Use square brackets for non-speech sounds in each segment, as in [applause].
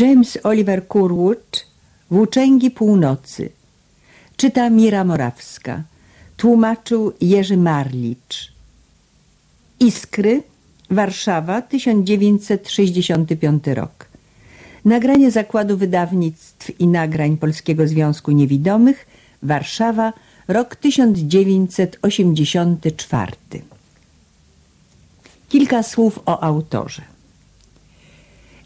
James Oliver Curwood Włóczęgi Północy. Czyta Mira Morawska. Tłumaczył Jerzy Marlicz. Iskry Warszawa 1965 rok. Nagranie Zakładu Wydawnictw i Nagrań Polskiego Związku Niewidomych Warszawa rok 1984 Kilka słów o autorze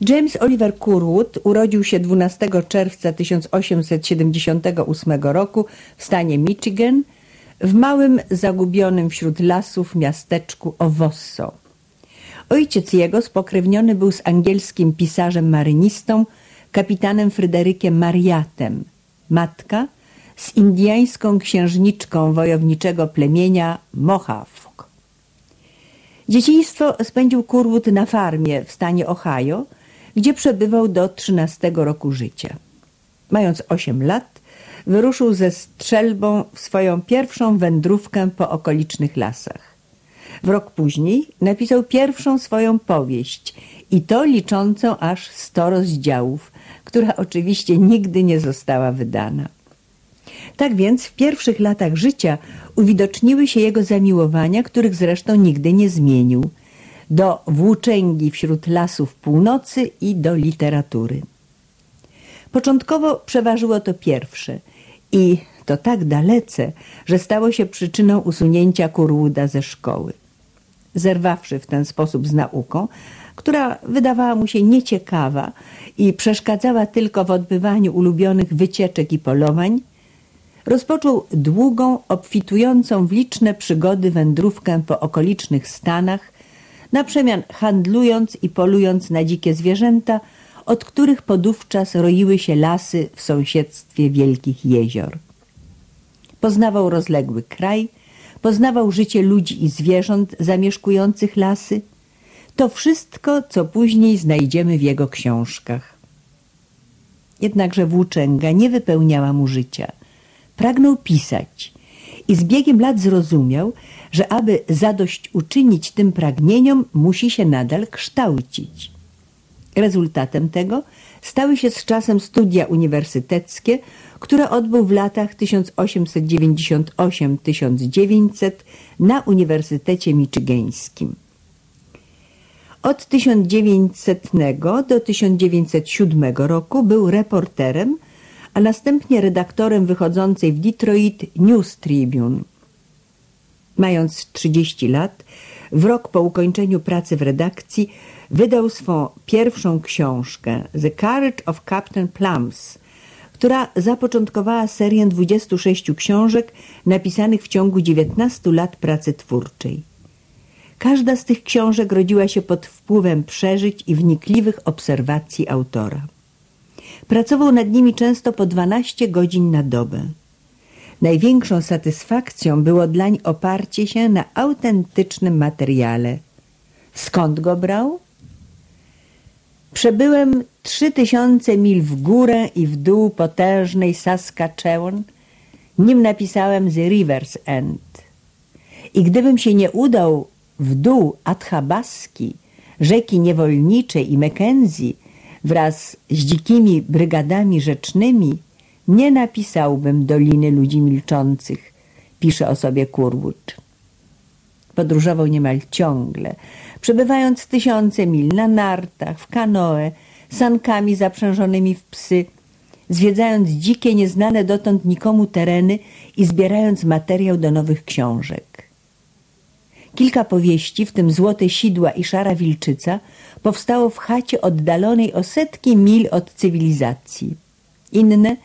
James Oliver Curwood urodził się 12 czerwca 1878 roku w stanie Michigan w małym, zagubionym wśród lasów miasteczku Owosso. Ojciec jego spokrewniony był z angielskim pisarzem marynistą, kapitanem Fryderykiem Mariatem, matka z indiańską księżniczką wojowniczego plemienia Mohawk. Dzieciństwo spędził Curwood na farmie w stanie Ohio, gdzie przebywał do 13 roku życia. Mając 8 lat, wyruszył ze strzelbą w swoją pierwszą wędrówkę po okolicznych lasach. W rok później napisał pierwszą swoją powieść i to liczącą aż 100 rozdziałów, która oczywiście nigdy nie została wydana. Tak więc w pierwszych latach życia uwidoczniły się jego zamiłowania, których zresztą nigdy nie zmienił – do włóczęgi wśród lasów północy i do literatury. Początkowo przeważyło to pierwsze i to tak dalece, że stało się przyczyną usunięcia Kurłuda ze szkoły. Zerwawszy w ten sposób z nauką, która wydawała mu się nieciekawa i przeszkadzała tylko w odbywaniu ulubionych wycieczek i polowań, rozpoczął długą, obfitującą w liczne przygody wędrówkę po okolicznych stanach, na przemian handlując i polując na dzikie zwierzęta, od których podówczas roiły się lasy w sąsiedztwie wielkich jezior. Poznawał rozległy kraj, poznawał życie ludzi i zwierząt zamieszkujących lasy. To wszystko, co później znajdziemy w jego książkach. Jednakże włóczęga nie wypełniała mu życia. Pragnął pisać i z biegiem lat zrozumiał, że aby zadośćuczynić tym pragnieniom, musi się nadal kształcić. Rezultatem tego stały się z czasem studia uniwersyteckie, które odbył w latach 1898-1900 na Uniwersytecie Michigańskim. Od 1900 do 1907 roku był reporterem, a następnie redaktorem wychodzącej w Detroit News Tribune. Mając 30 lat, w rok po ukończeniu pracy w redakcji wydał swą pierwszą książkę The Courage of Captain Plums, która zapoczątkowała serię 26 książek napisanych w ciągu 19 lat pracy twórczej. Każda z tych książek rodziła się pod wpływem przeżyć i wnikliwych obserwacji autora. Pracował nad nimi często po 12 godzin na dobę. Największą satysfakcją było dlań oparcie się na autentycznym materiale. Skąd go brał? Przebyłem trzy tysiące mil w górę i w dół potężnej Saskatchewan, nim napisałem The River's End. I gdybym się nie udał w dół Athabaski, rzeki niewolniczej i Mackenzie wraz z dzikimi brygadami rzecznymi, nie napisałbym Doliny Ludzi Milczących, pisze o sobie Kurwood. Podróżował niemal ciągle, przebywając tysiące mil na nartach, w kanoe, sankami zaprzężonymi w psy, zwiedzając dzikie, nieznane dotąd nikomu tereny i zbierając materiał do nowych książek. Kilka powieści, w tym Złote Sidła i Szara Wilczyca, powstało w chacie oddalonej o setki mil od cywilizacji. Inne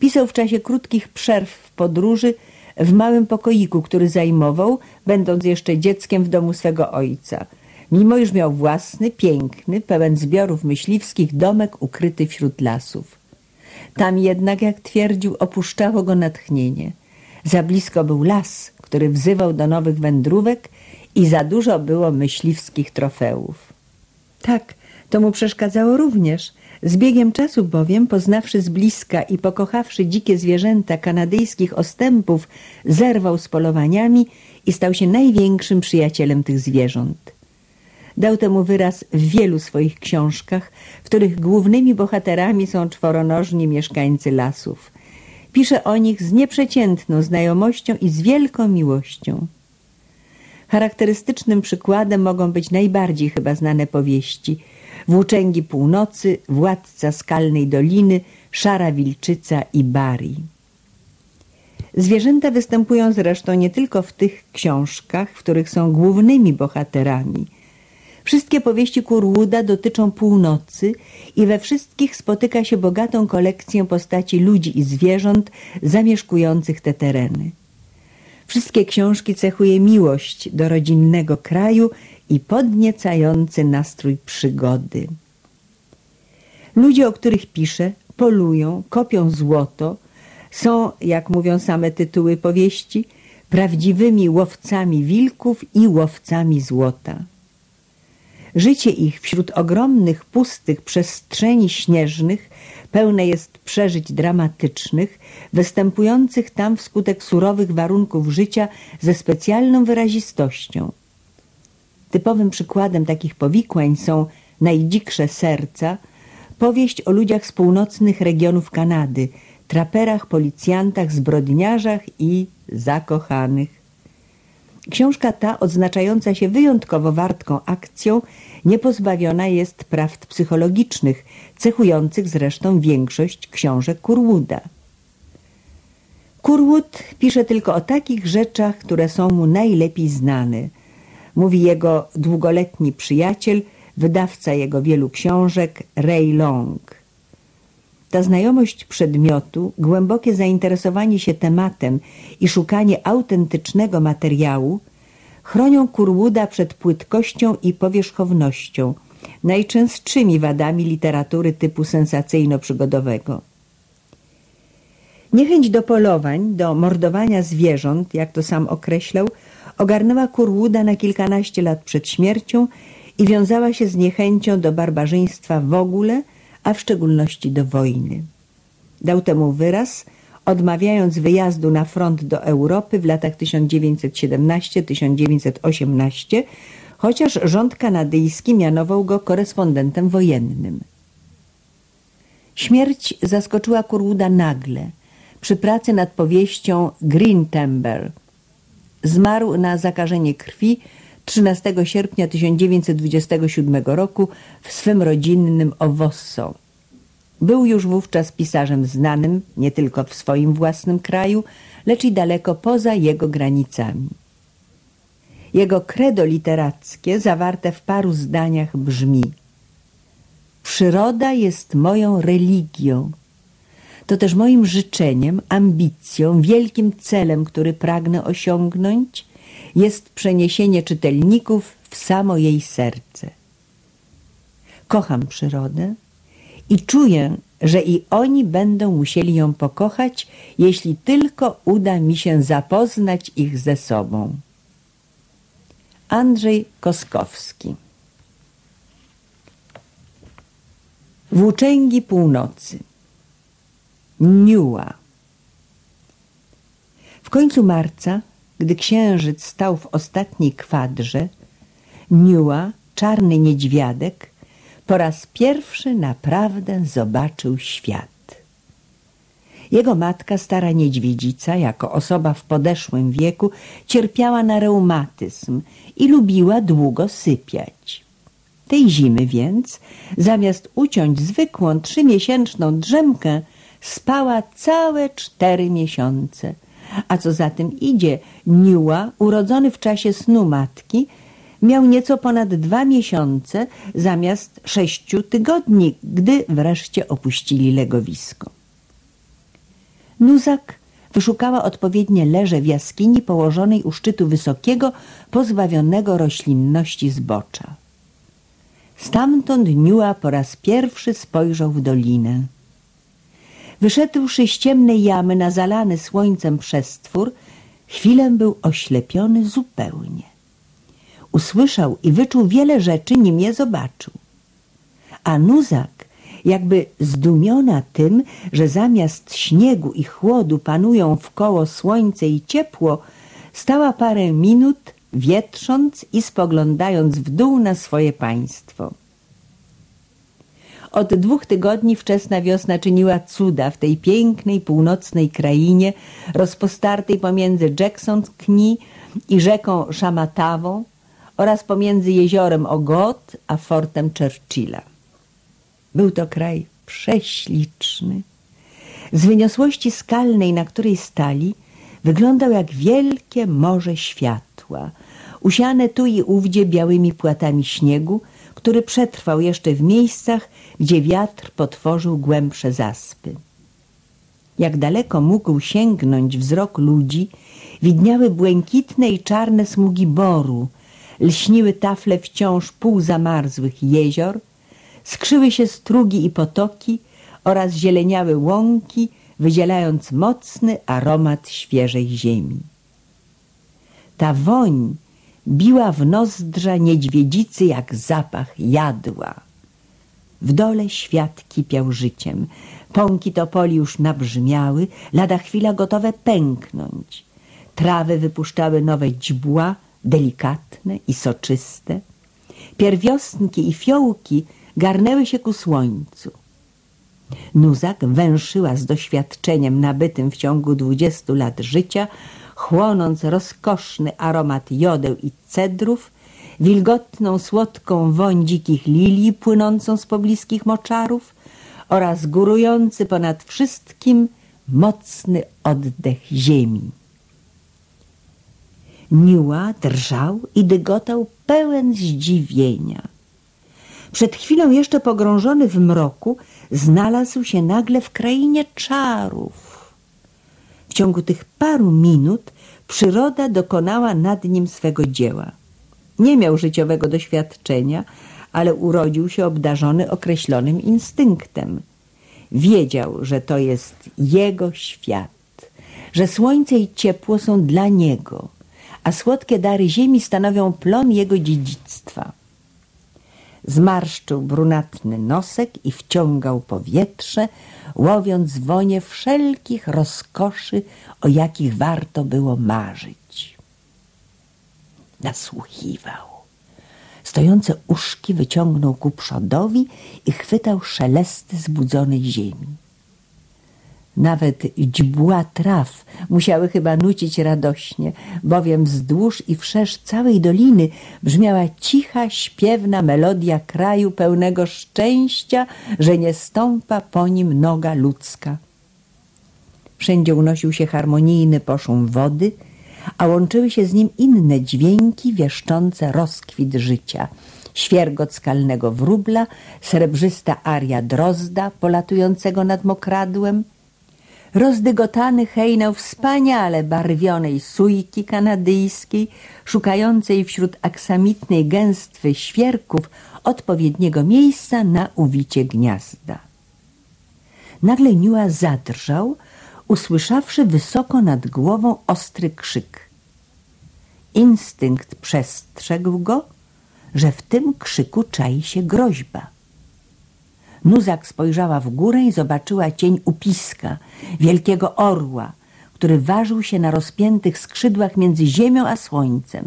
pisał w czasie krótkich przerw w podróży w małym pokoiku, który zajmował, będąc jeszcze dzieckiem w domu swego ojca. Mimo już miał własny, piękny, pełen zbiorów myśliwskich domek ukryty wśród lasów. Tam jednak, jak twierdził, opuszczało go natchnienie. Za blisko był las, który wzywał do nowych wędrówek i za dużo było myśliwskich trofeów. Tak, to mu przeszkadzało również. Z biegiem czasu bowiem, poznawszy z bliska i pokochawszy dzikie zwierzęta kanadyjskich ostępów, zerwał z polowaniami i stał się największym przyjacielem tych zwierząt. Dał temu wyraz w wielu swoich książkach, w których głównymi bohaterami są czworonożni mieszkańcy lasów. Pisze o nich z nieprzeciętną znajomością i z wielką miłością. Charakterystycznym przykładem mogą być najbardziej chyba znane powieści Włóczęgi Północy, Władca Skalnej Doliny, Szara Wilczyca i Bari. Zwierzęta występują zresztą nie tylko w tych książkach, w których są głównymi bohaterami. Wszystkie powieści Kurwuda dotyczą północy i we wszystkich spotyka się bogatą kolekcję postaci ludzi i zwierząt zamieszkujących te tereny. Wszystkie książki cechuje miłość do rodzinnego kraju i podniecający nastrój przygody. Ludzie, o których pisze, polują, kopią złoto, są, jak mówią same tytuły powieści, prawdziwymi łowcami wilków i łowcami złota. Życie ich wśród ogromnych, pustych przestrzeni śnieżnych pełne jest przeżyć dramatycznych, występujących tam wskutek surowych warunków życia ze specjalną wyrazistością. Typowym przykładem takich powikłań są Najdziksze serca, powieść o ludziach z północnych regionów Kanady, traperach, policjantach, zbrodniarzach i zakochanych. Książka ta, odznaczająca się wyjątkowo wartką akcją, niepozbawiona jest prawd psychologicznych, cechujących zresztą większość książek Kurwuda. Kurwud pisze tylko o takich rzeczach, które są mu najlepiej znane. Mówi jego długoletni przyjaciel, wydawca jego wielu książek, Ray Long. Ta znajomość przedmiotu, głębokie zainteresowanie się tematem i szukanie autentycznego materiału chronią Kurwuda przed płytkością i powierzchownością, najczęstszymi wadami literatury typu sensacyjno-przygodowego. Niechęć do polowań, do mordowania zwierząt, jak to sam określał, ogarnęła Kurwuda na kilkanaście lat przed śmiercią i wiązała się z niechęcią do barbarzyństwa w ogóle – a w szczególności do wojny. Dał temu wyraz, odmawiając wyjazdu na front do Europy w latach 1917-1918, chociaż rząd kanadyjski mianował go korespondentem wojennym. Śmierć zaskoczyła Kurwuda nagle, przy pracy nad powieścią Green Timber. Zmarł na zakażenie krwi 13 sierpnia 1927 roku w swym rodzinnym Owosso. Był już wówczas pisarzem znanym nie tylko w swoim własnym kraju, lecz i daleko poza jego granicami. Jego credo literackie, zawarte w paru zdaniach, brzmi Przyroda jest moją religią. To też moim życzeniem, ambicją, wielkim celem, który pragnę osiągnąć jest przeniesienie czytelników w samo jej serce. Kocham przyrodę i czuję, że i oni będą musieli ją pokochać, jeśli tylko uda mi się zapoznać ich ze sobą. Andrzej Koskowski. Włóczęgi północy. Niua. W końcu marca gdy księżyc stał w ostatniej kwadrze, Niua, czarny niedźwiadek, po raz pierwszy naprawdę zobaczył świat. Jego matka, stara niedźwiedzica, jako osoba w podeszłym wieku, cierpiała na reumatyzm i lubiła długo sypiać. Tej zimy więc, zamiast uciąć zwykłą trzymiesięczną drzemkę, spała całe cztery miesiące – a co za tym idzie, Niua, urodzony w czasie snu matki, miał nieco ponad dwa miesiące zamiast sześciu tygodni, gdy wreszcie opuścili legowisko. Nuzak wyszukała odpowiednie leże w jaskini położonej u szczytu wysokiego, pozbawionego roślinności zbocza. Stamtąd Niua po raz pierwszy spojrzał w dolinę. Wyszedłszy z ciemnej jamy na zalany słońcem przestwór, chwilę był oślepiony zupełnie. Usłyszał i wyczuł wiele rzeczy, nim je zobaczył. A Nuzak, jakby zdumiona tym, że zamiast śniegu i chłodu panują wkoło słońce i ciepło, stała parę minut wietrząc i spoglądając w dół na swoje państwo. Od dwóch tygodni wczesna wiosna czyniła cuda w tej pięknej północnej krainie rozpostartej pomiędzy Jackson Kni i rzeką Szamatawą oraz pomiędzy jeziorem Ogot a fortem Churchilla. Był to kraj prześliczny. Z wyniosłości skalnej, na której stali, wyglądał jak wielkie morze światła, usiane tu i ówdzie białymi płatami śniegu, który przetrwał jeszcze w miejscach, gdzie wiatr potworzył głębsze zaspy. Jak daleko mógł sięgnąć wzrok ludzi, widniały błękitne i czarne smugi boru, lśniły tafle wciąż półzamarzłych jezior, skrzyły się strugi i potoki oraz zieleniały łąki, wydzielając mocny aromat świeżej ziemi. Ta woń biła w nozdrza niedźwiedzicy jak zapach jadła. W dole świat kipiał życiem. Pąki topoli już nabrzmiały, lada chwila gotowe pęknąć. Trawy wypuszczały nowe dźbła, delikatne i soczyste. Pierwiostnki i fiołki garnęły się ku słońcu. Nuzak węszyła z doświadczeniem nabytym w ciągu dwudziestu lat życia, chłonąc rozkoszny aromat jodeł i cedrów, wilgotną, słodką woń dzikich lilii płynącą z pobliskich moczarów oraz górujący ponad wszystkim mocny oddech ziemi. Niła drżał i dygotał pełen zdziwienia. Przed chwilą jeszcze pogrążony w mroku znalazł się nagle w krainie czarów. W ciągu tych paru minut przyroda dokonała nad nim swego dzieła. Nie miał życiowego doświadczenia, ale urodził się obdarzony określonym instynktem. Wiedział, że to jest jego świat, że słońce i ciepło są dla niego, a słodkie dary ziemi stanowią plon jego dziedzictwa. Zmarszczył brunatny nosek i wciągał powietrze, łowiąc wonie wszelkich rozkoszy, o jakich warto było marzyć. Nasłuchiwał. Stojące uszki wyciągnął ku przodowi i chwytał szelesty zbudzonej ziemi. Nawet dźbła traw musiały chyba nucić radośnie, bowiem wzdłuż i wszerz całej doliny brzmiała cicha, śpiewna melodia kraju pełnego szczęścia, że nie stąpa po nim noga ludzka. Wszędzie unosił się harmonijny poszum wody, a łączyły się z nim inne dźwięki wieszczące rozkwit życia – świergot skalnego wróbla, srebrzysta aria drozda polatującego nad mokradłem – rozdygotany hejnał wspaniale barwionej sujki kanadyjskiej, szukającej wśród aksamitnej gęstwy świerków odpowiedniego miejsca na uwicie gniazda. Nagle Niua zadrżał, usłyszawszy wysoko nad głową ostry krzyk. Instynkt przestrzegł go, że w tym krzyku czai się groźba. Nuzak spojrzała w górę i zobaczyła cień upiska, wielkiego orła, który ważył się na rozpiętych skrzydłach między ziemią a słońcem.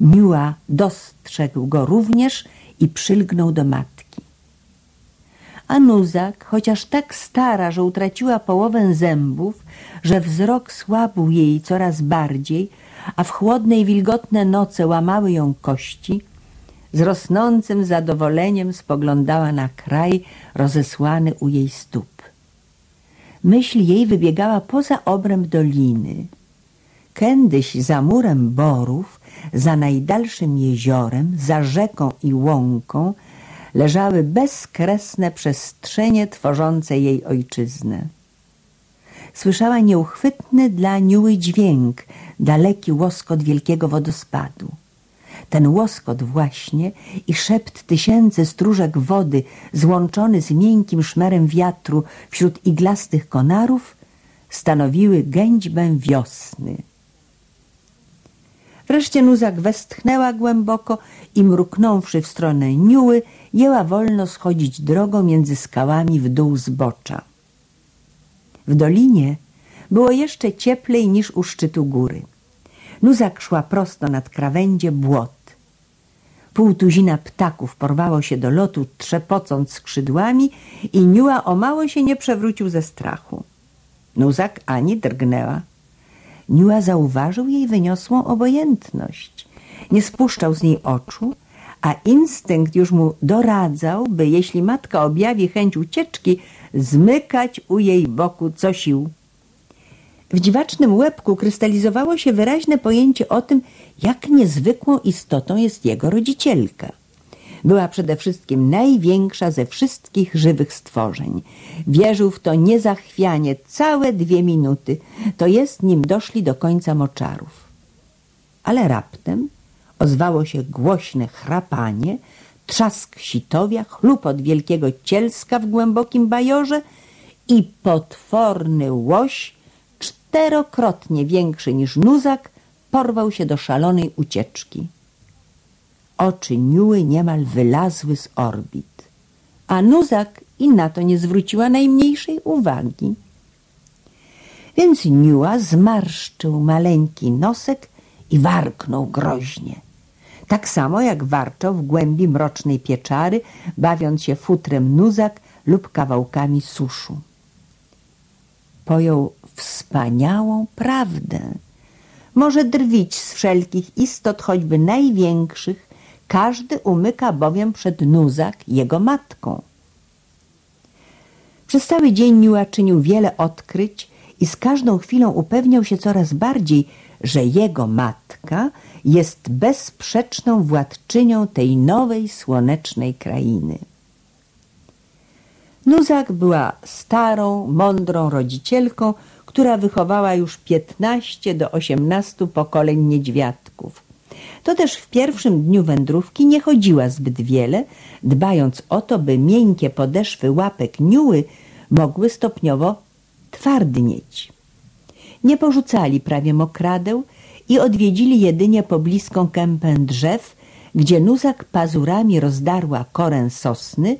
Niua dostrzegł go również i przylgnął do matki. A Nuzak, chociaż tak stara, że utraciła połowę zębów, że wzrok słabł jej coraz bardziej, a w chłodne i wilgotne noce łamały ją kości, z rosnącym zadowoleniem spoglądała na kraj rozesłany u jej stóp. Myśl jej wybiegała poza obręb doliny. Kiedyś za murem borów, za najdalszym jeziorem, za rzeką i łąką leżały bezkresne przestrzenie tworzące jej ojczyznę. Słyszała nieuchwytny dla niuły dźwięk, daleki łoskot wielkiego wodospadu ten łoskot właśnie i szept tysięcy stróżek wody złączony z miękkim szmerem wiatru wśród iglastych konarów stanowiły gęćbę wiosny. Wreszcie Nuzak westchnęła głęboko i mruknąwszy w stronę Niuły, jęła wolno schodzić drogą między skałami w dół zbocza. W dolinie było jeszcze cieplej niż u szczytu góry. Nuzak szła prosto nad krawędzie błot. Pół tuzina ptaków porwało się do lotu, trzepocąc skrzydłami i Niua o mało się nie przewrócił ze strachu. Nuzak ani drgnęła. Niua zauważył jej wyniosłą obojętność. Nie spuszczał z niej oczu, a instynkt już mu doradzał, by jeśli matka objawi chęć ucieczki, zmykać u jej boku co sił. W dziwacznym łebku krystalizowało się wyraźne pojęcie o tym, jak niezwykłą istotą jest jego rodzicielka. Była przede wszystkim największa ze wszystkich żywych stworzeń. Wierzył w to niezachwianie całe dwie minuty, to jest nim doszli do końca moczarów. Ale raptem ozwało się głośne chrapanie, trzask sitowia, chlupot wielkiego cielska w głębokim bajorze i potworny łoś, czterokrotnie większy niż nuzak, porwał się do szalonej ucieczki. Oczy Niuły niemal wylazły z orbit, a nuzak i na to nie zwróciła najmniejszej uwagi. Więc Niua zmarszczył maleńki nosek i warknął groźnie. Tak samo jak warczał w głębi mrocznej pieczary, bawiąc się futrem nuzak lub kawałkami suszu. Pojął wspaniałą prawdę. Może drwić z wszelkich istot, choćby największych, każdy umyka bowiem przed nuzak jego matką. Przez cały dzień Niua czynił wiele odkryć i z każdą chwilą upewniał się coraz bardziej, że jego matka jest bezsprzeczną władczynią tej nowej słonecznej krainy. Nuzak była starą, mądrą rodzicielką, która wychowała już 15 do 18 pokoleń niedźwiadków. To też w pierwszym dniu wędrówki nie chodziła zbyt wiele, dbając o to, by miękkie podeszwy łapek niuły mogły stopniowo twardnieć. Nie porzucali prawie mokradeł i odwiedzili jedynie pobliską kępę drzew, gdzie Nuzak pazurami rozdarła korę sosny,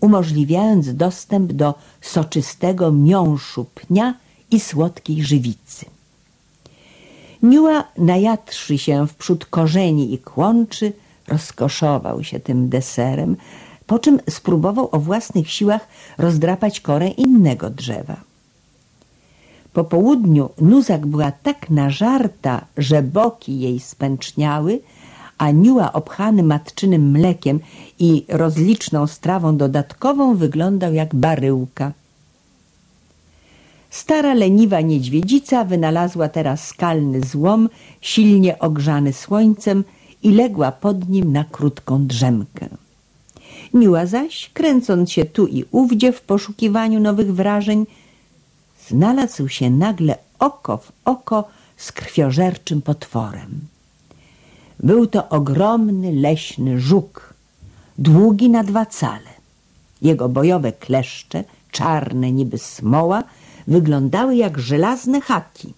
umożliwiając dostęp do soczystego miąższu pnia i słodkiej żywicy. Niua, najadszy się wprzód korzeni i kłączy, rozkoszował się tym deserem, po czym spróbował o własnych siłach rozdrapać korę innego drzewa. Po południu Nuzak była tak nażarta, że boki jej spęczniały, a Niua obchany matczynym mlekiem i rozliczną strawą dodatkową wyglądał jak baryłka. Stara leniwa niedźwiedzica wynalazła teraz skalny złom, silnie ogrzany słońcem i legła pod nim na krótką drzemkę. Niła zaś, kręcąc się tu i ówdzie w poszukiwaniu nowych wrażeń, znalazł się nagle oko w oko z krwiożerczym potworem. Był to ogromny leśny żuk, długi na dwa cale. Jego bojowe kleszcze, czarne niby smoła, wyglądały jak żelazne haki.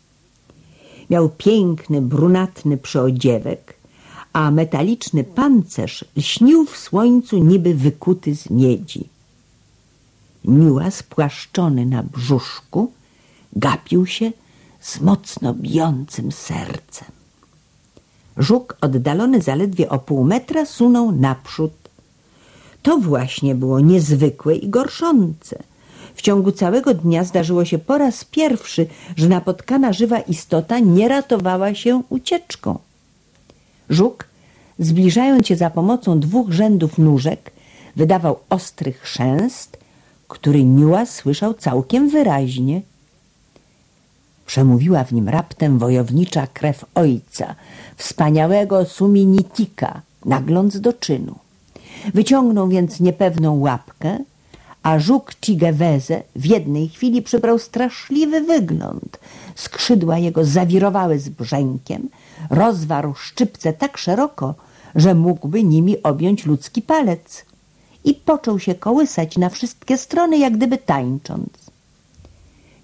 Miał piękny, brunatny przyodziewek, a metaliczny pancerz lśnił w słońcu niby wykuty z miedzi. Niła spłaszczony na brzuszku gapił się z mocno bijącym sercem. Żuk oddalony zaledwie o pół metra sunął naprzód. To właśnie było niezwykłe i gorszące. W ciągu całego dnia zdarzyło się po raz pierwszy, że napotkana żywa istota nie ratowała się ucieczką. Żuk, zbliżając się za pomocą dwóch rzędów nóżek, wydawał ostry chrzęst, który Niua słyszał całkiem wyraźnie. Przemówiła w nim raptem wojownicza krew ojca, wspaniałego Suminitika, nagląc do czynu. Wyciągnął więc niepewną łapkę, a żuk Cigeweze w jednej chwili przybrał straszliwy wygląd. Skrzydła jego zawirowały z brzękiem, rozwarł szczypce tak szeroko, że mógłby nimi objąć ludzki palec i począł się kołysać na wszystkie strony, jak gdyby tańcząc.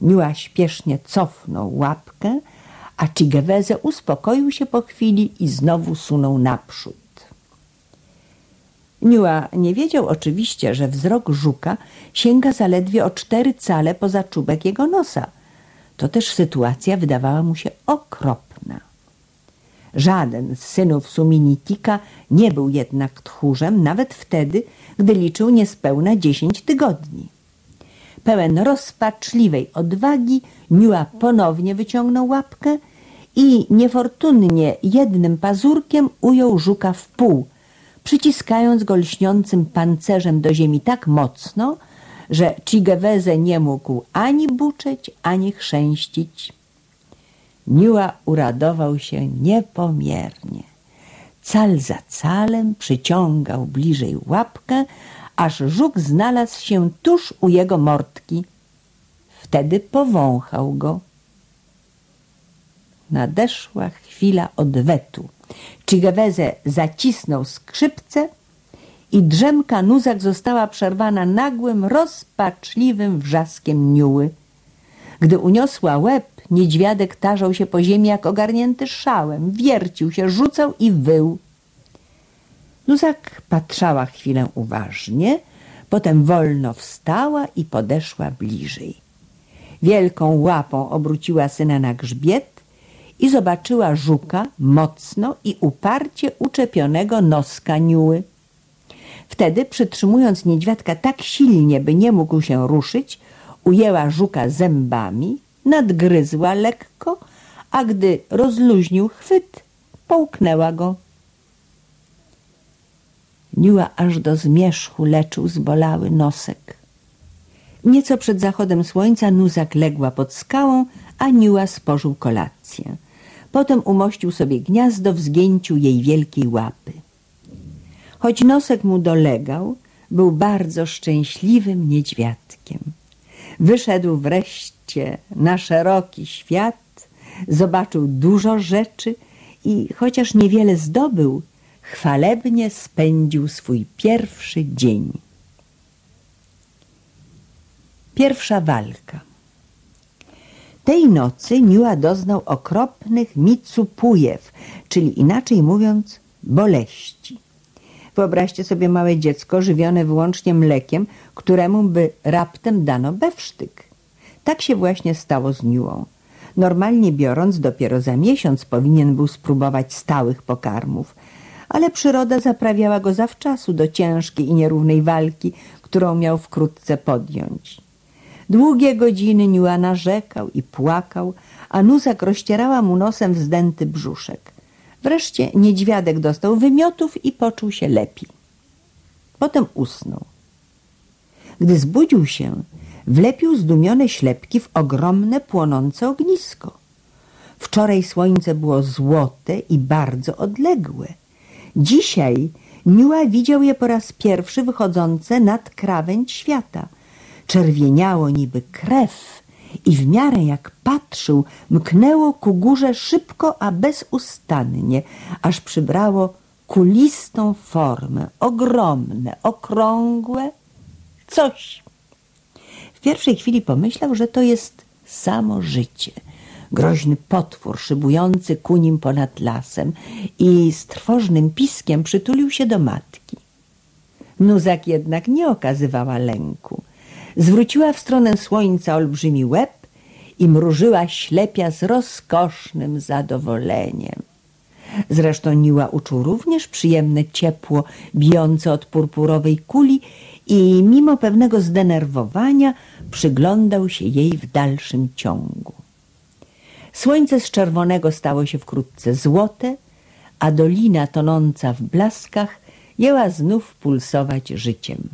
Niua śpiesznie cofnął łapkę, a Cigeweze uspokoił się po chwili i znowu sunął naprzód. Niua nie wiedział oczywiście, że wzrok żuka sięga zaledwie o cztery cale poza czubek jego nosa. To też sytuacja wydawała mu się okropna. Żaden z synów Suminitika nie był jednak tchórzem, nawet wtedy, gdy liczył niespełna dziesięć tygodni. Pełen rozpaczliwej odwagi, Niua ponownie wyciągnął łapkę i niefortunnie jednym pazurkiem ujął żuka w pół, przyciskając go lśniącym pancerzem do ziemi tak mocno, że Cigeweze nie mógł ani buczeć, ani chrzęścić. Niua uradował się niepomiernie. Cal za calem przyciągał bliżej łapkę, aż żuk znalazł się tuż u jego mordki. Wtedy powąchał go. Nadeszła chwila odwetu. Cigeweze zacisnął skrzypce i drzemka Nuzak została przerwana nagłym, rozpaczliwym wrzaskiem Niuły. Gdy uniosła łeb, niedźwiadek tarzał się po ziemi jak ogarnięty szałem, wiercił się, rzucał i wył. Nuzak patrzała chwilę uważnie, potem wolno wstała i podeszła bliżej. Wielką łapą obróciła syna na grzbiet i zobaczyła żuka mocno i uparcie uczepionego noska niuły. Wtedy, przytrzymując niedźwiadka tak silnie, by nie mógł się ruszyć, ujęła żuka zębami, nadgryzła lekko, a gdy rozluźnił chwyt, połknęła go. Niła aż do zmierzchu leczył zbolały nosek. Nieco przed zachodem słońca Nuzak legła pod skałą, a Niła spożył kolację. Potem umościł sobie gniazdo w zgięciu jej wielkiej łapy. Choć nosek mu dolegał, był bardzo szczęśliwym niedźwiadkiem. Wyszedł wreszcie na szeroki świat, zobaczył dużo rzeczy i chociaż niewiele zdobył, chwalebnie spędził swój pierwszy dzień. Pierwsza walka tej nocy Niua doznał okropnych micupujew, czyli inaczej mówiąc boleści. Wyobraźcie sobie małe dziecko żywione wyłącznie mlekiem, któremu by raptem dano bewsztyk. Tak się właśnie stało z Niuą. Normalnie biorąc, dopiero za miesiąc powinien był spróbować stałych pokarmów, ale przyroda zaprawiała go zawczasu do ciężkiej i nierównej walki, którą miał wkrótce podjąć. Długie godziny Niua narzekał i płakał, a Nuzak rozcierała mu nosem wzdęty brzuszek. Wreszcie niedźwiadek dostał wymiotów i poczuł się lepiej. Potem usnął. Gdy zbudził się, wlepił zdumione ślepki w ogromne płonące ognisko. Wczoraj słońce było złote i bardzo odległe. Dzisiaj Niua widział je po raz pierwszy wychodzące nad krawędź świata. Czerwieniało niby krew i w miarę jak patrzył, mknęło ku górze szybko, a bezustannie, aż przybrało kulistą formę, ogromne, okrągłe, coś. W pierwszej chwili pomyślał, że to jest samo życie. Groźny potwór szybujący ku nim ponad lasem i z trwożnym piskiem przytulił się do matki. Nuzak jednak nie okazywała lęku. Zwróciła w stronę słońca olbrzymi łeb i mrużyła ślepia z rozkosznym zadowoleniem. Zresztą Niła uczuł również przyjemne ciepło bijące od purpurowej kuli i mimo pewnego zdenerwowania przyglądał się jej w dalszym ciągu. Słońce z czerwonego stało się wkrótce złote, a dolina tonąca w blaskach jęła znów pulsować życiem.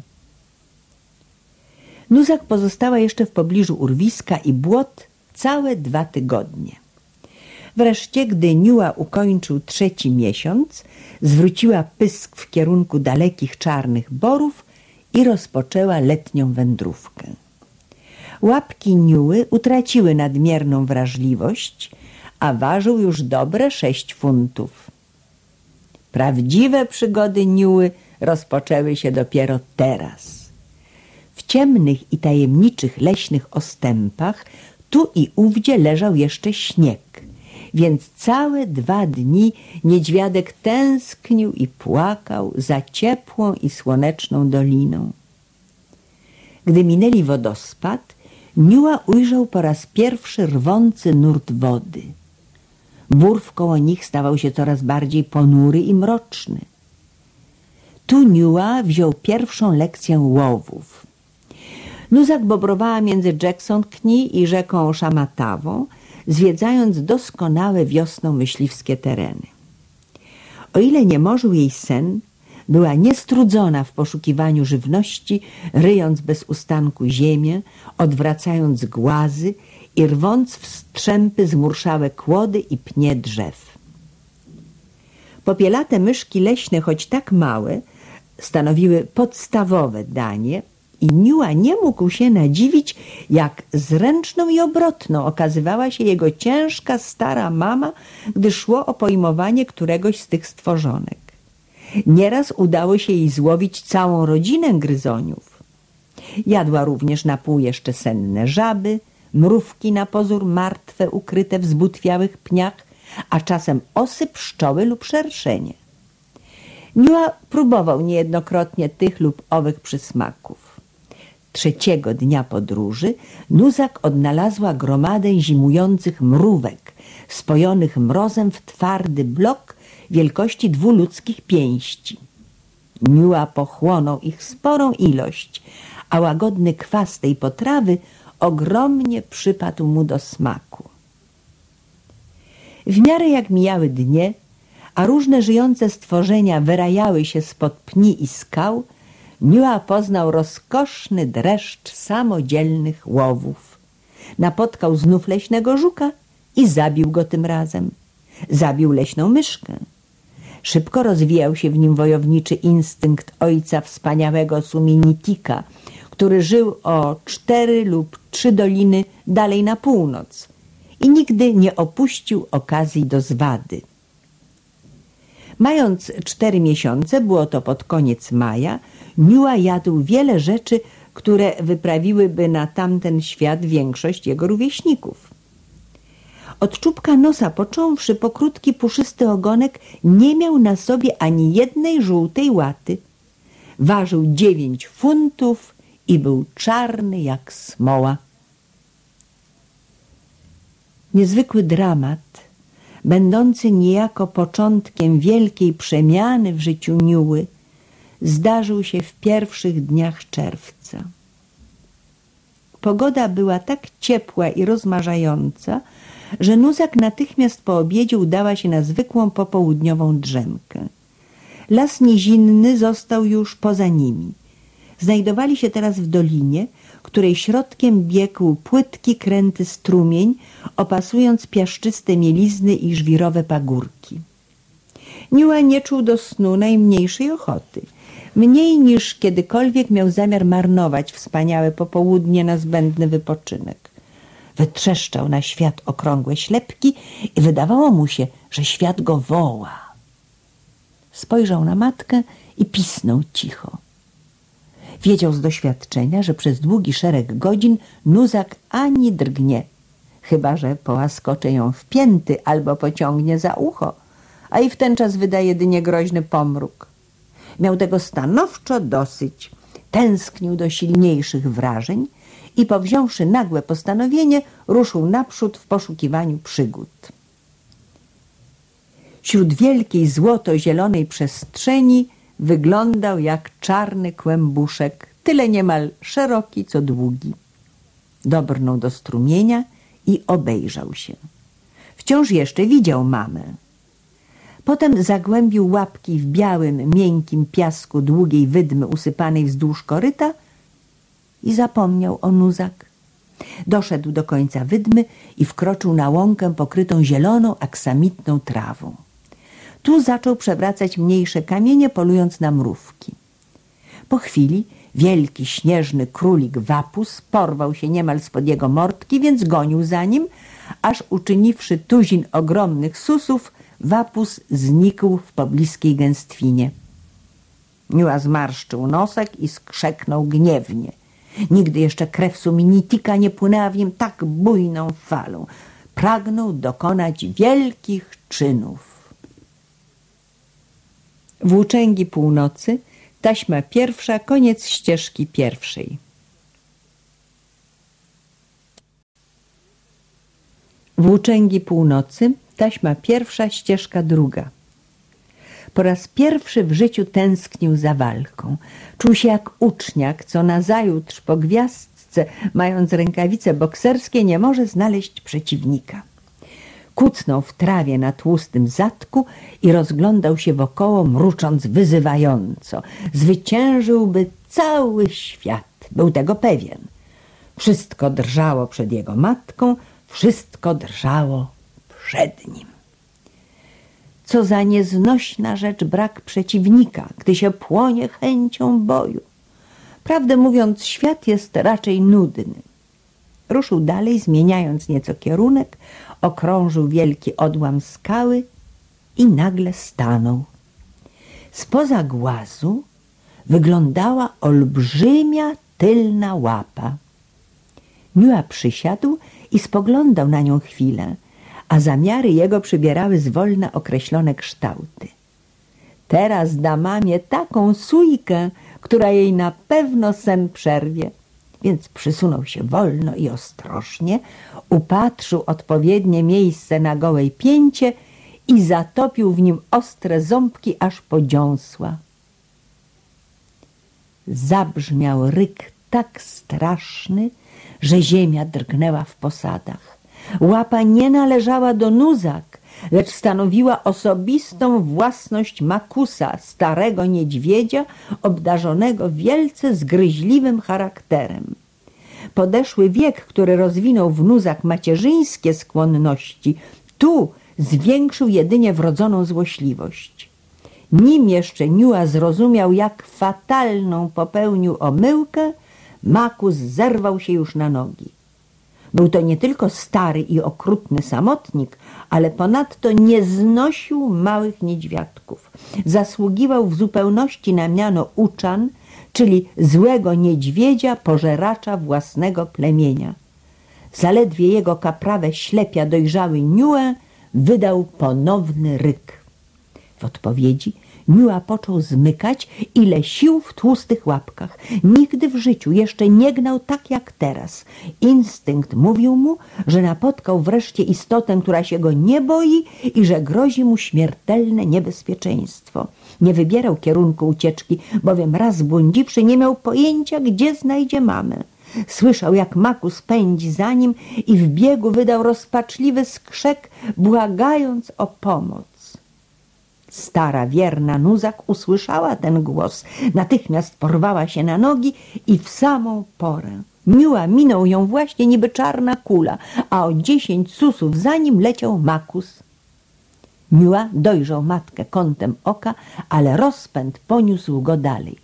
Nuzak pozostała jeszcze w pobliżu urwiska i błot całe dwa tygodnie. Wreszcie, gdy Niua ukończył trzeci miesiąc, zwróciła pysk w kierunku dalekich czarnych borów i rozpoczęła letnią wędrówkę. Łapki Niuły utraciły nadmierną wrażliwość, a ważył już dobre sześć funtów. Prawdziwe przygody Niuły rozpoczęły się dopiero teraz. W ciemnych i tajemniczych leśnych ostępach tu i ówdzie leżał jeszcze śnieg, więc całe dwa dni niedźwiadek tęsknił i płakał za ciepłą i słoneczną doliną. Gdy minęli wodospad, Niua ujrzał po raz pierwszy rwący nurt wody. Bór wkoło nich stawał się coraz bardziej ponury i mroczny. Tu Niua wziął pierwszą lekcję łowów. Nuzak bobrowała między Jackson Kni i rzeką Szamatawą, zwiedzając doskonałe wiosną myśliwskie tereny. O ile nie morzył jej sen, była niestrudzona w poszukiwaniu żywności, ryjąc bez ustanku ziemię, odwracając głazy i rwąc w strzępy zmurszałe kłody i pnie drzew. Popielate myszki leśne, choć tak małe, stanowiły podstawowe danie i Niua nie mógł się nadziwić, jak zręczną i obrotną okazywała się jego ciężka, stara mama, gdy szło o pojmowanie któregoś z tych stworzonek. Nieraz udało się jej złowić całą rodzinę gryzoniów. Jadła również na pół jeszcze senne żaby, mrówki na pozór martwe, ukryte w zbutwiałych pniach, a czasem osy pszczoły lub szerszenie. Niua próbował niejednokrotnie tych lub owych przysmaków. Trzeciego dnia podróży Nuzak odnalazła gromadę zimujących mrówek, spojonych mrozem w twardy blok wielkości dwu ludzkich pięści. Niua pochłonął ich sporą ilość, a łagodny kwas tej potrawy ogromnie przypadł mu do smaku. W miarę jak mijały dnie, a różne żyjące stworzenia wyrajały się spod pni i skał, Niua poznał rozkoszny dreszcz samodzielnych łowów. Napotkał znów leśnego żuka i zabił go tym razem. Zabił leśną myszkę. Szybko rozwijał się w nim wojowniczy instynkt ojca wspaniałego Suminitika, który żył o cztery lub trzy doliny dalej na północ i nigdy nie opuścił okazji do zwady. Mając cztery miesiące, było to pod koniec maja, Niua jadł wiele rzeczy, które wyprawiłyby na tamten świat większość jego rówieśników. Od czubka nosa począwszy po krótki, puszysty ogonek nie miał na sobie ani jednej żółtej łaty. Ważył dziewięć funtów i był czarny jak smoła. Niezwykły dramat, będący niejako początkiem wielkiej przemiany w życiu Niuły, zdarzył się w pierwszych dniach czerwca. Pogoda była tak ciepła i rozmarzająca, że Nuzak natychmiast po obiedzie udała się na zwykłą popołudniową drzemkę. Las nizinny został już poza nimi. Znajdowali się teraz w dolinie, której środkiem biegł płytki, kręty strumień, opasując piaszczyste mielizny i żwirowe pagórki. Niła nie czuł do snu najmniejszej ochoty. Mniej niż kiedykolwiek miał zamiar marnować wspaniałe popołudnie na zbędny wypoczynek. Wytrzeszczał na świat okrągłe ślepki i wydawało mu się, że świat go woła. Spojrzał na matkę i pisnął cicho. Wiedział z doświadczenia, że przez długi szereg godzin Nuzak ani drgnie, chyba że połaskocze ją w pięty albo pociągnie za ucho, a i w ten czas wyda jedynie groźny pomruk. Miał tego stanowczo dosyć. Tęsknił do silniejszych wrażeń i powziąwszy nagłe postanowienie, ruszył naprzód w poszukiwaniu przygód. Wśród wielkiej złoto-zielonej przestrzeni wyglądał jak czarny kłębuszek, tyle niemal szeroki, co długi. Dobrnął do strumienia i obejrzał się. Wciąż jeszcze widział mamę. Potem zagłębił łapki w białym, miękkim piasku długiej wydmy usypanej wzdłuż koryta i zapomniał o nuzak. Doszedł do końca wydmy i wkroczył na łąkę pokrytą zieloną, aksamitną trawą. Tu zaczął przewracać mniejsze kamienie, polując na mrówki. Po chwili wielki, śnieżny królik Wapus porwał się niemal spod jego mordki, więc gonił za nim, aż uczyniwszy tuzin ogromnych susów, Wapus znikł w pobliskiej gęstwinie. Niła zmarszczył nosek i skrzeknął gniewnie. Nigdy jeszcze krew Suminitika nie płynęła w nim tak bujną falą. Pragnął dokonać wielkich czynów. Włóczęgi północy, taśma pierwsza, koniec ścieżki pierwszej. Włóczęgi północy, taśma pierwsza, ścieżka druga. Po raz pierwszy w życiu tęsknił za walką. Czuł się jak uczniak, co nazajutrz po gwiazdce, mając rękawice bokserskie, nie może znaleźć przeciwnika. Kucnął w trawie na tłustym zatku i rozglądał się wokoło, mrucząc wyzywająco. Zwyciężyłby cały świat. Był tego pewien. Wszystko drżało przed jego matką, wszystko drżało przed nim. Co za nieznośna rzecz brak przeciwnika, gdy się płonie chęcią boju. Prawdę mówiąc, świat jest raczej nudny. Ruszył dalej, zmieniając nieco kierunek, okrążył wielki odłam skały i nagle stanął. Spoza głazu wyglądała olbrzymia tylna łapa. Miła przysiadł i spoglądał na nią chwilę, a zamiary jego przybierały zwolna określone kształty. Teraz da mamie taką sujkę, która jej na pewno sen przerwie. Więc przysunął się wolno i ostrożnie, upatrzył odpowiednie miejsce na gołej pięcie i zatopił w nim ostre ząbki aż po dziąsła. Zabrzmiał ryk tak straszny, że ziemia drgnęła w posadach. Łapa nie należała do nuzak, lecz stanowiła osobistą własność Makusa, starego niedźwiedzia, obdarzonego wielce zgryźliwym charakterem. Podeszły wiek, który rozwinął w nuzak macierzyńskie skłonności, tu zwiększył jedynie wrodzoną złośliwość. Nim jeszcze Niua zrozumiał, jak fatalną popełnił omyłkę, Makus zerwał się już na nogi. Był to nie tylko stary i okrutny samotnik, ale ponadto nie znosił małych niedźwiadków. Zasługiwał w zupełności na miano uczan, czyli złego niedźwiedzia pożeracza własnego plemienia. Zaledwie jego kaprawę ślepia dojrzały Niue wydał ponowny ryk. W odpowiedzi Miła począł zmykać, ile sił w tłustych łapkach. Nigdy w życiu jeszcze nie gnał tak jak teraz. Instynkt mówił mu, że napotkał wreszcie istotę, która się go nie boi i że grozi mu śmiertelne niebezpieczeństwo. Nie wybierał kierunku ucieczki, bowiem raz zbłądziwszy nie miał pojęcia, gdzie znajdzie mamę. Słyszał, jak Makus pędzi za nim i w biegu wydał rozpaczliwy skrzek, błagając o pomoc. Stara, wierna Nuzak usłyszała ten głos. Natychmiast porwała się na nogi i w samą porę. Miła minął ją właśnie niby czarna kula, a o dziesięć susów za nim leciał Makus. Miła dojrzał matkę kątem oka, ale rozpęd poniósł go dalej.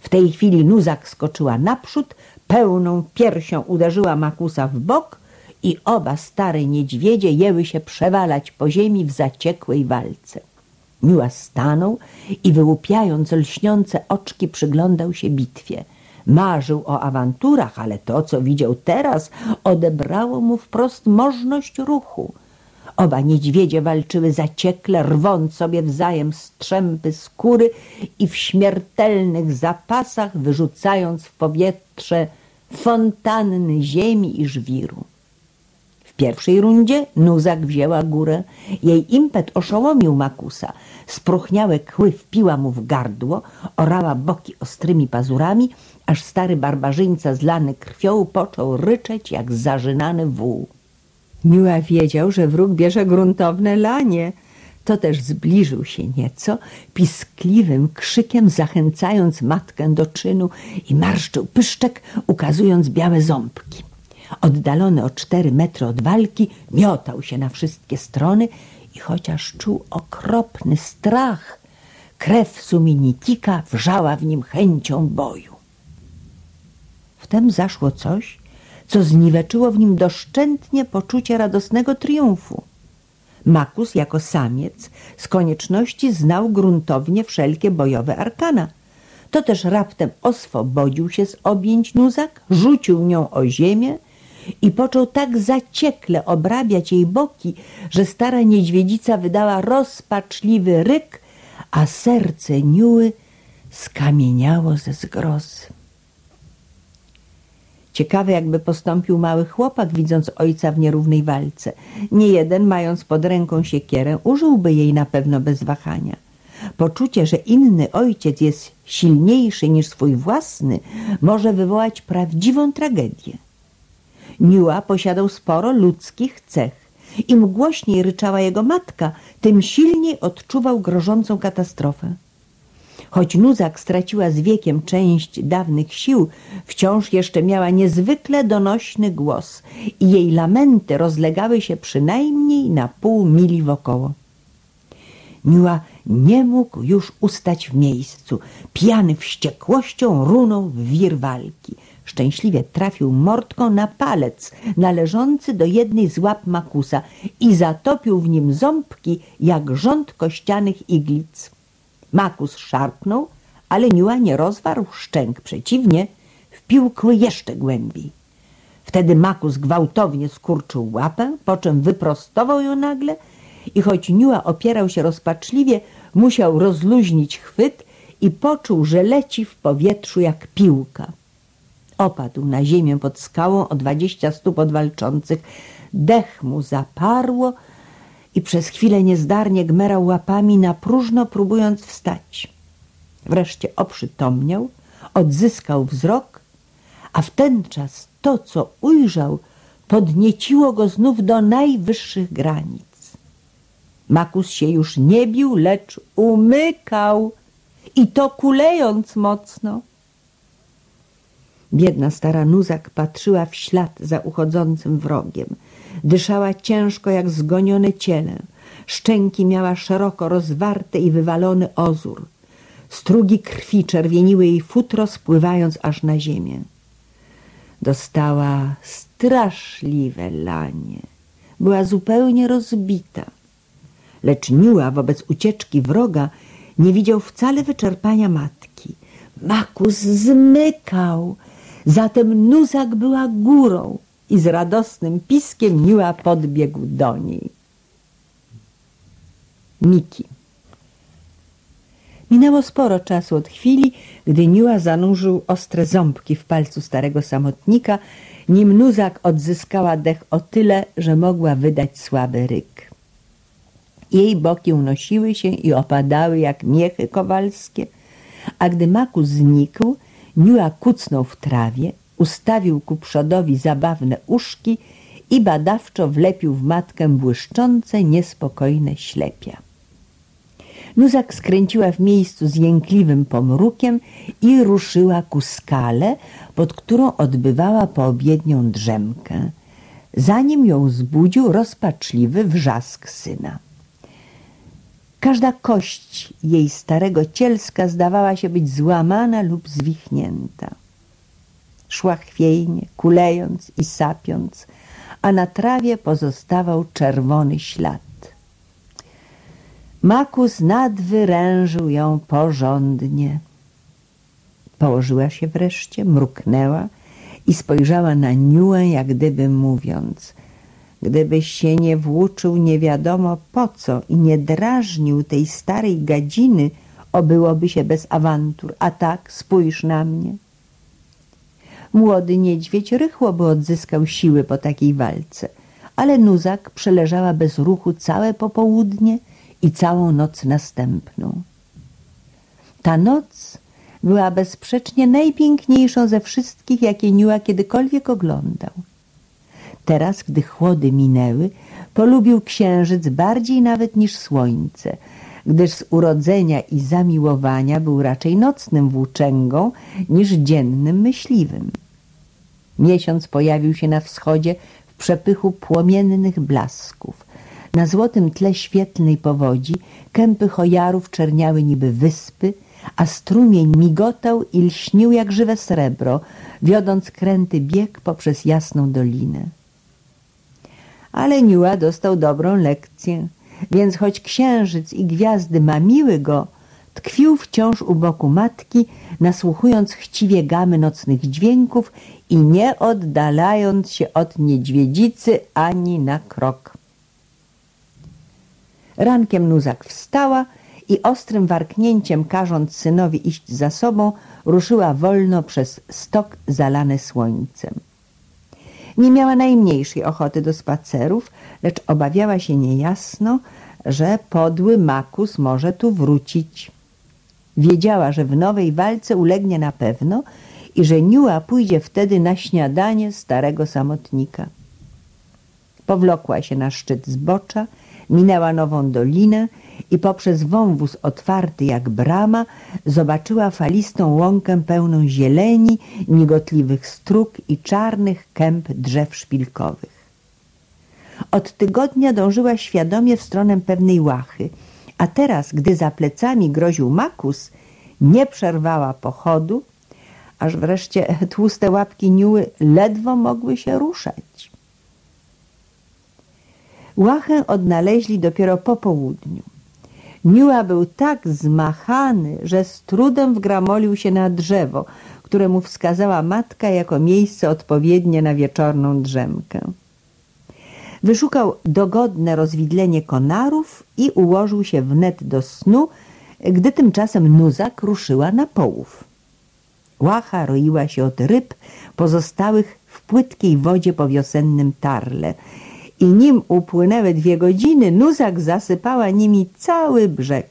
W tej chwili Nuzak skoczyła naprzód, pełną piersią uderzyła Makusa w bok i oba stare niedźwiedzie jęły się przewalać po ziemi w zaciekłej walce. Miła stanął i wyłupiając lśniące oczki przyglądał się bitwie. Marzył o awanturach, ale to, co widział teraz, odebrało mu wprost możność ruchu. Oba niedźwiedzie walczyły zaciekle, rwąc sobie wzajem strzępy skóry i w śmiertelnych zapasach wyrzucając w powietrze fontanny ziemi i żwiru. W pierwszej rundzie Nuzak wzięła górę. Jej impet oszołomił Makusa. Spruchniałe kły wpiła mu w gardło, orała boki ostrymi pazurami, aż stary barbarzyńca zlany krwią począł ryczeć jak zażynany wół. Miła wiedział, że wróg bierze gruntowne lanie. To też zbliżył się nieco, piskliwym krzykiem zachęcając matkę do czynu i marszczył pyszczek, ukazując białe ząbki. Oddalony o cztery metry od walki, miotał się na wszystkie strony i chociaż czuł okropny strach, krew Suminitika wrzała w nim chęcią boju. Wtem zaszło coś, co zniweczyło w nim doszczętnie poczucie radosnego triumfu. Makus jako samiec z konieczności znał gruntownie wszelkie bojowe arkana. To też raptem oswobodził się z objęć nuzak, rzucił nią o ziemię i począł tak zaciekle obrabiać jej boki, że stara niedźwiedzica wydała rozpaczliwy ryk, a serce Niuły skamieniało ze zgrozy. Ciekawe, jakby postąpił mały chłopak, widząc ojca w nierównej walce. Nie jeden, mając pod ręką siekierę, użyłby jej na pewno bez wahania. Poczucie, że inny ojciec jest silniejszy niż swój własny, może wywołać prawdziwą tragedię. Niua posiadał sporo ludzkich cech. Im głośniej ryczała jego matka, tym silniej odczuwał grożącą katastrofę. Choć Nuzak straciła z wiekiem część dawnych sił, wciąż jeszcze miała niezwykle donośny głos i jej lamenty rozlegały się przynajmniej na pół mili wokoło. Niua nie mógł już ustać w miejscu. Pijany wściekłością runął w wir walki. Szczęśliwie trafił mordką na palec należący do jednej z łap makusa i zatopił w nim ząbki jak rząd kościanych iglic. Makus szarpnął, ale Niua nie rozwarł szczęk. Przeciwnie, wpił kły jeszcze głębiej. Wtedy Makus gwałtownie skurczył łapę, po czym wyprostował ją nagle i choć Niua opierał się rozpaczliwie, musiał rozluźnić chwyt i poczuł, że leci w powietrzu jak piłka. Opadł na ziemię pod skałą o dwadzieścia stóp od walczących. Dech mu zaparło i przez chwilę niezdarnie gmerał łapami, na próżno próbując wstać. Wreszcie oprzytomniał, odzyskał wzrok, a w ten czas to, co ujrzał, podnieciło go znów do najwyższych granic. Makus się już nie bił, lecz umykał i to kulejąc mocno. Biedna stara Nuzak patrzyła w ślad za uchodzącym wrogiem. Dyszała ciężko jak zgonione ciele. Szczęki miała szeroko rozwarte i wywalony ozór. Strugi krwi czerwieniły jej futro, spływając aż na ziemię. Dostała straszliwe lanie. Była zupełnie rozbita. Lecz Niua wobec ucieczki wroga nie widział wcale wyczerpania matki. Makus zmykał, zatem Nuzak była górą i z radosnym piskiem Niła podbiegł do niej. Miki Minęło sporo czasu od chwili, gdy Niła zanurzył ostre ząbki w palcu starego samotnika, nim Nuzak odzyskała dech o tyle, że mogła wydać słaby ryk. Jej boki unosiły się i opadały jak miechy kowalskie, a gdy maku znikł, Niua kucnął w trawie, ustawił ku przodowi zabawne uszki i badawczo wlepił w matkę błyszczące, niespokojne ślepia. Nuzak skręciła w miejscu z jękliwym pomrukiem i ruszyła ku skale, pod którą odbywała poobiednią drzemkę. Zanim ją zbudził rozpaczliwy wrzask syna. Każda kość jej starego cielska zdawała się być złamana lub zwichnięta. Szła chwiejnie, kulejąc i sapiąc, a na trawie pozostawał czerwony ślad. Makus nadwyrężył ją porządnie. Położyła się wreszcie, mruknęła i spojrzała na Niuę, jak gdyby mówiąc Gdybyś się nie włóczył nie wiadomo po co i nie drażnił tej starej gadziny, obyłoby się bez awantur. A tak, spójrz na mnie. Młody niedźwiedź rychło by odzyskał siły po takiej walce, ale Nuzak przeleżała bez ruchu całe popołudnie i całą noc następną. Ta noc była bezsprzecznie najpiękniejszą ze wszystkich, jakie Niua kiedykolwiek oglądał. Teraz, gdy chłody minęły, polubił księżyc bardziej nawet niż słońce, gdyż z urodzenia i zamiłowania był raczej nocnym włóczęgą niż dziennym myśliwym. Miesiąc pojawił się na wschodzie w przepychu płomiennych blasków. Na złotym tle świetlnej powodzi kępy chojarów czerniały niby wyspy, a strumień migotał i lśnił jak żywe srebro, wiodąc kręty bieg poprzez jasną dolinę ale Niua dostał dobrą lekcję, więc choć księżyc i gwiazdy mamiły go, tkwił wciąż u boku matki, nasłuchując chciwie gamy nocnych dźwięków i nie oddalając się od niedźwiedzicy ani na krok. Rankiem Nuzak wstała i ostrym warknięciem każąc synowi iść za sobą, ruszyła wolno przez stok zalany słońcem. Nie miała najmniejszej ochoty do spacerów, lecz obawiała się niejasno, że podły Makus może tu wrócić. Wiedziała, że w nowej walce ulegnie na pewno i że Niua pójdzie wtedy na śniadanie starego samotnika. Powlokła się na szczyt zbocza, minęła nową dolinę i poprzez wąwóz otwarty jak brama zobaczyła falistą łąkę pełną zieleni, migotliwych strug i czarnych kęp drzew szpilkowych. Od tygodnia dążyła świadomie w stronę pewnej łachy, a teraz, gdy za plecami groził makus, nie przerwała pochodu, aż wreszcie [laughs] tłuste łapki niuły ledwo mogły się ruszać. Łachę odnaleźli dopiero po południu. Niua był tak zmachany, że z trudem wgramolił się na drzewo, które mu wskazała matka jako miejsce odpowiednie na wieczorną drzemkę. Wyszukał dogodne rozwidlenie konarów i ułożył się wnet do snu, gdy tymczasem Nuzak ruszyła na połów. Łacha roiła się od ryb pozostałych w płytkiej wodzie po wiosennym tarle i nim upłynęły dwie godziny, Nuzak zasypała nimi cały brzeg.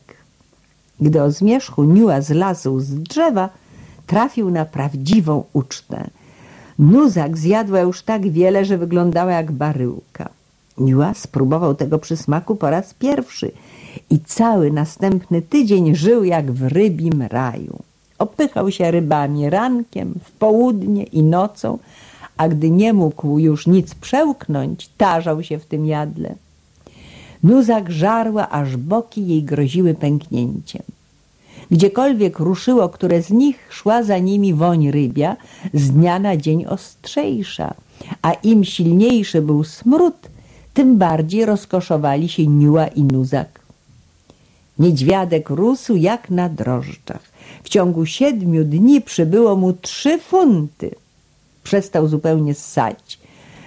Gdy o zmierzchu Niua zlazł z drzewa, trafił na prawdziwą ucztę. Nuzak zjadła już tak wiele, że wyglądała jak baryłka. Niua spróbował tego przysmaku po raz pierwszy i cały następny tydzień żył jak w rybim raju. Opychał się rybami rankiem, w południe i nocą, a gdy nie mógł już nic przełknąć, tarzał się w tym jadle. Nuzak żarła, aż boki jej groziły pęknięciem. Gdziekolwiek ruszyło, które z nich szła za nimi woń rybia, z dnia na dzień ostrzejsza, a im silniejszy był smród, tym bardziej rozkoszowali się Niua i Nuzak. Niedźwiadek rósł jak na drożdżach. W ciągu siedmiu dni przybyło mu trzy funty. Przestał zupełnie ssać,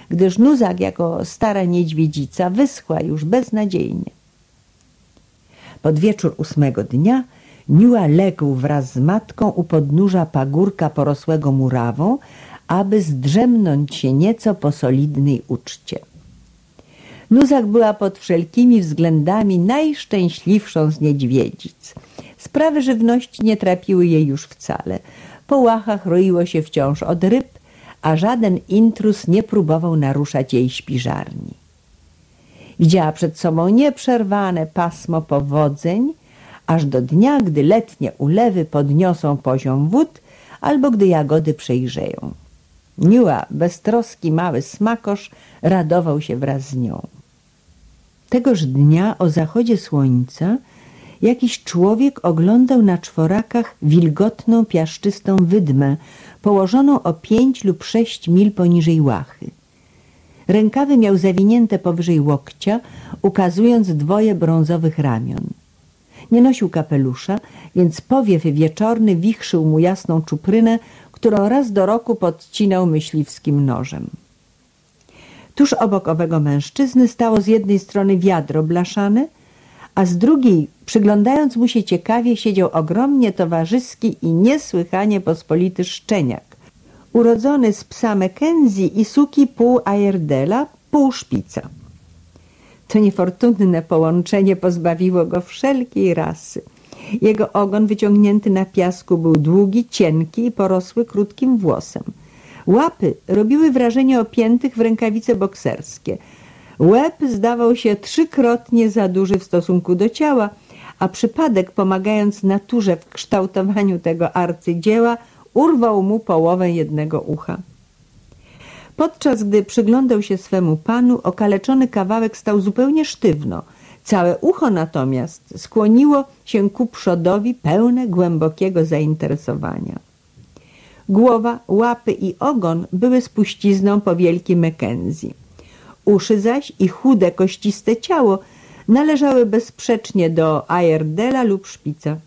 gdyż Nuzak jako stara niedźwiedzica wyschła już beznadziejnie. Pod wieczór ósmego dnia Niua legł wraz z matką u podnóża pagórka porosłego murawą, aby zdrzemnąć się nieco po solidnej uczcie. Nuzak była pod wszelkimi względami najszczęśliwszą z niedźwiedzic. Sprawy żywności nie trapiły jej już wcale. Po łachach roiło się wciąż od ryb, a żaden intrus nie próbował naruszać jej śpiżarni. Widziała przed sobą nieprzerwane pasmo powodzeń, aż do dnia, gdy letnie ulewy podniosą poziom wód albo gdy jagody przejrzeją. Niua, beztroski mały smakosz, radował się wraz z nią. Tegoż dnia o zachodzie słońca jakiś człowiek oglądał na czworakach wilgotną, piaszczystą wydmę, położoną o pięć lub sześć mil poniżej łachy. Rękawy miał zawinięte powyżej łokcia, ukazując dwoje brązowych ramion. Nie nosił kapelusza, więc powiew wieczorny wichrzył mu jasną czuprynę, którą raz do roku podcinał myśliwskim nożem. Tuż obok owego mężczyzny stało z jednej strony wiadro blaszane, a z drugiej, przyglądając mu się ciekawie, siedział ogromnie towarzyski i niesłychanie pospolity szczeniak, urodzony z psa Mackenzie i suki pół Ayerdela, pół szpica. To niefortunne połączenie pozbawiło go wszelkiej rasy. Jego ogon wyciągnięty na piasku był długi, cienki i porosły krótkim włosem. Łapy robiły wrażenie opiętych w rękawice bokserskie. Łeb zdawał się trzykrotnie za duży w stosunku do ciała, a przypadek pomagając naturze w kształtowaniu tego arcydzieła urwał mu połowę jednego ucha. Podczas gdy przyglądał się swemu panu, okaleczony kawałek stał zupełnie sztywno. Całe ucho natomiast skłoniło się ku przodowi pełne głębokiego zainteresowania. Głowa, łapy i ogon były spuścizną po wielkim Mackenzie. Uszy zaś i chude, kościste ciało należały bezsprzecznie do Ayerdela lub Szpica.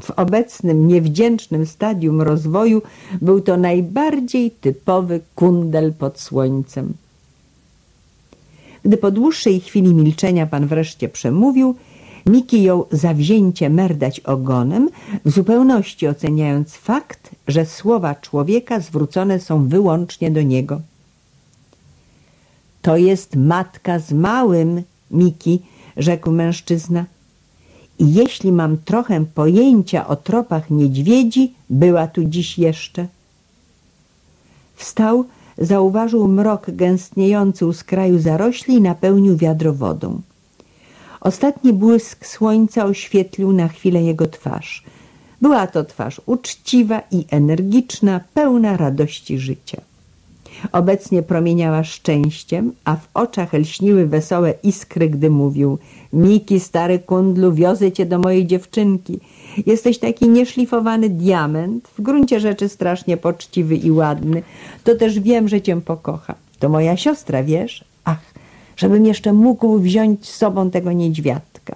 W obecnym, niewdzięcznym stadium rozwoju był to najbardziej typowy kundel pod słońcem. Gdy po dłuższej chwili milczenia pan wreszcie przemówił, Miki jął zawzięcie merdać ogonem, w zupełności oceniając fakt, że słowa człowieka zwrócone są wyłącznie do niego. To jest matka z małym, Miki, rzekł mężczyzna. I jeśli mam trochę pojęcia o tropach niedźwiedzi, była tu dziś jeszcze. Wstał, zauważył mrok gęstniejący u skraju zarośli i napełnił wiadro wodą. Ostatni błysk słońca oświetlił na chwilę jego twarz. Była to twarz uczciwa i energiczna, pełna radości życia. Obecnie promieniała szczęściem, a w oczach lśniły wesołe iskry, gdy mówił Miki, stary kundlu, wiozę cię do mojej dziewczynki. Jesteś taki nieszlifowany diament, w gruncie rzeczy strasznie poczciwy i ładny. To też wiem, że cię pokocha. To moja siostra, wiesz? Ach, żebym jeszcze mógł wziąć z sobą tego niedźwiadka.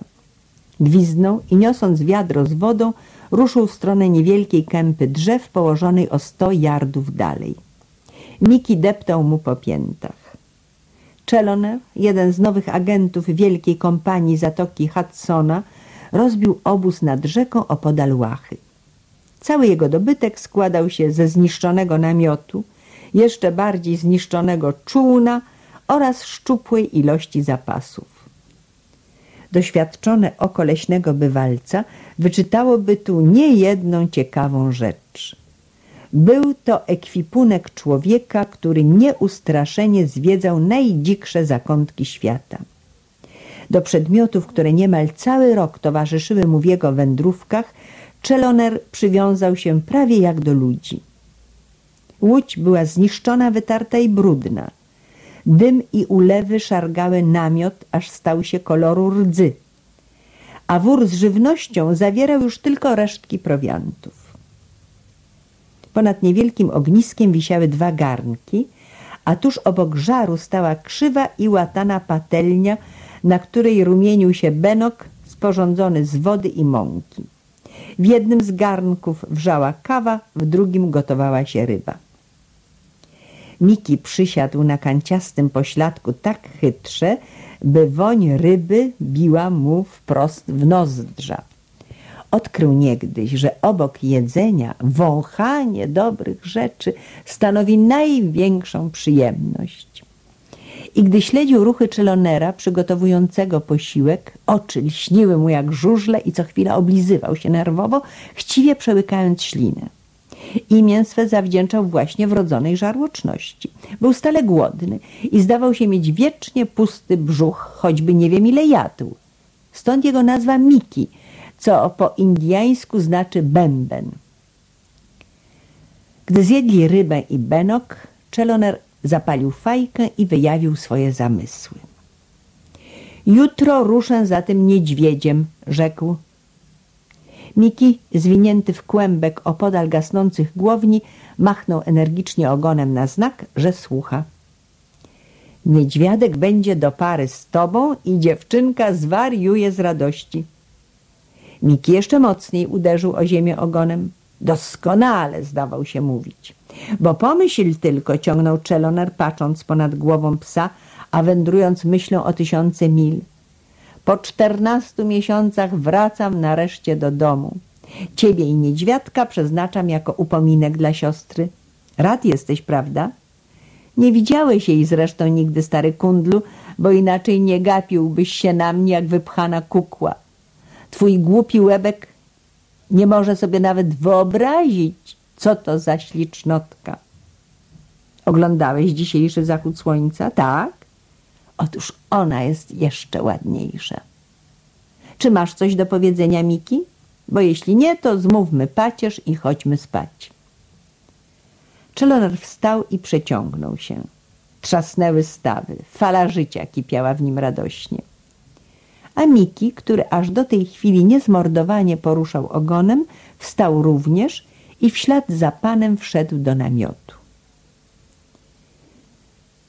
Gwizdnął i niosąc wiadro z wodą, ruszył w stronę niewielkiej kępy drzew położonej o sto yardów dalej. Miki deptał mu po piętach. Czeloner, jeden z nowych agentów wielkiej kompanii Zatoki Hudsona, rozbił obóz nad rzeką opodal Łachy. Cały jego dobytek składał się ze zniszczonego namiotu, jeszcze bardziej zniszczonego czółna oraz szczupłej ilości zapasów. Doświadczone oko leśnego bywalca wyczytałoby tu niejedną ciekawą rzecz. Był to ekwipunek człowieka, który nieustraszenie zwiedzał najdziksze zakątki świata. Do przedmiotów, które niemal cały rok towarzyszyły mu w jego wędrówkach, Czeloner przywiązał się prawie jak do ludzi. Łódź była zniszczona, wytarta i brudna. Dym i ulewy szargały namiot, aż stał się koloru rdzy. A wór z żywnością zawierał już tylko resztki prowiantów. Ponad niewielkim ogniskiem wisiały dwa garnki, a tuż obok żaru stała krzywa i łatana patelnia, na której rumienił się benok sporządzony z wody i mąki. W jednym z garnków wrzała kawa, w drugim gotowała się ryba. Miki przysiadł na kanciastym pośladku tak chytrze, by woń ryby biła mu wprost w nozdrza. Odkrył niegdyś, że obok jedzenia wąchanie dobrych rzeczy stanowi największą przyjemność. I gdy śledził ruchy Czelonera przygotowującego posiłek, oczy lśniły mu jak żużle i co chwila oblizywał się nerwowo, chciwie przełykając ślinę. Imię swe zawdzięczał właśnie wrodzonej żarłoczności. Był stale głodny i zdawał się mieć wiecznie pusty brzuch, choćby nie wiem ile jadł. Stąd jego nazwa Miki, co po indiańsku znaczy bęben. Gdy zjedli rybę i benok, Czeloner zapalił fajkę i wyjawił swoje zamysły. Jutro ruszę za tym niedźwiedziem, rzekł. Miki, zwinięty w kłębek opodal gasnących głowni, machnął energicznie ogonem na znak, że słucha. Niedźwiadek będzie do pary z tobą i dziewczynka zwariuje z radości. Miki jeszcze mocniej uderzył o ziemię ogonem. Doskonale zdawał się mówić. Bo pomyśl tylko, ciągnął Czeloner, patrząc ponad głową psa, a wędrując myślą o tysiące mil. Po czternastu miesiącach wracam nareszcie do domu. Ciebie i niedźwiadka przeznaczam jako upominek dla siostry. Rad jesteś, prawda? Nie widziałeś jej zresztą nigdy, stary kundlu, bo inaczej nie gapiłbyś się na mnie jak wypchana kukła. Twój głupi łebek nie może sobie nawet wyobrazić, co to za ślicznotka. Oglądałeś dzisiejszy zachód słońca? Tak? Otóż ona jest jeszcze ładniejsza. Czy masz coś do powiedzenia, Miki? Bo jeśli nie, to zmówmy pacierz i chodźmy spać. Czeloner wstał i przeciągnął się. Trzasnęły stawy, fala życia kipiała w nim radośnie. A Miki, który aż do tej chwili niezmordowanie poruszał ogonem, wstał również i w ślad za panem wszedł do namiotu.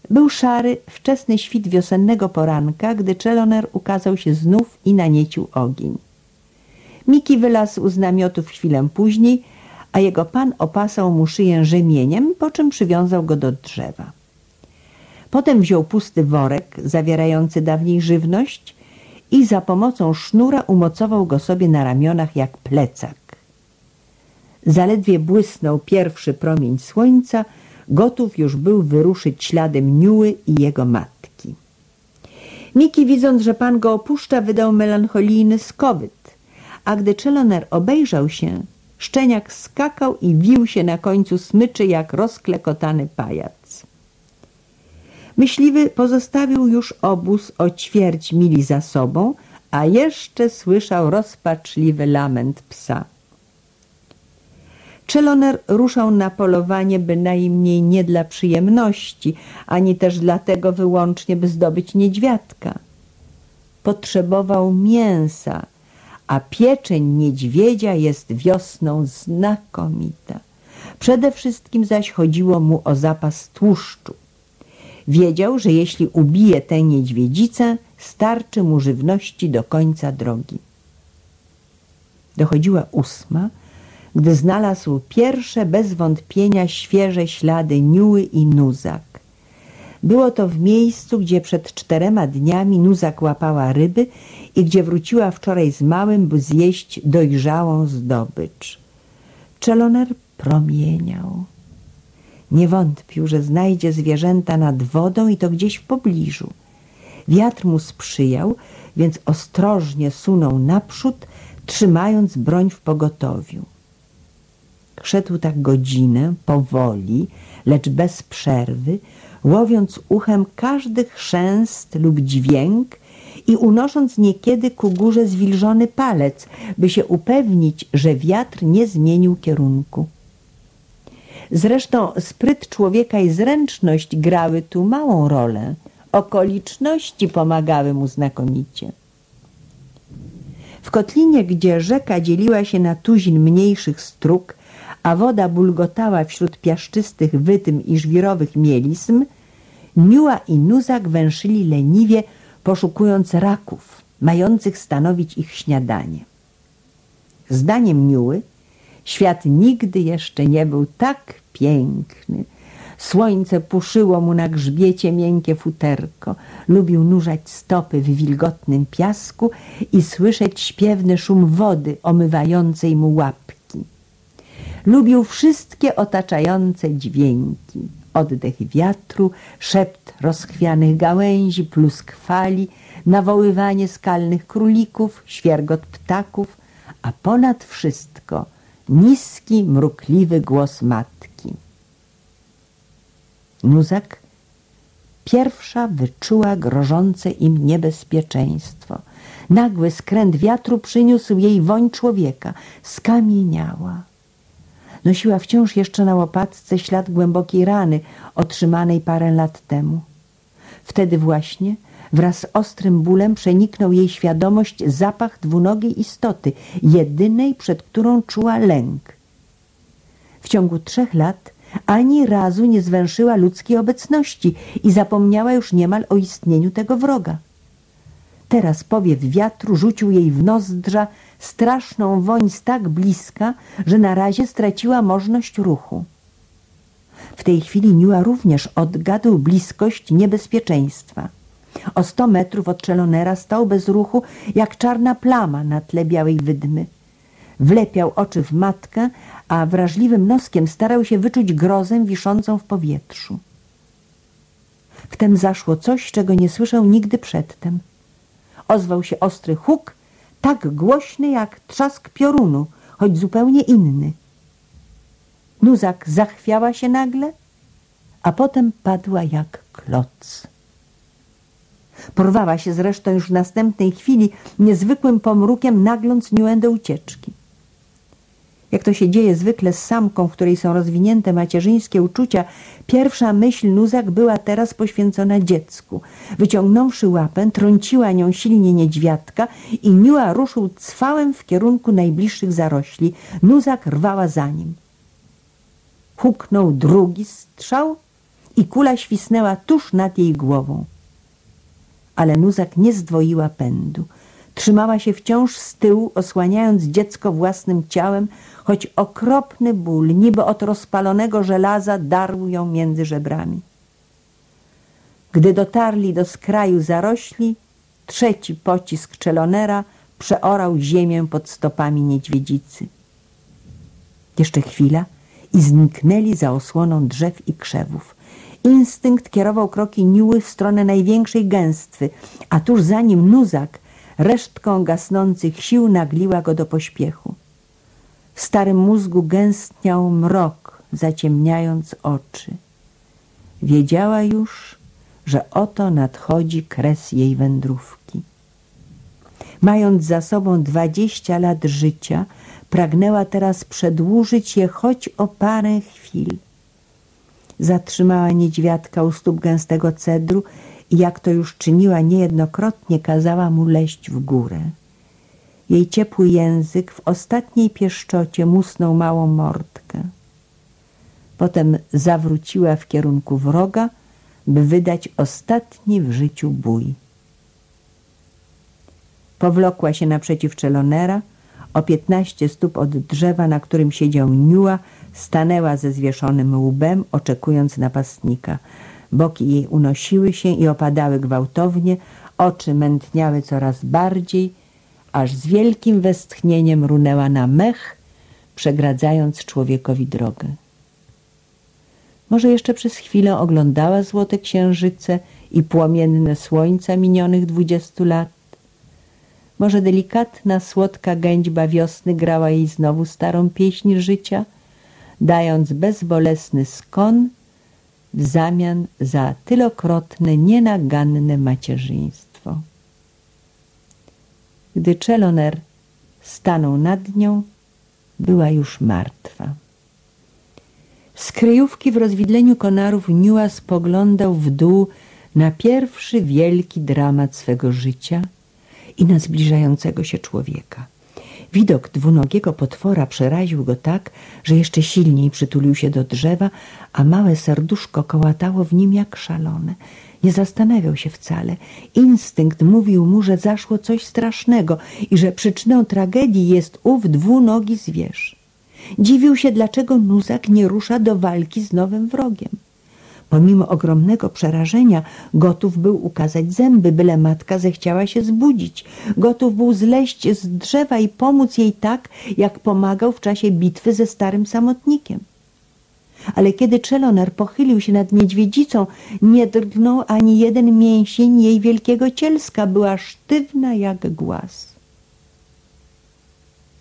Był szary, wczesny świt wiosennego poranka, gdy Czeloner ukazał się znów i naniecił ogień. Miki wylazł z namiotu w chwilę później, a jego pan opasał mu szyję rzemieniem, po czym przywiązał go do drzewa. Potem wziął pusty worek zawierający dawniej żywność i za pomocą sznura umocował go sobie na ramionach jak plecak. Zaledwie błysnął pierwszy promień słońca, gotów już był wyruszyć śladem Niuły i jego matki. Miki, widząc, że pan go opuszcza, wydał melancholijny skowyt, a gdy Czeloner obejrzał się, szczeniak skakał i wił się na końcu smyczy jak rozklekotany pajac. Myśliwy pozostawił już obóz o ćwierć mili za sobą, a jeszcze słyszał rozpaczliwy lament psa. Czeloner ruszał na polowanie bynajmniej nie dla przyjemności, ani też dlatego wyłącznie, by zdobyć niedźwiadka. Potrzebował mięsa, a pieczeń niedźwiedzia jest wiosną znakomita. Przede wszystkim zaś chodziło mu o zapas tłuszczu. Wiedział, że jeśli ubije tę niedźwiedzicę, starczy mu żywności do końca drogi. Dochodziła ósma, gdy znalazł pierwsze bez wątpienia świeże ślady Niuły i Nuzak. Było to w miejscu, gdzie przed czterema dniami Nuzak łapała ryby i gdzie wróciła wczoraj z małym, by zjeść dojrzałą zdobycz. Czeloner promieniał. Nie wątpił, że znajdzie zwierzęta nad wodą i to gdzieś w pobliżu. Wiatr mu sprzyjał, więc ostrożnie sunął naprzód, trzymając broń w pogotowiu. Szedł tak godzinę, powoli, lecz bez przerwy, łowiąc uchem każdy chrzęst lub dźwięk i unosząc niekiedy ku górze zwilżony palec, by się upewnić, że wiatr nie zmienił kierunku. Zresztą spryt człowieka i zręczność grały tu małą rolę. Okoliczności pomagały mu znakomicie. W kotlinie, gdzie rzeka dzieliła się na tuzin mniejszych strug, a woda bulgotała wśród piaszczystych wytym i żwirowych mielism, Niuła i Nuzak węszyli leniwie, poszukując raków, mających stanowić ich śniadanie. Zdaniem Niuły świat nigdy jeszcze nie był tak piękny. Słońce puszyło mu na grzbiecie miękkie futerko. Lubił nurzać stopy w wilgotnym piasku i słyszeć śpiewny szum wody omywającej mu łapki. Lubił wszystkie otaczające dźwięki. Oddech wiatru, szept rozchwianych gałęzi, plusk fali, nawoływanie skalnych królików, świergot ptaków, a ponad wszystko niski, mrukliwy głos matki. Nuzak pierwsza wyczuła grożące im niebezpieczeństwo. Nagły skręt wiatru przyniósł jej woń człowieka. Skamieniała. Nosiła wciąż jeszcze na łopatce ślad głębokiej rany, otrzymanej parę lat temu. Wtedy właśnie wraz z ostrym bólem przeniknął jej świadomość zapach dwunogiej istoty, jedynej, przed którą czuła lęk. W ciągu trzech lat ani razu nie zwęszyła ludzkiej obecności i zapomniała już niemal o istnieniu tego wroga. Teraz powiew wiatru rzucił jej w nozdrza straszną woń z tak bliska, że na razie straciła możność ruchu. W tej chwili Niua również odgadł bliskość niebezpieczeństwa. O sto metrów od Czelonera stał bez ruchu, jak czarna plama na tle białej wydmy. Wlepiał oczy w matkę, a wrażliwym noskiem starał się wyczuć grozę wiszącą w powietrzu. Wtem zaszło coś, czego nie słyszał nigdy przedtem. Ozwał się ostry huk tak głośny jak trzask piorunu, choć zupełnie inny. Nuzak zachwiała się nagle, a potem padła jak kloc. Porwała się zresztą już w następnej chwili niezwykłym pomrukiem, nagląc Niuę do ucieczki. Jak to się dzieje zwykle z samką, w której są rozwinięte macierzyńskie uczucia, pierwsza myśl Nuzak była teraz poświęcona dziecku. Wyciągnąwszy łapę, trąciła nią silnie niedźwiadka i Niua ruszył cwałem w kierunku najbliższych zarośli. Nuzak rwała za nim. Huknął drugi strzał i kula świsnęła tuż nad jej głową. Ale Nuzak nie zdwoiła pędu. Trzymała się wciąż z tyłu, osłaniając dziecko własnym ciałem, choć okropny ból, niby od rozpalonego żelaza, darł ją między żebrami. Gdy dotarli do skraju zarośli, trzeci pocisk Czelonera przeorał ziemię pod stopami niedźwiedzicy. Jeszcze chwila i zniknęli za osłoną drzew i krzewów. Instynkt kierował kroki Niuły w stronę największej gęstwy, a tuż za nim Nuzak resztką gasnących sił nagliła go do pośpiechu. W starym mózgu gęstniał mrok, zaciemniając oczy. Wiedziała już, że oto nadchodzi kres jej wędrówki. Mając za sobą dwadzieścia lat życia, pragnęła teraz przedłużyć je choć o parę chwil. Zatrzymała niedźwiadka u stóp gęstego cedru i jak to już czyniła niejednokrotnie, kazała mu leść w górę. Jej ciepły język w ostatniej pieszczocie musnął małą mordkę. Potem zawróciła w kierunku wroga, by wydać ostatni w życiu bój. Powlokła się naprzeciw Czelonera, o piętnaście stóp od drzewa, na którym siedział Niua, stanęła ze zwieszonym łbem, oczekując napastnika. Boki jej unosiły się i opadały gwałtownie, oczy mętniały coraz bardziej, aż z wielkim westchnieniem runęła na mech, przegradzając człowiekowi drogę. Może jeszcze przez chwilę oglądała złote księżyce i płomienne słońca minionych dwudziestu lat. Może delikatna, słodka gęćba wiosny grała jej znowu starą pieśń życia, dając bezbolesny skon w zamian za tylokrotne, nienaganne macierzyństwo. Gdy Czeloner stanął nad nią, była już martwa. Z kryjówki w rozwidleniu konarów Niua spoglądał w dół na pierwszy wielki dramat swego życia i na zbliżającego się człowieka. Widok dwunogiego potwora przeraził go tak, że jeszcze silniej przytulił się do drzewa, a małe serduszko kołatało w nim jak szalone. Nie zastanawiał się wcale. Instynkt mówił mu, że zaszło coś strasznego i że przyczyną tragedii jest ów dwunogi zwierz. Dziwił się, dlaczego Nuzak nie rusza do walki z nowym wrogiem. Pomimo ogromnego przerażenia gotów był ukazać zęby, byle matka zechciała się zbudzić. Gotów był zleść z drzewa i pomóc jej tak, jak pomagał w czasie bitwy ze starym samotnikiem. Ale kiedy Czeloner pochylił się nad niedźwiedzicą, nie drgnął ani jeden mięsień jej wielkiego cielska, była sztywna jak głaz.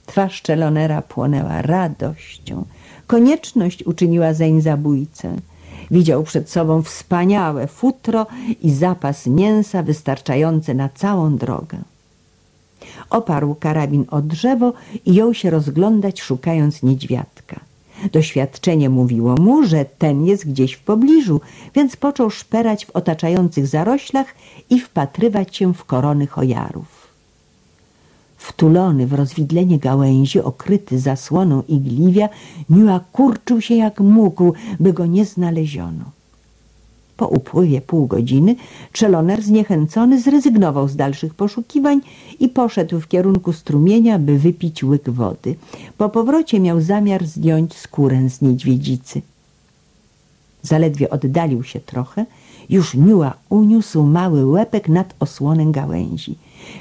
Twarz Czelonera płonęła radością. Konieczność uczyniła zeń zabójcę. Widział przed sobą wspaniałe futro i zapas mięsa wystarczający na całą drogę. Oparł karabin o drzewo i jął się rozglądać, szukając niedźwiadka. Doświadczenie mówiło mu, że ten jest gdzieś w pobliżu, więc począł szperać w otaczających zaroślach i wpatrywać się w korony chojarów. Wtulony w rozwidlenie gałęzi, okryty zasłoną igliwia, Miła kurczył się jak mógł, by go nie znaleziono. Po upływie pół godziny Czeloner zniechęcony zrezygnował z dalszych poszukiwań i poszedł w kierunku strumienia, by wypić łyk wody. Po powrocie miał zamiar zdjąć skórę z niedźwiedzicy. Zaledwie oddalił się trochę, już Miła uniósł mały łepek nad osłonę gałęzi.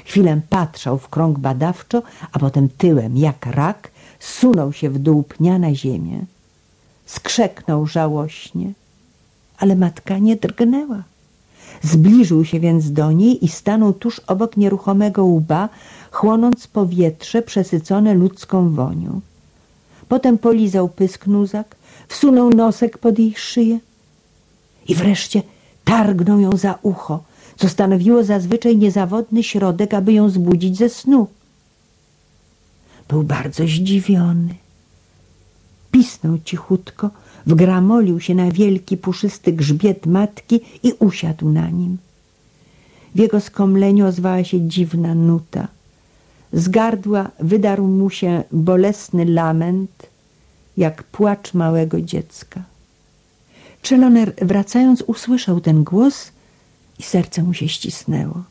Chwilę patrzał w krąg badawczo, a potem tyłem, jak rak, sunął się w dół pnia na ziemię. Skrzeknął żałośnie, ale matka nie drgnęła. Zbliżył się więc do niej i stanął tuż obok nieruchomego łba, chłonąc powietrze przesycone ludzką wonią. Potem polizał pysk nuzak, wsunął nosek pod jej szyję i wreszcie targnął ją za ucho, co stanowiło zazwyczaj niezawodny środek, aby ją zbudzić ze snu. Był bardzo zdziwiony. Pisnął cichutko, wgramolił się na wielki, puszysty grzbiet matki i usiadł na nim. W jego skomleniu ozwała się dziwna nuta. Z gardła wydarł mu się bolesny lament, jak płacz małego dziecka. Czeloner, wracając, usłyszał ten głos i serce mu się ścisnęło.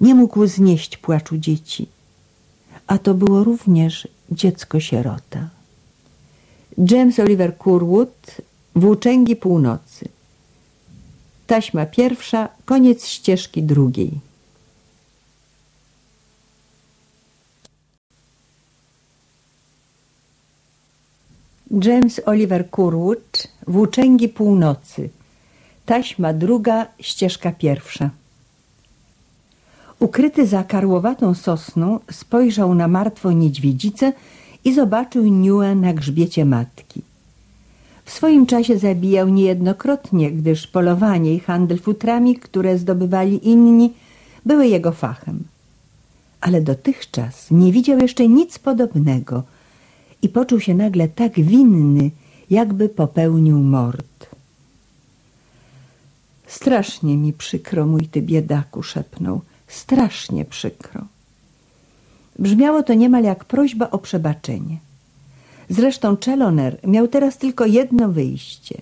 Nie mógł znieść płaczu dzieci, a to było również dziecko-sierota. James Oliver Curwood, Włóczęgi Północy. Taśma pierwsza, koniec ścieżki drugiej. James Oliver Curwood, Włóczęgi Północy Taśma druga, ścieżka pierwsza Ukryty za karłowatą sosną spojrzał na martwą niedźwiedzicę i zobaczył Niua na grzbiecie matki. W swoim czasie zabijał niejednokrotnie, gdyż polowanie i handel futrami, które zdobywali inni, były jego fachem. Ale dotychczas nie widział jeszcze nic podobnego – i poczuł się nagle tak winny, jakby popełnił mord. Strasznie mi przykro, mój ty biedaku, szepnął. Strasznie przykro. Brzmiało to niemal jak prośba o przebaczenie. Zresztą Czeloner miał teraz tylko jedno wyjście.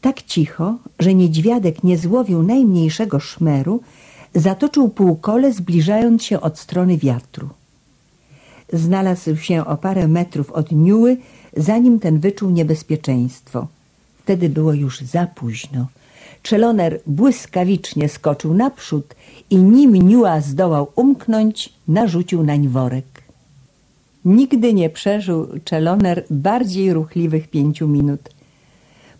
Tak cicho, że niedźwiadek nie złowił najmniejszego szmeru, zatoczył półkole, zbliżając się od strony wiatru znalazł się o parę metrów od Niuły, zanim ten wyczuł niebezpieczeństwo. Wtedy było już za późno. Czeloner błyskawicznie skoczył naprzód i nim Niua zdołał umknąć, narzucił nań worek. Nigdy nie przeżył Czeloner bardziej ruchliwych pięciu minut.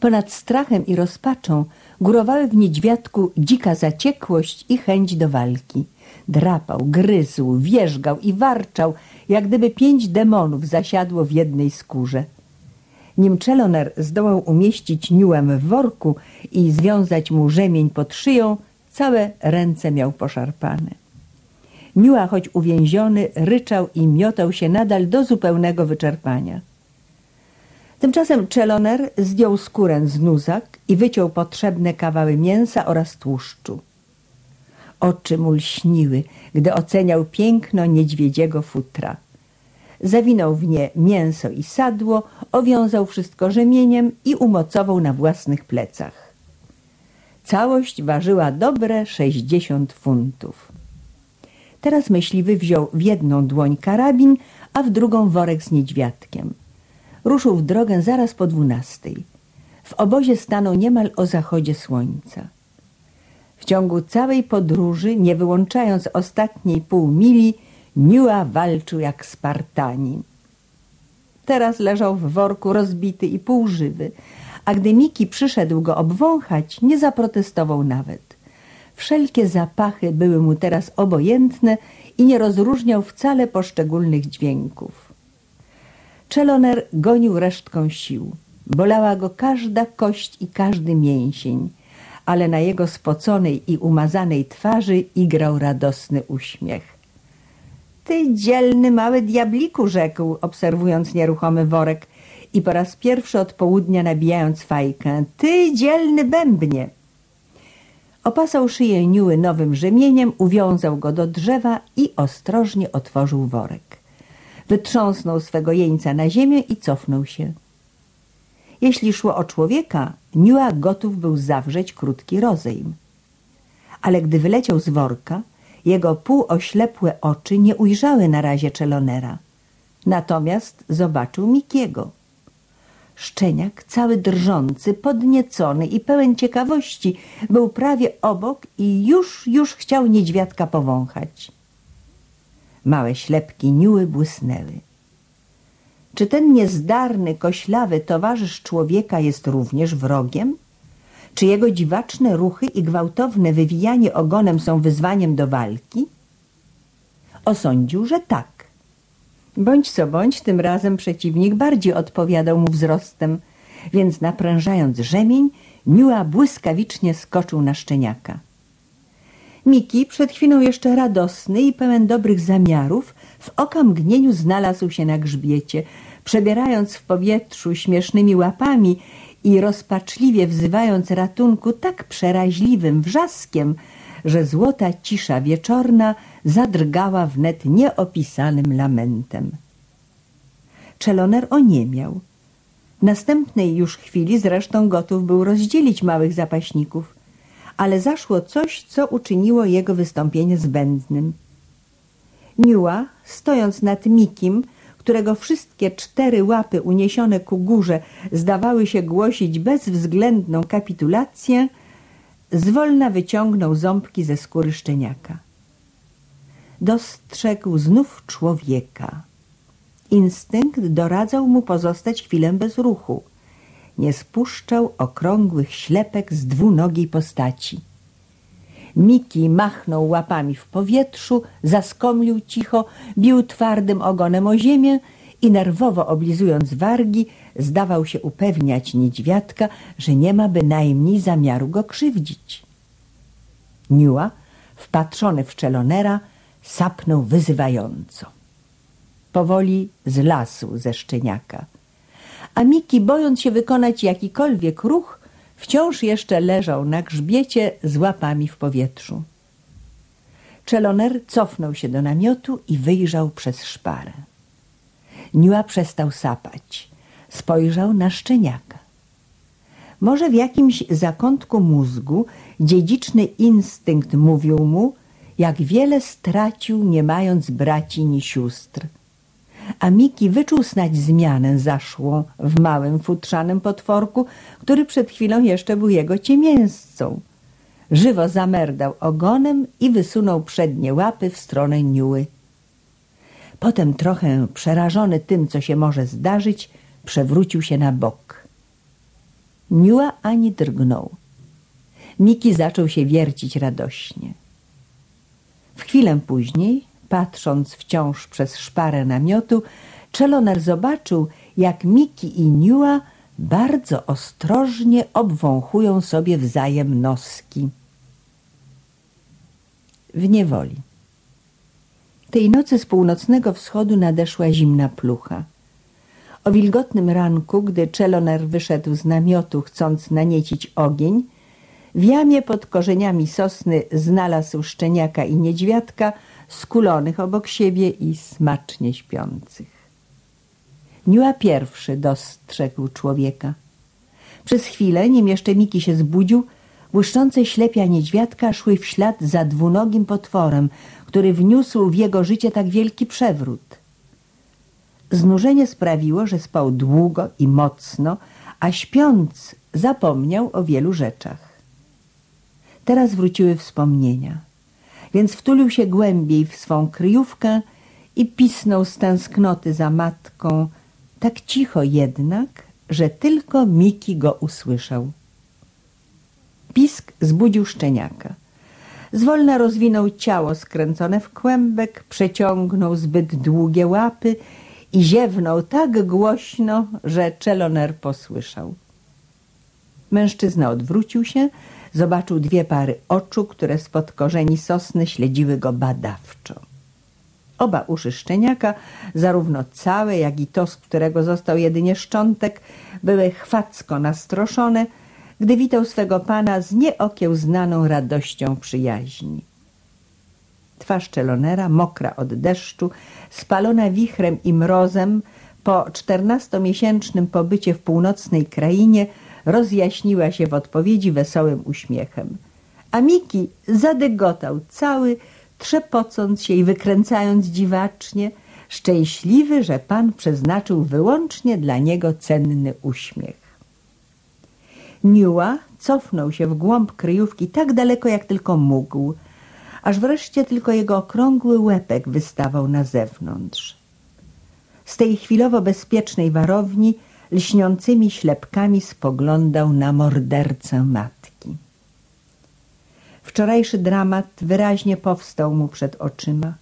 Ponad strachem i rozpaczą górowały w niedźwiadku dzika zaciekłość i chęć do walki. Drapał, gryzł, wierzgał i warczał, jak gdyby pięć demonów zasiadło w jednej skórze. Nim Czeloner zdołał umieścić niułem w worku i związać mu rzemień pod szyją, całe ręce miał poszarpane. Niua, choć uwięziony, ryczał i miotał się nadal do zupełnego wyczerpania. Tymczasem Czeloner zdjął skórę z nuzak i wyciął potrzebne kawały mięsa oraz tłuszczu. Oczy mu lśniły, gdy oceniał piękno niedźwiedziego futra. Zawinął w nie mięso i sadło, owiązał wszystko rzemieniem i umocował na własnych plecach. Całość ważyła dobre sześćdziesiąt funtów. Teraz myśliwy wziął w jedną dłoń karabin, a w drugą worek z niedźwiadkiem. Ruszył w drogę zaraz po dwunastej. W obozie stanął niemal o zachodzie słońca. W ciągu całej podróży, nie wyłączając ostatniej pół mili, Niua walczył jak Spartanin. Teraz leżał w worku rozbity i półżywy, a gdy Miki przyszedł go obwąchać, nie zaprotestował nawet. Wszelkie zapachy były mu teraz obojętne i nie rozróżniał wcale poszczególnych dźwięków. Czeloner gonił resztką sił. Bolała go każda kość i każdy mięsień ale na jego spoconej i umazanej twarzy igrał radosny uśmiech. Ty dzielny mały diabliku, rzekł, obserwując nieruchomy worek i po raz pierwszy od południa nabijając fajkę. Ty dzielny bębnie! Opasał szyję Niuły nowym rzemieniem, uwiązał go do drzewa i ostrożnie otworzył worek. Wytrząsnął swego jeńca na ziemię i cofnął się. Jeśli szło o człowieka, Niua gotów był zawrzeć krótki rozejm. Ale gdy wyleciał z worka, jego półoślepłe oczy nie ujrzały na razie Czelonera. Natomiast zobaczył Mikiego. Szczeniak, cały drżący, podniecony i pełen ciekawości, był prawie obok i już, już chciał niedźwiadka powąchać. Małe ślepki niuły błysnęły. Czy ten niezdarny, koślawy towarzysz człowieka jest również wrogiem? Czy jego dziwaczne ruchy i gwałtowne wywijanie ogonem są wyzwaniem do walki? Osądził, że tak. Bądź co bądź, tym razem przeciwnik bardziej odpowiadał mu wzrostem, więc naprężając rzemień, Niua błyskawicznie skoczył na szczeniaka. Miki, przed chwilą jeszcze radosny i pełen dobrych zamiarów, w okamgnieniu znalazł się na grzbiecie, przebierając w powietrzu śmiesznymi łapami i rozpaczliwie wzywając ratunku tak przeraźliwym wrzaskiem, że złota cisza wieczorna zadrgała wnet nieopisanym lamentem. Czeloner oniemiał. W następnej już chwili zresztą gotów był rozdzielić małych zapaśników, ale zaszło coś, co uczyniło jego wystąpienie zbędnym. Niua, stojąc nad Mikim, którego wszystkie cztery łapy uniesione ku górze zdawały się głosić bezwzględną kapitulację, zwolna wyciągnął ząbki ze skóry szczeniaka. Dostrzegł znów człowieka. Instynkt doradzał mu pozostać chwilę bez ruchu. Nie spuszczał okrągłych ślepek z dwunogiej postaci. Miki machnął łapami w powietrzu, zaskomlił cicho, bił twardym ogonem o ziemię i nerwowo oblizując wargi, zdawał się upewniać niedźwiadka, że nie ma bynajmniej zamiaru go krzywdzić. Niua, wpatrzony w czelonera, sapnął wyzywająco. Powoli zlasł ze szczeniaka, a Miki, bojąc się wykonać jakikolwiek ruch, wciąż jeszcze leżał na grzbiecie z łapami w powietrzu. Czeloner cofnął się do namiotu i wyjrzał przez szparę. Niua przestał sapać. Spojrzał na szczeniaka. Może w jakimś zakątku mózgu dziedziczny instynkt mówił mu, jak wiele stracił, nie mając braci ni sióstr. A Miki wyczuł snać zmianę zaszłą w małym futrzanym potworku, który przed chwilą jeszcze był jego ciemięscą. Żywo zamerdał ogonem i wysunął przednie łapy w stronę Niuły. Potem trochę przerażony tym, co się może zdarzyć, przewrócił się na bok. Niua ani drgnął. Miki zaczął się wiercić radośnie. W chwilę później, patrząc wciąż przez szparę namiotu, Czeloner zobaczył, jak Miki i Niua bardzo ostrożnie obwąchują sobie wzajem noski. W niewoli. Tej nocy z północnego wschodu nadeszła zimna plucha. O wilgotnym ranku, gdy Czeloner wyszedł z namiotu, chcąc naniecić ogień, w jamie pod korzeniami sosny znalazł szczeniaka i niedźwiadka, skulonych obok siebie i smacznie śpiących. Niua pierwszy dostrzegł człowieka. Przez chwilę, nim jeszcze Miki się zbudził, błyszczące ślepia niedźwiadka szły w ślad za dwunogim potworem, który wniósł w jego życie tak wielki przewrót. Znużenie sprawiło, że spał długo i mocno, a śpiąc zapomniał o wielu rzeczach. Teraz wróciły wspomnienia, więc wtulił się głębiej w swą kryjówkę i pisnął z tęsknoty za matką, tak cicho jednak, że tylko Miki go usłyszał. Pisk zbudził szczeniaka. Zwolna rozwinął ciało skręcone w kłębek, przeciągnął zbyt długie łapy i ziewnął tak głośno, że Czeloner posłyszał. Mężczyzna odwrócił się, zobaczył dwie pary oczu, które spod korzeni sosny śledziły go badawczo. Oba uszy szczeniaka, zarówno całe, jak i to, z którego został jedynie szczątek, były chwacko nastroszone, gdy witał swego pana z nieokiełznaną radością przyjaźni. Twarz Czelonera, mokra od deszczu, spalona wichrem i mrozem, po czternastomiesięcznym pobycie w północnej krainie rozjaśniła się w odpowiedzi wesołym uśmiechem. A Miki zadygotał cały, trzepocąc się i wykręcając dziwacznie, szczęśliwy, że pan przeznaczył wyłącznie dla niego cenny uśmiech. Niua cofnął się w głąb kryjówki tak daleko, jak tylko mógł, aż wreszcie tylko jego okrągły łepek wystawał na zewnątrz. Z tej chwilowo bezpiecznej warowni lśniącymi ślepkami spoglądał na mordercę matki. Wczorajszy dramat wyraźnie powstał mu przed oczyma.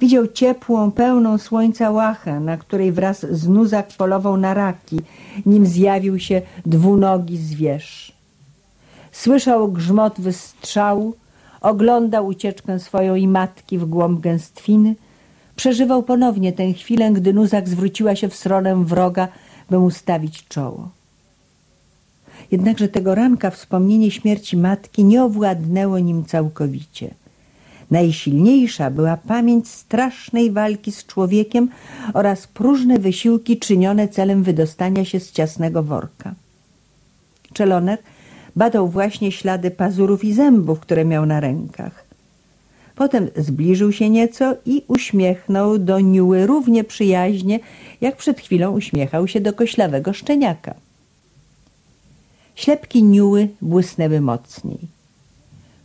Widział ciepłą, pełną słońca łachę, na której wraz z nuzak polował na raki, nim zjawił się dwunogi zwierz. Słyszał grzmot wystrzału, oglądał ucieczkę swoją i matki w głąb gęstwiny, przeżywał ponownie tę chwilę, gdy nuzak zwróciła się w stronę wroga, by mu stawić czoło. Jednakże tego ranka wspomnienie śmierci matki nie owładnęło nim całkowicie. Najsilniejsza była pamięć strasznej walki z człowiekiem oraz próżne wysiłki czynione celem wydostania się z ciasnego worka. Czeloner badał właśnie ślady pazurów i zębów, które miał na rękach. Potem zbliżył się nieco i uśmiechnął do Niuły równie przyjaźnie, jak przed chwilą uśmiechał się do koślawego szczeniaka. Ślepki Niuły błysnęły mocniej.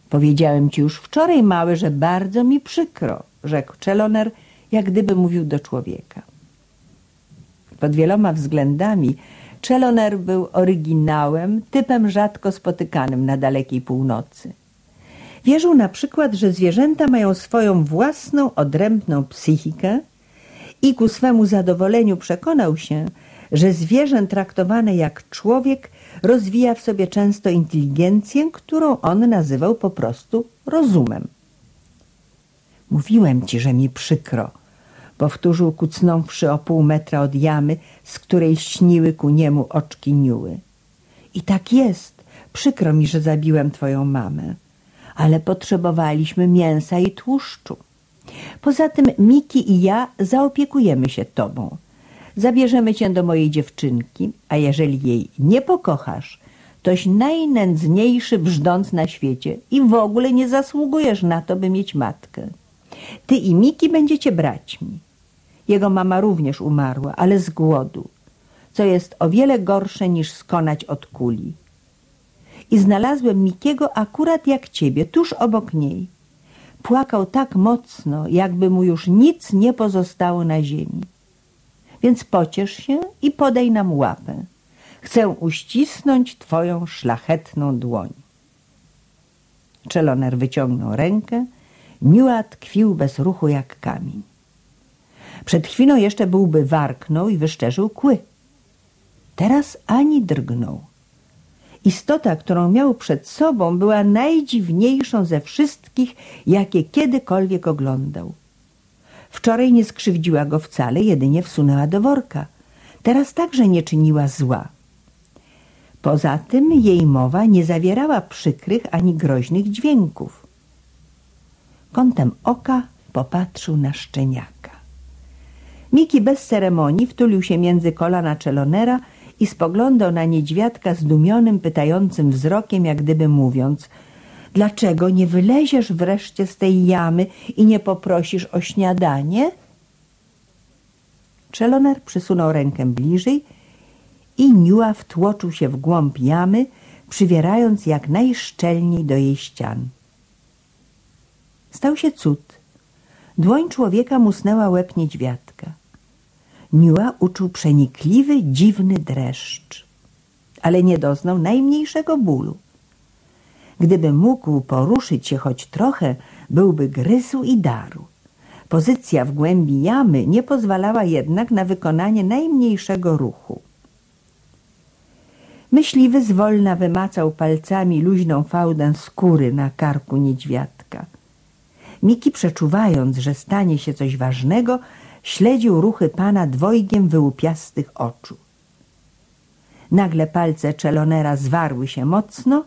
Powiedziałem ci już wczoraj, mały, że bardzo mi przykro, rzekł Czeloner, jak gdyby mówił do człowieka. Pod wieloma względami Czeloner był oryginałem, typem rzadko spotykanym na dalekiej północy. Wierzył na przykład, że zwierzęta mają swoją własną, odrębną psychikę i ku swemu zadowoleniu przekonał się, że zwierzę traktowane jak człowiek rozwija w sobie często inteligencję, którą on nazywał po prostu rozumem. Mówiłem ci, że mi przykro, powtórzył kucnąwszy o pół metra od jamy, z której śniły ku niemu oczki niuły. I tak jest, przykro mi, że zabiłem twoją mamę, ale potrzebowaliśmy mięsa i tłuszczu. Poza tym Miki i ja zaopiekujemy się tobą. Zabierzemy cię do mojej dziewczynki, a jeżeli jej nie pokochasz, toś najnędzniejszy brzdąc na świecie i w ogóle nie zasługujesz na to, by mieć matkę. Ty i Miki będziecie braćmi. Jego mama również umarła, ale z głodu, co jest o wiele gorsze niż skonać od kuli. I znalazłem Mikiego akurat jak ciebie, tuż obok niej. Płakał tak mocno, jakby mu już nic nie pozostało na ziemi. Więc pociesz się i podaj nam łapę. Chcę uścisnąć twoją szlachetną dłoń. Czeloner wyciągnął rękę, Niua tkwił bez ruchu jak kamień. Przed chwilą jeszcze byłby warknął i wyszczerzył kły. Teraz ani drgnął. Istota, którą miał przed sobą, była najdziwniejszą ze wszystkich, jakie kiedykolwiek oglądał. Wczoraj nie skrzywdziła go wcale, jedynie wsunęła do worka. Teraz także nie czyniła zła. Poza tym jej mowa nie zawierała przykrych ani groźnych dźwięków. Kątem oka popatrzył na szczeniaka. Miki bez ceremonii wtulił się między kolana Czelonera i spoglądał na niedźwiadka zdumionym, pytającym wzrokiem, jak gdyby mówiąc Dlaczego nie wyleziesz wreszcie z tej jamy i nie poprosisz o śniadanie? Czeloner przysunął rękę bliżej i Niua wtłoczył się w głąb jamy, przywierając jak najszczelniej do jej ścian. Stał się cud. Dłoń człowieka musnęła łeb niedźwiadka. Niua uczuł przenikliwy, dziwny dreszcz, ale nie doznał najmniejszego bólu. Gdyby mógł poruszyć się choć trochę, byłby gryzł i darł. Pozycja w głębi jamy nie pozwalała jednak na wykonanie najmniejszego ruchu. Myśliwy zwolna wymacał palcami luźną fałdę skóry na karku niedźwiadka. Miki przeczuwając, że stanie się coś ważnego, śledził ruchy pana dwojgiem wyłupiastych oczu. Nagle palce Czelonera zwarły się mocno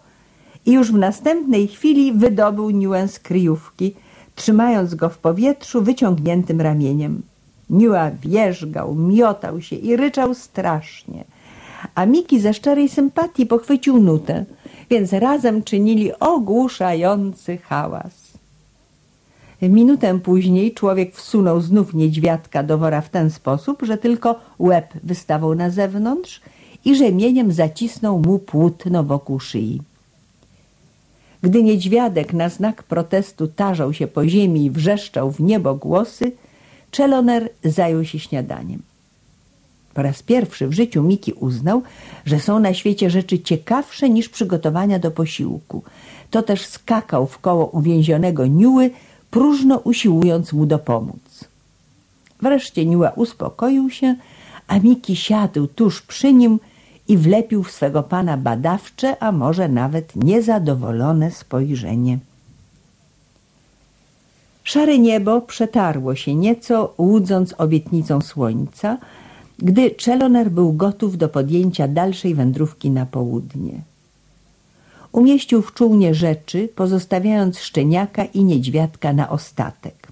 i już w następnej chwili wydobył Niuę z kryjówki, trzymając go w powietrzu wyciągniętym ramieniem. Niua wierzgał, miotał się i ryczał strasznie, a Miki ze szczerej sympatii pochwycił nutę, więc razem czynili ogłuszający hałas. Minutę później człowiek wsunął znów niedźwiadka do wora w ten sposób, że tylko łeb wystawał na zewnątrz i rzemieniem zacisnął mu płótno wokół szyi. Gdy niedźwiadek na znak protestu tarzał się po ziemi i wrzeszczał w niebo głosy, Czeloner zajął się śniadaniem. Po raz pierwszy w życiu Miki uznał, że są na świecie rzeczy ciekawsze niż przygotowania do posiłku. To też skakał w koło uwięzionego Niuły, próżno usiłując mu dopomóc. Wreszcie Niła uspokoił się, a Miki siadł tuż przy nim i wlepił w swego pana badawcze, a może nawet niezadowolone spojrzenie. Szare niebo przetarło się nieco, łudząc obietnicą słońca, gdy Czeloner był gotów do podjęcia dalszej wędrówki na południe. Umieścił w czółnie rzeczy, pozostawiając szczeniaka i niedźwiadka na ostatek.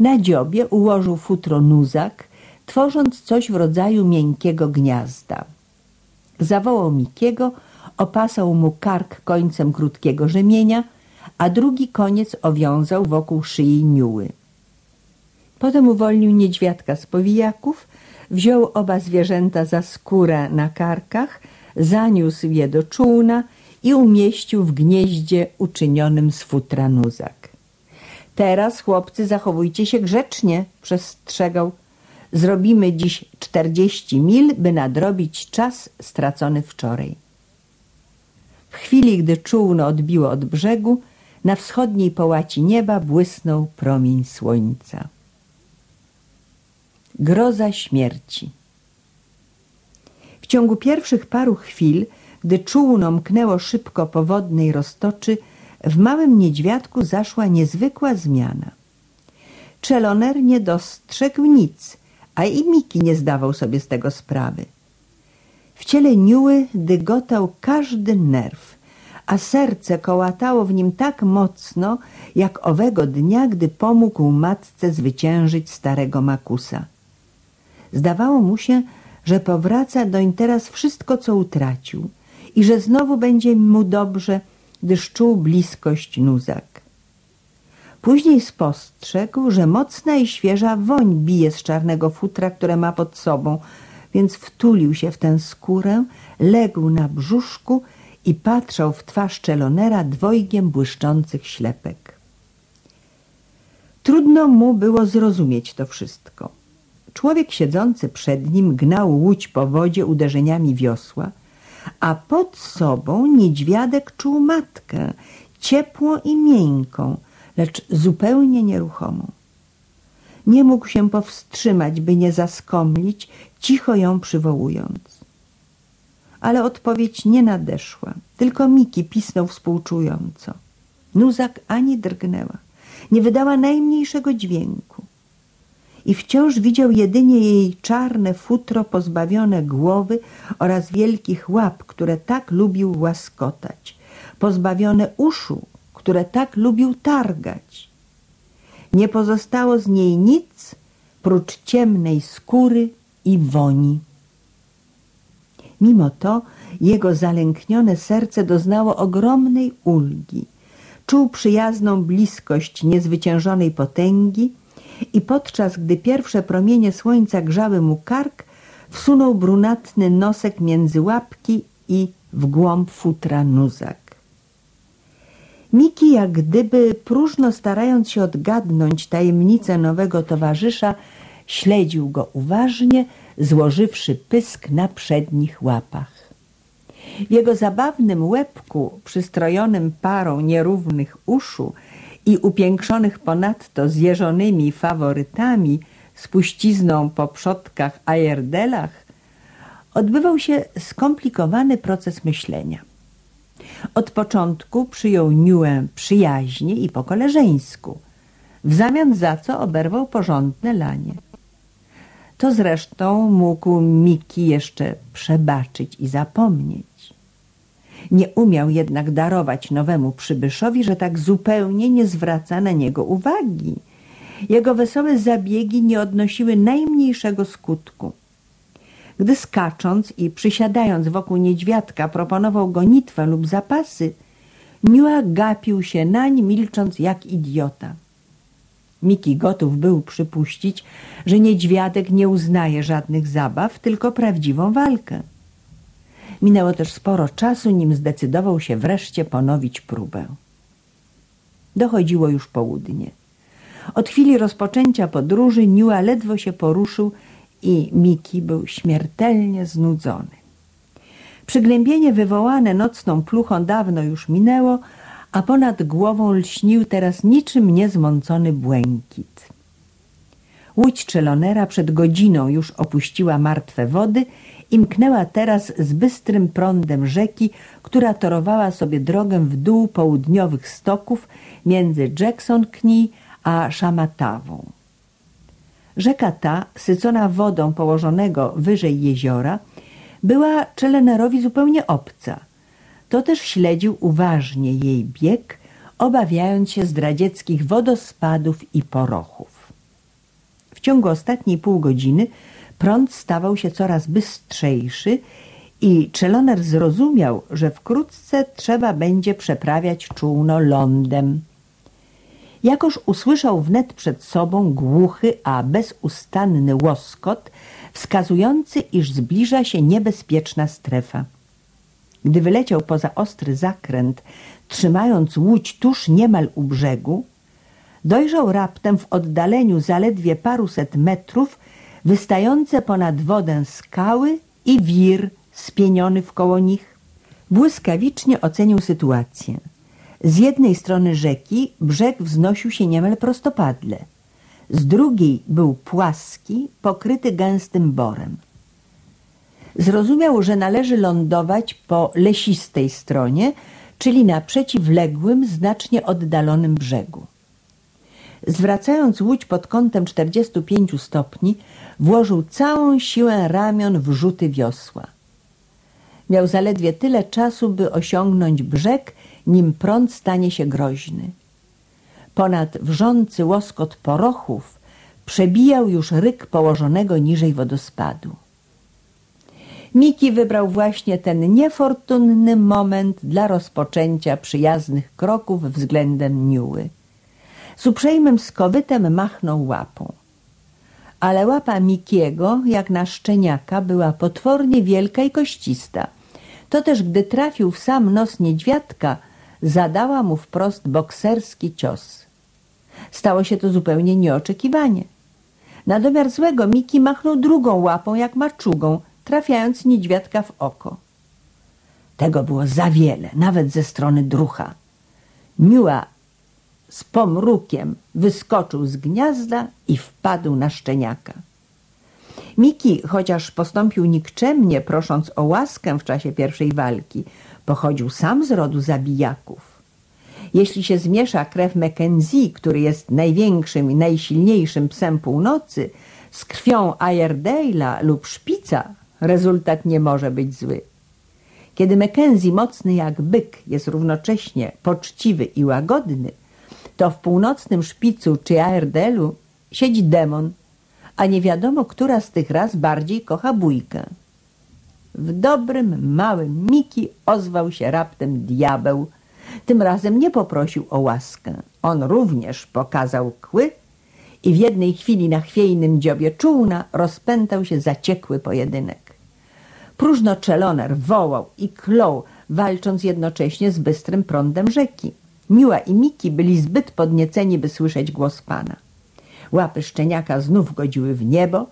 Na dziobie ułożył futro nuzak, tworząc coś w rodzaju miękkiego gniazda. Zawołał Mikiego, opasał mu kark końcem krótkiego rzemienia, a drugi koniec owiązał wokół szyi niuły. Potem uwolnił niedźwiadka z powijaków, wziął oba zwierzęta za skórę na karkach, zaniósł je do czółna i umieścił w gnieździe uczynionym z futra nuzak. Teraz, chłopcy, zachowujcie się grzecznie, przestrzegał. Zrobimy dziś czterdzieści mil, by nadrobić czas stracony wczoraj. W chwili, gdy czółno odbiło od brzegu, na wschodniej połaci nieba błysnął promień słońca. Groza śmierci W ciągu pierwszych paru chwil, gdy czółno mknęło szybko po wodnej roztoczy, w małym niedźwiadku zaszła niezwykła zmiana. Czeloner nie dostrzegł nic, a i Miki nie zdawał sobie z tego sprawy. W ciele Niuły dygotał każdy nerw, a serce kołatało w nim tak mocno, jak owego dnia, gdy pomógł matce zwyciężyć starego Makusa. Zdawało mu się, że powraca doń teraz wszystko, co utracił i że znowu będzie mu dobrze, gdyż czuł bliskość Nuzak. Później spostrzegł, że mocna i świeża woń bije z czarnego futra, które ma pod sobą, więc wtulił się w tę skórę, legł na brzuszku i patrzał w twarz Czelonera dwojgiem błyszczących ślepek. Trudno mu było zrozumieć to wszystko. Człowiek siedzący przed nim gnał łódź po wodzie uderzeniami wiosła, a pod sobą niedźwiadek czuł matkę, ciepłą i miękką, lecz zupełnie nieruchomą. Nie mógł się powstrzymać, by nie zaskomlić, cicho ją przywołując. Ale odpowiedź nie nadeszła, tylko Miki pisnął współczująco. Nuzak ani drgnęła, nie wydała najmniejszego dźwięku. I wciąż widział jedynie jej czarne futro pozbawione głowy oraz wielkich łap, które tak lubił łaskotać, pozbawione uszu, które tak lubił targać. Nie pozostało z niej nic prócz ciemnej skóry i woni. Mimo to jego zalęknione serce doznało ogromnej ulgi. Czuł przyjazną bliskość niezwyciężonej potęgi i podczas gdy pierwsze promienie słońca grzały mu kark, wsunął brunatny nosek między łapki i w głąb futra nuzak. Miki jak gdyby próżno starając się odgadnąć tajemnicę nowego towarzysza, śledził go uważnie, złożywszy pysk na przednich łapach. W jego zabawnym łebku, przystrojonym parą nierównych uszu i upiększonych ponadto zjeżonymi faworytami, spuścizną po przodkach ajerdelach, odbywał się skomplikowany proces myślenia. Od początku przyjął Niuę przyjaźnie i po koleżeńsku, w zamian za co oberwał porządne lanie. To zresztą mógł Miki jeszcze przebaczyć i zapomnieć. Nie umiał jednak darować nowemu przybyszowi, że tak zupełnie nie zwraca na niego uwagi. Jego wesołe zabiegi nie odnosiły najmniejszego skutku. Gdy skacząc i przysiadając wokół niedźwiadka proponował gonitwę lub zapasy, Niua gapił się nań, milcząc jak idiota. Miki gotów był przypuścić, że niedźwiadek nie uznaje żadnych zabaw, tylko prawdziwą walkę. Minęło też sporo czasu, nim zdecydował się wreszcie ponowić próbę. Dochodziło już południe. Od chwili rozpoczęcia podróży Niua ledwo się poruszył i Miki był śmiertelnie znudzony. Przygnębienie wywołane nocną pluchą dawno już minęło, a ponad głową lśnił teraz niczym niezmącony błękit. Łódź Czelonera przed godziną już opuściła martwe wody i mknęła teraz z bystrym prądem rzeki, która torowała sobie drogę w dół południowych stoków między Jackson Knee a Szamatawą. Rzeka ta, sycona wodą położonego wyżej jeziora, była Czelenerowi zupełnie obca. To też śledził uważnie jej bieg, obawiając się zdradzieckich wodospadów i porochów. W ciągu ostatniej pół godziny prąd stawał się coraz bystrzejszy i Czeloner zrozumiał, że wkrótce trzeba będzie przeprawiać czółno lądem. Jakoż usłyszał wnet przed sobą głuchy, a bezustanny łoskot, wskazujący, iż zbliża się niebezpieczna strefa. Gdy wyleciał poza ostry zakręt, trzymając łódź tuż niemal u brzegu, dojrzał raptem w oddaleniu zaledwie paruset metrów wystające ponad wodę skały i wir spieniony wkoło nich. Błyskawicznie ocenił sytuację. Z jednej strony rzeki brzeg wznosił się niemal prostopadle. Z drugiej był płaski, pokryty gęstym borem. Zrozumiał, że należy lądować po lesistej stronie, czyli na przeciwległym, znacznie oddalonym brzegu. Zwracając łódź pod kątem 45 stopni, włożył całą siłę ramion w rzuty wiosła. Miał zaledwie tyle czasu, by osiągnąć brzeg, nim prąd stanie się groźny. Ponad wrzący łoskot porochów przebijał już ryk położonego niżej wodospadu. Miki wybrał właśnie ten niefortunny moment dla rozpoczęcia przyjaznych kroków względem Niuły. Z uprzejmym skowytem machnął łapą. Ale łapa Mikiego, jak na szczeniaka, była potwornie wielka i koścista. To też, gdy trafił w sam nos niedźwiadka, zadała mu wprost bokserski cios. Stało się to zupełnie nieoczekiwanie. Na domiar złego Miki machnął drugą łapą jak maczugą, trafiając niedźwiadka w oko. Tego było za wiele, nawet ze strony drucha. Miła z pomrukiem wyskoczył z gniazda i wpadł na szczeniaka. Miki, chociaż postąpił nikczemnie, prosząc o łaskę w czasie pierwszej walki, pochodził sam z rodu zabijaków. Jeśli się zmiesza krew Mackenzie, który jest największym i najsilniejszym psem północy, z krwią Ayerdale'a lub Szpica, rezultat nie może być zły. Kiedy Mackenzie, mocny jak byk, jest równocześnie poczciwy i łagodny, to w północnym szpicu czy Ayerdelu siedzi demon, a nie wiadomo, która z tych raz bardziej kocha bójkę. W dobrym, małym Miki ozwał się raptem diabeł. Tym razem nie poprosił o łaskę. On również pokazał kły i w jednej chwili na chwiejnym dziobie czółna rozpętał się zaciekły pojedynek. Próżno czeloner wołał i klął, walcząc jednocześnie z bystrym prądem rzeki. Miła i Miki byli zbyt podnieceni, by słyszeć głos pana. Łapy szczeniaka znów godziły w niebo,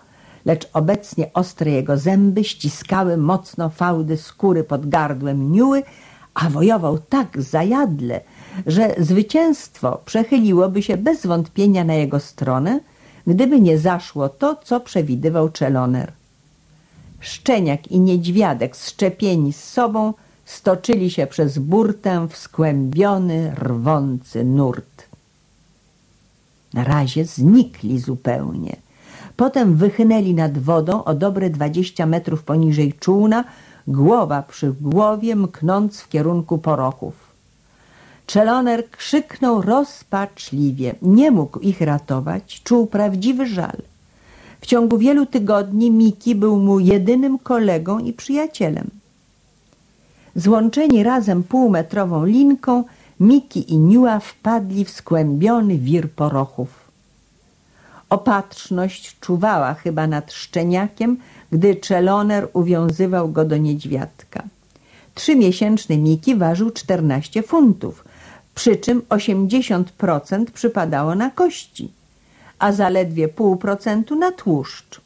lecz obecnie ostre jego zęby ściskały mocno fałdy skóry pod gardłem Niuły, a wojował tak zajadle, że zwycięstwo przechyliłoby się bez wątpienia na jego stronę, gdyby nie zaszło to, co przewidywał Czeloner. Szczeniak i niedźwiadek szczepieni z sobą stoczyli się przez burtę w skłębiony, rwący nurt. Na razie znikli zupełnie. Potem wychynęli nad wodą o dobre dwadzieścia metrów poniżej czółna, głowa przy głowie mknąc w kierunku porochów. Czeloner krzyknął rozpaczliwie. Nie mógł ich ratować, czuł prawdziwy żal. W ciągu wielu tygodni Miki był mu jedynym kolegą i przyjacielem. Złączeni razem półmetrową linką, Miki i Niua wpadli w skłębiony wir porochów. Opatrzność czuwała chyba nad szczeniakiem, gdy Czeloner uwiązywał go do niedźwiadka. Trzymiesięczny Miki ważył 14 funtów, przy czym 80% przypadało na kości, a zaledwie pół procentu na tłuszcz.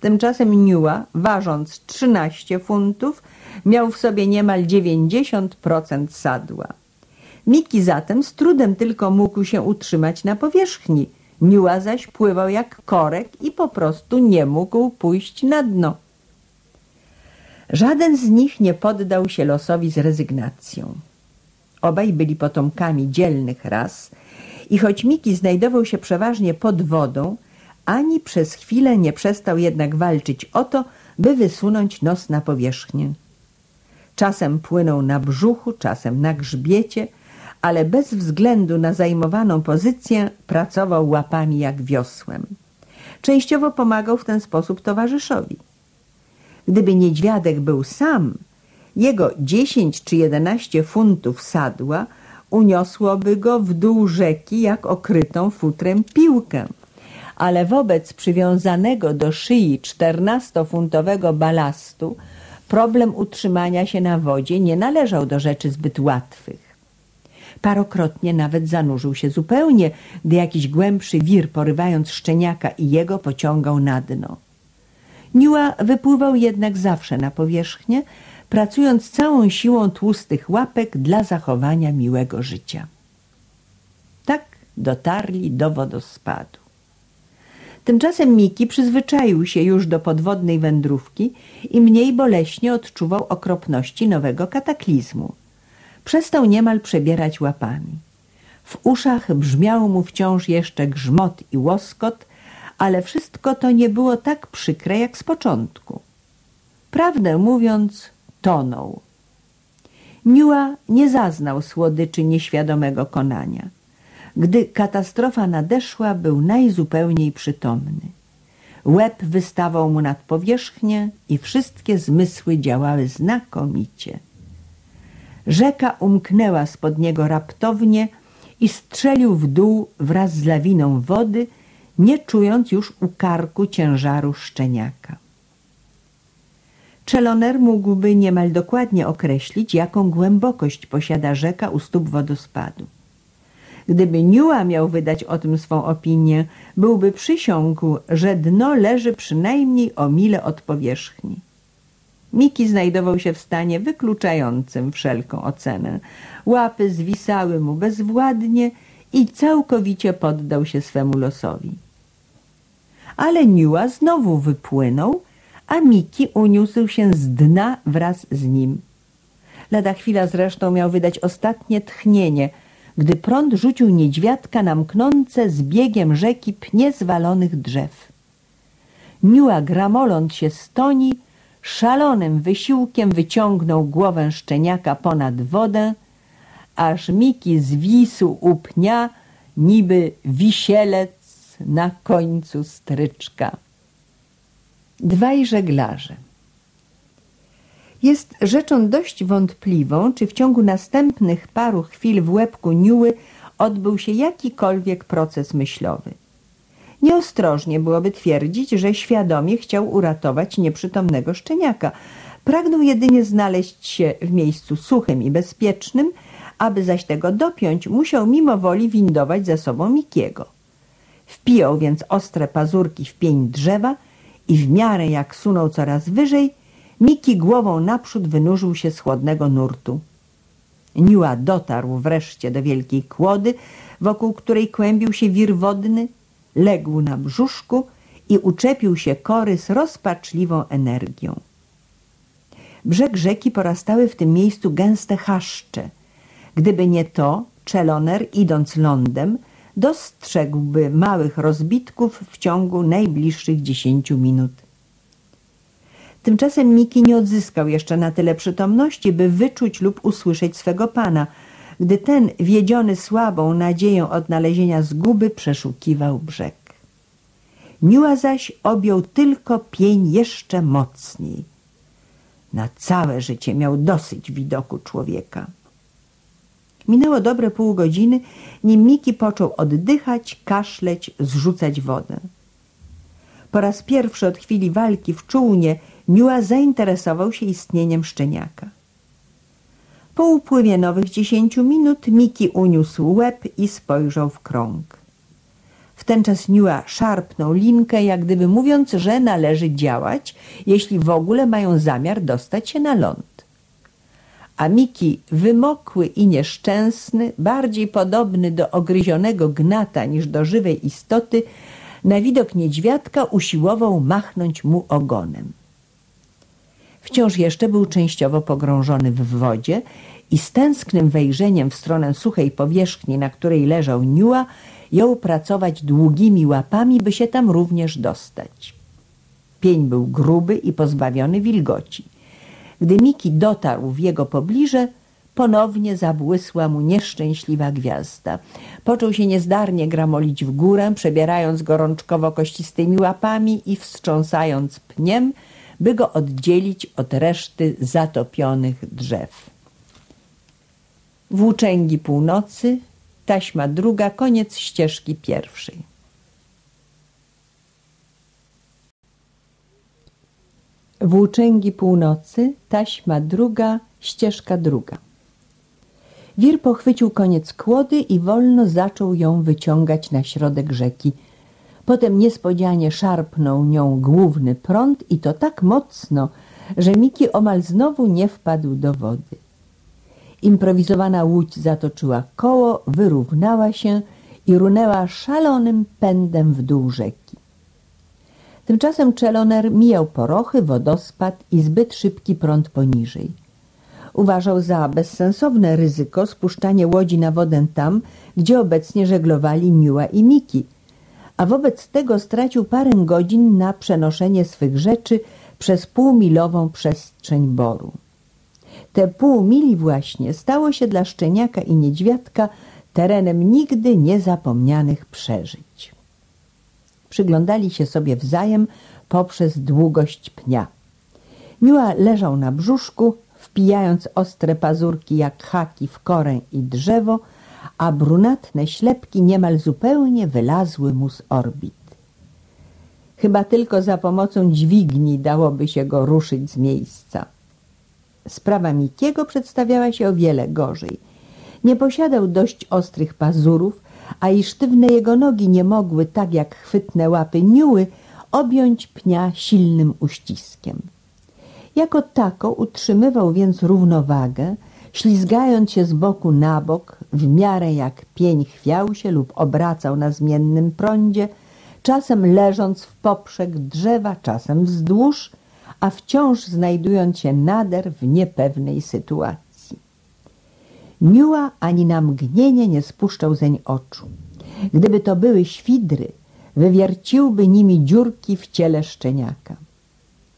Tymczasem Niua, ważąc 13 funtów, miał w sobie niemal 90% sadła. Miki zatem z trudem tylko mógł się utrzymać na powierzchni. Niua zaś pływał jak korek i po prostu nie mógł pójść na dno. Żaden z nich nie poddał się losowi z rezygnacją. Obaj byli potomkami dzielnych ras i choć Miki znajdował się przeważnie pod wodą, ani przez chwilę nie przestał jednak walczyć o to, by wysunąć nos na powierzchnię. Czasem płynął na brzuchu, czasem na grzbiecie, ale bez względu na zajmowaną pozycję pracował łapami jak wiosłem. Częściowo pomagał w ten sposób towarzyszowi. Gdyby niedźwiadek był sam, jego dziesięć czy jedenaście funtów sadła uniosłoby go w dół rzeki jak okrytą futrem piłkę. Ale wobec przywiązanego do szyi czternastofuntowego balastu problem utrzymania się na wodzie nie należał do rzeczy zbyt łatwych. Parokrotnie nawet zanurzył się zupełnie, gdy jakiś głębszy wir, porywając szczeniaka i jego, pociągał na dno. Niła wypływał jednak zawsze na powierzchnię, pracując całą siłą tłustych łapek dla zachowania miłego życia. Tak dotarli do wodospadu. Tymczasem Miki przyzwyczaił się już do podwodnej wędrówki i mniej boleśnie odczuwał okropności nowego kataklizmu. Przestał niemal przebierać łapami. W uszach brzmiał mu wciąż jeszcze grzmot i łoskot, ale wszystko to nie było tak przykre jak z początku. Prawdę mówiąc, tonął. Niua nie zaznał słodyczy nieświadomego konania. Gdy katastrofa nadeszła, był najzupełniej przytomny. Łeb wystawał mu nad powierzchnię i wszystkie zmysły działały znakomicie. Rzeka umknęła spod niego raptownie i strzelił w dół wraz z lawiną wody, nie czując już u karku ciężaru szczeniaka. Czeloner mógłby niemal dokładnie określić, jaką głębokość posiada rzeka u stóp wodospadu. Gdyby Niua miał wydać o tym swą opinię, byłby przysiągł, że dno leży przynajmniej o mile od powierzchni. Miki znajdował się w stanie wykluczającym wszelką ocenę. Łapy zwisały mu bezwładnie i całkowicie poddał się swemu losowi. Ale Niua znowu wypłynął, a Miki uniósł się z dna wraz z nim. Lada chwila zresztą miał wydać ostatnie tchnienie, gdy prąd rzucił niedźwiadka na mknące z biegiem rzeki pnie zwalonych drzew. Niua gramoląc się stoni, szalonym wysiłkiem wyciągnął głowę szczeniaka ponad wodę, aż Miki zwisł u pnia, niby wisielec na końcu stryczka. Dwaj żeglarze Jest rzeczą dość wątpliwą, czy w ciągu następnych paru chwil w łebku Niuły odbył się jakikolwiek proces myślowy. Nieostrożnie byłoby twierdzić, że świadomie chciał uratować nieprzytomnego szczeniaka. Pragnął jedynie znaleźć się w miejscu suchym i bezpiecznym, aby zaś tego dopiąć, musiał mimo woli windować za sobą Mikiego. Wpijał więc ostre pazurki w pień drzewa i w miarę jak sunął coraz wyżej, Miki głową naprzód wynurzył się z chłodnego nurtu. Niła dotarł wreszcie do wielkiej kłody, wokół której kłębił się wir wodny, legł na brzuszku i uczepił się kory z rozpaczliwą energią. Brzeg rzeki porastały w tym miejscu gęste chaszcze. Gdyby nie to, Czeloner, idąc lądem, dostrzegłby małych rozbitków w ciągu najbliższych dziesięciu minut. Tymczasem Miki nie odzyskał jeszcze na tyle przytomności, by wyczuć lub usłyszeć swego pana, gdy ten, wiedziony słabą nadzieją odnalezienia zguby, przeszukiwał brzeg. Niła zaś objął tylko pień jeszcze mocniej. Na całe życie miał dosyć widoku człowieka. Minęło dobre pół godziny, nim Miki począł oddychać, kaszleć, zrzucać wodę. Po raz pierwszy od chwili walki w czółnie Niua zainteresował się istnieniem szczeniaka. Po upływie nowych dziesięciu minut Miki uniósł łeb i spojrzał w krąg. W ten czas Niua szarpnął linkę, jak gdyby mówiąc, że należy działać, jeśli w ogóle mają zamiar dostać się na ląd. A Miki, wymokły i nieszczęsny, bardziej podobny do ogryzionego gnata niż do żywej istoty, na widok niedźwiadka usiłował machnąć mu ogonem. Wciąż jeszcze był częściowo pogrążony w wodzie i z tęsknym wejrzeniem w stronę suchej powierzchni, na której leżał Niua, jął pracować długimi łapami, by się tam również dostać. Pień był gruby i pozbawiony wilgoci. Gdy Miki dotarł w jego pobliże, ponownie zabłysła mu nieszczęśliwa gwiazda. Począł się niezdarnie gramolić w górę, przebierając gorączkowo kościstymi łapami i wstrząsając pniem, by go oddzielić od reszty zatopionych drzew. Włóczęgi północy, taśma druga, koniec ścieżki pierwszej. Włóczęgi północy, taśma druga, ścieżka druga. Wir pochwycił koniec kłody i wolno zaczął ją wyciągać na środek rzeki. Potem niespodzianie szarpnął nią główny prąd i to tak mocno, że Miki omal znowu nie wpadł do wody. Improwizowana łódź zatoczyła koło, wyrównała się i runęła szalonym pędem w dół rzeki. Tymczasem Czeloner mijał porochy, wodospad i zbyt szybki prąd poniżej. Uważał za bezsensowne ryzyko spuszczanie łodzi na wodę tam, gdzie obecnie żeglowali Miła i Miki, a wobec tego stracił parę godzin na przenoszenie swych rzeczy przez półmilową przestrzeń boru. Te pół mili właśnie stało się dla szczeniaka i niedźwiadka terenem nigdy niezapomnianych przeżyć. Przyglądali się sobie wzajem poprzez długość pnia. Miła leżał na brzuszku, wpijając ostre pazurki jak haki w korę i drzewo, a brunatne ślepki niemal zupełnie wylazły mu z orbit. Chyba tylko za pomocą dźwigni dałoby się go ruszyć z miejsca. Sprawa Mikiego przedstawiała się o wiele gorzej. Nie posiadał dość ostrych pazurów, a i sztywne jego nogi nie mogły, tak jak chwytne łapy niuły, objąć pnia silnym uściskiem. Jako tako utrzymywał więc równowagę, ślizgając się z boku na bok, w miarę jak pień chwiał się lub obracał na zmiennym prądzie, czasem leżąc w poprzek drzewa, czasem wzdłuż, a wciąż znajdując się nader w niepewnej sytuacji. Miła ani na mgnienie nie spuszczał zeń oczu. Gdyby to były świdry, wywierciłby nimi dziurki w ciele szczeniaka.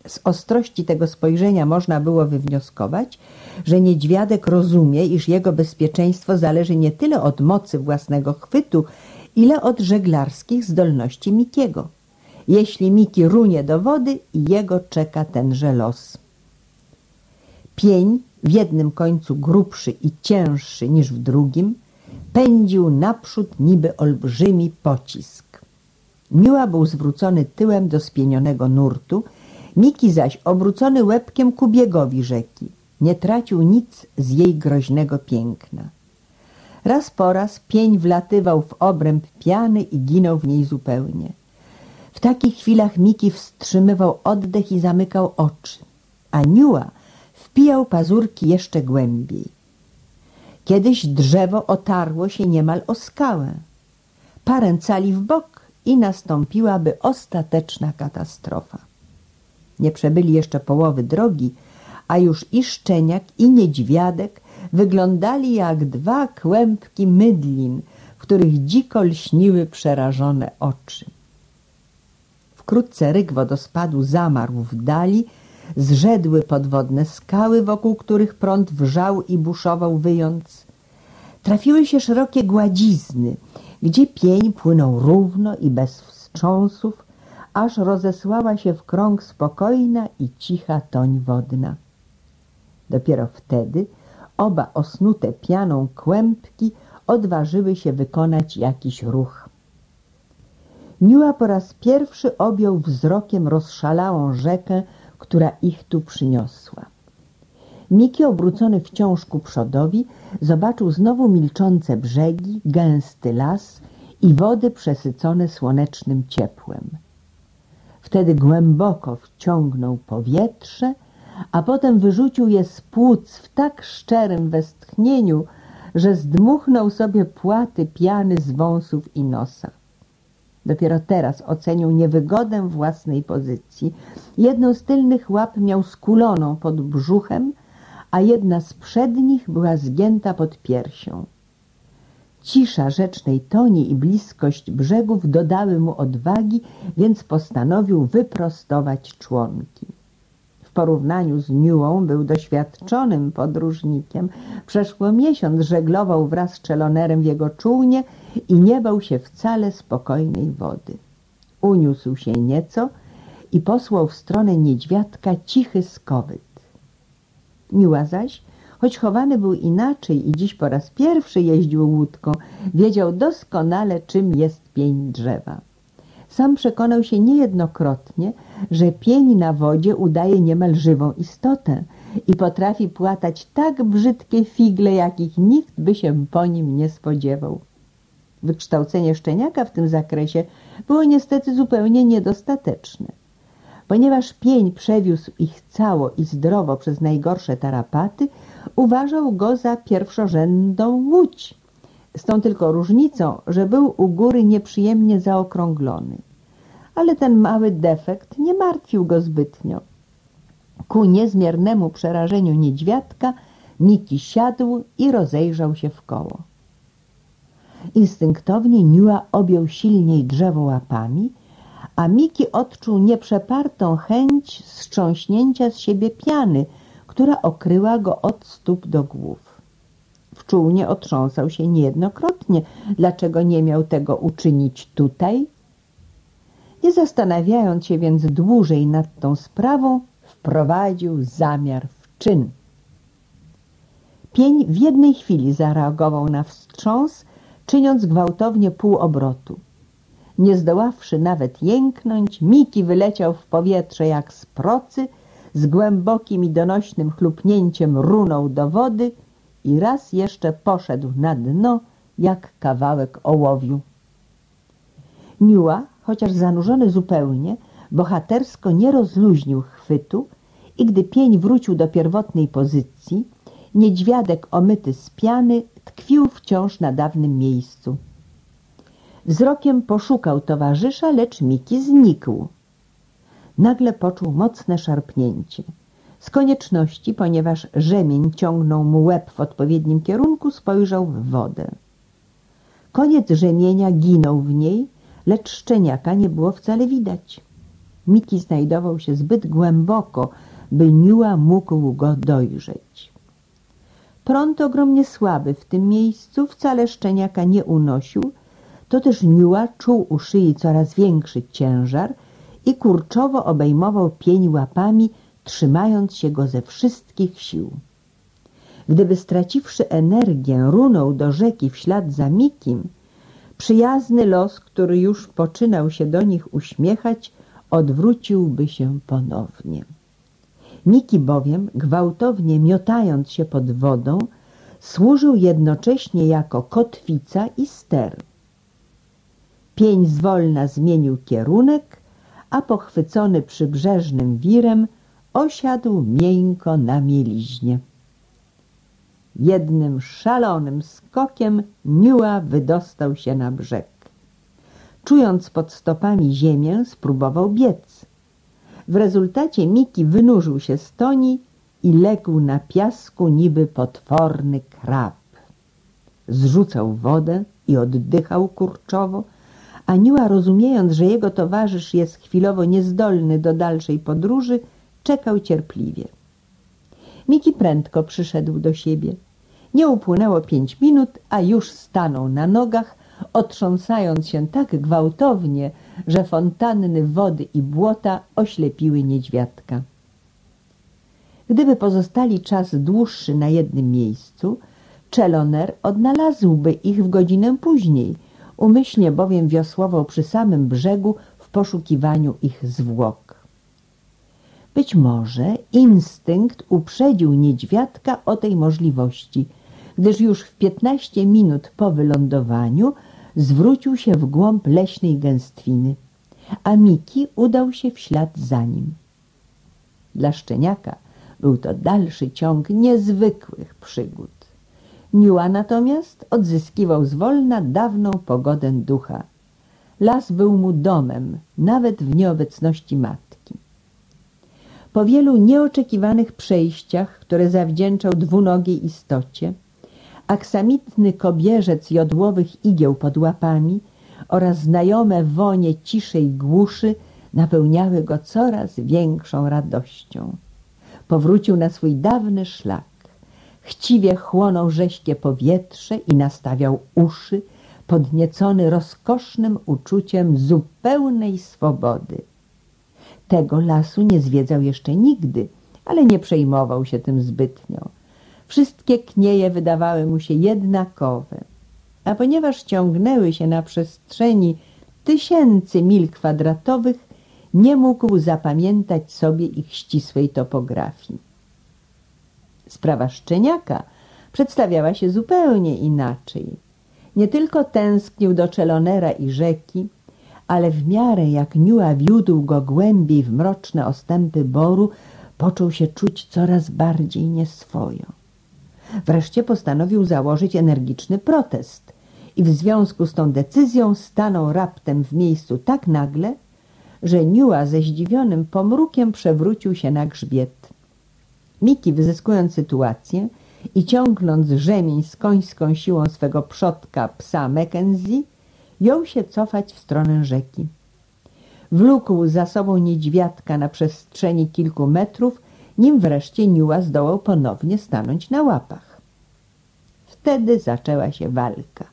Z ostrości tego spojrzenia można było wywnioskować, że niedźwiadek rozumie, iż jego bezpieczeństwo zależy nie tyle od mocy własnego chwytu, ile od żeglarskich zdolności Mikiego. Jeśli Miki runie do wody, jego czeka tenże los. Pień, w jednym końcu grubszy i cięższy niż w drugim, pędził naprzód niby olbrzymi pocisk. Miła był zwrócony tyłem do spienionego nurtu, Miki zaś obrócony łebkiem ku biegowi rzeki. Nie tracił nic z jej groźnego piękna. Raz po raz pień wlatywał w obręb piany i ginął w niej zupełnie. W takich chwilach Miki wstrzymywał oddech i zamykał oczy, a Niua wpijał pazurki jeszcze głębiej. Kiedyś drzewo otarło się niemal o skałę. Parę cali w bok i nastąpiłaby ostateczna katastrofa. Nie przebyli jeszcze połowy drogi, a już i szczeniak, i niedźwiadek wyglądali jak dwa kłębki mydlin, w których dziko lśniły przerażone oczy. Wkrótce ryk wodospadu zamarł w dali, zrzedły podwodne skały, wokół których prąd wrzał i buszował wyjąc. Trafiły się szerokie gładzizny, gdzie pień płynął równo i bez wstrząsów, aż rozesłała się w krąg spokojna i cicha toń wodna. Dopiero wtedy oba osnute pianą kłębki odważyły się wykonać jakiś ruch. Niua po raz pierwszy objął wzrokiem rozszalałą rzekę, która ich tu przyniosła. Miki, obrócony wciąż ku przodowi, zobaczył znowu milczące brzegi, gęsty las i wody przesycone słonecznym ciepłem. Wtedy głęboko wciągnął powietrze, a potem wyrzucił je z płuc w tak szczerym westchnieniu, że zdmuchnął sobie płaty piany z wąsów i nosa. Dopiero teraz ocenił niewygodę własnej pozycji. Jedną z tylnych łap miał skuloną pod brzuchem, a jedna z przednich była zgięta pod piersią. Cisza rzecznej toni i bliskość brzegów dodały mu odwagi, więc postanowił wyprostować członki. Porównaniu z Niuą był doświadczonym podróżnikiem. Przeszło miesiąc żeglował wraz z czelonerem w jego czółnie i nie bał się wcale spokojnej wody. Uniósł się nieco i posłał w stronę niedźwiadka cichy skowyt. Niła zaś Choć chowany był inaczej i dziś po raz pierwszy jeździł łódką, wiedział doskonale, czym jest pień drzewa. Sam przekonał się niejednokrotnie, że pień na wodzie udaje niemal żywą istotę i potrafi płatać tak brzydkie figle, jakich nikt by się po nim nie spodziewał. Wykształcenie szczeniaka w tym zakresie było niestety zupełnie niedostateczne. Ponieważ pień przewiózł ich cało i zdrowo przez najgorsze tarapaty, uważał go za pierwszorzędną łódź. Z tą tylko różnicą, że był u góry nieprzyjemnie zaokrąglony. Ale ten mały defekt nie martwił go zbytnio. Ku niezmiernemu przerażeniu niedźwiadka Miki siadł i rozejrzał się w koło. Instynktownie Niua objął silniej drzewo łapami, a Miki odczuł nieprzepartą chęć strząśnięcia z siebie piany, która okryła go od stóp do głów. Wczółnie otrząsał się niejednokrotnie, dlaczego nie miał tego uczynić tutaj. Nie zastanawiając się więc dłużej nad tą sprawą, wprowadził zamiar w czyn. Pień w jednej chwili zareagował na wstrząs, czyniąc gwałtownie pół obrotu. Nie zdoławszy nawet jęknąć, Miki wyleciał w powietrze jak z procy, z głębokim i donośnym chlupnięciem runął do wody i raz jeszcze poszedł na dno jak kawałek ołowiu. Niua, chociaż zanurzony zupełnie, bohatersko nie rozluźnił chwytu i gdy pień wrócił do pierwotnej pozycji, niedźwiadek omyty z piany tkwił wciąż na dawnym miejscu. Wzrokiem poszukał towarzysza, lecz Miki znikł. Nagle poczuł mocne szarpnięcie. Z konieczności, ponieważ rzemień ciągnął mu łeb w odpowiednim kierunku, spojrzał w wodę. Koniec rzemienia ginął w niej, lecz szczeniaka nie było wcale widać. Miki znajdował się zbyt głęboko, by Niua mógł go dojrzeć. Prąd ogromnie słaby w tym miejscu wcale szczeniaka nie unosił, to też Niua czuł u szyi coraz większy ciężar i kurczowo obejmował pień łapami, trzymając się go ze wszystkich sił. Gdyby straciwszy energię runął do rzeki w ślad za Mikim, przyjazny los, który już poczynał się do nich uśmiechać, odwróciłby się ponownie. Miki bowiem, gwałtownie miotając się pod wodą, służył jednocześnie jako kotwica i ster. Pień zwolna zmienił kierunek, a pochwycony przybrzeżnym wirem osiadł miękko na mieliźnie. Jednym szalonym skokiem Niua wydostał się na brzeg. Czując pod stopami ziemię, spróbował biec. W rezultacie Miki wynurzył się z toni i legł na piasku niby potworny krab. Zrzucał wodę i oddychał kurczowo, Aniła, rozumiejąc, że jego towarzysz jest chwilowo niezdolny do dalszej podróży, czekał cierpliwie. Miki prędko przyszedł do siebie. Nie upłynęło pięć minut, a już stanął na nogach, otrząsając się tak gwałtownie, że fontanny wody i błota oślepiły niedźwiadka. Gdyby pozostali czas dłuższy na jednym miejscu, Czeloner odnalazłby ich w godzinę później – Umyślnie bowiem wiosłował przy samym brzegu w poszukiwaniu ich zwłok. Być może instynkt uprzedził niedźwiadka o tej możliwości, gdyż już w piętnaście minut po wylądowaniu zwrócił się w głąb leśnej gęstwiny, a Miki udał się w ślad za nim. Dla szczeniaka był to dalszy ciąg niezwykłych przygód. Niua natomiast odzyskiwał zwolna dawną pogodę ducha. Las był mu domem, nawet w nieobecności matki. Po wielu nieoczekiwanych przejściach, które zawdzięczał dwunogiej istocie, aksamitny kobierzec jodłowych igieł pod łapami oraz znajome wonie ciszej głuszy napełniały go coraz większą radością. Powrócił na swój dawny szlak Chciwie chłonął rześkie powietrze i nastawiał uszy, podniecony rozkosznym uczuciem zupełnej swobody. Tego lasu nie zwiedzał jeszcze nigdy, ale nie przejmował się tym zbytnio. Wszystkie knieje wydawały mu się jednakowe, a ponieważ ciągnęły się na przestrzeni tysięcy mil kwadratowych, nie mógł zapamiętać sobie ich ścisłej topografii. Sprawa Szczeniaka przedstawiała się zupełnie inaczej. Nie tylko tęsknił do Czelonera i rzeki, ale w miarę jak Niua wiódł go głębiej w mroczne ostępy boru, począł się czuć coraz bardziej nieswojo. Wreszcie postanowił założyć energiczny protest i w związku z tą decyzją stanął raptem w miejscu tak nagle, że Niua ze zdziwionym pomrukiem przewrócił się na grzbiet. Miki, wyzyskując sytuację i ciągnąc rzemień z końską siłą swego przodka, psa Mackenzie, jął się cofać w stronę rzeki. Wlókł za sobą niedźwiadka na przestrzeni kilku metrów, nim wreszcie Niua zdołał ponownie stanąć na łapach. Wtedy zaczęła się walka.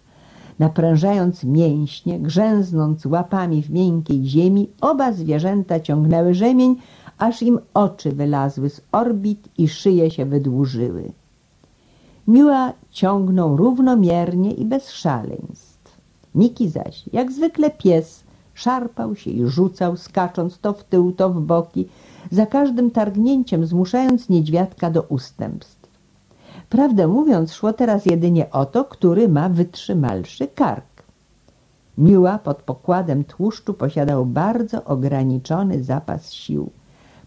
Naprężając mięśnie, grzęznąc łapami w miękkiej ziemi, oba zwierzęta ciągnęły rzemień, aż im oczy wylazły z orbit i szyje się wydłużyły. Miła ciągnął równomiernie i bez szaleństw. Miki zaś, jak zwykle pies, szarpał się i rzucał, skacząc to w tył, to w boki, za każdym targnięciem zmuszając niedźwiadka do ustępstw. Prawdę mówiąc, szło teraz jedynie o to, który ma wytrzymalszy kark. Miła pod pokładem tłuszczu posiadał bardzo ograniczony zapas sił.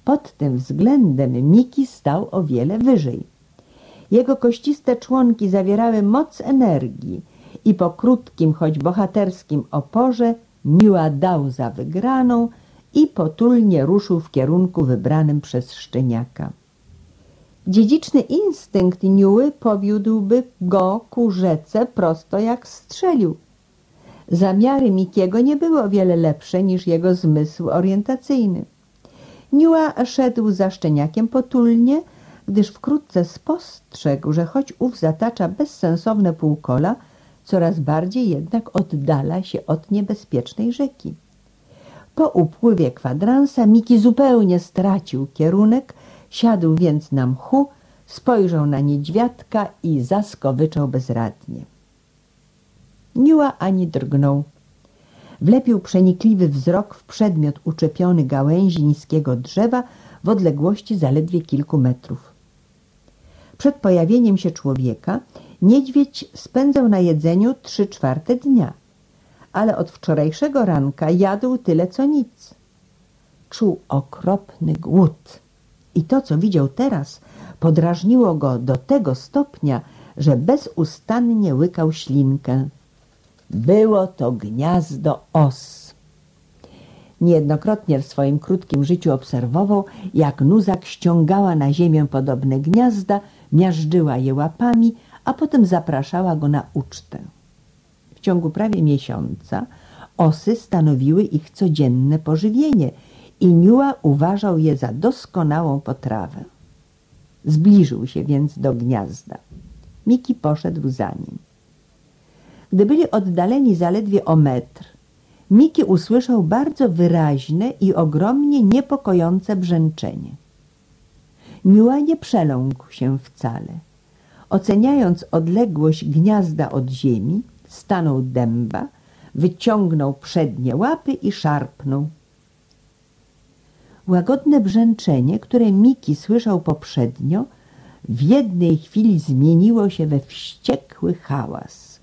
Pod tym względem Miki stał o wiele wyżej. Jego kościste członki zawierały moc energii i po krótkim, choć bohaterskim oporze Miła dał za wygraną i potulnie ruszył w kierunku wybranym przez szczeniaka. Dziedziczny instynkt Niuły powiódłby go ku rzece prosto jak strzelił. Zamiary Mikiego nie były o wiele lepsze niż jego zmysł orientacyjny. Niua szedł za szczeniakiem potulnie, gdyż wkrótce spostrzegł, że choć ów zatacza bezsensowne półkola, coraz bardziej jednak oddala się od niebezpiecznej rzeki. Po upływie kwadransa Miki zupełnie stracił kierunek, siadł więc na mchu, spojrzał na niedźwiadka i zaskowyczał bezradnie. Niła ani drgnął. Wlepił przenikliwy wzrok w przedmiot uczepiony gałęzi niskiego drzewa w odległości zaledwie kilku metrów. Przed pojawieniem się człowieka niedźwiedź spędzał na jedzeniu trzy czwarte dnia, ale od wczorajszego ranka jadł tyle co nic. Czuł okropny głód i to, co widział teraz, podrażniło go do tego stopnia, że bezustannie łykał ślinkę. Było to gniazdo os. Niejednokrotnie w swoim krótkim życiu obserwował, jak Nuzak ściągała na ziemię podobne gniazda, miażdżyła je łapami, a potem zapraszała go na ucztę. Ciągu prawie miesiąca osy stanowiły ich codzienne pożywienie i Niua uważał je za doskonałą potrawę. Zbliżył się więc do gniazda. Miki poszedł za nim. Gdy byli oddaleni zaledwie o metr, Miki usłyszał bardzo wyraźne i ogromnie niepokojące brzęczenie. Miła nie przeląkł się wcale. Oceniając odległość gniazda od ziemi, stanął dęba, wyciągnął przednie łapy i szarpnął. Łagodne brzęczenie, które Miki słyszał poprzednio, w jednej chwili zmieniło się we wściekły hałas.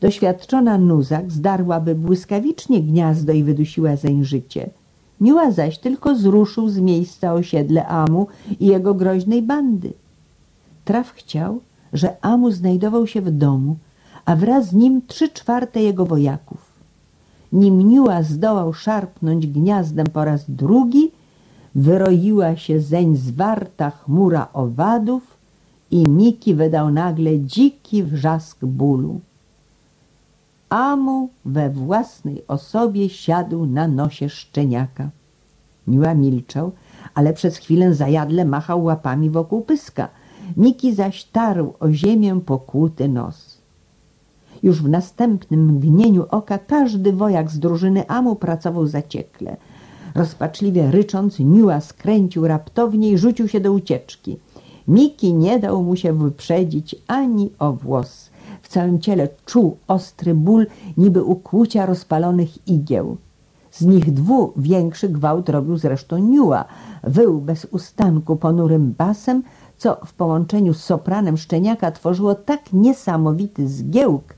Doświadczona Nuzak zdarłaby błyskawicznie gniazdo i wydusiła zeń życie. Miła zaś tylko zruszył z miejsca osiedle Amu i jego groźnej bandy. Traf chciał, że Amu znajdował się w domu, a wraz z nim trzy czwarte jego wojaków. Nim Niła zdołał szarpnąć gniazdem po raz drugi, wyroiła się zeń zwarta chmura owadów i Miki wydał nagle dziki wrzask bólu. Amu we własnej osobie siadł na nosie szczeniaka. Miła milczał, ale przez chwilę zajadle machał łapami wokół pyska. Miki zaś tarł o ziemię pokłuty nos. Już w następnym mgnieniu oka każdy wojak z drużyny Amu pracował zaciekle. Rozpaczliwie rycząc, Niua skręcił raptownie i rzucił się do ucieczki. Miki nie dał mu się wyprzedzić ani o włos. W całym ciele czuł ostry ból, niby ukłucia rozpalonych igieł. Z nich dwu większy gwałt robił zresztą Niua. Wył bez ustanku ponurym basem, co w połączeniu z sopranem szczeniaka tworzyło tak niesamowity zgiełk,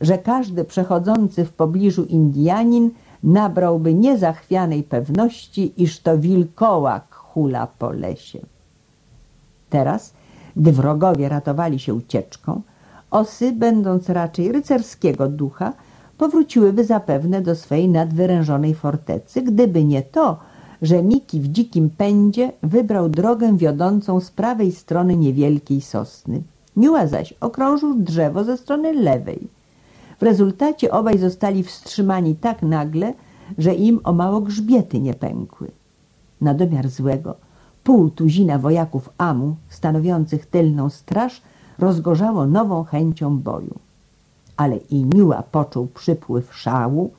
że każdy przechodzący w pobliżu Indianin nabrałby niezachwianej pewności, iż to wilkołak hula po lesie. Teraz, gdy wrogowie ratowali się ucieczką, osy, będąc raczej rycerskiego ducha, powróciłyby zapewne do swej nadwyrężonej fortecy, gdyby nie to, że Miki w dzikim pędzie wybrał drogę wiodącą z prawej strony niewielkiej sosny. Niła zaś okrążył drzewo ze strony lewej. W rezultacie obaj zostali wstrzymani tak nagle, że im o mało grzbiety nie pękły. Na domiar złego pół tuzina wojaków Amu, stanowiących tylną straż, rozgorzało nową chęcią boju. Ale i Niła poczuł przypływ szału,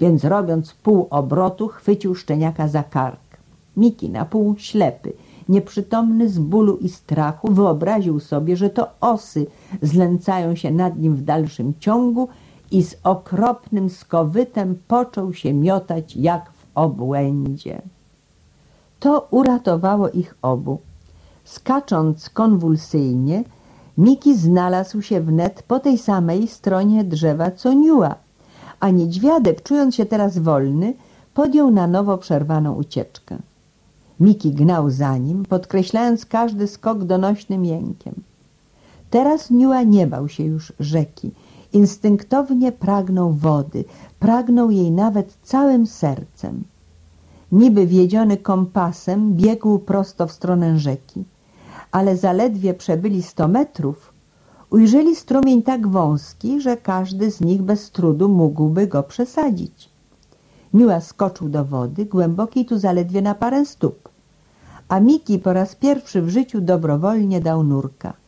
więc robiąc pół obrotu chwycił szczeniaka za kark. Miki na pół ślepy, nieprzytomny z bólu i strachu, wyobraził sobie, że to osy zlęcają się nad nim w dalszym ciągu i z okropnym skowytem począł się miotać jak w obłędzie. To uratowało ich obu. Skacząc konwulsyjnie, Miki znalazł się wnet po tej samej stronie drzewa co Niua, a niedźwiadek, czując się teraz wolny, podjął na nowo przerwaną ucieczkę. Miki gnał za nim, podkreślając każdy skok donośnym jękiem. Teraz Niua nie bał się już rzeki. Instynktownie pragnął wody, pragnął jej nawet całym sercem. Niby wiedziony kompasem biegł prosto w stronę rzeki, ale zaledwie przebyli sto metrów, ujrzeli strumień tak wąski, że każdy z nich bez trudu mógłby go przesadzić. Miła skoczył do wody, głębokiej tu zaledwie na parę stóp, a Miki po raz pierwszy w życiu dobrowolnie dał nurka.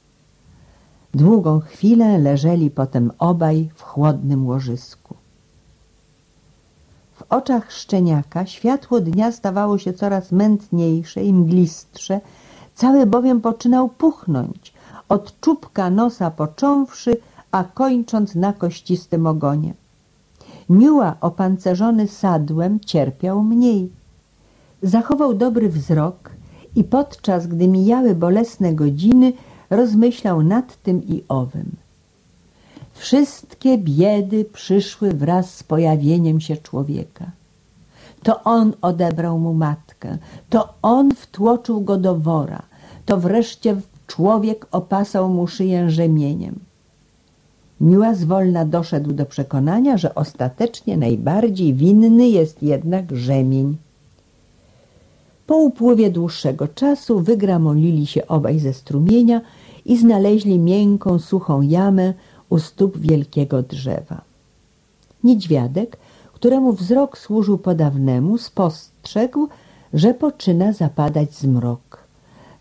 Długą chwilę leżeli potem obaj w chłodnym łożysku. W oczach szczeniaka światło dnia stawało się coraz mętniejsze i mglistsze, cały bowiem poczynał puchnąć, od czubka nosa począwszy, a kończąc na kościstym ogonie. Niua opancerzony sadłem cierpiał mniej. Zachował dobry wzrok i podczas gdy mijały bolesne godziny, rozmyślał nad tym i owym. Wszystkie biedy przyszły wraz z pojawieniem się człowieka. To on odebrał mu matkę, to on wtłoczył go do wora, to wreszcie człowiek opasał mu szyję rzemieniem. Miła zwolna doszedł do przekonania, że ostatecznie najbardziej winny jest jednak rzemień. Po upływie dłuższego czasu wygramolili się obaj ze strumienia i znaleźli miękką, suchą jamę u stóp wielkiego drzewa. Niedźwiadek, któremu wzrok służył podawnemu, spostrzegł, że poczyna zapadać zmrok.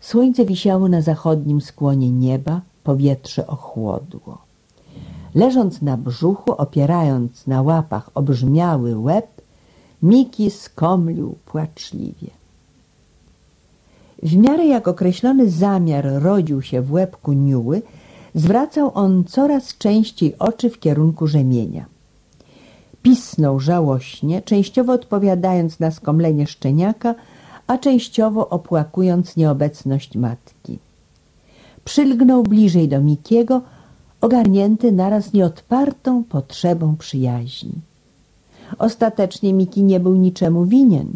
Słońce wisiało na zachodnim skłonie nieba, powietrze ochłodło. Leżąc na brzuchu, opierając na łapach obrzmiały łeb, Miki skomlił płaczliwie. W miarę jak określony zamiar rodził się w łebku Niuły, zwracał on coraz częściej oczy w kierunku rzemienia. Pisnął żałośnie, częściowo odpowiadając na skomlenie szczeniaka, a częściowo opłakując nieobecność matki. Przylgnął bliżej do Mikiego, ogarnięty naraz nieodpartą potrzebą przyjaźni. Ostatecznie Miki nie był niczemu winien.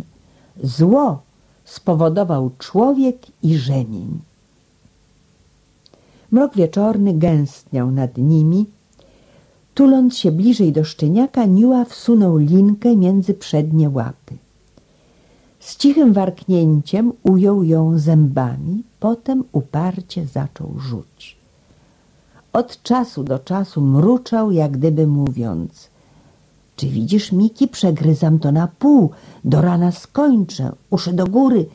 Zło spowodował człowiek i rzemień. Mrok wieczorny gęstniał nad nimi. Tuląc się bliżej do szczeniaka, Niła wsunął linkę między przednie łapy. Z cichym warknięciem ujął ją zębami, potem uparcie zaczął rzuć. Od czasu do czasu mruczał, jak gdyby mówiąc – czy widzisz, Miki, przegryzam to na pół, do rana skończę, uszy do góry,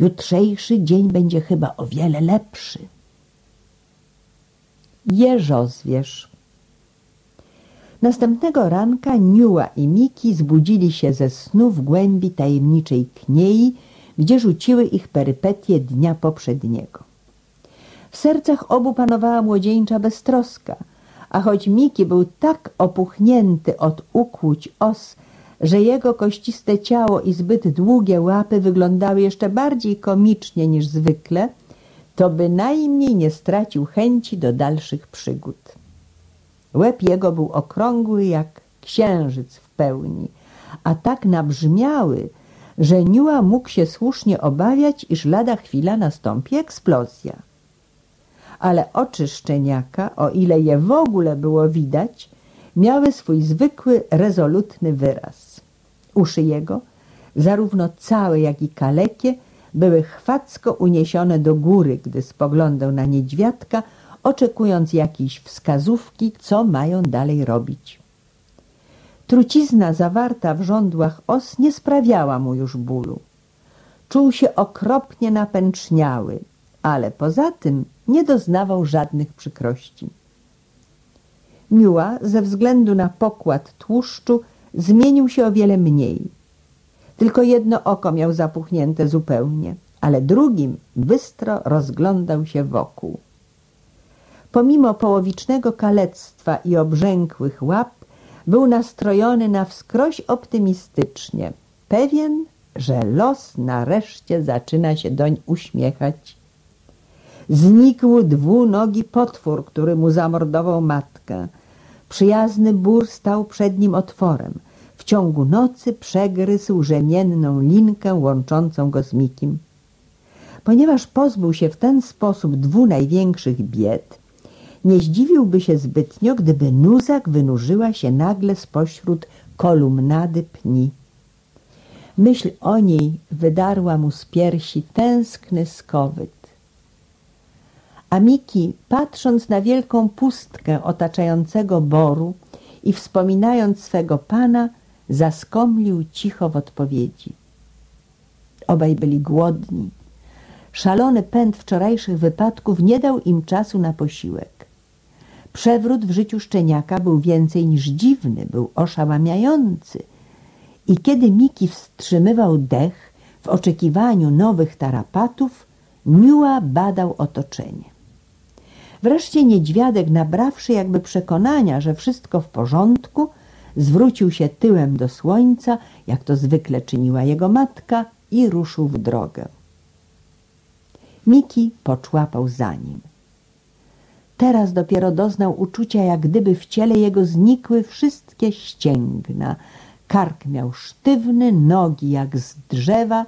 jutrzejszy dzień będzie chyba o wiele lepszy. Jeżozwierz Następnego ranka Niua i Miki zbudzili się ze snu w głębi tajemniczej kniei, gdzie rzuciły ich perypetie dnia poprzedniego. W sercach obu panowała młodzieńcza beztroska, a choć Miki był tak opuchnięty od ukłuć os, że jego kościste ciało i zbyt długie łapy wyglądały jeszcze bardziej komicznie niż zwykle, to bynajmniej nie stracił chęci do dalszych przygód. Łeb jego był okrągły jak księżyc w pełni, a tak nabrzmiały, że Niua mógł się słusznie obawiać, iż lada chwila nastąpi eksplozja. Ale oczy szczeniaka, o ile je w ogóle było widać, miały swój zwykły, rezolutny wyraz. Uszy jego, zarówno całe, jak i kalekie, były chwacko uniesione do góry, gdy spoglądał na niedźwiadka, oczekując jakiejś wskazówki, co mają dalej robić. Trucizna zawarta w żądłach os nie sprawiała mu już bólu. Czuł się okropnie napęczniały, ale poza tym nie doznawał żadnych przykrości. Miła ze względu na pokład tłuszczu zmienił się o wiele mniej. Tylko jedno oko miał zapuchnięte zupełnie, ale drugim bystro rozglądał się wokół. Pomimo połowicznego kalectwa i obrzękłych łap, był nastrojony na wskroś optymistycznie, pewien, że los nareszcie zaczyna się doń uśmiechać. Znikł dwunogi potwór, który mu zamordował matkę. Przyjazny bór stał przed nim otworem. W ciągu nocy przegryzł rzemienną linkę łączącą go z Mikim. Ponieważ pozbył się w ten sposób dwóch największych bied, nie zdziwiłby się zbytnio, gdyby Nuzak wynurzyła się nagle spośród kolumnady pni. Myśl o niej wydarła mu z piersi tęskny skowyt. A Miki, patrząc na wielką pustkę otaczającego boru i wspominając swego pana, zaskomlił cicho w odpowiedzi. Obaj byli głodni. Szalony pęd wczorajszych wypadków nie dał im czasu na posiłek. Przewrót w życiu szczeniaka był więcej niż dziwny, był oszałamiający. I kiedy Miki wstrzymywał dech w oczekiwaniu nowych tarapatów, Miła badał otoczenie. Wreszcie niedźwiadek, nabrawszy jakby przekonania, że wszystko w porządku, zwrócił się tyłem do słońca, jak to zwykle czyniła jego matka, i ruszył w drogę. Miki poczłapał za nim. Teraz dopiero doznał uczucia, jak gdyby w ciele jego znikły wszystkie ścięgna. Kark miał sztywny, nogi jak z drzewa,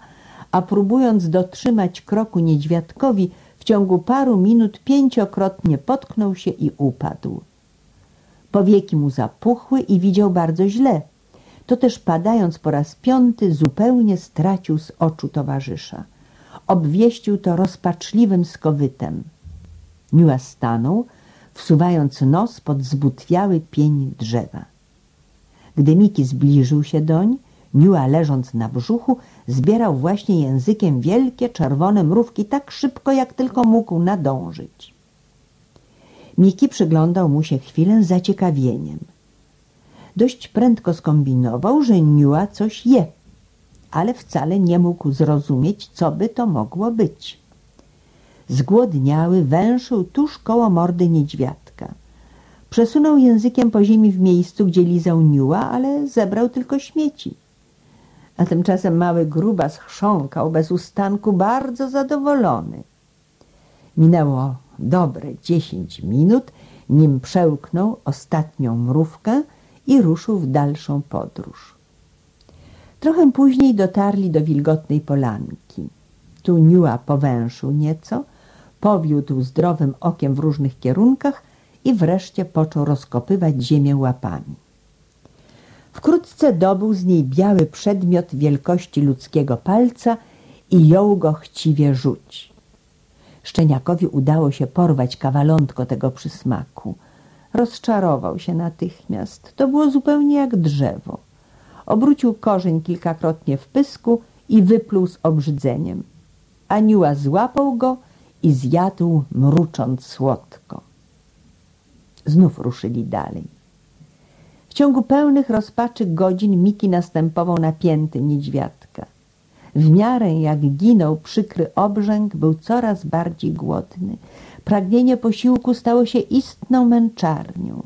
a próbując dotrzymać kroku niedźwiadkowi, ciągu paru minut pięciokrotnie potknął się i upadł. Powieki mu zapuchły i widział bardzo źle. To też padając po raz piąty zupełnie stracił z oczu towarzysza. Obwieścił to rozpaczliwym skowytem. Miła stanął, wsuwając nos pod zbutwiały pień drzewa. Gdy Miki zbliżył się doń, Miła leżąc na brzuchu zbierał właśnie językiem wielkie czerwone mrówki tak szybko, jak tylko mógł nadążyć. Miki przyglądał mu się chwilę z zaciekawieniem. Dość prędko skombinował, że Niua coś je, ale wcale nie mógł zrozumieć, co by to mogło być. Zgłodniały węszył tuż koło mordy niedźwiadka. Przesunął językiem po ziemi w miejscu, gdzie lizał Niua, ale zebrał tylko śmieci. A tymczasem mały grubas chrząkał bez ustanku, bardzo zadowolony. Minęło dobre dziesięć minut, nim przełknął ostatnią mrówkę i ruszył w dalszą podróż. Trochę później dotarli do wilgotnej polanki. Tu Niua powęszył nieco, powiódł zdrowym okiem w różnych kierunkach i wreszcie począł rozkopywać ziemię łapami. Wkrótce dobył z niej biały przedmiot wielkości ludzkiego palca i jął go chciwie rzuć. Szczeniakowi udało się porwać kawalątko tego przysmaku. Rozczarował się natychmiast. To było zupełnie jak drzewo. Obrócił korzeń kilkakrotnie w pysku i wypluł z obrzydzeniem. Aniła złapał go i zjadł, mrucząc słodko. Znów ruszyli dalej. Ciągu pełnych rozpaczy godzin Miki następował napięty niedźwiadka. W miarę jak ginął przykry obrzęk, był coraz bardziej głodny. Pragnienie posiłku stało się istną męczarnią.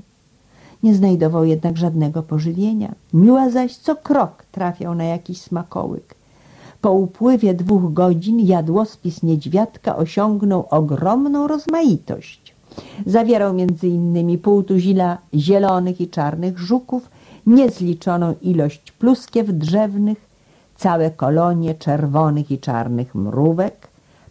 Nie znajdował jednak żadnego pożywienia. Miła zaś co krok trafiał na jakiś smakołyk. Po upływie dwóch godzin jadłospis niedźwiadka osiągnął ogromną rozmaitość. Zawierał między innymi pół tuzina zielonych i czarnych żuków, niezliczoną ilość pluskiew drzewnych, całe kolonie czerwonych i czarnych mrówek,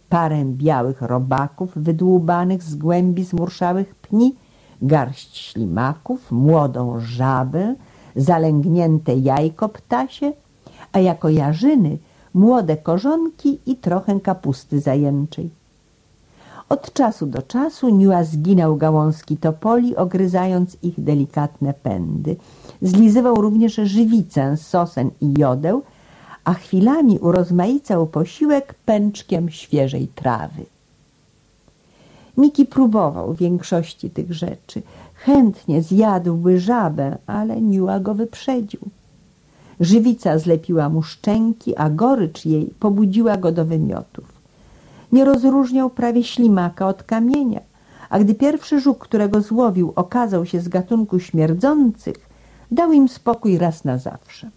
parę białych robaków wydłubanych z głębi zmurszałych pni, garść ślimaków, młodą żabę, zalęgnięte jajko ptasie, a jako jarzyny młode korzonki i trochę kapusty zajęczej. Od czasu do czasu Niua zginął gałązki topoli, ogryzając ich delikatne pędy. Zlizywał również żywicę, sosen i jodeł, a chwilami urozmaicał posiłek pęczkiem świeżej trawy. Miki próbował większości tych rzeczy. Chętnie zjadłby żabę, ale Niua go wyprzedził. Żywica zlepiła mu szczęki, a gorycz jej pobudziła go do wymiotów. Nie rozróżniał prawie ślimaka od kamienia, a gdy pierwszy żuk, którego złowił, okazał się z gatunku śmierdzących, dał im spokój raz na zawsze.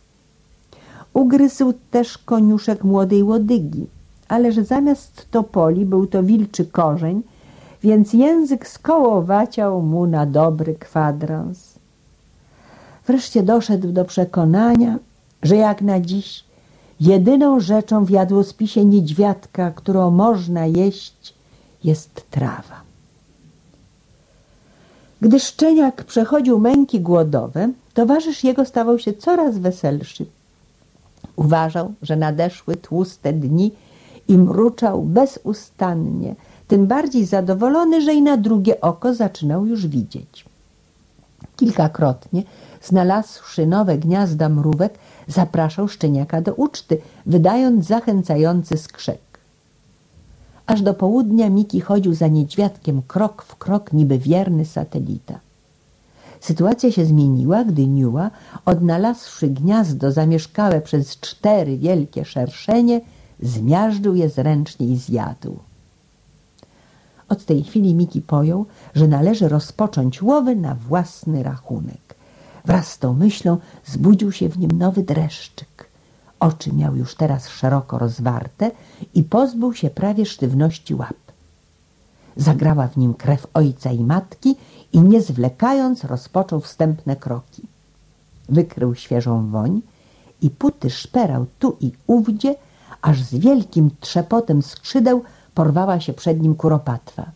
Ugryzł też koniuszek młodej łodygi, ale że zamiast topoli był to wilczy korzeń, więc język skołowaciał mu na dobry kwadrans. Wreszcie doszedł do przekonania, że jak na dziś jedyną rzeczą w jadłospisie niedźwiadka, którą można jeść, jest trawa. Gdy szczeniak przechodził męki głodowe, towarzysz jego stawał się coraz weselszy. Uważał, że nadeszły tłuste dni i mruczał bezustannie, tym bardziej zadowolony, że i na drugie oko zaczynał już widzieć. Kilkakrotnie, znalazłszy nowe gniazda mrówek, zapraszał szczeniaka do uczty, wydając zachęcający skrzek. Aż do południa Miki chodził za niedźwiadkiem krok w krok, niby wierny satelita. Sytuacja się zmieniła, gdy Niua, odnalazłszy gniazdo zamieszkałe przez cztery wielkie szerszenie, zmiażdżył je zręcznie i zjadł. Od tej chwili Miki pojął, że należy rozpocząć łowy na własny rachunek. Wraz z tą myślą zbudził się w nim nowy dreszczyk. Oczy miał już teraz szeroko rozwarte i pozbył się prawie sztywności łap. Zagrała w nim krew ojca i matki i nie zwlekając rozpoczął wstępne kroki. Wykrył świeżą woń i puty szperał tu i ówdzie, aż z wielkim trzepotem skrzydeł porwała się przed nim kuropatwa.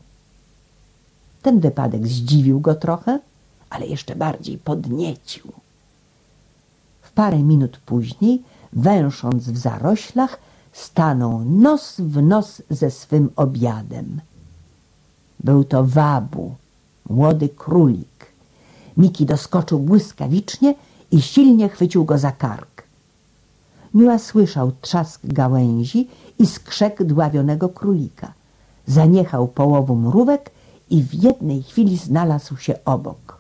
Ten wypadek zdziwił go trochę, ale jeszcze bardziej podniecił. W parę minut później, węsząc w zaroślach, stanął nos w nos ze swym obiadem. Był to wabu, młody królik. Miki doskoczył błyskawicznie i silnie chwycił go za kark. Miła słyszał trzask gałęzi i skrzek dławionego królika. Zaniechał połowu mrówek i w jednej chwili znalazł się obok.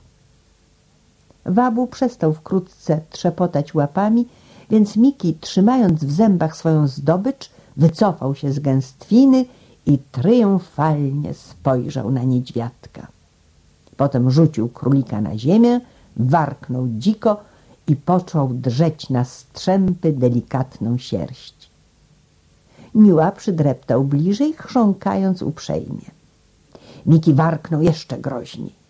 Wabu przestał wkrótce trzepotać łapami, więc Miki, trzymając w zębach swoją zdobycz, wycofał się z gęstwiny i triumfalnie spojrzał na niedźwiadka. Potem rzucił królika na ziemię, warknął dziko i począł drzeć na strzępy delikatną sierść. Miła przydreptał bliżej, chrząkając uprzejmie. Miki warknął jeszcze groźniej.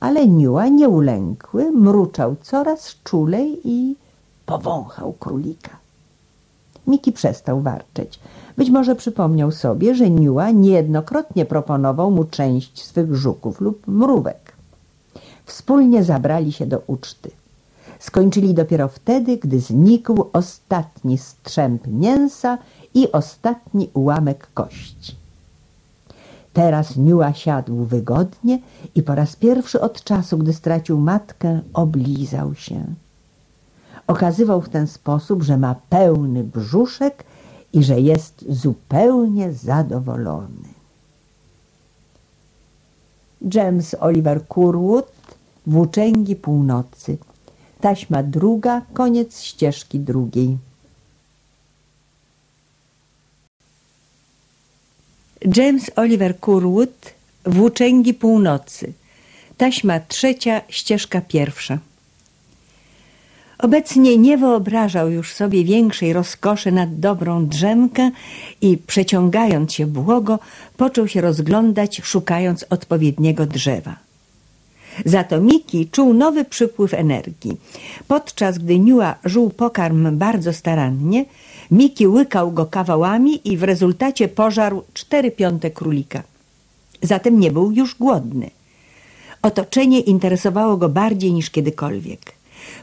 Ale Niua nieulękły, mruczał coraz czulej i powąchał królika. Miki przestał warczeć. Być może przypomniał sobie, że Niua niejednokrotnie proponował mu część swych żuków lub mrówek. Wspólnie zabrali się do uczty. Skończyli dopiero wtedy, gdy znikł ostatni strzęp mięsa i ostatni ułamek kości. Teraz Niua siadł wygodnie i po raz pierwszy od czasu, gdy stracił matkę, oblizał się. Okazywał w ten sposób, że ma pełny brzuszek i że jest zupełnie zadowolony. James Oliver Curwood Włóczęgi Północy Taśma druga, koniec ścieżki drugiej. James Oliver Curwood Włóczęgi Północy Taśma trzecia, ścieżka pierwsza Obecnie nie wyobrażał już sobie większej rozkoszy nad dobrą drzemkę i przeciągając się błogo, począł się rozglądać, szukając odpowiedniego drzewa. Za to Miki czuł nowy przypływ energii. Podczas gdy Niua żuł pokarm bardzo starannie, Miki łykał go kawałami i w rezultacie pożarł cztery piąte królika. Zatem nie był już głodny. Otoczenie interesowało go bardziej niż kiedykolwiek.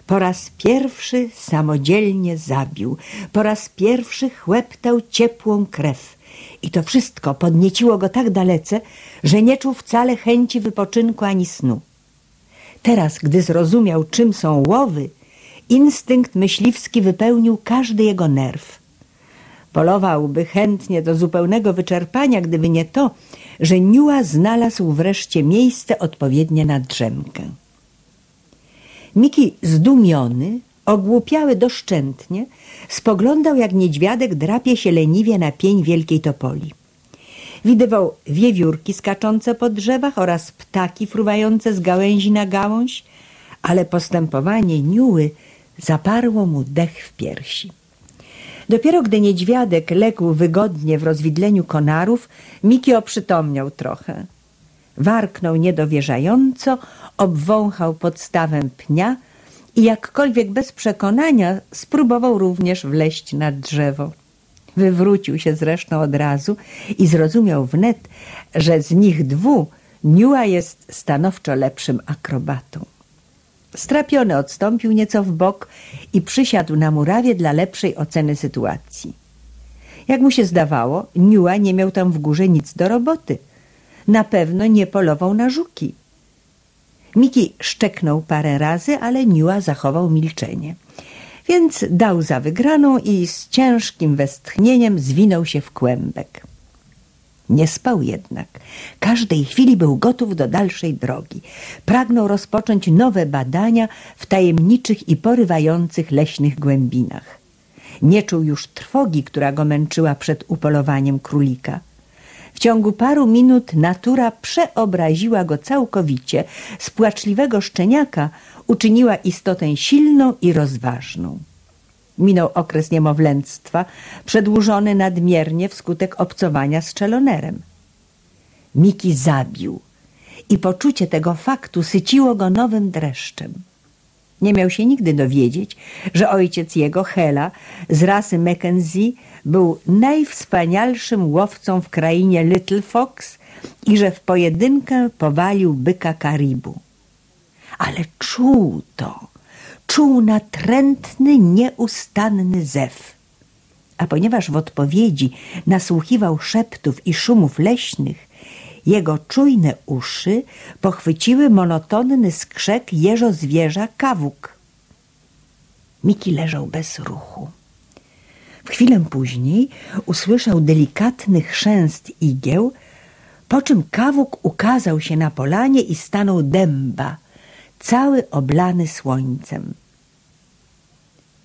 Po raz pierwszy samodzielnie zabił, po raz pierwszy chłeptał ciepłą krew. I to wszystko podnieciło go tak dalece, że nie czuł wcale chęci wypoczynku ani snu. Teraz, gdy zrozumiał, czym są łowy, instynkt myśliwski wypełnił każdy jego nerw. Polowałby chętnie do zupełnego wyczerpania, gdyby nie to, że Niua znalazł wreszcie miejsce odpowiednie na drzemkę. Miki zdumiony, ogłupiały doszczętnie, spoglądał jak niedźwiadek drapie się leniwie na pień wielkiej topoli. Widywał wiewiórki skaczące po drzewach oraz ptaki fruwające z gałęzi na gałąź, ale postępowanie Niuły zaparło mu dech w piersi. Dopiero gdy niedźwiadek legł wygodnie w rozwidleniu konarów, Miki oprzytomniał trochę. Warknął niedowierzająco, obwąchał podstawę pnia i jakkolwiek bez przekonania spróbował również wleść na drzewo. Wywrócił się zresztą od razu i zrozumiał wnet, że z nich dwu Niua jest stanowczo lepszym akrobatą. Strapiony odstąpił nieco w bok i przysiadł na murawie dla lepszej oceny sytuacji. Jak mu się zdawało, Niua nie miał tam w górze nic do roboty. Na pewno nie polował na żuki. Miki szczeknął parę razy, ale Niua zachował milczenie. Więc dał za wygraną i z ciężkim westchnieniem zwinął się w kłębek. Nie spał jednak. Każdej chwili był gotów do dalszej drogi. Pragnął rozpocząć nowe badania w tajemniczych i porywających leśnych głębinach. Nie czuł już trwogi, która go męczyła przed upolowaniem królika. W ciągu paru minut natura przeobraziła go całkowicie. Z płaczliwego szczeniaka uczyniła istotę silną i rozważną. Minął okres niemowlęctwa, przedłużony nadmiernie wskutek obcowania z czelonerem. Miki zabił i poczucie tego faktu syciło go nowym dreszczem. Nie miał się nigdy dowiedzieć, że ojciec jego, Hela, z rasy Mackenzie, był najwspanialszym łowcą w krainie Little Fox i że w pojedynkę powalił byka Karibu. Ale czuł to czuł natrętny, nieustanny zew. A ponieważ w odpowiedzi nasłuchiwał szeptów i szumów leśnych, jego czujne uszy pochwyciły monotonny skrzek jeżo-zwierza kawuk. Miki leżał bez ruchu. W chwilę później usłyszał delikatny chrzęst igieł, po czym kawuk ukazał się na polanie i stanął dęba, cały oblany słońcem.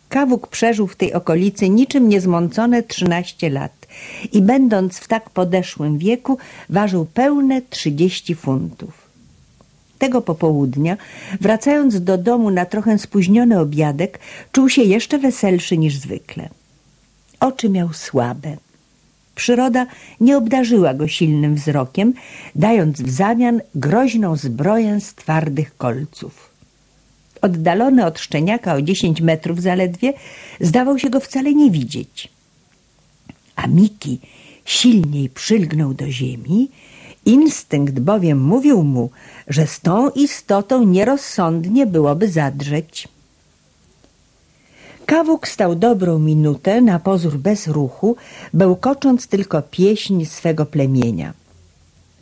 Kawuk przeżył w tej okolicy niczym niezmącone trzynaście lat i będąc w tak podeszłym wieku ważył pełne trzydzieści funtów. Tego popołudnia, wracając do domu na trochę spóźniony obiadek, czuł się jeszcze weselszy niż zwykle. Oczy miał słabe. Przyroda nie obdarzyła go silnym wzrokiem, dając w zamian groźną zbroję z twardych kolców. Oddalony od szczeniaka o dziesięć metrów zaledwie, zdawał się go wcale nie widzieć. A Miki silniej przylgnął do ziemi, instynkt bowiem mówił mu, że z tą istotą nierozsądnie byłoby zadrzeć. Kawuk stał dobrą minutę, na pozór bez ruchu, bełkocząc tylko pieśń swego plemienia.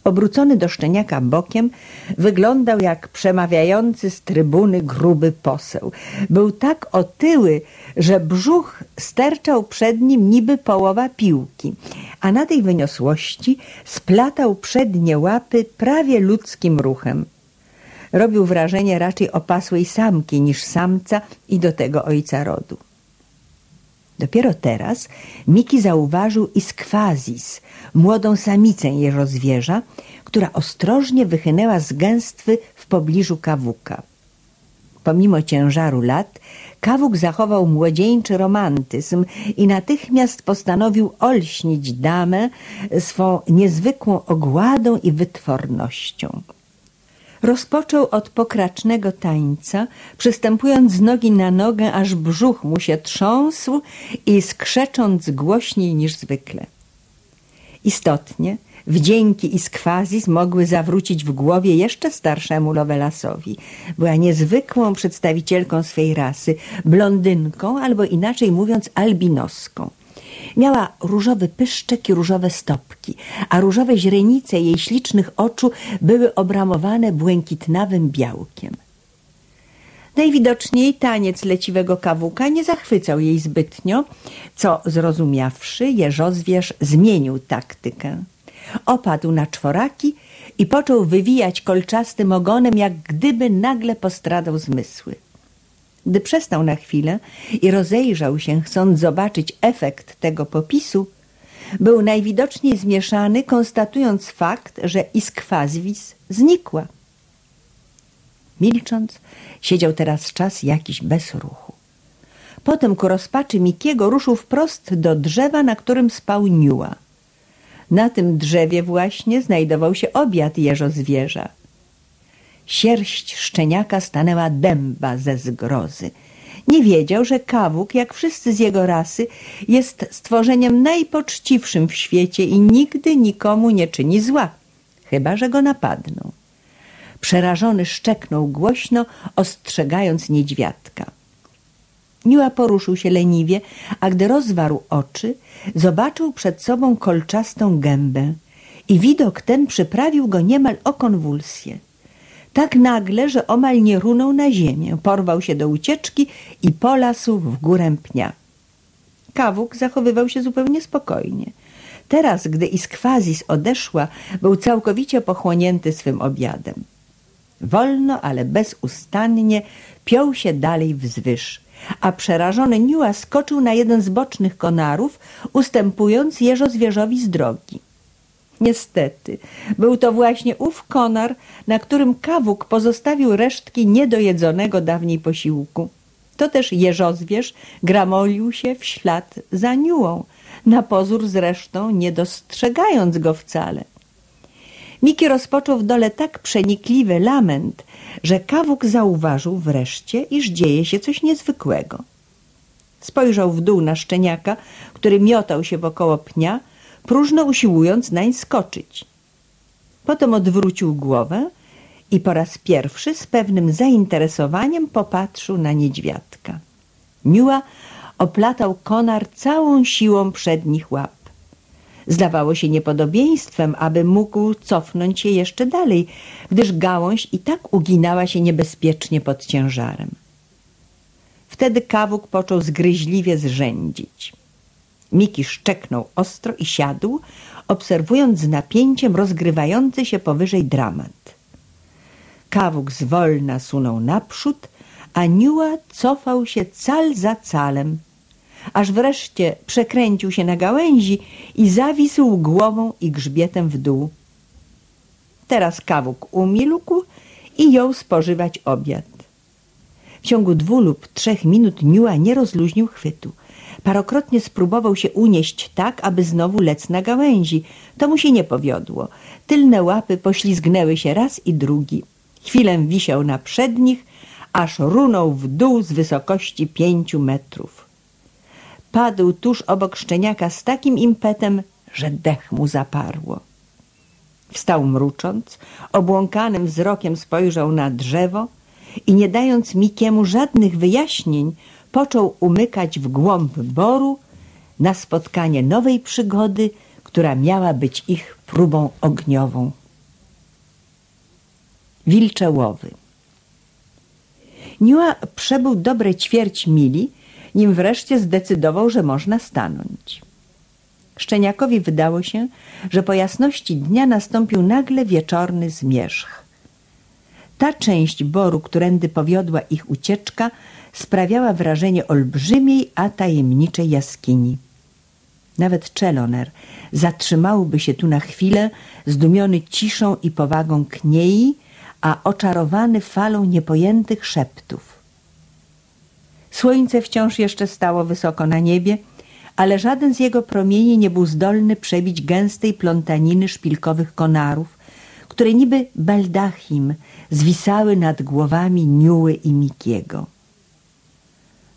Obrócony do szczeniaka bokiem, wyglądał jak przemawiający z trybuny gruby poseł. Był tak otyły, że brzuch sterczał przed nim niby połowa piłki, a na tej wyniosłości splatał przednie łapy prawie ludzkim ruchem. Robił wrażenie raczej opasłej samki niż samca i do tego ojca rodu. Dopiero teraz Miki zauważył Iskwazis, młodą samicę jeżozwierza, która ostrożnie wychynęła z gęstwy w pobliżu kawuka. Pomimo ciężaru lat, Kawuk zachował młodzieńczy romantyzm i natychmiast postanowił olśnić damę swą niezwykłą ogładą i wytwornością. Rozpoczął od pokracznego tańca, przystępując z nogi na nogę, aż brzuch mu się trząsł i skrzecząc głośniej niż zwykle. Istotnie, wdzięki i skwazis mogły zawrócić w głowie jeszcze starszemu Lovelasowi. Była niezwykłą przedstawicielką swej rasy, blondynką albo inaczej mówiąc albinoską. Miała różowy pyszczek i różowe stopki, a różowe źrenice jej ślicznych oczu były obramowane błękitnawym białkiem. Najwidoczniej taniec leciwego kawuka nie zachwycał jej zbytnio, co zrozumiawszy, jeżozwierz zmienił taktykę. Opadł na czworaki i począł wywijać kolczastym ogonem, jak gdyby nagle postradał zmysły. Gdy przestał na chwilę i rozejrzał się, chcąc zobaczyć efekt tego popisu, był najwidoczniej zmieszany, konstatując fakt, że iskwazwis znikła. Milcząc, siedział teraz czas jakiś bez ruchu. Potem ku rozpaczy Mikiego ruszył wprost do drzewa, na którym spał Niua. Na tym drzewie właśnie znajdował się obiad jeżozwierza. Sierść szczeniaka stanęła dęba ze zgrozy. Nie wiedział, że kawuk, jak wszyscy z jego rasy, jest stworzeniem najpoczciwszym w świecie i nigdy nikomu nie czyni zła, chyba że go napadną. Przerażony szczeknął głośno, ostrzegając niedźwiadka. Niła poruszył się leniwie, a gdy rozwarł oczy, zobaczył przed sobą kolczastą gębę i widok ten przyprawił go niemal o konwulsję. Tak nagle, że omal nie runął na ziemię, porwał się do ucieczki i polasł w górę pnia. Kawuk zachowywał się zupełnie spokojnie. Teraz, gdy Iskwazis odeszła, był całkowicie pochłonięty swym obiadem. Wolno, ale bezustannie piął się dalej wzwyż, a przerażony Niua skoczył na jeden z bocznych konarów, ustępując jeżozwierzowi z drogi. Niestety, był to właśnie ów konar, na którym kawuk pozostawił resztki niedojedzonego dawniej posiłku. To też jeżozwierz gramolił się w ślad za Niuą, na pozór zresztą nie dostrzegając go wcale. Miki rozpoczął w dole tak przenikliwy lament, że kawuk zauważył wreszcie, iż dzieje się coś niezwykłego. Spojrzał w dół na szczeniaka, który miotał się wokoło pnia, próżno usiłując nań skoczyć. Potem odwrócił głowę i po raz pierwszy z pewnym zainteresowaniem popatrzył na niedźwiadka. Niua oplatał konar całą siłą przednich łap. Zdawało się niepodobieństwem, aby mógł cofnąć się jeszcze dalej, gdyż gałąź i tak uginała się niebezpiecznie pod ciężarem. Wtedy kawuk począł zgryźliwie zrzędzić. Miki szczeknął ostro i siadł, obserwując z napięciem rozgrywający się powyżej dramat. Kawuk zwolna sunął naprzód, a Niua cofał się cal za calem, aż wreszcie przekręcił się na gałęzi i zawisł głową i grzbietem w dół. Teraz kawuk umilkł i jął spożywać obiad. W ciągu dwóch lub trzech minut Niua nie rozluźnił chwytu. Parokrotnie spróbował się unieść tak, aby znowu lec na gałęzi. To mu się nie powiodło. Tylne łapy poślizgnęły się raz i drugi. Chwilę wisiał na przednich, aż runął w dół z wysokości pięciu metrów. Padł tuż obok szczeniaka z takim impetem, że dech mu zaparło. Wstał mrucząc, obłąkanym wzrokiem spojrzał na drzewo i nie dając Mikiemu żadnych wyjaśnień, począł umykać w głąb boru na spotkanie nowej przygody, która miała być ich próbą ogniową. Wilcze łowy Niła przebył dobre ćwierć mili, nim wreszcie zdecydował, że można stanąć. Szczeniakowi wydało się, że po jasności dnia nastąpił nagle wieczorny zmierzch. Ta część boru, którędy powiodła ich ucieczka, sprawiała wrażenie olbrzymiej, a tajemniczej jaskini. Nawet Czeloner zatrzymałby się tu na chwilę, zdumiony ciszą i powagą kniei, a oczarowany falą niepojętych szeptów. Słońce wciąż jeszcze stało wysoko na niebie, ale żaden z jego promieni nie był zdolny przebić gęstej plątaniny szpilkowych konarów, które niby baldachim zwisały nad głowami Niuły i Mikiego.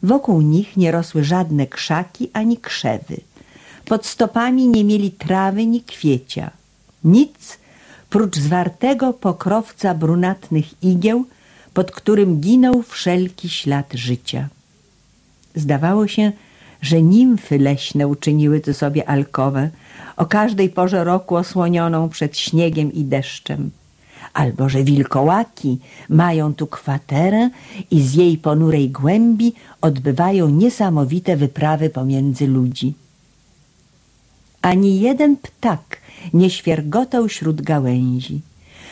Wokół nich nie rosły żadne krzaki ani krzewy. Pod stopami nie mieli trawy ni kwiecia. Nic prócz zwartego pokrowca brunatnych igieł, pod którym ginął wszelki ślad życia. Zdawało się, że nimfy leśne uczyniły tu sobie alkowę, o każdej porze roku osłonioną przed śniegiem i deszczem. Albo że wilkołaki mają tu kwaterę i z jej ponurej głębi odbywają niesamowite wyprawy pomiędzy ludzi. Ani jeden ptak nie świergotał śród gałęzi.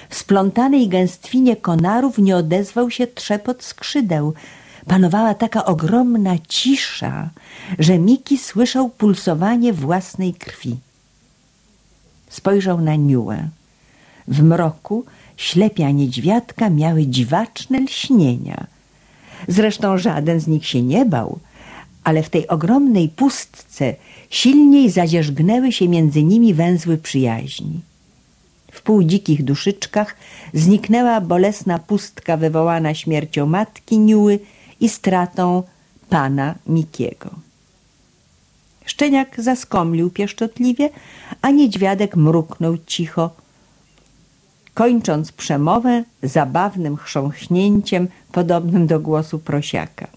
W splątanej gęstwinie konarów nie odezwał się trzepot skrzydeł. Panowała taka ogromna cisza, że Miki słyszał pulsowanie własnej krwi. Spojrzał na Niuę. W mroku ślepia niedźwiadka miały dziwaczne lśnienia. Zresztą żaden z nich się nie bał, ale w tej ogromnej pustce silniej zadzierzgnęły się między nimi węzły przyjaźni. W półdzikich duszyczkach zniknęła bolesna pustka wywołana śmiercią matki Niuły i stratą pana Mikiego. Szczeniak zaskomlił pieszczotliwie, a niedźwiadek mruknął cicho, kończąc przemowę zabawnym chrząśnięciem podobnym do głosu prosiaka.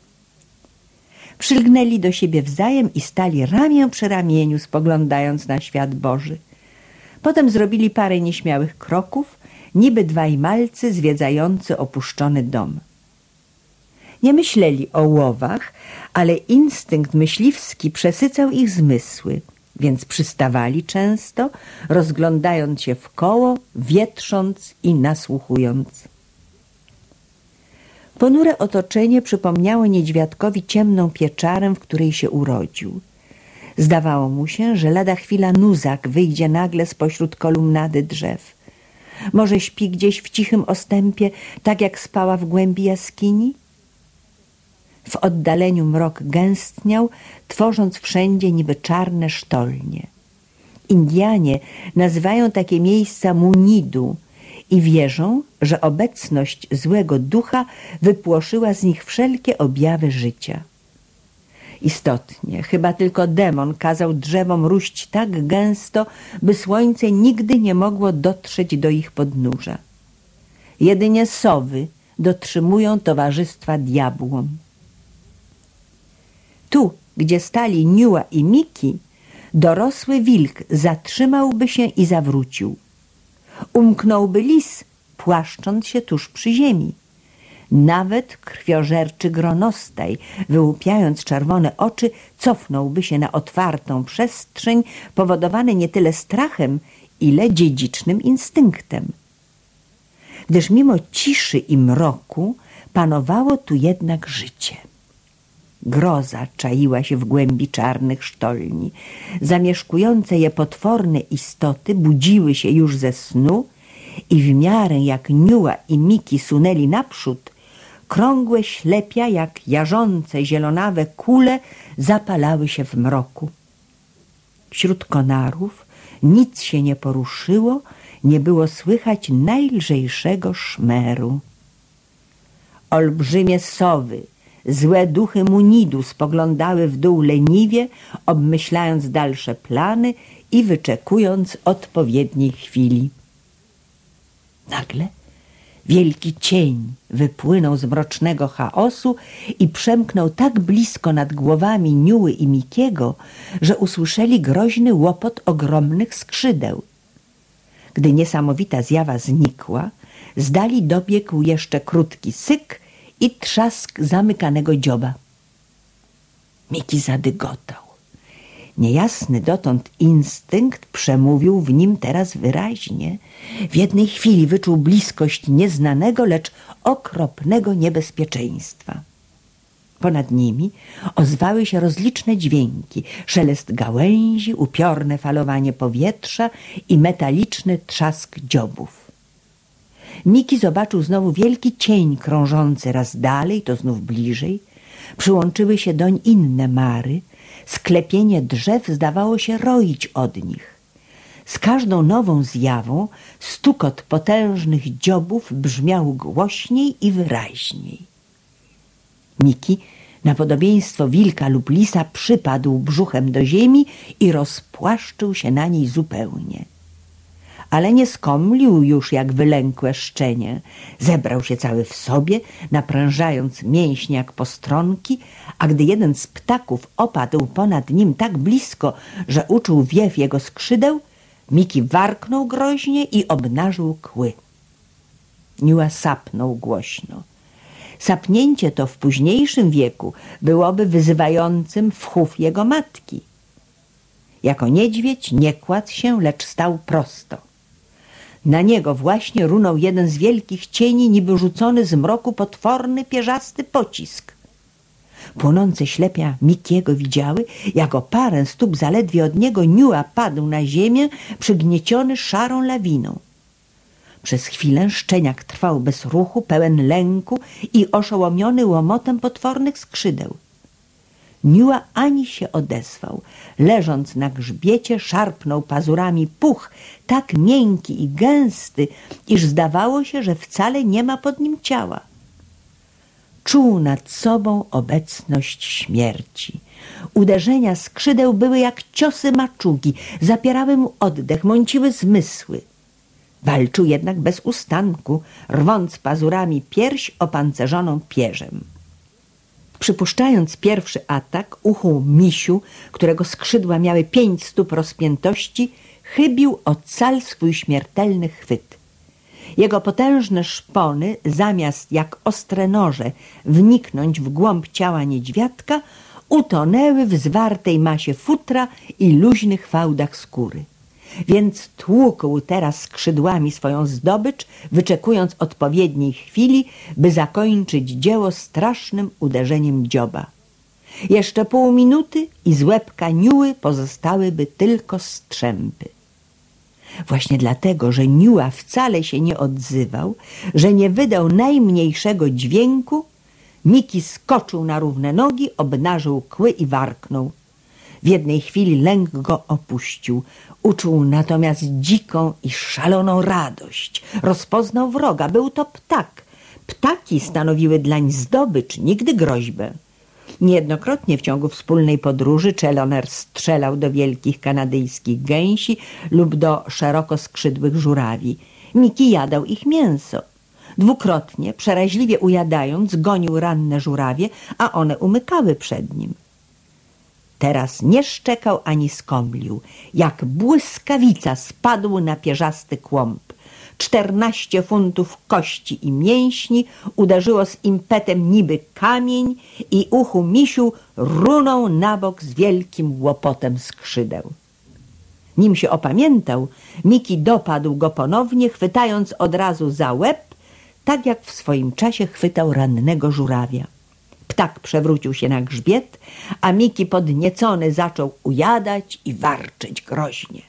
Przylgnęli do siebie wzajem i stali ramię przy ramieniu, spoglądając na świat Boży. Potem zrobili parę nieśmiałych kroków, niby dwaj malcy zwiedzający opuszczony dom. Nie myśleli o łowach, ale instynkt myśliwski przesycał ich zmysły, więc przystawali często, rozglądając się w koło, wietrząc i nasłuchując. Ponure otoczenie przypomniało niedźwiadkowi ciemną pieczarę, w której się urodził. Zdawało mu się, że lada chwila nuzak wyjdzie nagle spośród kolumnady drzew. Może śpi gdzieś w cichym ostępie, tak jak spała w głębi jaskini? W oddaleniu mrok gęstniał, tworząc wszędzie niby czarne sztolnie. Indianie nazywają takie miejsca munidu i wierzą, że obecność złego ducha wypłoszyła z nich wszelkie objawy życia. Istotnie, chyba tylko demon kazał drzewom róść tak gęsto, by słońce nigdy nie mogło dotrzeć do ich podnóża. Jedynie sowy dotrzymują towarzystwa diabłom. Tu, gdzie stali Niua i Miki, dorosły wilk zatrzymałby się i zawrócił. Umknąłby lis, płaszcząc się tuż przy ziemi. Nawet krwiożerczy gronostaj, wyłupiając czerwone oczy, cofnąłby się na otwartą przestrzeń, powodowany nie tyle strachem, ile dziedzicznym instynktem. Gdyż mimo ciszy i mroku panowało tu jednak życie. Groza czaiła się w głębi czarnych sztolni. Zamieszkujące je potworne istoty budziły się już ze snu i w miarę jak Niua i Miki sunęli naprzód, krągłe ślepia jak jarzące zielonawe kule zapalały się w mroku. Wśród konarów nic się nie poruszyło, nie było słychać najlżejszego szmeru. Olbrzymie sowy Złe duchy Munidu spoglądały w dół leniwie, obmyślając dalsze plany i wyczekując odpowiedniej chwili. Nagle wielki cień wypłynął z mrocznego chaosu i przemknął tak blisko nad głowami Niuły i Mikiego, że usłyszeli groźny łopot ogromnych skrzydeł. Gdy niesamowita zjawa znikła, zdali dobiegł jeszcze krótki syk i trzask zamykanego dzioba. Miki zadygotał. Niejasny dotąd instynkt przemówił w nim teraz wyraźnie. W jednej chwili wyczuł bliskość nieznanego, lecz okropnego niebezpieczeństwa. Ponad nimi ozwały się rozliczne dźwięki, szelest gałęzi, upiorne falowanie powietrza i metaliczny trzask dziobów. Miki zobaczył znowu wielki cień krążący raz dalej, to znów bliżej. Przyłączyły się doń inne mary, sklepienie drzew zdawało się roić od nich. Z każdą nową zjawą stukot potężnych dziobów brzmiał głośniej i wyraźniej. Miki na podobieństwo wilka lub lisa przypadł brzuchem do ziemi i rozpłaszczył się na niej zupełnie. Ale nie skomlił już jak wylękłe szczenie. Zebrał się cały w sobie, naprężając mięśnie jak postronki, a gdy jeden z ptaków opadł ponad nim tak blisko, że uczuł wiew jego skrzydeł, Miki warknął groźnie i obnażył kły. Niła sapnął głośno. Sapnięcie to w późniejszym wieku byłoby wyzywającym wchów jego matki. Jako niedźwiedź nie kładł się, lecz stał prosto. Na niego właśnie runął jeden z wielkich cieni, niby rzucony z mroku potworny, pierzasty pocisk. Płonące ślepia Mikiego widziały, jak o parę stóp zaledwie od niego Niua padł na ziemię, przygnieciony szarą lawiną. Przez chwilę szczeniak trwał bez ruchu, pełen lęku i oszołomiony łomotem potwornych skrzydeł. Niua ani się odezwał. Leżąc na grzbiecie, szarpnął pazurami puch, tak miękki i gęsty, iż zdawało się, że wcale nie ma pod nim ciała. Czuł nad sobą obecność śmierci. Uderzenia skrzydeł były jak ciosy maczugi, zapierały mu oddech, mąciły zmysły. Walczył jednak bez ustanku, rwąc pazurami pierś opancerzoną pierzem. Przypuszczając pierwszy atak, uchuł misiu, którego skrzydła miały pięć stóp rozpiętości, chybił o cal swój śmiertelny chwyt. Jego potężne szpony, zamiast jak ostre noże wniknąć w głąb ciała niedźwiadka, utonęły w zwartej masie futra i luźnych fałdach skóry więc tłukł teraz skrzydłami swoją zdobycz, wyczekując odpowiedniej chwili, by zakończyć dzieło strasznym uderzeniem dzioba. Jeszcze pół minuty i z łebka niuły pozostałyby tylko strzępy. Właśnie dlatego, że niuła wcale się nie odzywał, że nie wydał najmniejszego dźwięku, Miki skoczył na równe nogi, obnażył kły i warknął. W jednej chwili lęk go opuścił. Uczuł natomiast dziką i szaloną radość. Rozpoznał wroga. Był to ptak. Ptaki stanowiły dlań zdobycz, nigdy groźbę. Niejednokrotnie w ciągu wspólnej podróży Czeloner strzelał do wielkich kanadyjskich gęsi lub do szeroko skrzydłych żurawi. Miki jadał ich mięso. Dwukrotnie, przeraźliwie ujadając, gonił ranne żurawie, a one umykały przed nim. Teraz nie szczekał ani skomlił. Jak błyskawica spadł na pierzasty kłąb. Czternaście funtów kości i mięśni uderzyło z impetem niby kamień i uchu misiu runął na bok z wielkim łopotem skrzydeł. Nim się opamiętał, Miki dopadł go ponownie, chwytając od razu za łeb, tak jak w swoim czasie chwytał rannego żurawia. Ptak przewrócił się na grzbiet, a Miki podniecony zaczął ujadać i warczyć groźnie.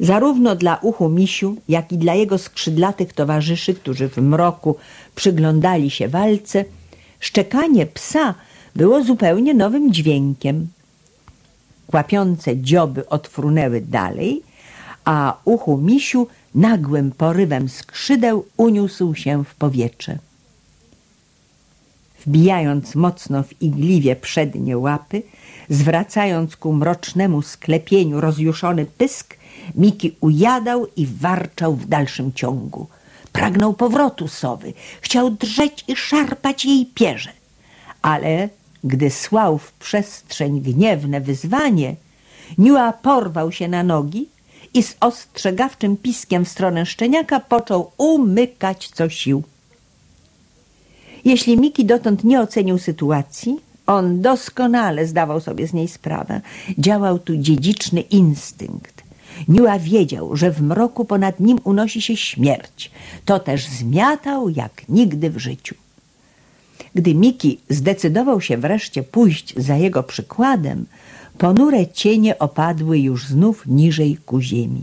Zarówno dla uchu misiu, jak i dla jego skrzydlatych towarzyszy, którzy w mroku przyglądali się walce, szczekanie psa było zupełnie nowym dźwiękiem. Kłapiące dzioby odfrunęły dalej, a uchu misiu nagłym porywem skrzydeł uniósł się w powietrze wbijając mocno w igliwie przednie łapy, zwracając ku mrocznemu sklepieniu rozjuszony pysk, Miki ujadał i warczał w dalszym ciągu. Pragnął powrotu sowy, chciał drzeć i szarpać jej pierze. Ale gdy słał w przestrzeń gniewne wyzwanie, Niua porwał się na nogi i z ostrzegawczym piskiem w stronę szczeniaka począł umykać co sił. Jeśli Miki dotąd nie ocenił sytuacji, on doskonale zdawał sobie z niej sprawę. Działał tu dziedziczny instynkt. Niua wiedział, że w mroku ponad nim unosi się śmierć. To też zmiatał jak nigdy w życiu. Gdy Miki zdecydował się wreszcie pójść za jego przykładem, ponure cienie opadły już znów niżej ku ziemi.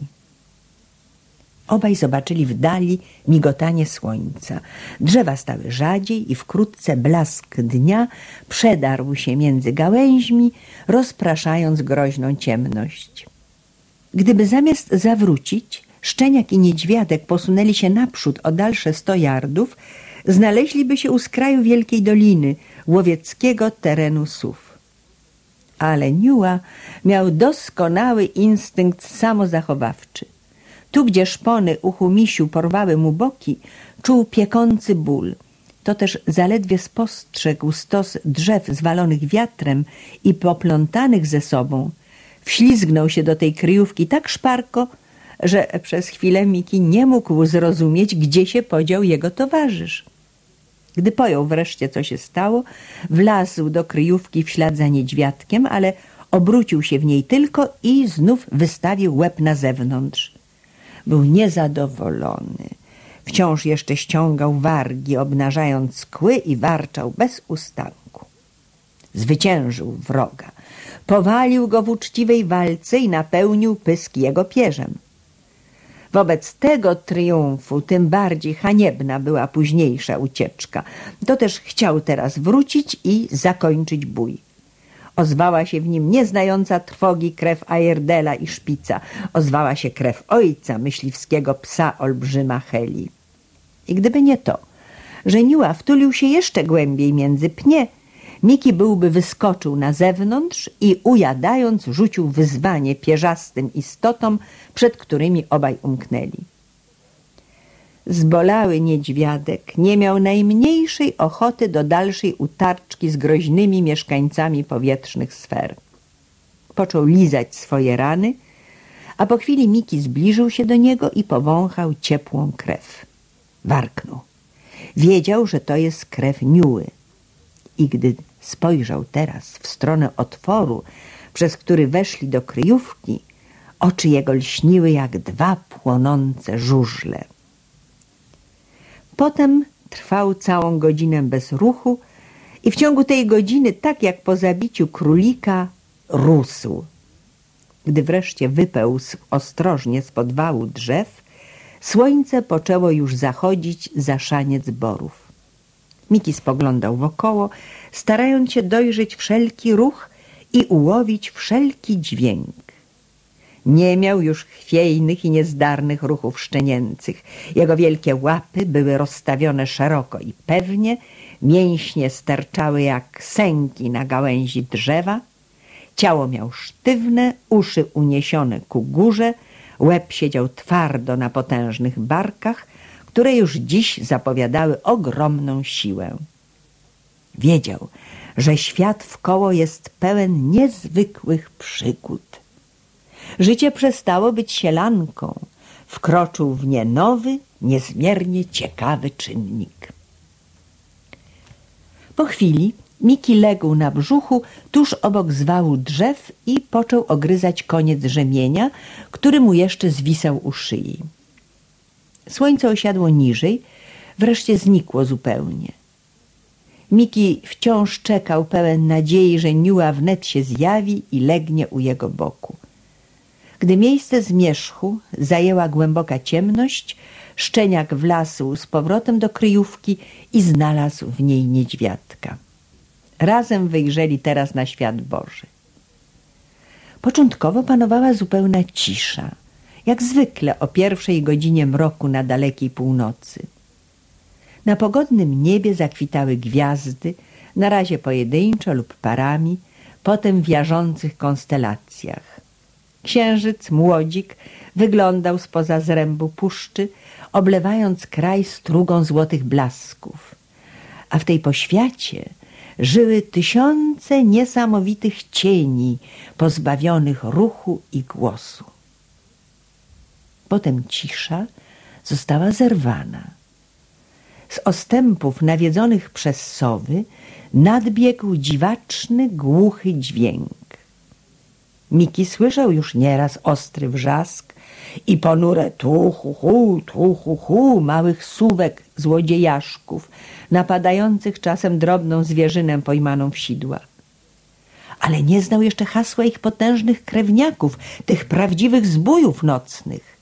Obaj zobaczyli w dali migotanie słońca. Drzewa stały rzadziej i wkrótce blask dnia przedarł się między gałęźmi, rozpraszając groźną ciemność. Gdyby zamiast zawrócić, szczeniak i niedźwiadek posunęli się naprzód o dalsze sto yardów, znaleźliby się u skraju wielkiej doliny, łowieckiego terenu sów. Ale Niua miał doskonały instynkt samozachowawczy. Tu, gdzie szpony uchu misiu porwały mu boki, czuł piekący ból. To też zaledwie spostrzegł stos drzew zwalonych wiatrem i poplątanych ze sobą. Wślizgnął się do tej kryjówki tak szparko, że przez chwilę Miki nie mógł zrozumieć, gdzie się podział jego towarzysz. Gdy pojął wreszcie, co się stało, wlazł do kryjówki w ślad za niedźwiadkiem, ale obrócił się w niej tylko i znów wystawił łeb na zewnątrz. Był niezadowolony. Wciąż jeszcze ściągał wargi, obnażając kły i warczał bez ustanku. Zwyciężył wroga. Powalił go w uczciwej walce i napełnił pysk jego pierzem. Wobec tego triumfu tym bardziej haniebna była późniejsza ucieczka. To też chciał teraz wrócić i zakończyć bój. Ozwała się w nim nieznająca trwogi krew Ayerdela i Szpica. Ozwała się krew ojca myśliwskiego psa olbrzyma Heli. I gdyby nie to, że Niua wtulił się jeszcze głębiej między pnie, Miki byłby wyskoczył na zewnątrz i ujadając rzucił wyzwanie pierzastym istotom, przed którymi obaj umknęli. Zbolały niedźwiadek nie miał najmniejszej ochoty do dalszej utarczki z groźnymi mieszkańcami powietrznych sfer. Począł lizać swoje rany, a po chwili Miki zbliżył się do niego i powąchał ciepłą krew. Warknął. Wiedział, że to jest krew Niuły. I gdy spojrzał teraz w stronę otworu, przez który weszli do kryjówki, oczy jego lśniły jak dwa płonące żużle. Potem trwał całą godzinę bez ruchu i w ciągu tej godziny, tak jak po zabiciu królika, rósł. Gdy wreszcie wypełzł ostrożnie z podwału drzew, słońce poczęło już zachodzić za szaniec borów. Miki spoglądał wokoło, starając się dojrzeć wszelki ruch i ułowić wszelki dźwięk. Nie miał już chwiejnych i niezdarnych ruchów szczenięcych. Jego wielkie łapy były rozstawione szeroko i pewnie, mięśnie sterczały jak sęki na gałęzi drzewa, ciało miał sztywne, uszy uniesione ku górze, łeb siedział twardo na potężnych barkach, które już dziś zapowiadały ogromną siłę. Wiedział, że świat wkoło jest pełen niezwykłych przygód. Życie przestało być sielanką. Wkroczył w nie nowy, niezmiernie ciekawy czynnik. Po chwili Miki legł na brzuchu tuż obok zwału drzew i począł ogryzać koniec rzemienia, który mu jeszcze zwisał u szyi. Słońce osiadło niżej, wreszcie znikło zupełnie. Miki wciąż czekał pełen nadziei, że Niua wnet się zjawi i legnie u jego boku. Gdy miejsce zmierzchu zajęła głęboka ciemność, szczeniak wlasł z powrotem do kryjówki i znalazł w niej niedźwiadka. Razem wyjrzeli teraz na świat Boży. Początkowo panowała zupełna cisza, jak zwykle o pierwszej godzinie mroku na dalekiej północy. Na pogodnym niebie zakwitały gwiazdy, na razie pojedynczo lub parami, potem w jarzących konstelacjach. Księżyc, młodzik, wyglądał spoza zrębu puszczy, oblewając kraj strugą złotych blasków. A w tej poświacie żyły tysiące niesamowitych cieni, pozbawionych ruchu i głosu. Potem cisza została zerwana. Z ostępów nawiedzonych przez sowy nadbiegł dziwaczny, głuchy dźwięk. Miki słyszał już nieraz ostry wrzask i ponure tu hu hu, tu hu hu małych suwek złodziejaszków, napadających czasem drobną zwierzynę pojmaną w sidła. Ale nie znał jeszcze hasła ich potężnych krewniaków, tych prawdziwych zbójów nocnych.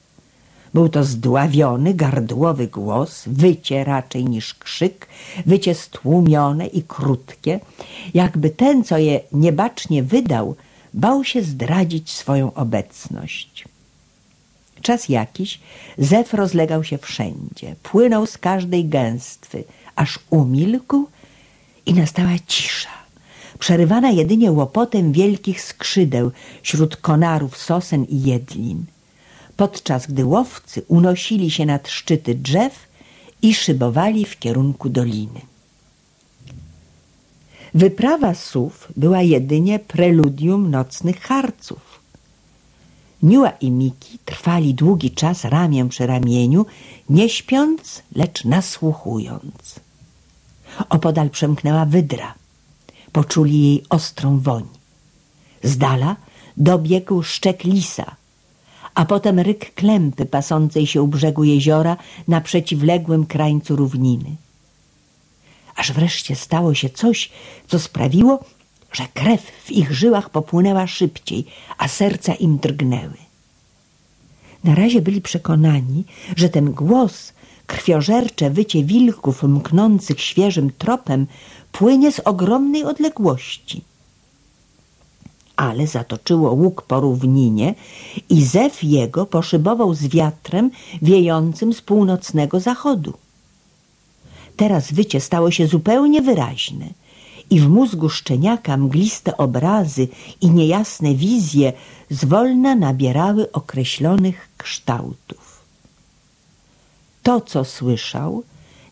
Był to zdławiony, gardłowy głos, wycie raczej niż krzyk, wycie stłumione i krótkie, jakby ten, co je niebacznie wydał, bał się zdradzić swoją obecność. Czas jakiś zew rozlegał się wszędzie, płynął z każdej gęstwy, aż umilkł i nastała cisza, przerywana jedynie łopotem wielkich skrzydeł wśród konarów sosen i jedlin, podczas gdy łowcy unosili się nad szczyty drzew i szybowali w kierunku doliny. Wyprawa sów była jedynie preludium nocnych harców. Niua i Miki trwali długi czas ramię przy ramieniu, nie śpiąc, lecz nasłuchując. Opodal przemknęła wydra. Poczuli jej ostrą woń. Z dala dobiegł szczek lisa, a potem ryk klępy pasącej się u brzegu jeziora na przeciwległym krańcu równiny. Aż wreszcie stało się coś, co sprawiło, że krew w ich żyłach popłynęła szybciej, a serca im drgnęły. Na razie byli przekonani, że ten głos, krwiożercze wycie wilków mknących świeżym tropem, płynie z ogromnej odległości. Ale zatoczyło łuk po równinie i zew jego poszybował z wiatrem wiejącym z północnego zachodu. Teraz wycie stało się zupełnie wyraźne i w mózgu szczeniaka mgliste obrazy i niejasne wizje zwolna nabierały określonych kształtów. To, co słyszał,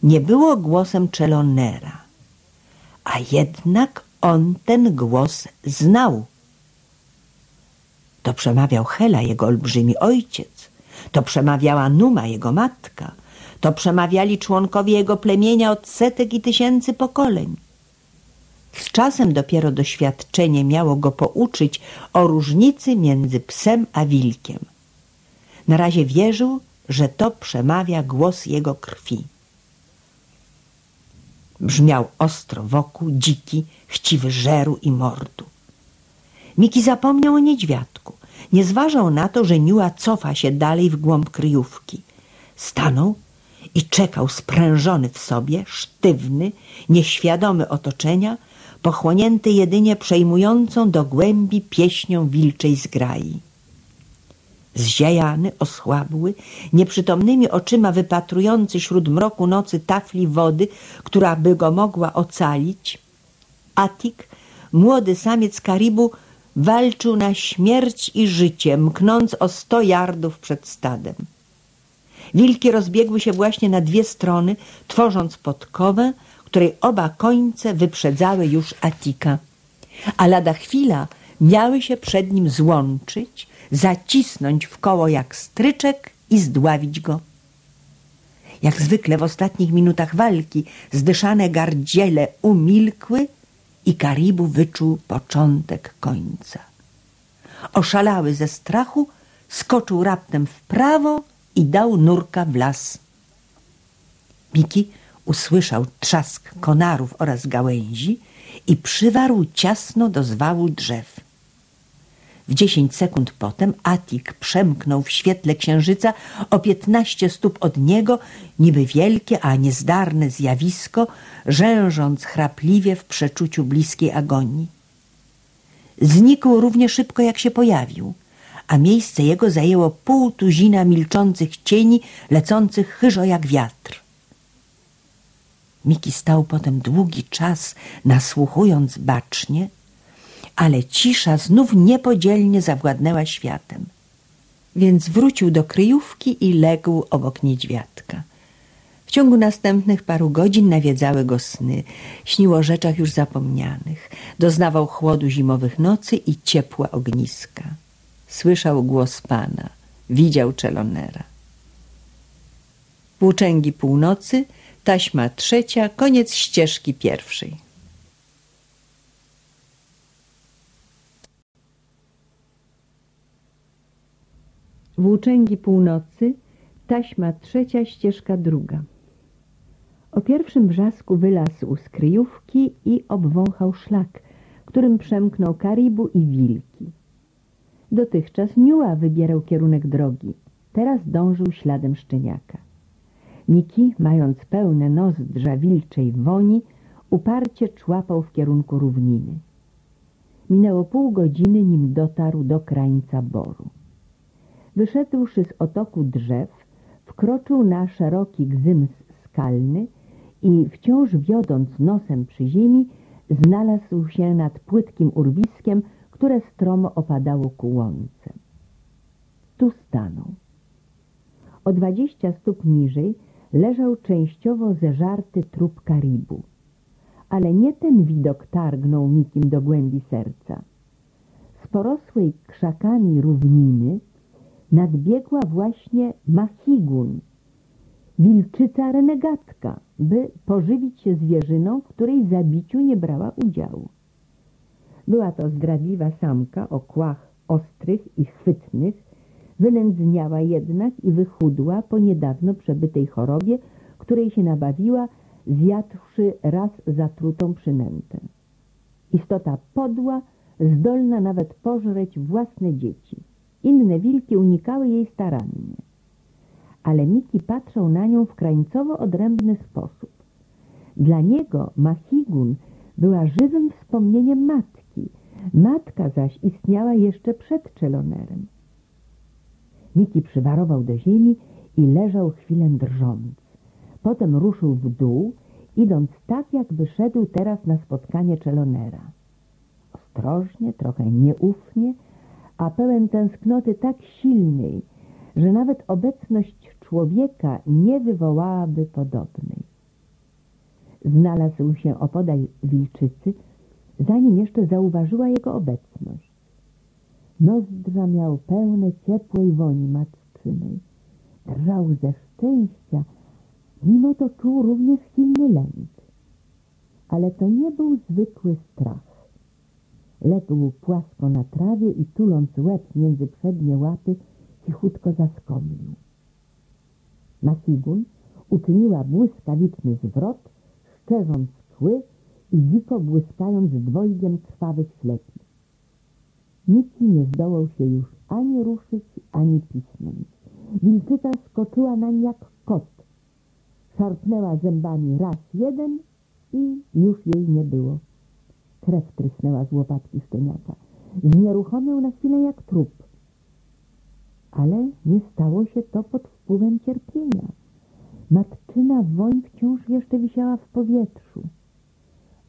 nie było głosem Czelonera, a jednak on ten głos znał. To przemawiał Hela, jego olbrzymi ojciec, to przemawiała Numa, jego matka – to przemawiali członkowie jego plemienia od setek i tysięcy pokoleń. Z czasem dopiero doświadczenie miało go pouczyć o różnicy między psem a wilkiem. Na razie wierzył, że to przemawia głos jego krwi. Brzmiał ostro wokół, dziki, chciwy żeru i mordu. Miki zapomniał o niedźwiadku. Nie zważał na to, że Niua cofa się dalej w głąb kryjówki. Stanął i czekał sprężony w sobie, sztywny, nieświadomy otoczenia, pochłonięty jedynie przejmującą do głębi pieśnią wilczej zgrai. Zziajany, osłabły, nieprzytomnymi oczyma wypatrujący śród mroku nocy tafli wody, która by go mogła ocalić, Atik, młody samiec Karibu, walczył na śmierć i życie, mknąc o sto yardów przed stadem. Wilki rozbiegły się właśnie na dwie strony, tworząc podkowę, której oba końce wyprzedzały już Atika. A lada chwila miały się przed nim złączyć, zacisnąć w koło jak stryczek i zdławić go. Jak zwykle w ostatnich minutach walki zdyszane gardziele umilkły i Karibu wyczuł początek końca. Oszalały ze strachu, skoczył raptem w prawo i dał nurka w las. Miki usłyszał trzask konarów oraz gałęzi i przywarł ciasno do zwału drzew. W dziesięć sekund potem Atik przemknął w świetle księżyca o piętnaście stóp od niego, niby wielkie, a niezdarne zjawisko, rzężąc chrapliwie w przeczuciu bliskiej agonii. Znikł równie szybko, jak się pojawił a miejsce jego zajęło pół tuzina milczących cieni, lecących chyżo jak wiatr. Miki stał potem długi czas, nasłuchując bacznie, ale cisza znów niepodzielnie zawładnęła światem. Więc wrócił do kryjówki i legł obok niedźwiadka. W ciągu następnych paru godzin nawiedzały go sny. Śnił o rzeczach już zapomnianych. Doznawał chłodu zimowych nocy i ciepła ogniska. Słyszał głos Pana, widział Czelonera. Włóczęgi północy, taśma trzecia, koniec ścieżki pierwszej. Włóczęgi północy, taśma trzecia, ścieżka druga. O pierwszym wrzasku wylazł z kryjówki i obwąchał szlak, którym przemknął karibu i wilki. Dotychczas Niua wybierał kierunek drogi. teraz dążył śladem szczeniaka. Miki, mając pełne nozdrza wilczej woni, uparcie człapał w kierunku równiny. Minęło pół godziny, nim dotarł do krańca boru. Wyszedłszy z otoku drzew, wkroczył na szeroki gzyms skalny i wciąż wiodąc nosem przy ziemi, znalazł się nad płytkim urwiskiem, które stromo opadało ku łące. Tu stanął. O dwadzieścia stóp niżej leżał częściowo zeżarty trup karibu. Ale nie ten widok targnął Mikim do głębi serca. Z porosłej krzakami równiny nadbiegła właśnie Mahigun, wilczyca renegatka, by pożywić się zwierzyną, w której zabiciu nie brała udziału. Była to zdradliwa samka o kłach ostrych i chwytnych, wynędzniała jednak i wychudła po niedawno przebytej chorobie, której się nabawiła, zjadłszy raz zatrutą przynętę. Istota podła, zdolna nawet pożreć własne dzieci. Inne wilki unikały jej starannie. Ale Miki patrzał na nią w krańcowo odrębny sposób. Dla niego Mahigun była żywym wspomnieniem matki, matka zaś istniała jeszcze przed Czelonerem. Miki przywarował do ziemi i leżał chwilę drżąc. Potem ruszył w dół, idąc tak, jakby szedł teraz na spotkanie Czelonera. Ostrożnie, trochę nieufnie, a pełen tęsknoty tak silnej, że nawet obecność człowieka nie wywołałaby podobnej. Znalazł się opodal wilczycy, zanim jeszcze zauważyła jego obecność. Nozdrza miał pełne ciepłej woni matczynej. Drżał ze szczęścia, mimo to czuł również silny lęk. Ale to nie był zwykły strach. Legł płasko na trawie i tuląc łeb między przednie łapy, cichutko zaskomlił. Makigun uczyniła błyskawiczny zwrot, szczerząc kły i dziko błyskając dwojgiem krwawych ślepi. Niki nie zdołał się już ani ruszyć, ani pisnąć. Wilczyca skoczyła nań jak kot. Szarpnęła zębami raz jeden i już jej nie było. Krew trysnęła z łopatki szczeniaka. Znieruchomiał na chwilę jak trup. Ale nie stało się to pod wpływem cierpienia. Matczyna woń wciąż jeszcze wisiała w powietrzu.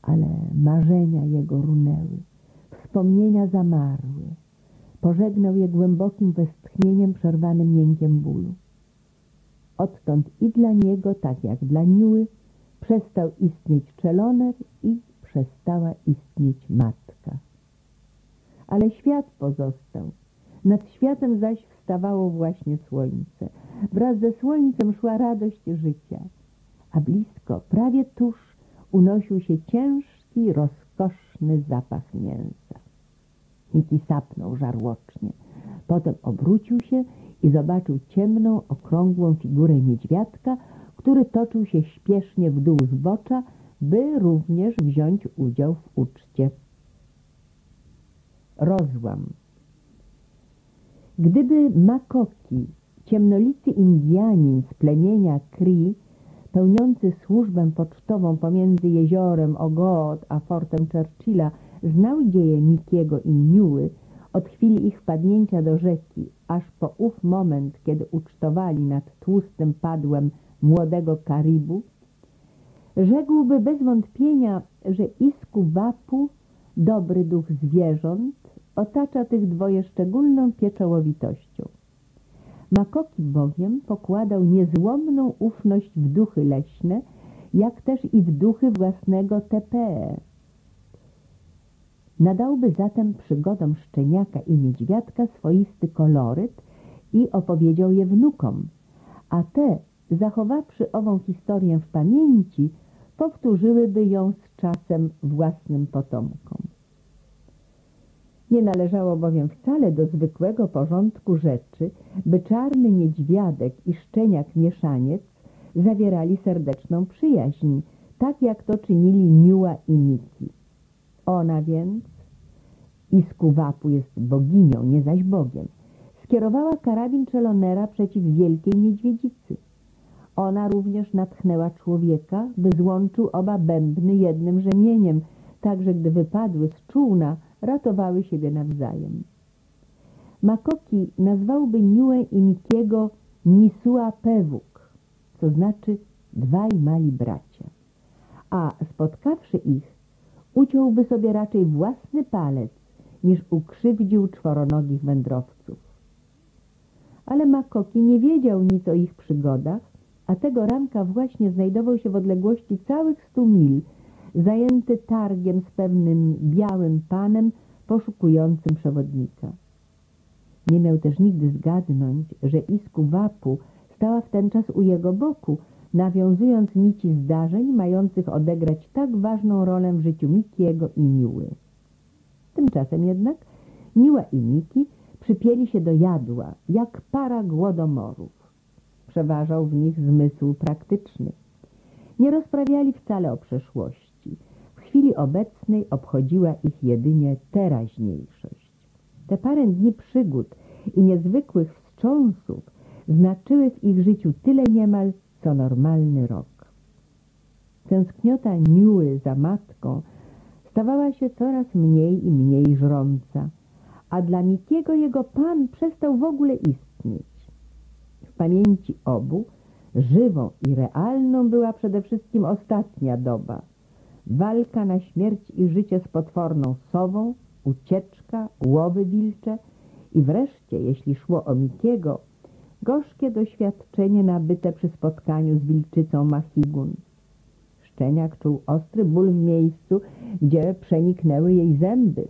Ale marzenia jego runęły. Wspomnienia zamarły. Pożegnał je głębokim westchnieniem przerwanym miękiem bólu. Odtąd i dla niego, tak jak dla Niły, przestał istnieć czeloner i przestała istnieć matka. Ale świat pozostał. Nad światem zaś wstawało właśnie słońce. Wraz ze słońcem szła radość życia. A blisko, prawie tuż, unosił się ciężki, rozkoszny zapach mięsa. Niki sapnął żarłocznie. Potem obrócił się i zobaczył ciemną, okrągłą figurę niedźwiadka, który toczył się śpiesznie w dół zbocza, by również wziąć udział w uczcie. Rozłam Gdyby Makoki, ciemnolicy Indianin z plemienia Cree, pełniący służbę pocztową pomiędzy jeziorem Ogoot a fortem Churchilla, znał dzieje Mikiego i Niuły od chwili ich wpadnięcia do rzeki, aż po ów moment, kiedy ucztowali nad tłustym padłem młodego Karibu, rzekłby bez wątpienia, że Isku Wapu, dobry duch zwierząt, otacza tych dwoje szczególną pieczołowitością. Makoki bowiem pokładał niezłomną ufność w duchy leśne, jak też i w duchy własnego TPE. Nadałby zatem przygodom szczeniaka i niedźwiadka swoisty koloryt i opowiedział je wnukom, a te, zachowawszy ową historię w pamięci, powtórzyłyby ją z czasem własnym potomkom. Nie należało bowiem wcale do zwykłego porządku rzeczy, by czarny niedźwiadek i szczeniak mieszaniec zawierali serdeczną przyjaźń, tak jak to czynili Niua i Miki. Ona więc, Iskuwapu jest boginią, nie zaś Bogiem, skierowała karabin Czelonera przeciw wielkiej niedźwiedzicy. Ona również natchnęła człowieka, by złączył oba bębny jednym rzemieniem, tak że gdy wypadły z czółna, ratowały siebie nawzajem. Makoki nazwałby Niue i Mikiego Nisua Pewuk, co znaczy dwaj mali bracia. A spotkawszy ich, uciąłby sobie raczej własny palec, niż ukrzywdził czworonogich wędrowców. Ale Makoki nie wiedział nic o ich przygodach, a tego ranka właśnie znajdował się w odległości całych stu mil, zajęty targiem z pewnym białym panem poszukującym przewodnika. Nie miał też nigdy zgadnąć, że Isku Wapu stała w ten czas u jego boku, nawiązując nici zdarzeń mających odegrać tak ważną rolę w życiu Mikiego i Niły. Tymczasem jednak Niła i Miki przypięli się do jadła, jak para głodomorów. Przeważał w nich zmysł praktyczny. Nie rozprawiali wcale o przeszłości. Chwili obecnej obchodziła ich jedynie teraźniejszość. Te parę dni przygód i niezwykłych wstrząsów znaczyły w ich życiu tyle niemal, co normalny rok. Tęskniota Niły za matką stawała się coraz mniej i mniej żrąca, a dla Mikiego jego pan przestał w ogóle istnieć. W pamięci obu żywą i realną była przede wszystkim ostatnia doba. Walka na śmierć i życie z potworną sową, ucieczka, łowy wilcze i wreszcie, jeśli szło o Mikiego, gorzkie doświadczenie nabyte przy spotkaniu z wilczycą Mahigun. Szczeniak czuł ostry ból w miejscu, gdzie przeniknęły jej zęby,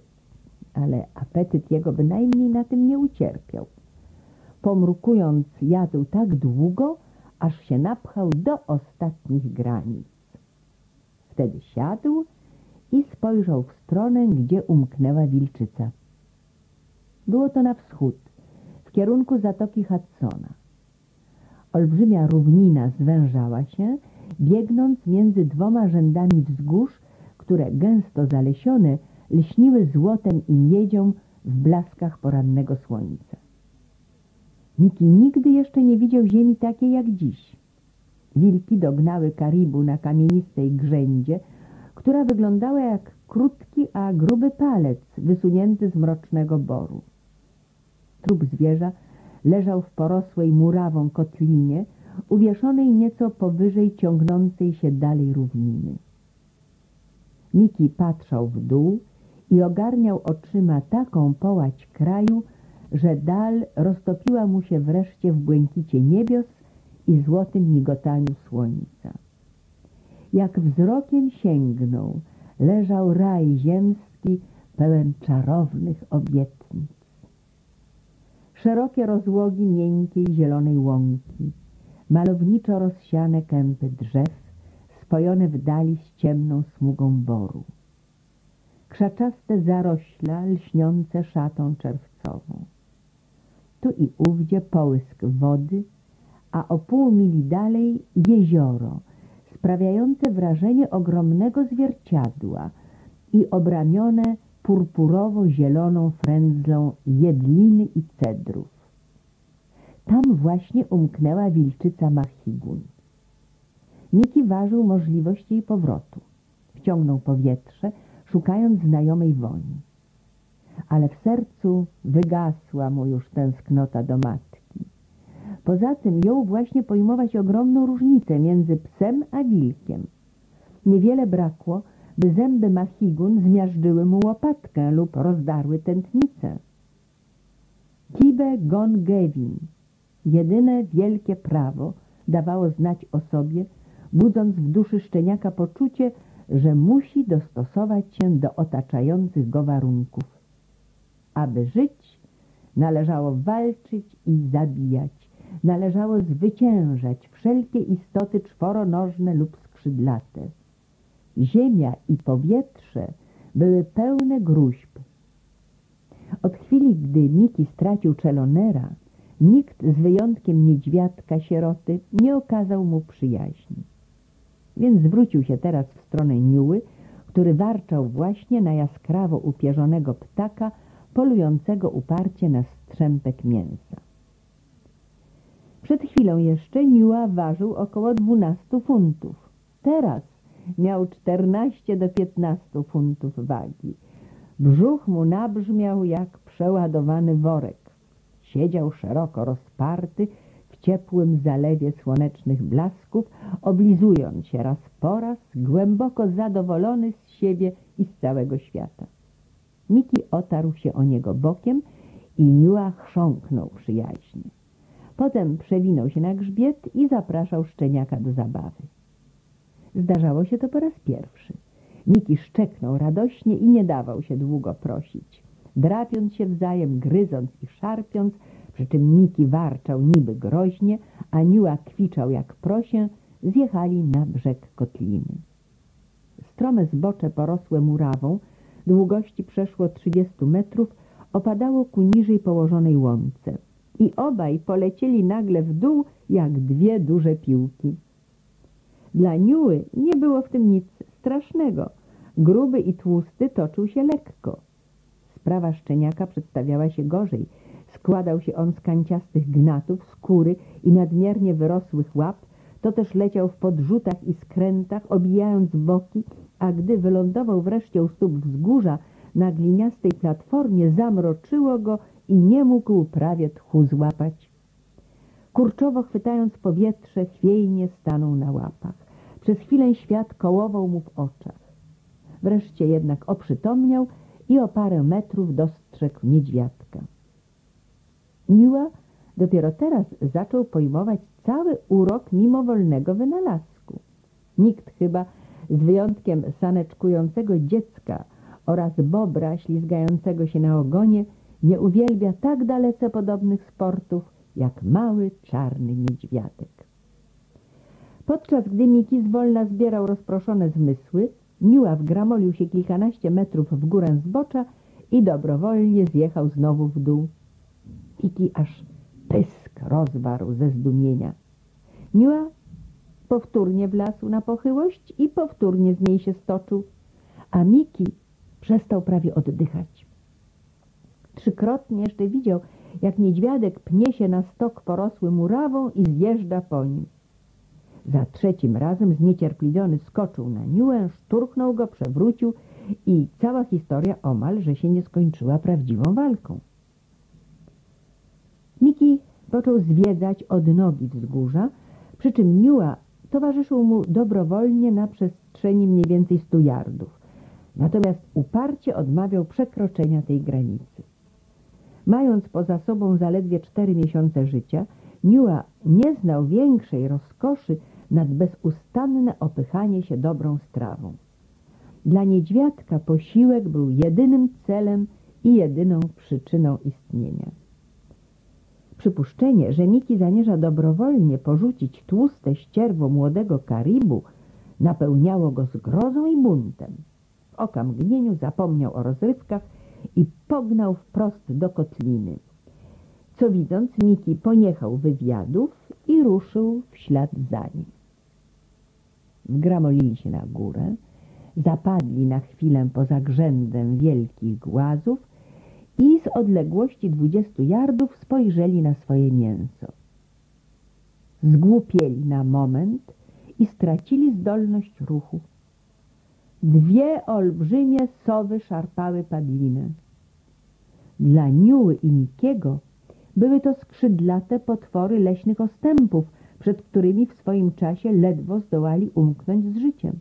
ale apetyt jego bynajmniej na tym nie ucierpiał. Pomrukując, jadł tak długo, aż się napchał do ostatnich granic. Wtedy siadł i spojrzał w stronę, gdzie umknęła wilczyca. Było to na wschód, w kierunku Zatoki Hudsona. Olbrzymia równina zwężała się, biegnąc między dwoma rzędami wzgórz, które gęsto zalesione lśniły złotem i miedzią w blaskach porannego słońca. Miki nigdy jeszcze nie widział ziemi takiej jak dziś. Wilki dognały karibu na kamienistej grzędzie, która wyglądała jak krótki, a gruby palec wysunięty z mrocznego boru. Trup zwierza leżał w porosłej murawą kotlinie, uwieszonej nieco powyżej ciągnącej się dalej równiny. Miki patrzał w dół i ogarniał oczyma taką połać kraju, że dal roztopiła mu się wreszcie w błękicie niebios i złotym migotaniu słońca. Jak wzrokiem sięgnął, leżał raj ziemski pełen czarownych obietnic. Szerokie rozłogi miękkiej zielonej łąki, malowniczo rozsiane kępy drzew, spojone w dali z ciemną smugą boru. Krzaczaste zarośla lśniące szatą czerwcową. Tu i ówdzie połysk wody, a o pół mili dalej jezioro, sprawiające wrażenie ogromnego zwierciadła i obramione purpurowo-zieloną frędzlą jedliny i cedrów. Tam właśnie umknęła wilczyca Machigun. Miki ważył możliwość jej powrotu. Wciągnął powietrze, szukając znajomej woni. Ale w sercu wygasła mu już tęsknota do matki. Poza tym jął właśnie pojmować ogromną różnicę między psem a wilkiem. Niewiele brakło, by zęby Machigun zmiażdżyły mu łopatkę lub rozdarły tętnicę. Kibe Gon Gevin, jedyne wielkie prawo, dawało znać o sobie, budząc w duszy szczeniaka poczucie, że musi dostosować się do otaczających go warunków. Aby żyć, należało walczyć i zabijać, należało zwyciężać wszelkie istoty czworonożne lub skrzydlate. Ziemia i powietrze były pełne gruźb. Od chwili, gdy Miki stracił Czelonera, nikt z wyjątkiem niedźwiadka sieroty nie okazał mu przyjaźni. Więc zwrócił się teraz w stronę Niuły, który warczał właśnie na jaskrawo upierzonego ptaka polującego uparcie na strzępek mięsa. Przed chwilą jeszcze Niła ważył około 12 funtów. Teraz miał 14 do 15 funtów wagi. Brzuch mu nabrzmiał jak przeładowany worek. Siedział szeroko rozparty w ciepłym zalewie słonecznych blasków, oblizując się raz po raz, głęboko zadowolony z siebie i z całego świata. Miki otarł się o niego bokiem i Niła chrząknął przyjaźnie. Potem przewinął się na grzbiet i zapraszał szczeniaka do zabawy. Zdarzało się to po raz pierwszy. Miki szczeknął radośnie i nie dawał się długo prosić. Drapiąc się wzajem, gryząc i szarpiąc, przy czym Miki warczał niby groźnie, a Niła kwiczał jak prosię, zjechali na brzeg kotliny. Strome zbocze porosłe murawą, długości przeszło 30 metrów, opadało ku niżej położonej łące i obaj polecieli nagle w dół jak dwie duże piłki. Dla Niuły nie było w tym nic strasznego. Gruby i tłusty toczył się lekko. Sprawa szczeniaka przedstawiała się gorzej. Składał się on z kanciastych gnatów, skóry i nadmiernie wyrosłych łap, to też leciał w podrzutach i skrętach, obijając boki, a gdy wylądował wreszcie u stóp wzgórza, na gliniastej platformie zamroczyło go i nie mógł prawie tchu złapać. Kurczowo chwytając powietrze, chwiejnie stanął na łapach. Przez chwilę świat kołował mu w oczach. Wreszcie jednak oprzytomniał i o parę metrów dostrzegł niedźwiadka. Niła dopiero teraz zaczął pojmować cały urok mimowolnego wynalazku. Nikt chyba, z wyjątkiem saneczkującego dziecka oraz bobra ślizgającego się na ogonie, nie uwielbia tak dalece podobnych sportów jak mały czarny niedźwiadek. Podczas gdy Miki zwolna zbierał rozproszone zmysły, Niła wgramolił się kilkanaście metrów w górę zbocza i dobrowolnie zjechał znowu w dół. Miki aż pysk rozwarł ze zdumienia. Niła powtórnie wlazł na pochyłość i powtórnie z niej się stoczył, a Miki przestał prawie oddychać. Trzykrotnie jeszcze widział, jak niedźwiadek pnie się na stok porosły murawą i zjeżdża po nim. Za trzecim razem zniecierpliwiony skoczył na niuę, szturchnął go, przewrócił i cała historia omal, że się nie skończyła prawdziwą walką. Miki począł zwiedzać od nogi wzgórza, przy czym Niua towarzyszył mu dobrowolnie na przestrzeni mniej więcej stu yardów. Natomiast uparcie odmawiał przekroczenia tej granicy. Mając poza sobą zaledwie cztery miesiące życia, Niua nie znał większej rozkoszy nad bezustanne opychanie się dobrą strawą. Dla niedźwiadka posiłek był jedynym celem i jedyną przyczyną istnienia. Przypuszczenie, że Miki zamierza dobrowolnie porzucić tłuste ścierwo młodego karibu, napełniało go zgrozą i buntem. W okamgnieniu zapomniał o rozrywkach i pognał wprost do kotliny. Co widząc, Miki poniechał wywiadów i ruszył w ślad za nim. Wgramolili się na górę, zapadli na chwilę poza grzędem wielkich głazów i z odległości dwudziestu yardów spojrzeli na swoje mięso. Zgłupieli na moment i stracili zdolność ruchu. Dwie olbrzymie sowy szarpały padlinę. Dla Niuły i Mikiego były to skrzydlate potwory leśnych ostępów, przed którymi w swoim czasie ledwo zdołali umknąć z życiem.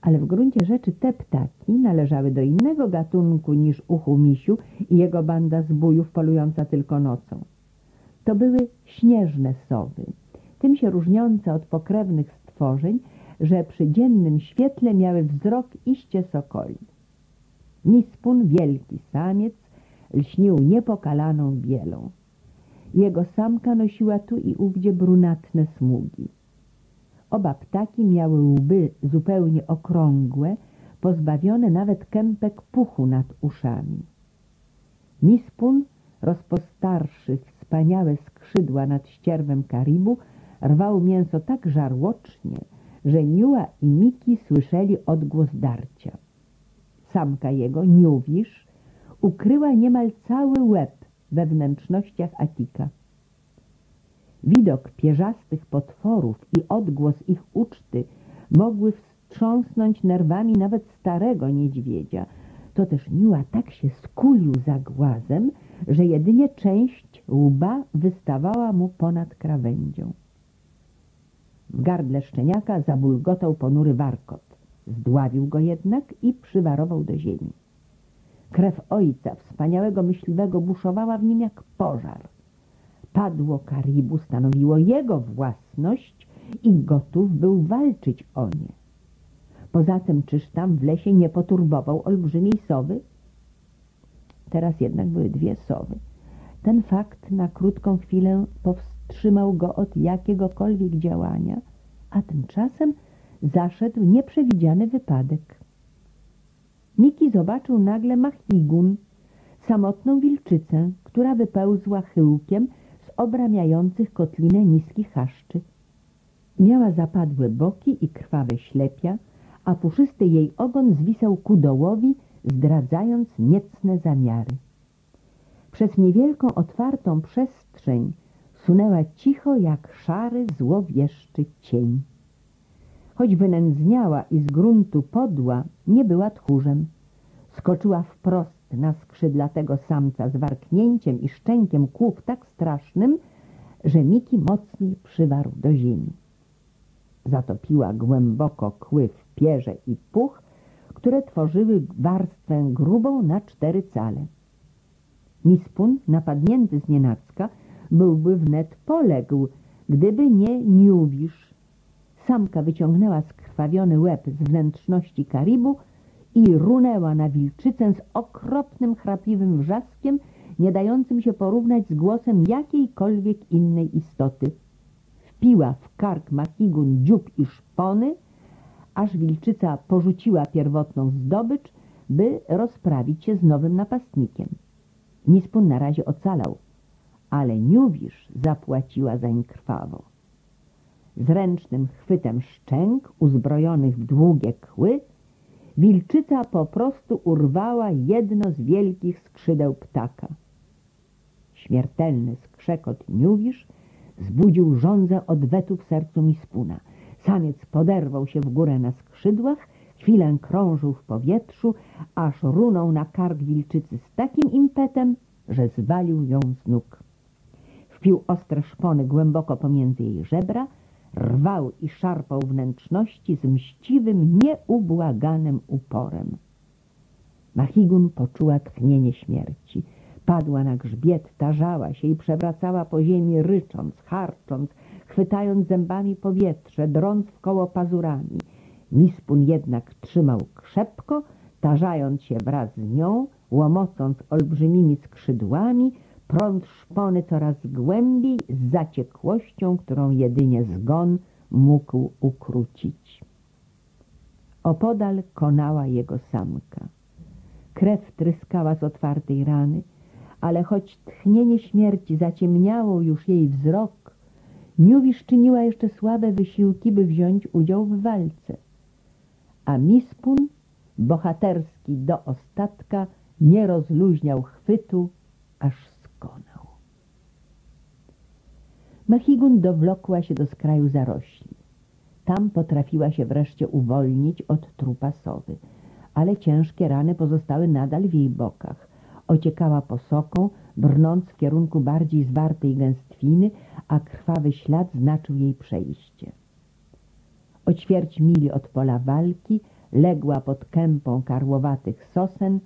Ale w gruncie rzeczy te ptaki należały do innego gatunku niż uchu misiu i jego banda zbójów polująca tylko nocą. To były śnieżne sowy, tym się różniące od pokrewnych stworzeń, że przy dziennym świetle miały wzrok iście sokoli. Mispun, wielki samiec, lśnił niepokalaną bielą. Jego samka nosiła tu i ówdzie brunatne smugi. Oba ptaki miały łby zupełnie okrągłe, pozbawione nawet kępek puchu nad uszami. Mispun, rozpostarszy wspaniałe skrzydła nad ścierwem Karibu, rwał mięso tak żarłocznie, że Niua i Miki słyszeli odgłos darcia. Samka jego, Niuwisz, ukryła niemal cały łeb we wnętrznościach Atika. Widok pierzastych potworów i odgłos ich uczty mogły wstrząsnąć nerwami nawet starego niedźwiedzia. To też Niła tak się skulił za głazem, że jedynie część łba wystawała mu ponad krawędzią. W gardle szczeniaka zabulgotał ponury warkot. Zdławił go jednak i przywarował do ziemi. Krew ojca, wspaniałego myśliwego, buszowała w nim jak pożar. Padło Karibu stanowiło jego własność i gotów był walczyć o nie. Poza tym czyż tam w lesie nie poturbował olbrzymiej sowy? Teraz jednak były dwie sowy. Ten fakt na krótką chwilę powstrzymał go od jakiegokolwiek działania, a tymczasem zaszedł nieprzewidziany wypadek. Miki zobaczył nagle Machigun, samotną wilczycę, która wypełzła chyłkiem z obramiających kotlinę niskich chaszczy. Miała zapadłe boki i krwawe ślepia, a puszysty jej ogon zwisał ku dołowi, zdradzając niecne zamiary. Przez niewielką otwartą przestrzeń sunęła cicho jak szary, złowieszczy cień. Choć wynędzniała i z gruntu podła, nie była tchórzem. Skoczyła wprost na skrzydlatego samca z warknięciem i szczękiem kłów tak strasznym, że Miki mocniej przywarł do ziemi. Zatopiła głęboko kły w pierze i puch, które tworzyły warstwę grubą na cztery cale. Mispun, napadnięty z nienacka, byłby wnet poległ, gdyby nie Niuwisz. Samka wyciągnęła skrwawiony łeb z wnętrzności karibu i runęła na wilczycę z okropnym, chrapliwym wrzaskiem, nie dającym się porównać z głosem jakiejkolwiek innej istoty. Wpiła w kark Makigun dziób i szpony, aż wilczyca porzuciła pierwotną zdobycz, by rozprawić się z nowym napastnikiem. Nispun na razie ocalał, ale Niuwisz zapłaciła zań krwawo. Zręcznym chwytem szczęk, uzbrojonych w długie kły, wilczyca po prostu urwała jedno z wielkich skrzydeł ptaka. Śmiertelny skrzekot Niuwisz zbudził żądzę odwetu w sercu Mispuna. Samiec poderwał się w górę na skrzydłach, chwilę krążył w powietrzu, aż runął na kark wilczycy z takim impetem, że zwalił ją z nóg. Wpił ostre szpony głęboko pomiędzy jej żebra, rwał i szarpał wnętrzności z mściwym, nieubłaganym uporem. Machigun poczuła tchnienie śmierci. Padła na grzbiet, tarzała się i przewracała po ziemi, rycząc, harcząc, chwytając zębami powietrze, drąc w koło pazurami. Mispun jednak trzymał krzepko, tarzając się wraz z nią, łomocąc olbrzymimi skrzydłami, prąd szpony coraz głębiej z zaciekłością, którą jedynie zgon mógł ukrócić. Opodal konała jego samka. Krew tryskała z otwartej rany, ale choć tchnienie śmierci zaciemniało już jej wzrok, Niuwisz czyniła jeszcze słabe wysiłki, by wziąć udział w walce. A Mispun, bohaterski do ostatka, nie rozluźniał chwytu, aż Machigun dowlokła się do skraju zarośli. Tam potrafiła się wreszcie uwolnić od trupa sowy, ale ciężkie rany pozostały nadal w jej bokach. Ociekała posoką, brnąc w kierunku bardziej zwartej gęstwiny, a krwawy ślad znaczył jej przejście. O ćwierć mili od pola walki legła pod kępą karłowatych sosen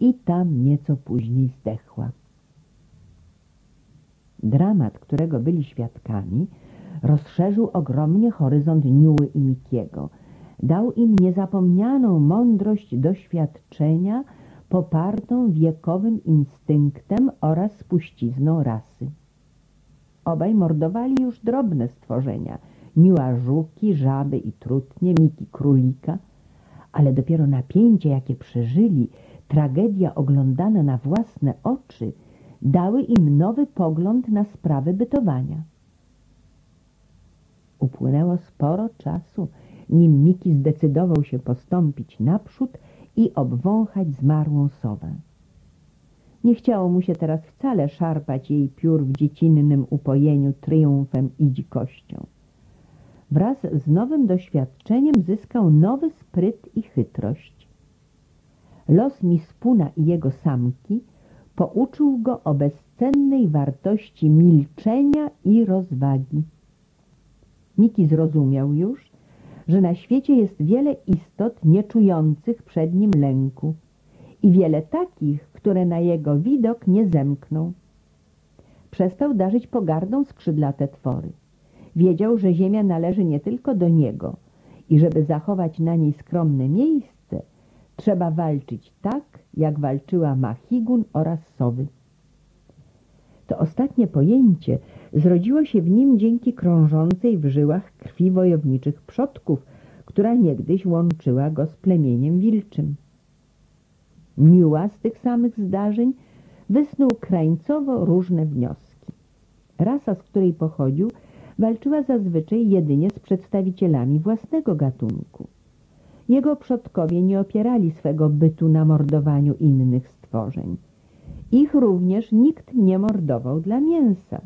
i tam nieco później zdechła. Dramat, którego byli świadkami, rozszerzył ogromnie horyzont Niuły i Mikiego. Dał im niezapomnianą mądrość doświadczenia popartą wiekowym instynktem oraz spuścizną rasy. Obaj mordowali już drobne stworzenia, Niła żuki, żaby i trutnie, Miki królika, ale dopiero napięcie, jakie przeżyli, tragedia oglądana na własne oczy, dały im nowy pogląd na sprawę bytowania. Upłynęło sporo czasu, nim Miki zdecydował się postąpić naprzód i obwąchać zmarłą sowę. Nie chciało mu się teraz wcale szarpać jej piór w dziecinnym upojeniu triumfem i dzikością. Wraz z nowym doświadczeniem zyskał nowy spryt i chytrość. Los Mispuna i jego samki pouczył go o bezcennej wartości milczenia i rozwagi. Miki zrozumiał już, że na świecie jest wiele istot nieczujących przed nim lęku i wiele takich, które na jego widok nie zemkną. Przestał darzyć pogardą skrzydlate twory. Wiedział, że ziemia należy nie tylko do niego i żeby zachować na niej skromne miejsce, trzeba walczyć tak, jak walczyła Mahigun oraz sowy. To ostatnie pojęcie zrodziło się w nim dzięki krążącej w żyłach krwi wojowniczych przodków, która niegdyś łączyła go z plemieniem wilczym. Miła z tych samych zdarzeń wysnuł krańcowo różne wnioski. Rasa, z której pochodził, walczyła zazwyczaj jedynie z przedstawicielami własnego gatunku. Jego przodkowie nie opierali swego bytu na mordowaniu innych stworzeń. Ich również nikt nie mordował dla mięsa.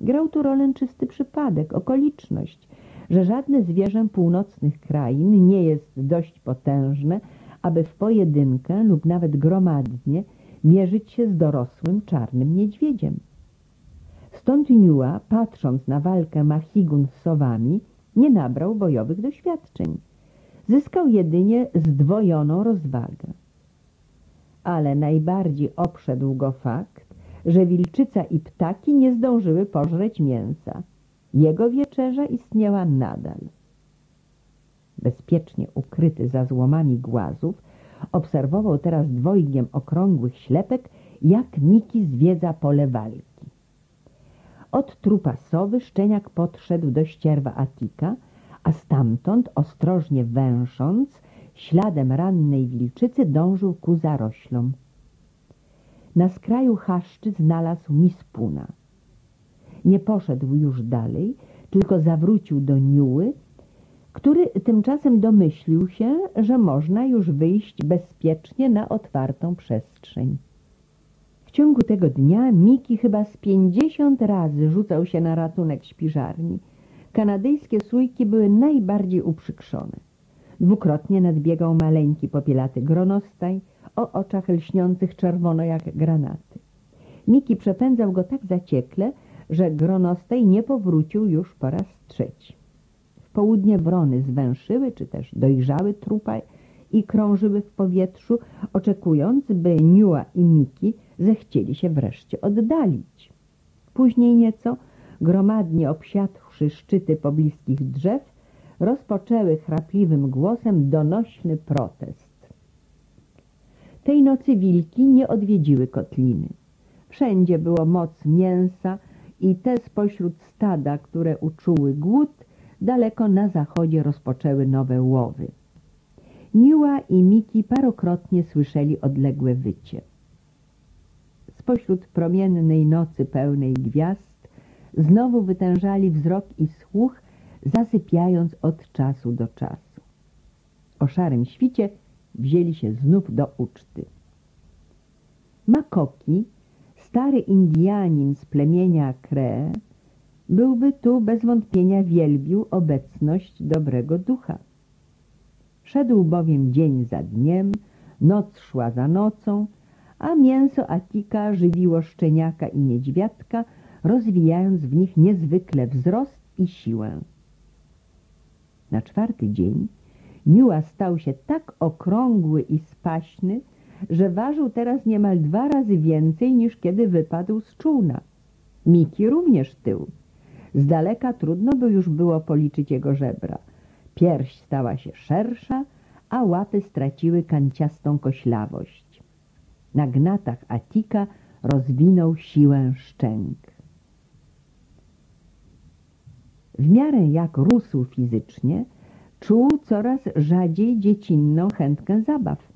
Grał tu rolę czysty przypadek, okoliczność, że żadne zwierzę północnych krain nie jest dość potężne, aby w pojedynkę lub nawet gromadnie mierzyć się z dorosłym czarnym niedźwiedziem. Stąd Niua, patrząc na walkę Mahigun z sowami, nie nabrał bojowych doświadczeń. Zyskał jedynie zdwojoną rozwagę. Ale najbardziej obszedł go fakt, że wilczyca i ptaki nie zdążyły pożreć mięsa. Jego wieczerza istniała nadal. Bezpiecznie ukryty za złomami głazów, obserwował teraz dwojgiem okrągłych ślepek, jak Miki zwiedza pole walki. Od trupa sowy szczeniak podszedł do ścierwa Atika, a stamtąd, ostrożnie węsząc, śladem rannej wilczycy dążył ku zaroślom. Na skraju chaszczy znalazł mispuna. Nie poszedł już dalej, tylko zawrócił do Niuły, który tymczasem domyślił się, że można już wyjść bezpiecznie na otwartą przestrzeń. W ciągu tego dnia Miki chyba z pięćdziesiąt razy rzucał się na ratunek śpiżarni. Kanadyjskie sójki były najbardziej uprzykrzone. Dwukrotnie nadbiegał maleńki popielaty gronostaj o oczach lśniących czerwono jak granaty. Miki przepędzał go tak zaciekle, że gronostaj nie powrócił już po raz trzeci. W południe wrony zwęszyły, czy też dojrzały trupa i krążyły w powietrzu, oczekując, by Niua i Miki zechcieli się wreszcie oddalić. Później nieco, gromadnie obsiadłszy szczyty pobliskich drzew, rozpoczęły chrapliwym głosem donośny protest. Tej nocy wilki nie odwiedziły kotliny. Wszędzie było moc mięsa i te spośród stada, które uczuły głód, daleko na zachodzie rozpoczęły nowe łowy. Niła i Miki parokrotnie słyszeli odległe wycie. Spośród promiennej nocy pełnej gwiazd znowu wytężali wzrok i słuch, zasypiając od czasu do czasu. O szarym świcie wzięli się znów do uczty. Makoki, stary Indianin z plemienia Kree, byłby tu bez wątpienia wielbił obecność dobrego ducha. Szedł bowiem dzień za dniem, noc szła za nocą, a mięso Atika żywiło szczeniaka i niedźwiadka, rozwijając w nich niezwykle wzrost i siłę. Na czwarty dzień Niua stał się tak okrągły i spaśny, że ważył teraz niemal dwa razy więcej niż kiedy wypadł z czółna. Miki również tył. Z daleka trudno by już było policzyć jego żebra. Pierś stała się szersza, a łapy straciły kanciastą koślawość. Na gnatach Atika rozwinął siłę szczęk. W miarę jak rósł fizycznie, czuł coraz rzadziej dziecinną chętkę zabaw.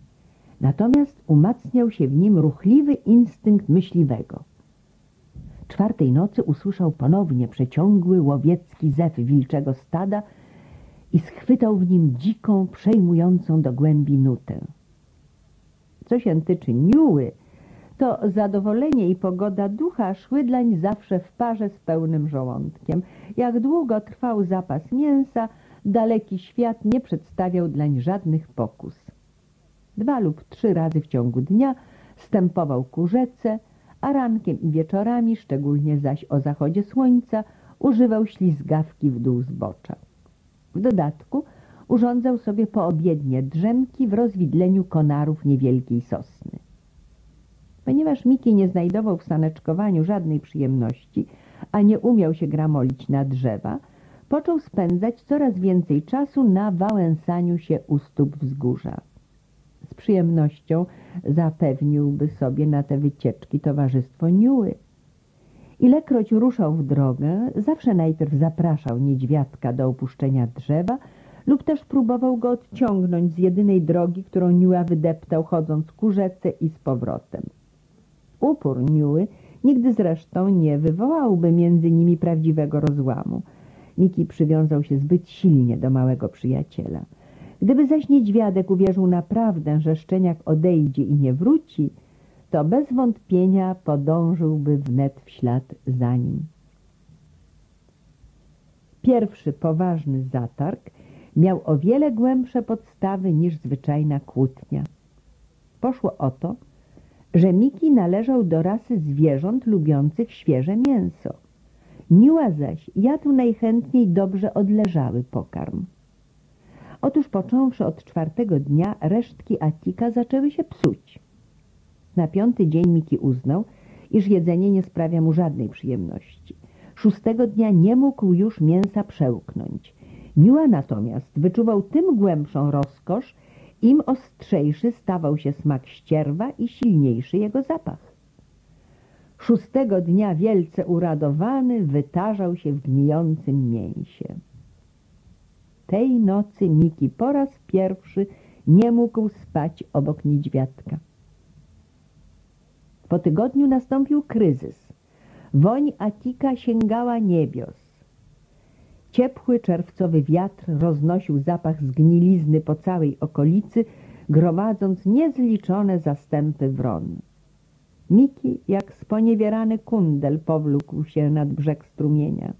Natomiast umacniał się w nim ruchliwy instynkt myśliwego. Czwartej nocy usłyszał ponownie przeciągły łowiecki zew wilczego stada i schwytał w nim dziką, przejmującą do głębi nutę. Co się tyczy Niuły, to zadowolenie i pogoda ducha szły dlań zawsze w parze z pełnym żołądkiem. Jak długo trwał zapas mięsa, daleki świat nie przedstawiał dlań żadnych pokus. Dwa lub trzy razy w ciągu dnia stępował ku rzece, a rankiem i wieczorami, szczególnie zaś o zachodzie słońca, używał ślizgawki w dół zbocza. W dodatku urządzał sobie poobiednie drzemki w rozwidleniu konarów niewielkiej sosny. Ponieważ Miki nie znajdował w saneczkowaniu żadnej przyjemności, a nie umiał się gramolić na drzewa, począł spędzać coraz więcej czasu na wałęsaniu się u stóp wzgórza. Z przyjemnością zapewniłby sobie na te wycieczki towarzystwo Niuły. Ilekroć ruszał w drogę, zawsze najpierw zapraszał niedźwiadka do opuszczenia drzewa lub też próbował go odciągnąć z jedynej drogi, którą Niua wydeptał chodząc ku rzece i z powrotem. Upór Niuły nigdy zresztą nie wywołałby między nimi prawdziwego rozłamu. Miki przywiązał się zbyt silnie do małego przyjaciela. Gdyby zaś niedźwiadek uwierzył naprawdę, że szczeniak odejdzie i nie wróci, to bez wątpienia podążyłby wnet w ślad za nim. Pierwszy poważny zatarg miał o wiele głębsze podstawy niż zwyczajna kłótnia. Poszło o to, że Miki należał do rasy zwierząt lubiących świeże mięso. Niła zaś jadł najchętniej dobrze odleżały pokarm. Otóż począwszy od czwartego dnia resztki Atika zaczęły się psuć. Na piąty dzień Miki uznał, iż jedzenie nie sprawia mu żadnej przyjemności. Szóstego dnia nie mógł już mięsa przełknąć. Niła natomiast wyczuwał tym głębszą rozkosz, im ostrzejszy stawał się smak ścierwa i silniejszy jego zapach. Szóstego dnia wielce uradowany wytarzał się w gnijącym mięsie. Tej nocy Miki po raz pierwszy nie mógł spać obok niedźwiadka. Po tygodniu nastąpił kryzys. Woń Atika sięgała niebios. Ciepły czerwcowy wiatr roznosił zapach zgnilizny po całej okolicy, gromadząc niezliczone zastępy wron. Miki, jak sponiewierany kundel, powlókł się nad brzeg strumienia.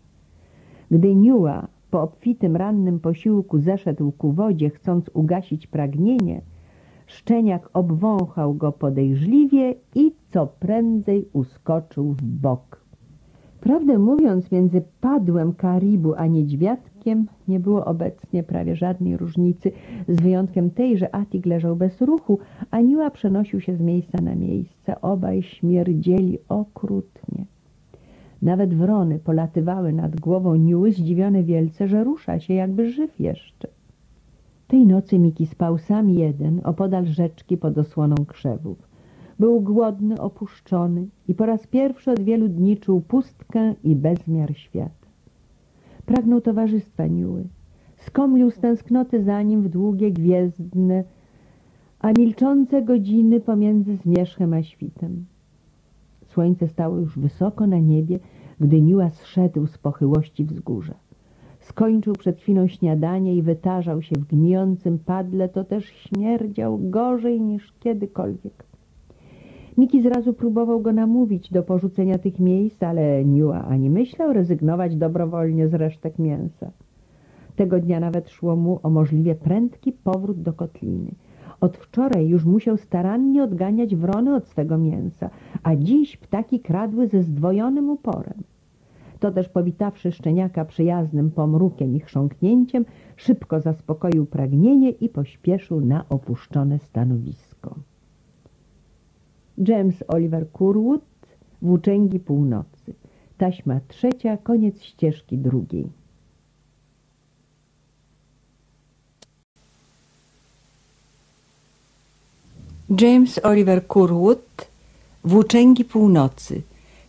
Gdy Niua po obfitym rannym posiłku zeszedł ku wodzie, chcąc ugasić pragnienie, szczeniak obwąchał go podejrzliwie i co prędzej uskoczył w bok. Prawdę mówiąc, między padłem karibu a niedźwiadkiem nie było obecnie prawie żadnej różnicy, z wyjątkiem tej, że Atik leżał bez ruchu, a Niła przenosił się z miejsca na miejsce. Obaj śmierdzieli okrutnie. Nawet wrony polatywały nad głową Niły, zdziwione wielce, że rusza się, jakby żyw jeszcze. Tej nocy Miki spał sam jeden, opodal rzeczki pod osłoną krzewów. Był głodny, opuszczony i po raz pierwszy od wielu dni czuł pustkę i bezmiar świata. Pragnął towarzystwa Niły. Skomlił z tęsknoty za nim w długie, gwiezdne, a milczące godziny pomiędzy zmierzchem a świtem. Słońce stało już wysoko na niebie, gdy Niła zszedł z pochyłości wzgórza. Skończył przed chwilą śniadanie i wytarzał się w gnijącym padle, to też śmierdział gorzej niż kiedykolwiek. Miki zrazu próbował go namówić do porzucenia tych miejsc, ale Niua ani myślał rezygnować dobrowolnie z resztek mięsa. Tego dnia nawet szło mu o możliwie prędki powrót do kotliny. Od wczoraj już musiał starannie odganiać wrony od swego mięsa, a dziś ptaki kradły ze zdwojonym uporem. To też powitawszy szczeniaka przyjaznym pomrukiem i chrząknięciem, szybko zaspokoił pragnienie i pośpieszył na opuszczone stanowisko. James Oliver Curwood, Włóczęgi Północy. Taśma trzecia, koniec ścieżki drugiej. James Oliver Curwood, Włóczęgi Północy.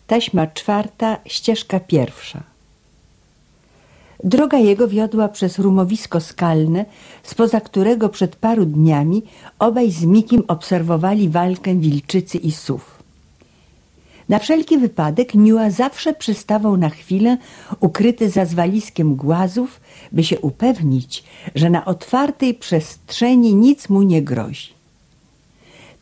Taśma czwarta, ścieżka pierwsza. Droga jego wiodła przez rumowisko skalne, spoza którego przed paru dniami obaj z Mikim obserwowali walkę wilczycy i sów. Na wszelki wypadek Niua zawsze przystawał na chwilę ukryty za zwaliskiem głazów, by się upewnić, że na otwartej przestrzeni nic mu nie grozi.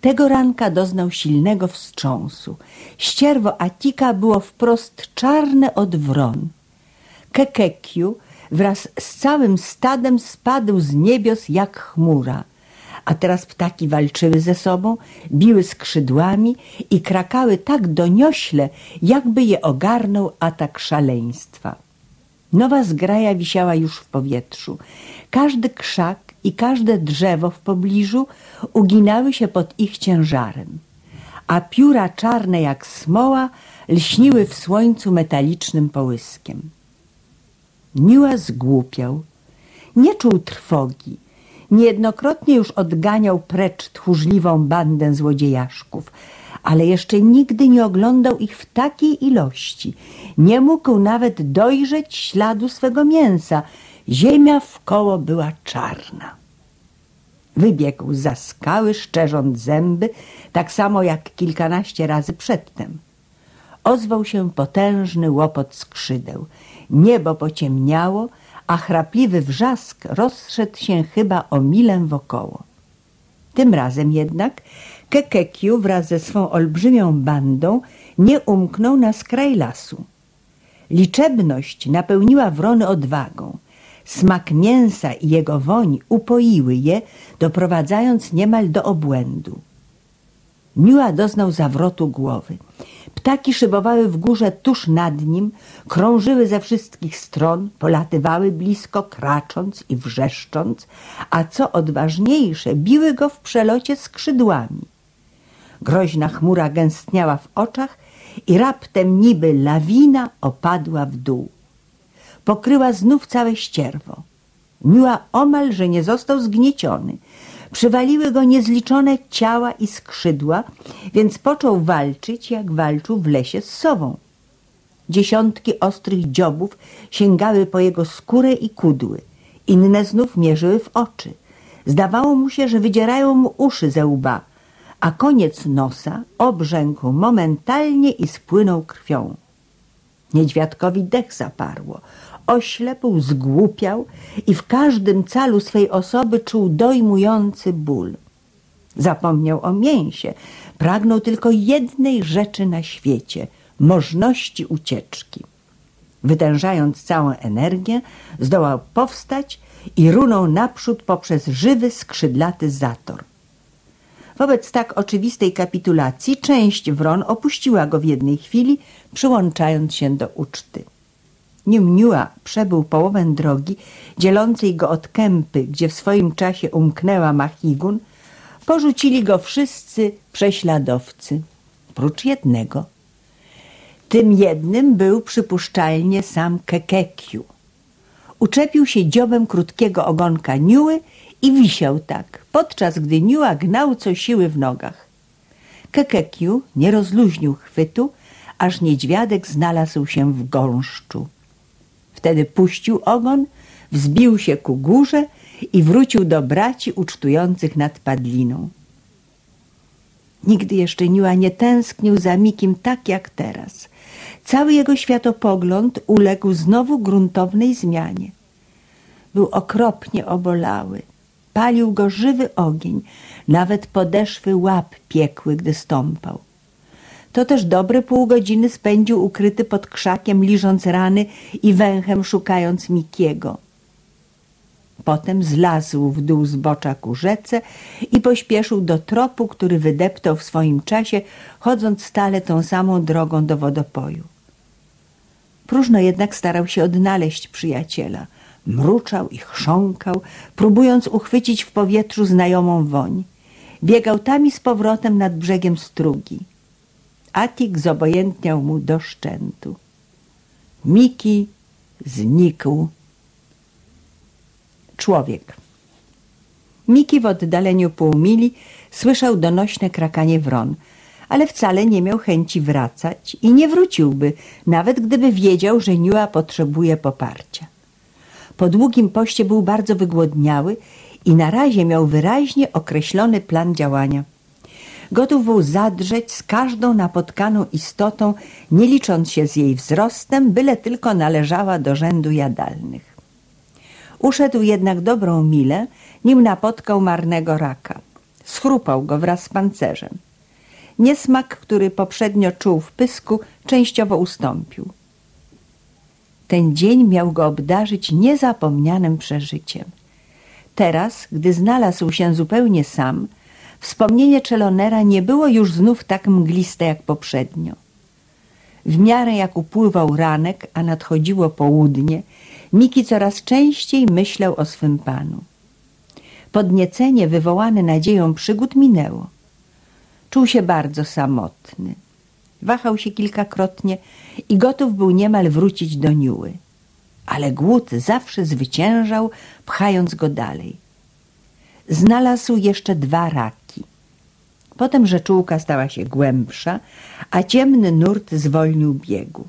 Tego ranka doznał silnego wstrząsu. Ścierwo Atika było wprost czarne od wron. Kekekiu wraz z całym stadem spadł z niebios jak chmura. A teraz ptaki walczyły ze sobą, biły skrzydłami i krakały tak doniośle, jakby je ogarnął atak szaleństwa. Nowa zgraja wisiała już w powietrzu. Każdy krzak i każde drzewo w pobliżu uginały się pod ich ciężarem, a pióra czarne jak smoła lśniły w słońcu metalicznym połyskiem. Niła zgłupiał. Nie czuł trwogi. Niejednokrotnie już odganiał precz tchórzliwą bandę złodziejaszków, ale jeszcze nigdy nie oglądał ich w takiej ilości. Nie mógł nawet dojrzeć śladu swego mięsa. Ziemia wkoło była czarna. Wybiegł za skały, szczerząc zęby, tak samo jak kilkanaście razy przedtem. Ozwał się potężny łopot skrzydeł. Niebo pociemniało, a chrapliwy wrzask rozszedł się chyba o milę wokoło. Tym razem jednak Kekekiu wraz ze swą olbrzymią bandą nie umknął na skraj lasu. Liczebność napełniła wrony odwagą. Smak mięsa i jego woń upoiły je, doprowadzając niemal do obłędu. Niua doznał zawrotu głowy. Ptaki szybowały w górze tuż nad nim, krążyły ze wszystkich stron, polatywały blisko, kracząc i wrzeszcząc, a co odważniejsze, biły go w przelocie skrzydłami. Groźna chmura gęstniała w oczach i raptem niby lawina opadła w dół. Pokryła znów całe ścierwo. Niua omal, że nie został zgnieciony – Przywaliły go niezliczone ciała i skrzydła, więc począł walczyć, jak walczył w lesie z sową. Dziesiątki ostrych dziobów sięgały po jego skórę i kudły. Inne znów mierzyły w oczy. Zdawało mu się, że wydzierają mu uszy ze łba, a koniec nosa obrzękł momentalnie i spłynął krwią. Niedźwiadkowi dech zaparło oślepł, zgłupiał i w każdym calu swej osoby czuł dojmujący ból. Zapomniał o mięsie, pragnął tylko jednej rzeczy na świecie – możności ucieczki. Wytężając całą energię, zdołał powstać i runął naprzód poprzez żywy, skrzydlaty zator. Wobec tak oczywistej kapitulacji część wron opuściła go w jednej chwili, przyłączając się do uczty. Niemniua przebył połowę drogi dzielącej go od kępy, gdzie w swoim czasie umknęła Machigun, porzucili go wszyscy prześladowcy, prócz jednego. Tym jednym był przypuszczalnie sam Kekekiu. Uczepił się dziobem krótkiego ogonka Niuły i wisiał tak, podczas gdy Niua gnał co siły w nogach. Kekekiu nie rozluźnił chwytu, aż niedźwiadek znalazł się w gąszczu. Wtedy puścił ogon, wzbił się ku górze i wrócił do braci ucztujących nad padliną. Nigdy jeszcze Niła nie tęsknił za Mikim tak jak teraz. Cały jego światopogląd uległ znowu gruntownej zmianie. Był okropnie obolały. Palił go żywy ogień, nawet podeszwy łap piekły, gdy stąpał. To też dobre pół godziny spędził ukryty pod krzakiem, liżąc rany i węchem szukając Mikiego. Potem zlazł w dół zbocza ku rzece i pośpieszył do tropu, który wydeptał w swoim czasie, chodząc stale tą samą drogą do wodopoju. Próżno jednak starał się odnaleźć przyjaciela. Mruczał i chrząkał, próbując uchwycić w powietrzu znajomą woń. Biegał tam i z powrotem nad brzegiem strugi. Atik zobojętniał mu do szczętu. Miki znikł. Człowiek. Miki w oddaleniu pół mili słyszał donośne krakanie wron, ale wcale nie miał chęci wracać i nie wróciłby, nawet gdyby wiedział, że Niua potrzebuje poparcia. Po długim poście był bardzo wygłodniały i na razie miał wyraźnie określony plan działania – Gotów był zadrzeć z każdą napotkaną istotą, nie licząc się z jej wzrostem, byle tylko należała do rzędu jadalnych. Uszedł jednak dobrą milę, nim napotkał marnego raka. Schrupał go wraz z pancerzem. Niesmak, który poprzednio czuł w pysku, częściowo ustąpił. Ten dzień miał go obdarzyć niezapomnianym przeżyciem. Teraz, gdy znalazł się zupełnie sam, wspomnienie Czelonera nie było już znów tak mgliste jak poprzednio. W miarę jak upływał ranek, a nadchodziło południe, Miki coraz częściej myślał o swym panu. Podniecenie wywołane nadzieją przygód minęło. Czuł się bardzo samotny. Wahał się kilkakrotnie i gotów był niemal wrócić do Niuły. Ale głód zawsze zwyciężał, pchając go dalej. Znalazł jeszcze dwa raki. Potem rzeczułka stała się głębsza, a ciemny nurt zwolnił biegu.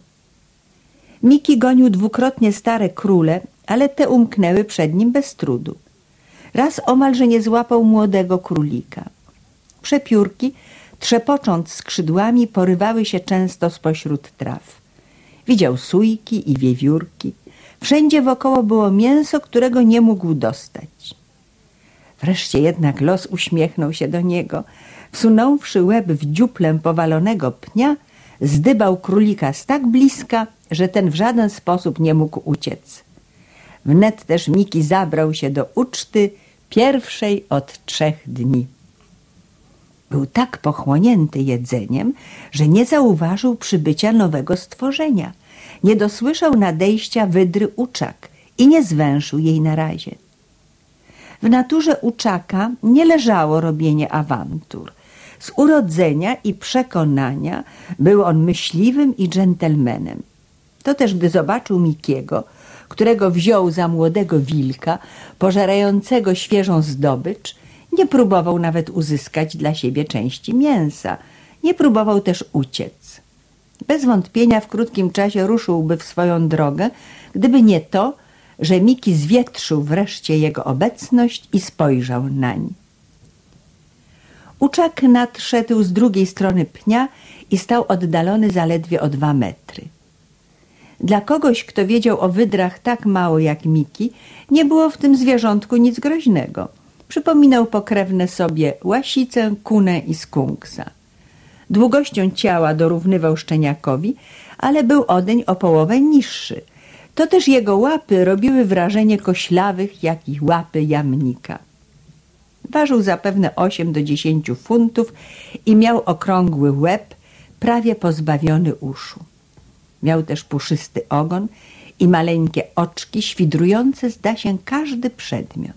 Miki gonił dwukrotnie stare króle, ale te umknęły przed nim bez trudu. Raz omalże nie złapał młodego królika. Przepiórki, trzepocząc skrzydłami, porywały się często spośród traw. Widział sójki i wiewiórki. Wszędzie wokoło było mięso, którego nie mógł dostać. Wreszcie jednak los uśmiechnął się do niego. Wsunąwszy łeb w dziuplę powalonego pnia, zdybał królika z tak bliska, że ten w żaden sposób nie mógł uciec. Wnet też Miki zabrał się do uczty pierwszej od trzech dni. Był tak pochłonięty jedzeniem, że nie zauważył przybycia nowego stworzenia. Nie dosłyszał nadejścia wydry uczak i nie zwęszył jej na razie. W naturze uczaka nie leżało robienie awantur. Z urodzenia i przekonania był on myśliwym i dżentelmenem. To też gdy zobaczył Mikiego, którego wziął za młodego wilka, pożerającego świeżą zdobycz, nie próbował nawet uzyskać dla siebie części mięsa. Nie próbował też uciec. Bez wątpienia w krótkim czasie ruszyłby w swoją drogę, gdyby nie to, że Miki zwietrzył wreszcie jego obecność i spojrzał nań. Uczak nadszedł z drugiej strony pnia i stał oddalony zaledwie o dwa metry. Dla kogoś, kto wiedział o wydrach tak mało jak Miki, nie było w tym zwierzątku nic groźnego. Przypominał pokrewne sobie łasicę, kunę i skunksa. Długością ciała dorównywał szczeniakowi, ale był odeń o połowę niższy. To też jego łapy robiły wrażenie koślawych, jak i łapy jamnika. Ważył zapewne 8 do 10 funtów i miał okrągły łeb, prawie pozbawiony uszu. Miał też puszysty ogon i maleńkie oczki, świdrujące zda się każdy przedmiot.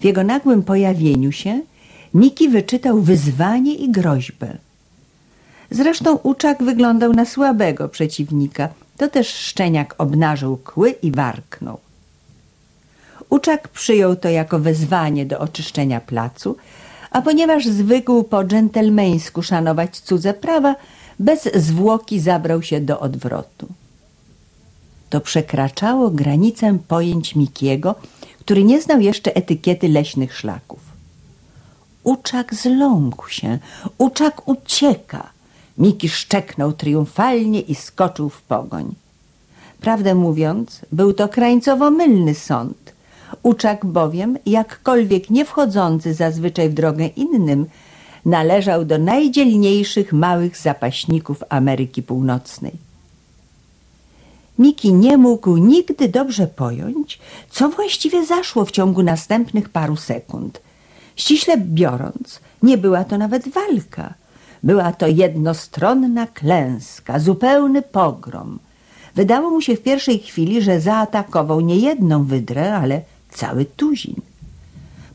W jego nagłym pojawieniu się Miki wyczytał wyzwanie i groźbę. Zresztą Uczak wyglądał na słabego przeciwnika. To też szczeniak obnażył kły i warknął. Uczak przyjął to jako wezwanie do oczyszczenia placu, a ponieważ zwykł po dżentelmeńsku szanować cudze prawa, bez zwłoki zabrał się do odwrotu. To przekraczało granicę pojęć Mikiego, który nie znał jeszcze etykiety leśnych szlaków. Uczak zląkł się, uczak ucieka. Miki szczeknął triumfalnie i skoczył w pogoń. Prawdę mówiąc, był to krańcowo mylny sąd. Uczak bowiem, jakkolwiek nie wchodzący zazwyczaj w drogę innym, należał do najdzielniejszych małych zapaśników Ameryki Północnej. Miki nie mógł nigdy dobrze pojąć, co właściwie zaszło w ciągu następnych paru sekund. Ściśle biorąc, nie była to nawet walka. Była to jednostronna klęska, zupełny pogrom. Wydało mu się w pierwszej chwili, że zaatakował nie jedną wydrę, ale cały tuzin.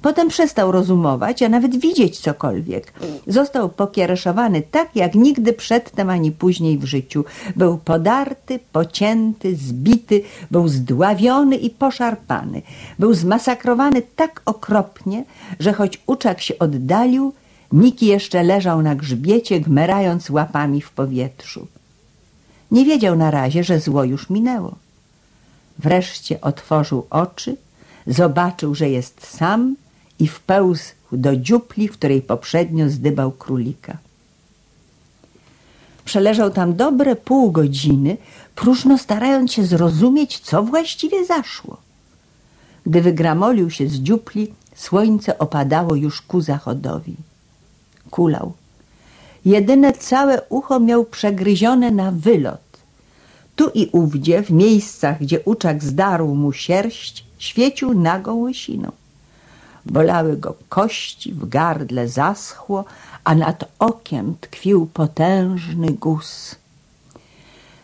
Potem przestał rozumować, a nawet widzieć cokolwiek. Został pokiereszowany tak, jak nigdy przedtem ani później w życiu. Był podarty, pocięty, zbity, był zdławiony i poszarpany. Był zmasakrowany tak okropnie, że choć uczak się oddalił, Miki jeszcze leżał na grzbiecie, gmerając łapami w powietrzu. Nie wiedział na razie, że zło już minęło. Wreszcie otworzył oczy, zobaczył, że jest sam i wpełzł do dziupli, w której poprzednio zdybał królika. Przeleżał tam dobre pół godziny, próżno starając się zrozumieć, co właściwie zaszło. Gdy wygramolił się z dziupli, Słońce opadało już ku zachodowi. Kulał. Jedyne całe ucho miał przegryzione na wylot. Tu i ówdzie, w miejscach, gdzie uczak zdarł mu sierść, świecił nagą łysiną. Bolały go kości, w gardle zaschło, a nad okiem tkwił potężny guz.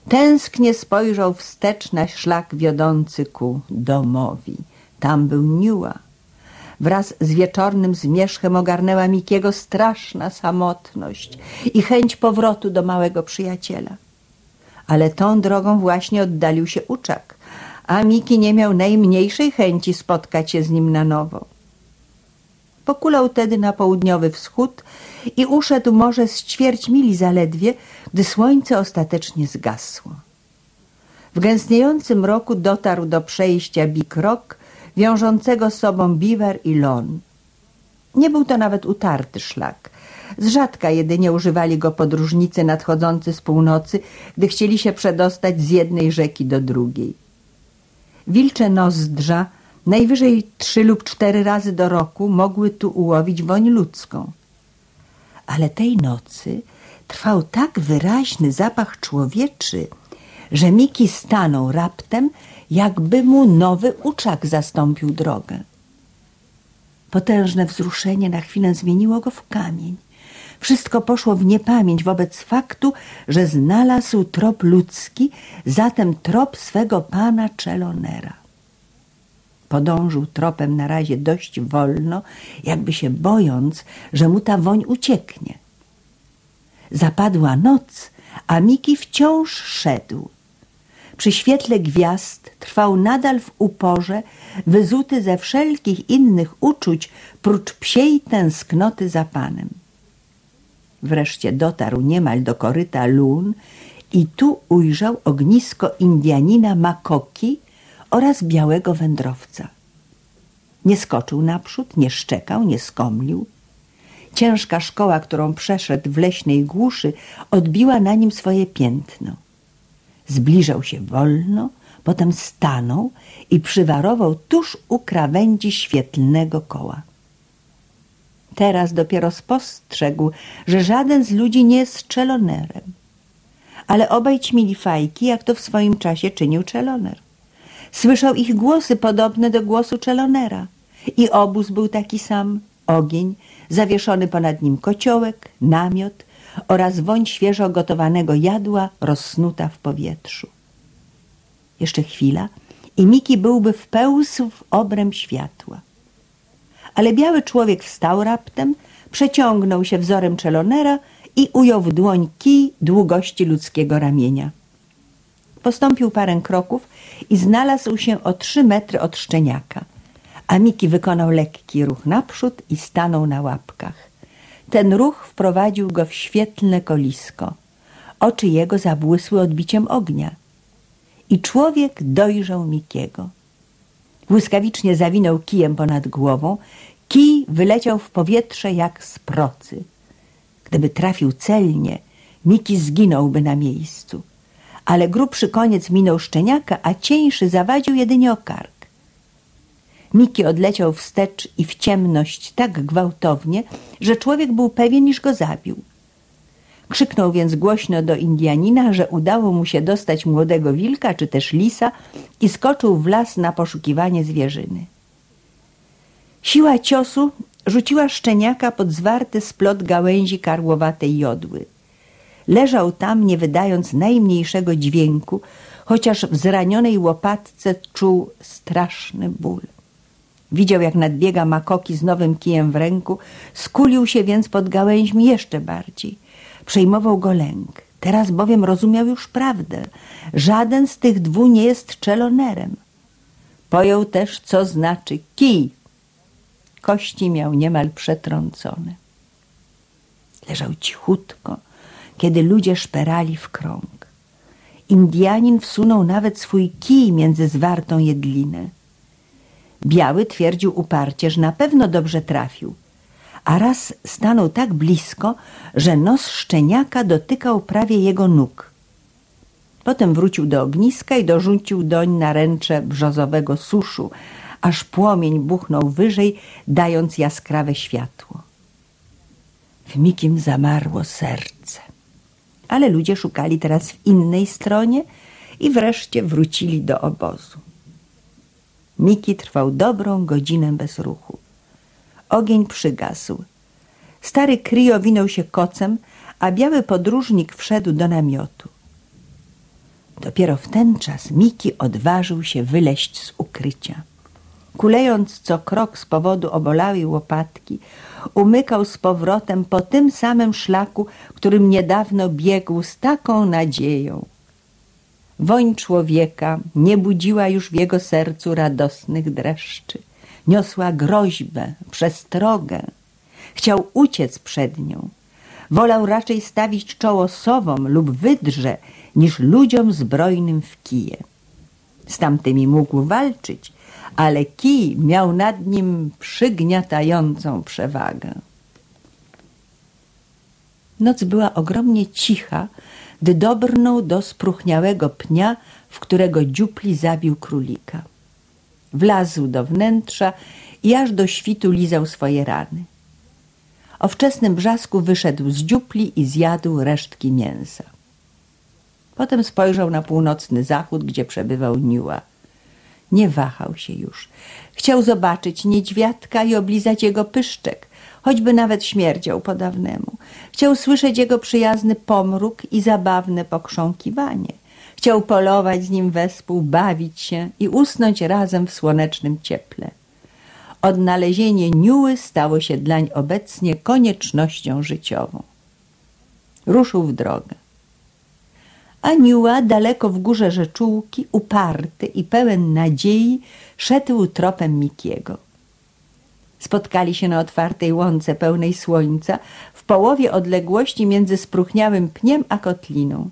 Tęsknie spojrzał wstecz na szlak wiodący ku domowi. Tam był Niua. Wraz z wieczornym zmierzchem ogarnęła Mikiego straszna samotność i chęć powrotu do małego przyjaciela. Ale tą drogą właśnie oddalił się Uczak, a Miki nie miał najmniejszej chęci spotkać się z nim na nowo. Pokulał tedy na południowy wschód i uszedł może z ćwierć mili zaledwie, gdy słońce ostatecznie zgasło. W gęstniejącym roku dotarł do przejścia Big Rock, wiążącego z sobą Beaver i Lon. Nie był to nawet utarty szlak. Z rzadka jedynie używali go podróżnicy nadchodzący z północy, gdy chcieli się przedostać z jednej rzeki do drugiej. Wilcze nozdrza najwyżej trzy lub cztery razy do roku mogły tu ułowić woń ludzką. Ale tej nocy trwał tak wyraźny zapach człowieczy, że Miki stanął raptem, jakby mu nowy uczak zastąpił drogę. Potężne wzruszenie na chwilę zmieniło go w kamień. Wszystko poszło w niepamięć wobec faktu, że znalazł trop ludzki, zatem trop swego pana Czelonera. Podążył tropem na razie dość wolno, jakby się bojąc, że mu ta woń ucieknie. Zapadła noc, a Miki wciąż szedł. Przy świetle gwiazd trwał nadal w uporze, wyzuty ze wszelkich innych uczuć, prócz psiej tęsknoty za panem. Wreszcie dotarł niemal do koryta lun i tu ujrzał ognisko Indianina Makoki oraz białego wędrowca. Nie skoczył naprzód, nie szczekał, nie skomlił. Ciężka szkoła, którą przeszedł w leśnej głuszy, odbiła na nim swoje piętno. Zbliżał się wolno, potem stanął i przywarował tuż u krawędzi świetlnego koła. Teraz dopiero spostrzegł, że żaden z ludzi nie jest czelonerem. Ale obaj ćmili fajki, jak to w swoim czasie czynił czeloner. Słyszał ich głosy podobne do głosu czelonera. I obóz był taki sam, ogień, zawieszony ponad nim kociołek, namiot oraz woń świeżo gotowanego jadła rozsnuta w powietrzu. Jeszcze chwila i Miki byłby wpełzł w obręb światła. Ale biały człowiek wstał raptem, przeciągnął się wzorem czelonera i ujął w dłoń kij długości ludzkiego ramienia. Postąpił parę kroków i znalazł się o trzy metry od szczeniaka, a Miki wykonał lekki ruch naprzód i stanął na łapkach. Ten ruch wprowadził go w świetlne kolisko. Oczy jego zabłysły odbiciem ognia. I człowiek dojrzał Mikiego. Błyskawicznie zawinął kijem ponad głową. Kij wyleciał w powietrze jak z procy. Gdyby trafił celnie, Miki zginąłby na miejscu. Ale grubszy koniec minął szczeniaka, a cieńszy zawadził jedynie o kark. Miki odleciał wstecz i w ciemność tak gwałtownie, że człowiek był pewien, iż go zabił. Krzyknął więc głośno do Indianina, że udało mu się dostać młodego wilka czy też lisa i skoczył w las na poszukiwanie zwierzyny. Siła ciosu rzuciła szczeniaka pod zwarty splot gałęzi karłowatej jodły. Leżał tam, nie wydając najmniejszego dźwięku, chociaż w zranionej łopatce czuł straszny ból. Widział, jak nadbiega Makoki z nowym kijem w ręku, skulił się więc pod gałęźmi jeszcze bardziej. Przejmował go lęk. Teraz bowiem rozumiał już prawdę. Żaden z tych dwóch nie jest czelonerem. Pojął też, co znaczy kij. Kości miał niemal przetrącone. Leżał cichutko, kiedy ludzie szperali w krąg. Indianin wsunął nawet swój kij między zwartą jedlinę. Biały twierdził uparcie, że na pewno dobrze trafił, a raz stanął tak blisko, że nos szczeniaka dotykał prawie jego nóg. Potem wrócił do ogniska i dorzucił doń naręcze brzozowego suszu, aż płomień buchnął wyżej, dając jaskrawe światło. W Mikim zamarło serce. Ale ludzie szukali teraz w innej stronie i wreszcie wrócili do obozu. Miki trwał dobrą godzinę bez ruchu. Ogień przygasł. Stary Kry owinął się kocem, a biały podróżnik wszedł do namiotu. Dopiero w ten czas Miki odważył się wyleść z ukrycia. Kulejąc co krok z powodu obolałej łopatki, umykał z powrotem po tym samym szlaku, którym niedawno biegł z taką nadzieją. Woń człowieka nie budziła już w jego sercu radosnych dreszczy. Niosła groźbę, przestrogę. Chciał uciec przed nią. Wolał raczej stawić czoło sowom lub wydrze, niż ludziom zbrojnym w kije. Z tamtymi mógł walczyć, ale kij miał nad nim przygniatającą przewagę. Noc była ogromnie cicha, gdy dobrnął do spróchniałego pnia, w którego dziupli zabił królika. Wlazł do wnętrza i aż do świtu lizał swoje rany. O wczesnym brzasku wyszedł z dziupli i zjadł resztki mięsa. Potem spojrzał na północny zachód, gdzie przebywał Niła. Nie wahał się już. Chciał zobaczyć niedźwiadka i oblizać jego pyszczek, choćby nawet śmierdział po dawnemu. Chciał słyszeć jego przyjazny pomruk i zabawne pokrząkiwanie. Chciał polować z nim wespół, bawić się i usnąć razem w słonecznym cieple. Odnalezienie Niuły stało się dlań obecnie koniecznością życiową. Ruszył w drogę. Aniuła daleko w górze rzeczułki, uparty i pełen nadziei, szedł tropem Mikiego. Spotkali się na otwartej łące pełnej słońca, w połowie odległości między spróchniałym pniem a kotliną.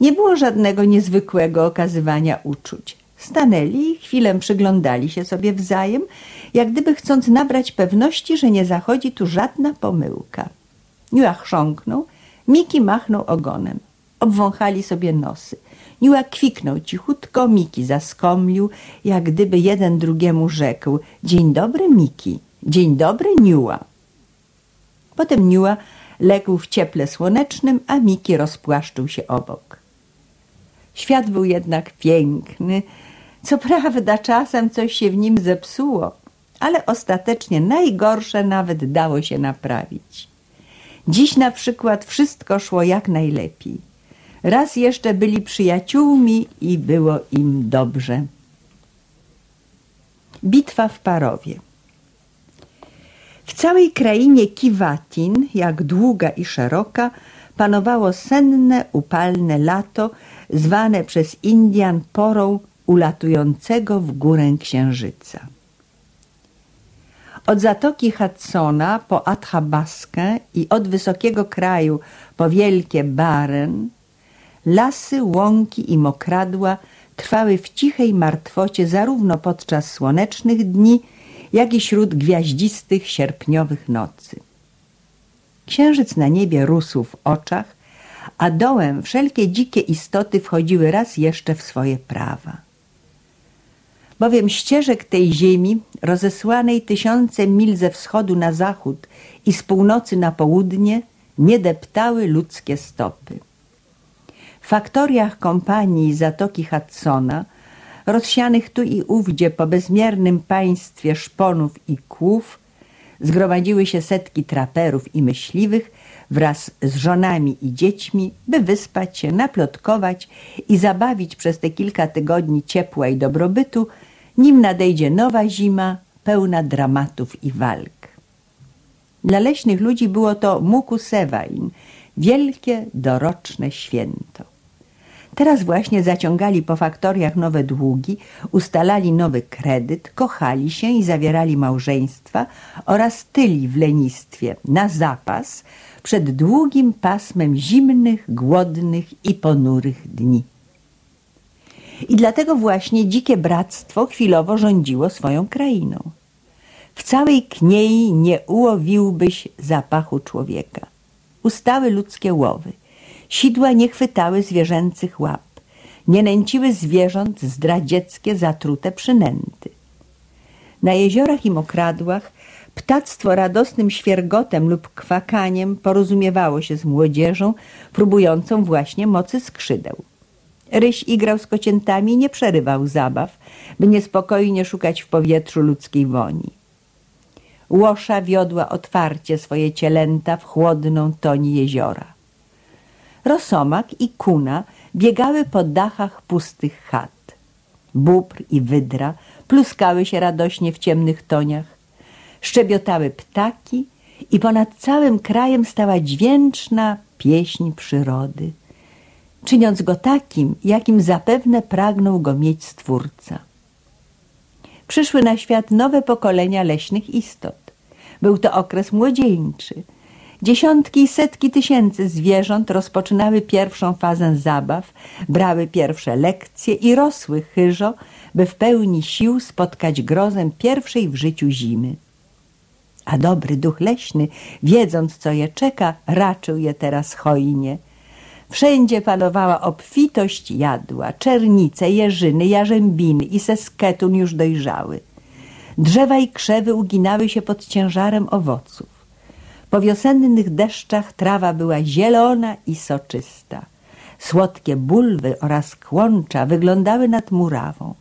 Nie było żadnego niezwykłego okazywania uczuć. Stanęli i chwilę przyglądali się sobie wzajem, jak gdyby chcąc nabrać pewności, że nie zachodzi tu żadna pomyłka. Niła chrząknął, Miki machnął ogonem. Obwąchali sobie nosy. Niła kwiknął cichutko, Miki zaskomlił, jak gdyby jeden drugiemu rzekł – dzień dobry, Miki, dzień dobry, Niła. Potem Niła legł w cieple słonecznym, a Miki rozpłaszczył się obok. Świat był jednak piękny. Co prawda czasem coś się w nim zepsuło, ale ostatecznie najgorsze nawet dało się naprawić. Dziś na przykład wszystko szło jak najlepiej. Raz jeszcze byli przyjaciółmi i było im dobrze. Bitwa w Parowie W całej krainie Kiwatin, jak długa i szeroka, panowało senne, upalne lato, zwane przez Indian porą ulatującego w górę księżyca. Od zatoki Hudsona po Athabaskę i od wysokiego kraju po wielkie Baren Lasy, łąki i mokradła trwały w cichej martwocie zarówno podczas słonecznych dni, jak i śród gwiaździstych sierpniowych nocy. Księżyc na niebie rósł w oczach, a dołem wszelkie dzikie istoty wchodziły raz jeszcze w swoje prawa. Bowiem ścieżek tej ziemi, rozesłanej tysiące mil ze wschodu na zachód i z północy na południe, nie deptały ludzkie stopy faktoriach kompanii Zatoki Hudsona, rozsianych tu i ówdzie po bezmiernym państwie szponów i kłów, zgromadziły się setki traperów i myśliwych wraz z żonami i dziećmi, by wyspać się, naplotkować i zabawić przez te kilka tygodni ciepła i dobrobytu, nim nadejdzie nowa zima, pełna dramatów i walk. Dla leśnych ludzi było to Muku Sewain, wielkie, doroczne święto. Teraz właśnie zaciągali po faktoriach nowe długi, ustalali nowy kredyt, kochali się i zawierali małżeństwa oraz tyli w lenistwie na zapas przed długim pasmem zimnych, głodnych i ponurych dni. I dlatego właśnie dzikie bractwo chwilowo rządziło swoją krainą. W całej kniei nie ułowiłbyś zapachu człowieka. Ustały ludzkie łowy. Sidła nie chwytały zwierzęcych łap, nie nęciły zwierząt zdradzieckie zatrute przynęty. Na jeziorach i mokradłach ptactwo radosnym świergotem lub kwakaniem porozumiewało się z młodzieżą, próbującą właśnie mocy skrzydeł. Ryś igrał z kociętami i nie przerywał zabaw, by niespokojnie szukać w powietrzu ludzkiej woni. Łosza wiodła otwarcie swoje cielęta w chłodną toni jeziora. Rosomak i kuna biegały po dachach pustych chat. Bóbr i wydra pluskały się radośnie w ciemnych toniach. Szczebiotały ptaki i ponad całym krajem stała dźwięczna pieśń przyrody, czyniąc go takim, jakim zapewne pragnął go mieć Stwórca. Przyszły na świat nowe pokolenia leśnych istot. Był to okres młodzieńczy. Dziesiątki i setki tysięcy zwierząt rozpoczynały pierwszą fazę zabaw, brały pierwsze lekcje i rosły chyżo, by w pełni sił spotkać grozę pierwszej w życiu zimy. A dobry duch leśny, wiedząc co je czeka, raczył je teraz hojnie. Wszędzie panowała obfitość jadła, czernice, jeżyny, jarzębiny i sesketun już dojrzały. Drzewa i krzewy uginały się pod ciężarem owoców. Po wiosennych deszczach trawa była zielona i soczysta. Słodkie bulwy oraz kłącza wyglądały nad murawą.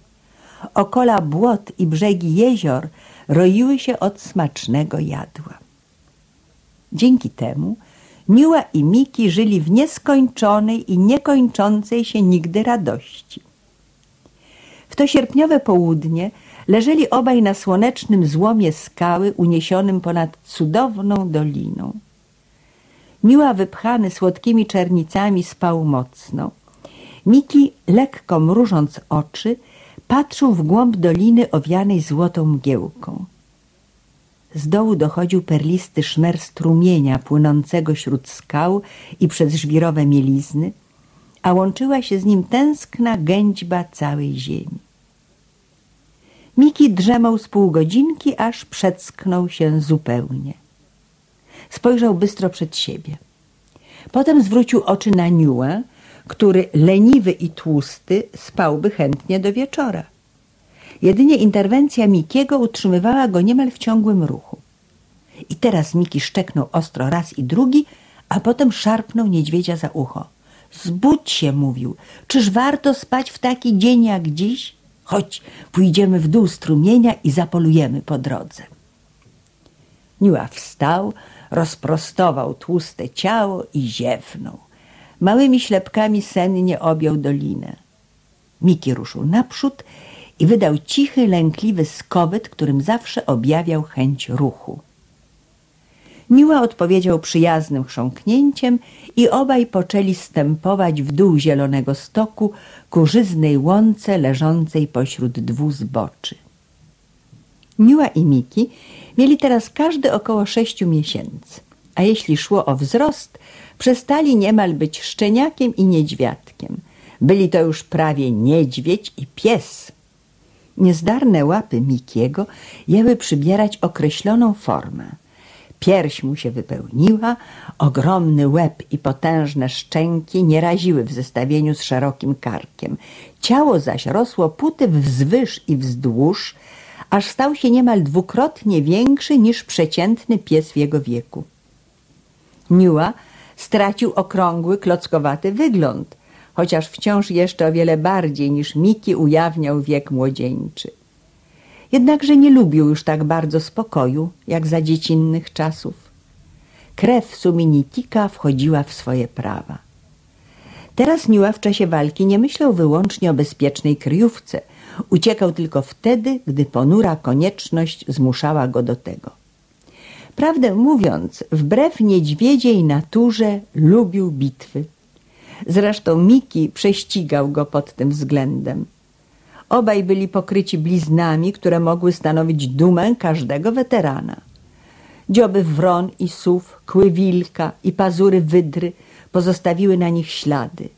Okola błot i brzegi jezior roiły się od smacznego jadła. Dzięki temu Niła i Miki żyli w nieskończonej i niekończącej się nigdy radości. W to sierpniowe południe leżeli obaj na słonecznym złomie skały uniesionym ponad cudowną doliną. Miła wypchany słodkimi czernicami spał mocno. Miki, lekko mrużąc oczy, patrzył w głąb doliny owianej złotą mgiełką. Z dołu dochodził perlisty szmer strumienia płynącego śród skał i przez żwirowe mielizny, a łączyła się z nim tęskna gęćba całej ziemi. Miki drzemał z pół godzinki, aż przecknął się zupełnie. Spojrzał bystro przed siebie. Potem zwrócił oczy na Niuę, który leniwy i tłusty spałby chętnie do wieczora. Jedynie interwencja Mikiego utrzymywała go niemal w ciągłym ruchu. I teraz Miki szczeknął ostro raz i drugi, a potem szarpnął niedźwiedzia za ucho. Zbudź się, mówił. Czyż warto spać w taki dzień jak dziś? Chodź, pójdziemy w dół strumienia i zapolujemy po drodze. Niła wstał, rozprostował tłuste ciało i ziewnął. Małymi ślepkami sennie objął dolinę. Miki ruszył naprzód i wydał cichy, lękliwy skowyt, którym zawsze objawiał chęć ruchu. Niła odpowiedział przyjaznym chrząknięciem i obaj poczęli stępować w dół zielonego stoku ku żyznej łące leżącej pośród dwóch zboczy. Niła i Miki mieli teraz każdy około sześciu miesięcy, a jeśli szło o wzrost, przestali niemal być szczeniakiem i niedźwiadkiem. Byli to już prawie niedźwiedź i pies. Niezdarne łapy Mikiego jęły przybierać określoną formę – Pierś mu się wypełniła, ogromny łeb i potężne szczęki nie raziły w zestawieniu z szerokim karkiem. Ciało zaś rosło puty wzwyż i wzdłuż, aż stał się niemal dwukrotnie większy niż przeciętny pies w jego wieku. Stracił okrągły, klockowaty wygląd, chociaż wciąż jeszcze o wiele bardziej niż Miki ujawniał wiek młodzieńczy. Jednakże nie lubił już tak bardzo spokoju, jak za dziecinnych czasów. Krew Suminitika wchodziła w swoje prawa. Teraz Niła w czasie walki nie myślał wyłącznie o bezpiecznej kryjówce. Uciekał tylko wtedy, gdy ponura konieczność zmuszała go do tego. Prawdę mówiąc, wbrew niedźwiedziej naturze lubił bitwy. Zresztą Miki prześcigał go pod tym względem. Obaj byli pokryci bliznami, które mogły stanowić dumę każdego weterana. Dzioby wron i sów, kły wilka i pazury wydry pozostawiły na nich ślady,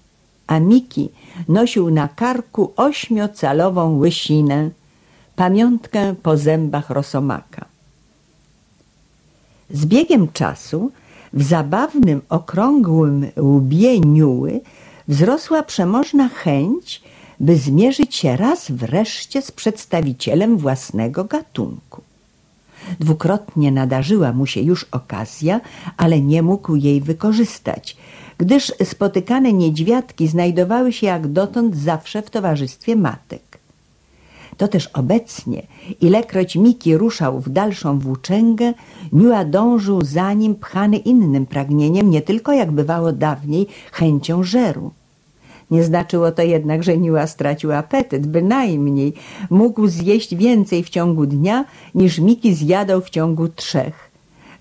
a Miki nosił na karku ośmiocalową łysinę, pamiątkę po zębach rosomaka. Z biegiem czasu w zabawnym, okrągłym łbie Niuły wzrosła przemożna chęć, by zmierzyć się raz wreszcie z przedstawicielem własnego gatunku. Dwukrotnie nadarzyła mu się już okazja, ale nie mógł jej wykorzystać, gdyż spotykane niedźwiadki znajdowały się jak dotąd zawsze w towarzystwie matek. To też obecnie, ilekroć Miki ruszał w dalszą włóczęgę, Niua dążył za nim pchany innym pragnieniem, nie tylko jak bywało dawniej chęcią żeru. Nie znaczyło to jednak, że Niua stracił apetyt, bynajmniej mógł zjeść więcej w ciągu dnia, niż Miki zjadał w ciągu trzech.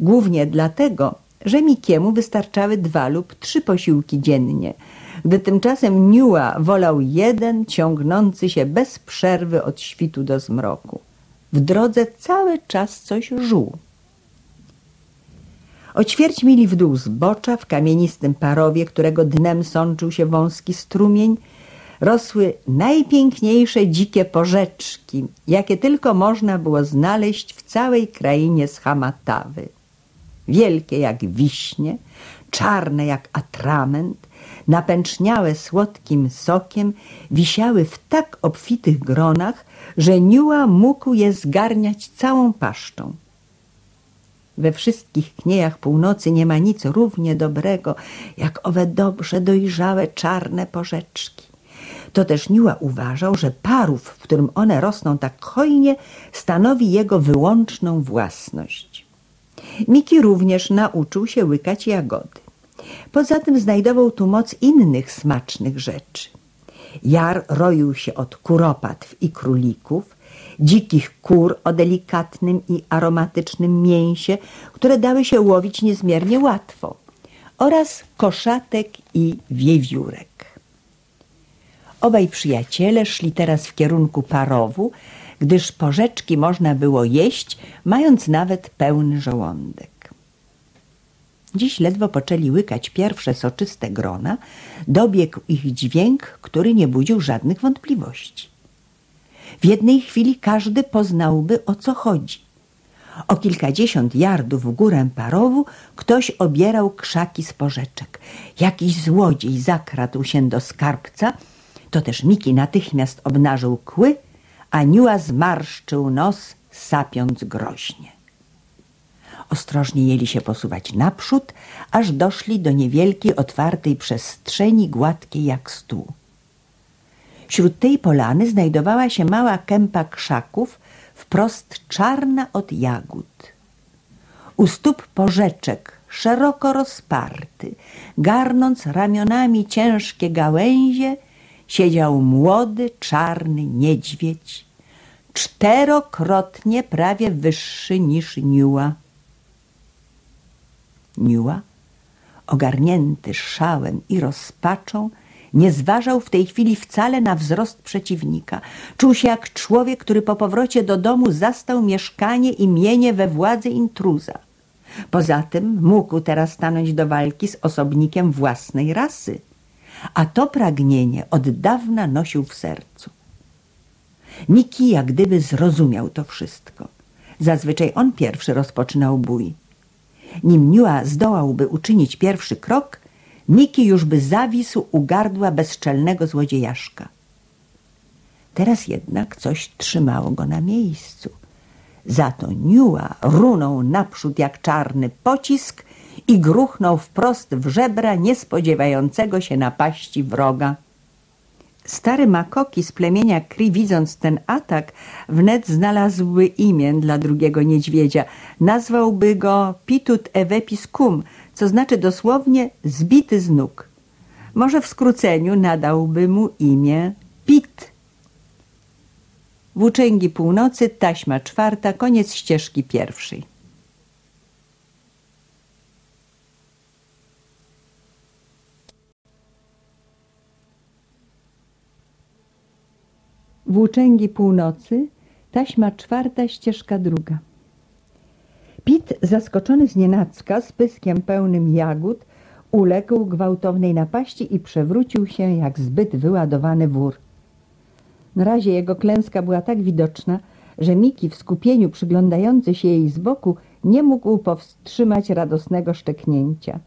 Głównie dlatego, że Mikiemu wystarczały dwa lub trzy posiłki dziennie – gdy tymczasem Niua wolał jeden ciągnący się bez przerwy od świtu do zmroku. W drodze cały czas coś żuł. O ćwierć mili w dół zbocza, w kamienistym parowie, którego dnem sączył się wąski strumień, rosły najpiękniejsze dzikie porzeczki, jakie tylko można było znaleźć w całej krainie Schamatawy. Wielkie jak wiśnie, czarne jak atrament, napęczniałe słodkim sokiem, wisiały w tak obfitych gronach, że Niua mógł je zgarniać całą paszczą. We wszystkich kniejach północy nie ma nic równie dobrego, jak owe dobrze dojrzałe czarne porzeczki. To też Niua uważał, że parów, w którym one rosną tak hojnie, stanowi jego wyłączną własność. Miki również nauczył się łykać jagody. Poza tym znajdował tu moc innych smacznych rzeczy. Jar roił się od kuropatw i królików, dzikich kur o delikatnym i aromatycznym mięsie, które dały się łowić niezmiernie łatwo, oraz koszatek i wiewiórek. Obaj przyjaciele szli teraz w kierunku parowu, gdyż porzeczki można było jeść, mając nawet pełny żołądek. Dziś ledwo poczęli łykać pierwsze soczyste grona, dobiegł ich dźwięk, który nie budził żadnych wątpliwości. W jednej chwili każdy poznałby, o co chodzi. O kilkadziesiąt yardów w górę parowu ktoś obierał krzaki z porzeczek. Jakiś złodziej zakradł się do skarbca, to też Miki natychmiast obnażył kły, a Niua zmarszczył nos, sapiąc groźnie. Ostrożnie jęli się posuwać naprzód, aż doszli do niewielkiej, otwartej przestrzeni, gładkiej jak stół. Wśród tej polany znajdowała się mała kępa krzaków, wprost czarna od jagód. U stóp porzeczek, szeroko rozparty, garnąc ramionami ciężkie gałęzie, siedział młody, czarny niedźwiedź, czterokrotnie prawie wyższy niż niua. Niua, ogarnięty szałem i rozpaczą, nie zważał w tej chwili wcale na wzrost przeciwnika. Czuł się jak człowiek, który po powrocie do domu zastał mieszkanie i mienie we władzy intruza. Poza tym mógł teraz stanąć do walki z osobnikiem własnej rasy, a to pragnienie od dawna nosił w sercu. Miki jak gdyby zrozumiał to wszystko. Zazwyczaj on pierwszy rozpoczynał bój. Nim Niua zdołałby uczynić pierwszy krok, Miki już by zawisł u gardła bezczelnego złodziejaszka. Teraz jednak coś trzymało go na miejscu. Za to Niua runął naprzód jak czarny pocisk i gruchnął wprost w żebra niespodziewającego się napaści wroga. Stary Makoki z plemienia Kri, widząc ten atak, wnet znalazłby imię dla drugiego niedźwiedzia. Nazwałby go Pitut Ewepis Kum, co znaczy dosłownie zbity z nóg. Może w skróceniu nadałby mu imię Pit. Włóczęgi północy, taśma czwarta, koniec ścieżki pierwszej. Włóczęgi północy, taśma czwarta, ścieżka druga. Pit, zaskoczony z nienacka, z pyskiem pełnym jagód, uległ gwałtownej napaści i przewrócił się jak zbyt wyładowany wór. Na razie jego klęska była tak widoczna, że Miki w skupieniu przyglądający się jej z boku nie mógł powstrzymać radosnego szczeknięcia.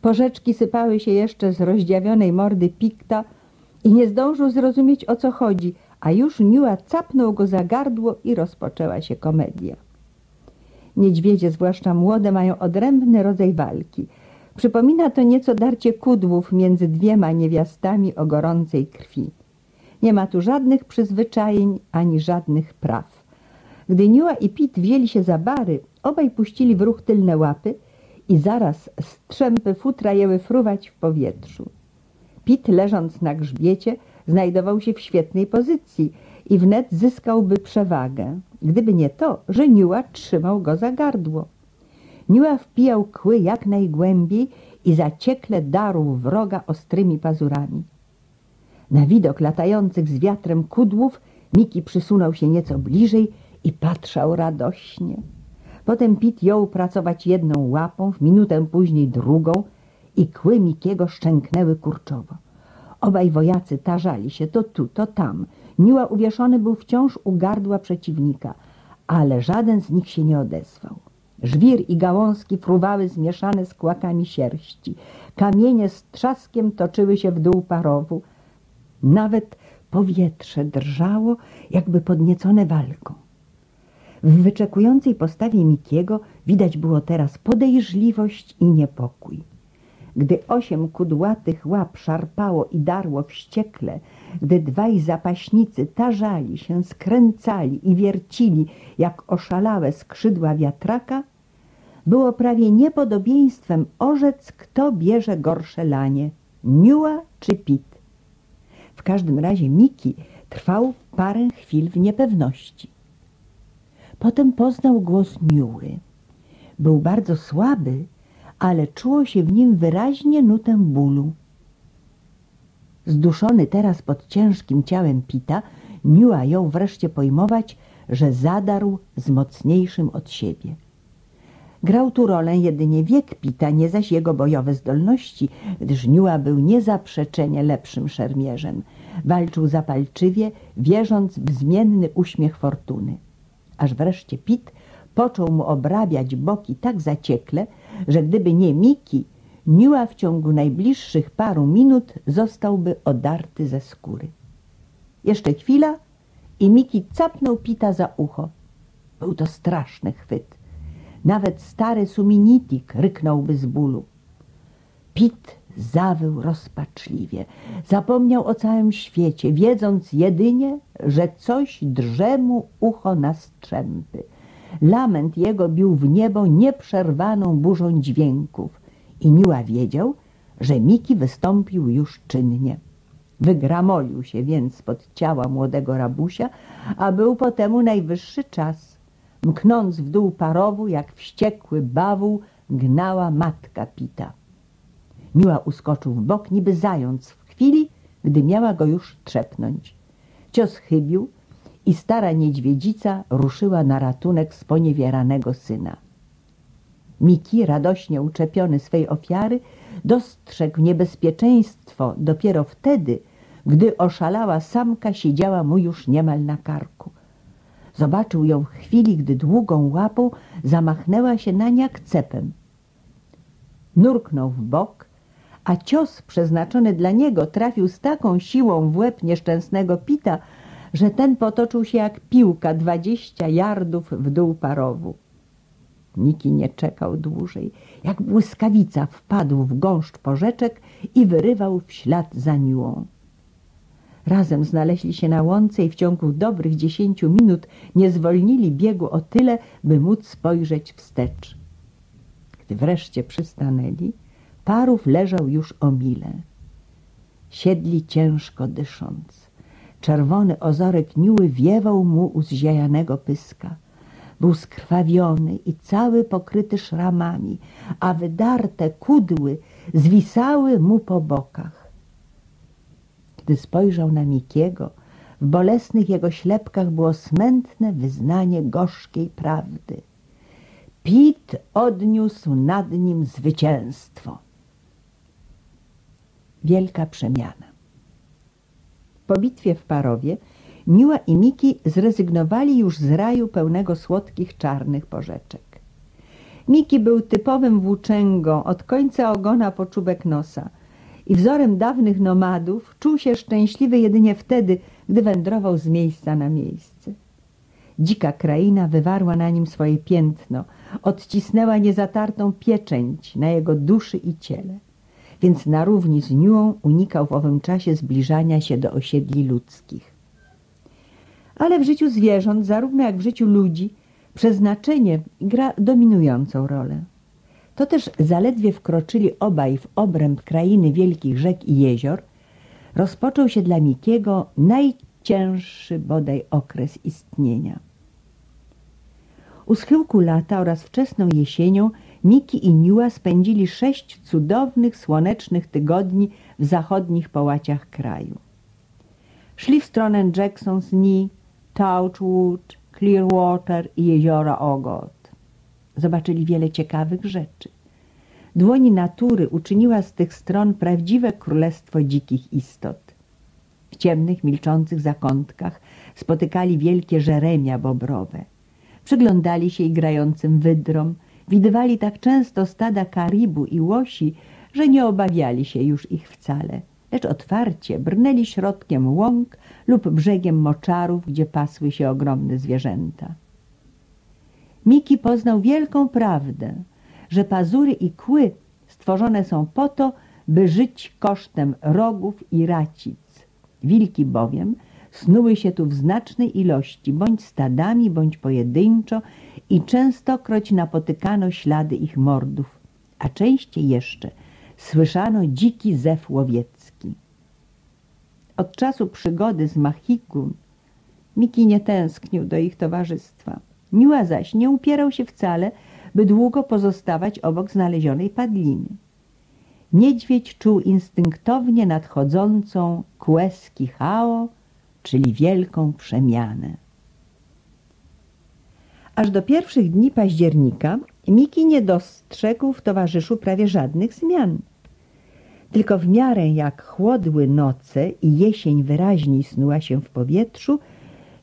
Porzeczki sypały się jeszcze z rozdziawionej mordy Pikta, i nie zdążył zrozumieć o co chodzi, a już Niua capnął go za gardło i rozpoczęła się komedia. Niedźwiedzie, zwłaszcza młode, mają odrębny rodzaj walki. Przypomina to nieco darcie kudłów między dwiema niewiastami o gorącej krwi. Nie ma tu żadnych przyzwyczajeń ani żadnych praw. Gdy Niua i Pit wzięli się za bary, obaj puścili w ruch tylne łapy i zaraz strzępy futra jęły fruwać w powietrzu. Pit, leżąc na grzbiecie, znajdował się w świetnej pozycji i wnet zyskałby przewagę, gdyby nie to, że Niua trzymał go za gardło. Niua wpijał kły jak najgłębiej i zaciekle darł wroga ostrymi pazurami. Na widok latających z wiatrem kudłów Miki przysunął się nieco bliżej i patrzał radośnie. Potem Pit jął pracować jedną łapą, w minutę później drugą i kły Mikiego szczęknęły kurczowo. Obaj wojacy tarzali się to tu, to tam. Niła uwieszony był wciąż u gardła przeciwnika, ale żaden z nich się nie odezwał. Żwir i gałązki fruwały zmieszane z kłakami sierści. Kamienie z trzaskiem toczyły się w dół parowu. Nawet powietrze drżało, jakby podniecone walką. W wyczekującej postawie Mikiego widać było teraz podejrzliwość i niepokój. Gdy osiem kudłatych łap szarpało i darło wściekle, gdy dwaj zapaśnicy tarzali się, skręcali i wiercili jak oszalałe skrzydła wiatraka, było prawie niepodobieństwem orzec, kto bierze gorsze lanie, Niua czy Pit. W każdym razie Miki trwał parę chwil w niepewności. Potem poznał głos Niuły. Był bardzo słaby, ale czuło się w nim wyraźnie nutę bólu. Zduszony teraz pod ciężkim ciałem Pita, Niua jął wreszcie pojmować, że zadarł z mocniejszym od siebie. Grał tu rolę jedynie wiek Pita, nie zaś jego bojowe zdolności, gdyż Niua był niezaprzeczenie lepszym szermierzem. Walczył zapalczywie, wierząc w zmienny uśmiech fortuny. Aż wreszcie Pit począł mu obrabiać boki tak zaciekle, że gdyby nie Miki, Niła w ciągu najbliższych paru minut zostałby odarty ze skóry. Jeszcze chwila i Miki capnął Pita za ucho. Był to straszny chwyt. Nawet stary Suminitik ryknąłby z bólu. Pit zawył rozpaczliwie. Zapomniał o całym świecie, wiedząc jedynie, że coś drze mu ucho na strzępy. Lament jego bił w niebo nieprzerwaną burzą dźwięków i Niła wiedział, że Miki wystąpił już czynnie. Wygramolił się więc pod ciała młodego rabusia, a był po temu najwyższy czas. Mknąc w dół parowu, jak wściekły bawół, gnała matka Pita. Miła uskoczył w bok, niby zając w chwili, gdy miała go już trzepnąć. Cios chybił i stara niedźwiedzica ruszyła na ratunek sponiewieranego syna. Miki, radośnie uczepiony swej ofiary, dostrzegł niebezpieczeństwo dopiero wtedy, gdy oszalała samka siedziała mu już niemal na karku. Zobaczył ją w chwili, gdy długą łapą zamachnęła się na jak cepem. Nurknął w bok, a cios przeznaczony dla niego trafił z taką siłą w łeb nieszczęsnego Pita, że ten potoczył się jak piłka dwadzieścia jardów w dół parowu. Niki nie czekał dłużej. Jak błyskawica wpadł w gąszcz porzeczek i wyrywał w ślad za niłą. Razem znaleźli się na łące i w ciągu dobrych dziesięciu minut nie zwolnili biegu o tyle, by móc spojrzeć wstecz. Gdy wreszcie przystanęli, parów leżał już o mile. Siedli ciężko dysząc. Czerwony ozorek niuły wiewał mu u zziajanego pyska. Był skrwawiony i cały pokryty szramami, a wydarte kudły zwisały mu po bokach. Gdy spojrzał na Mikiego, w bolesnych jego ślepkach było smętne wyznanie gorzkiej prawdy. Pit odniósł nad nim zwycięstwo. Wielka przemiana. Po bitwie w Parowie Niła i Miki zrezygnowali już z raju pełnego słodkich czarnych porzeczek. Miki był typowym włóczęgą od końca ogona po czubek nosa i wzorem dawnych nomadów czuł się szczęśliwy jedynie wtedy, gdy wędrował z miejsca na miejsce. Dzika kraina wywarła na nim swoje piętno, odcisnęła niezatartą pieczęć na jego duszy i ciele, więc na równi z Niuą unikał w owym czasie zbliżania się do osiedli ludzkich. Ale w życiu zwierząt, zarówno jak w życiu ludzi, przeznaczenie gra dominującą rolę. To też zaledwie wkroczyli obaj w obręb krainy wielkich rzek i jezior, rozpoczął się dla Mikiego najcięższy bodaj okres istnienia. U schyłku lata oraz wczesną jesienią Miki i Niua spędzili sześć cudownych, słonecznych tygodni w zachodnich połaciach kraju. Szli w stronę Jackson's Knee, Touchwood, Clearwater i jeziora Ogot. Zobaczyli wiele ciekawych rzeczy. Dłoni natury uczyniła z tych stron prawdziwe królestwo dzikich istot. W ciemnych, milczących zakątkach spotykali wielkie żeremia bobrowe. Przyglądali się igrającym wydrom, widywali tak często stada karibu i łosi, że nie obawiali się już ich wcale, lecz otwarcie brnęli środkiem łąk lub brzegiem moczarów, gdzie pasły się ogromne zwierzęta. Miki poznał wielką prawdę, że pazury i kły stworzone są po to, by żyć kosztem rogów i racic. Wilki bowiem snuły się tu w znacznej ilości, bądź stadami, bądź pojedynczo i częstokroć napotykano ślady ich mordów, a częściej jeszcze słyszano dziki zew łowiecki. Od czasu przygody z Machigun Miki nie tęsknił do ich towarzystwa. Niła zaś nie upierał się wcale, by długo pozostawać obok znalezionej padliny. Niedźwiedź czuł instynktownie nadchodzącą kłeski chao, czyli wielką przemianę. Aż do pierwszych dni października Miki nie dostrzegł w towarzyszu prawie żadnych zmian. Tylko w miarę jak chłodły noce i jesień wyraźniej snuła się w powietrzu,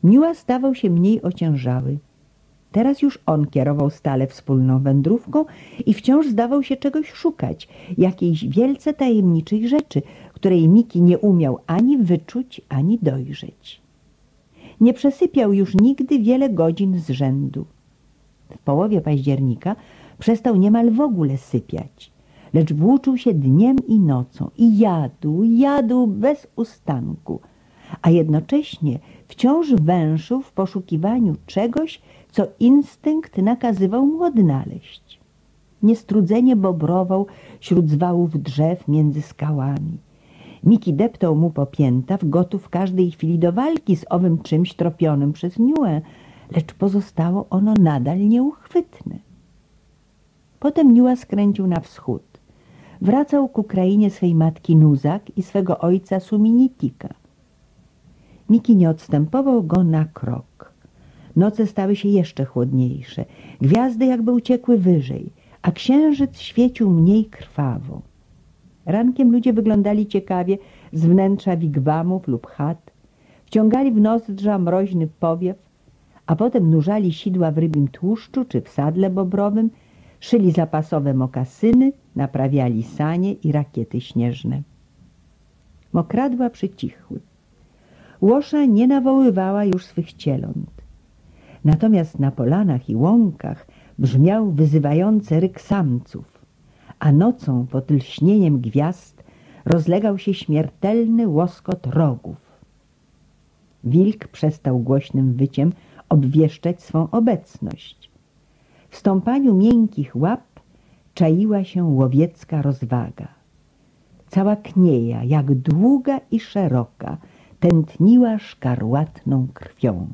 Miła stawał się mniej ociężały. Teraz już on kierował stale wspólną wędrówką i wciąż zdawał się czegoś szukać, jakiejś wielce tajemniczej rzeczy, której Miki nie umiał ani wyczuć, ani dojrzeć. Nie przesypiał już nigdy wiele godzin z rzędu. W połowie października przestał niemal w ogóle sypiać, lecz włóczył się dniem i nocą i jadł, jadł bez ustanku, a jednocześnie wciąż węszył w poszukiwaniu czegoś, co instynkt nakazywał mu odnaleźć. Niestrudzenie bobrował wśród zwałów drzew między skałami. Miki deptał mu po piętach, gotów każdej chwili do walki z owym czymś tropionym przez Niuę, lecz pozostało ono nadal nieuchwytne. Potem Niua skręcił na wschód. Wracał ku krainie swej matki Nuzak i swego ojca Suminitika. Miki nie odstępował go na krok. Noce stały się jeszcze chłodniejsze, gwiazdy jakby uciekły wyżej, a księżyc świecił mniej krwawo. Rankiem ludzie wyglądali ciekawie z wnętrza wigwamów lub chat, wciągali w nozdrza mroźny powiew, a potem nurzali sidła w rybim tłuszczu czy w sadle bobrowym, szyli zapasowe mokasyny, naprawiali sanie i rakiety śnieżne. Mokradła przycichły. Łosza nie nawoływała już swych cieląt. Natomiast na polanach i łąkach brzmiał wyzywający ryk samców, a nocą pod lśnieniem gwiazd rozlegał się śmiertelny łoskot rogów. Wilk przestał głośnym wyciem obwieszczać swą obecność. W stąpaniu miękkich łap czaiła się łowiecka rozwaga. Cała knieja, jak długa i szeroka, tętniła szkarłatną krwią.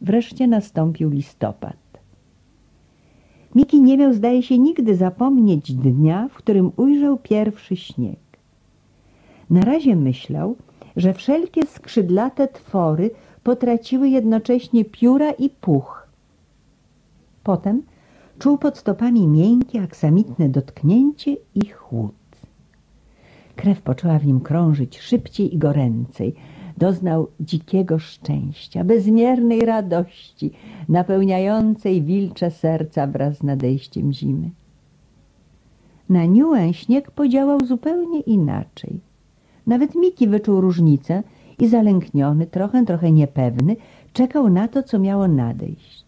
Wreszcie nastąpił listopad. Miki nie miał, zdaje się, nigdy zapomnieć dnia, w którym ujrzał pierwszy śnieg. Na razie myślał, że wszelkie skrzydlate twory potraciły jednocześnie pióra i puch. Potem czuł pod stopami miękkie, aksamitne dotknięcie i chłód. Krew poczęła w nim krążyć szybciej i goręcej. Doznał dzikiego szczęścia, bezmiernej radości, napełniającej wilcze serca wraz z nadejściem zimy. Na Niuę śnieg podziałał zupełnie inaczej. Nawet Miki wyczuł różnicę i zalękniony, trochę, trochę niepewny, czekał na to, co miało nadejść.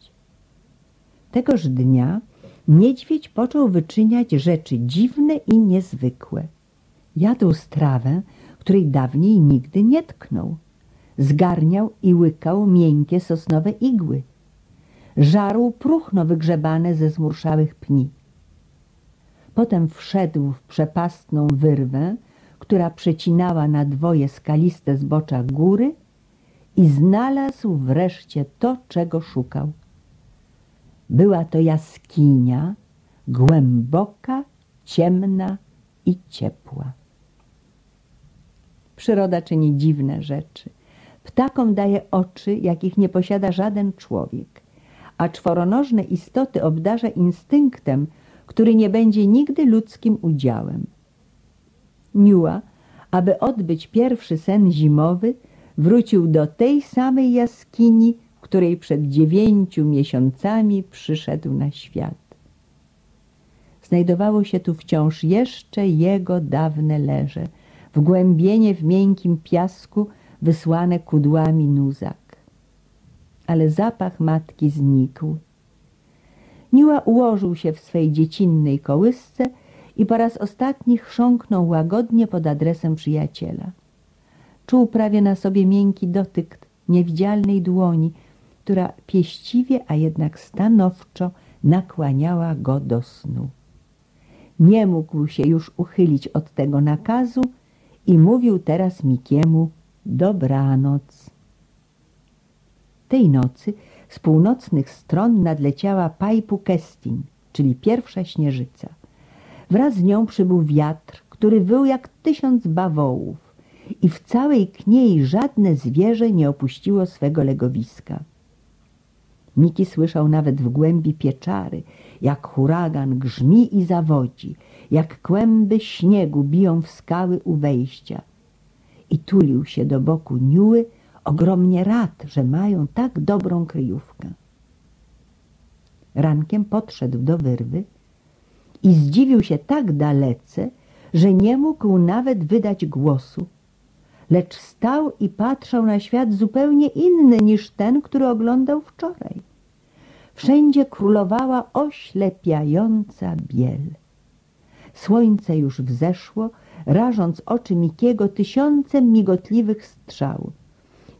Tegoż dnia niedźwiedź począł wyczyniać rzeczy dziwne i niezwykłe. Jadł strawę, której dawniej nigdy nie tknął. Zgarniał i łykał miękkie sosnowe igły. Żarł próchno wygrzebane ze zmurszałych pni. Potem wszedł w przepastną wyrwę, która przecinała na dwoje skaliste zbocza góry i znalazł wreszcie to, czego szukał. Była to jaskinia, głęboka, ciemna i ciepła. Przyroda czyni dziwne rzeczy. Ptakom daje oczy, jakich nie posiada żaden człowiek, a czworonożne istoty obdarza instynktem, który nie będzie nigdy ludzkim udziałem. Niua, aby odbyć pierwszy sen zimowy, wrócił do tej samej jaskini, w której przed dziewięciu miesiącami przyszedł na świat. Znajdowało się tu wciąż jeszcze jego dawne leże, wgłębienie w miękkim piasku wysłane kudłami nuzak. Ale zapach matki znikł. Niła ułożył się w swej dziecinnej kołysce i po raz ostatni chrząknął łagodnie pod adresem przyjaciela. Czuł prawie na sobie miękki dotyk niewidzialnej dłoni, która pieściwie, a jednak stanowczo nakłaniała go do snu. Nie mógł się już uchylić od tego nakazu i mówił teraz Mikiemu dobranoc. Tej nocy z północnych stron nadleciała Pajpu Kestin, czyli pierwsza śnieżyca. Wraz z nią przybył wiatr, który wył jak tysiąc bawołów i w całej kniei żadne zwierzę nie opuściło swego legowiska. Miki słyszał nawet w głębi pieczary, jak huragan grzmi i zawodzi, jak kłęby śniegu biją w skały u wejścia. I tulił się do boku Niuły, ogromnie rad, że mają tak dobrą kryjówkę. Rankiem podszedł do wyrwy i zdziwił się tak dalece, że nie mógł nawet wydać głosu, lecz stał i patrzał na świat zupełnie inny niż ten, który oglądał wczoraj. Wszędzie królowała oślepiająca biel. Słońce już wzeszło, rażąc oczy Mikiego tysiącem migotliwych strzał.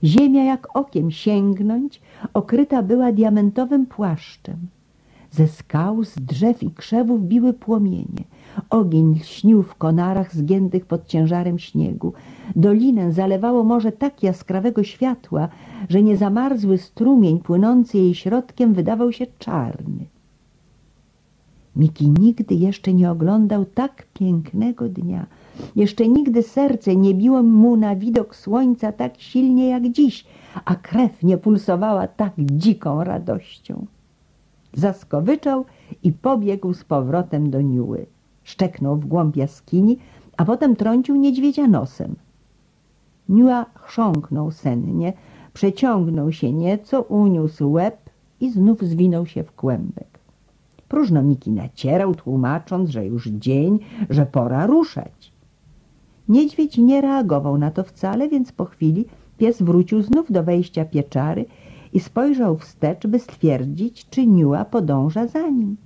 Ziemia jak okiem sięgnąć okryta była diamentowym płaszczem. Ze skał, z drzew i krzewów biły płomienie. Ogień śnił w konarach zgiętych pod ciężarem śniegu. Dolinę zalewało morze tak jaskrawego światła, że niezamarzły strumień płynący jej środkiem wydawał się czarny. Miki nigdy jeszcze nie oglądał tak pięknego dnia. Jeszcze nigdy serce nie biło mu na widok słońca tak silnie jak dziś, a krew nie pulsowała tak dziką radością. Zaskowyczał i pobiegł z powrotem do Niuły. Szczeknął w głąb jaskini, a potem trącił niedźwiedzia nosem. Niua chrząknął sennie, przeciągnął się nieco, uniósł łeb i znów zwinął się w kłębek. Próżno Miki nacierał, tłumacząc, że już dzień, że pora ruszać. Niedźwiedź nie reagował na to wcale, więc po chwili pies wrócił znów do wejścia pieczary i spojrzał wstecz, by stwierdzić, czy Niua podąża za nim.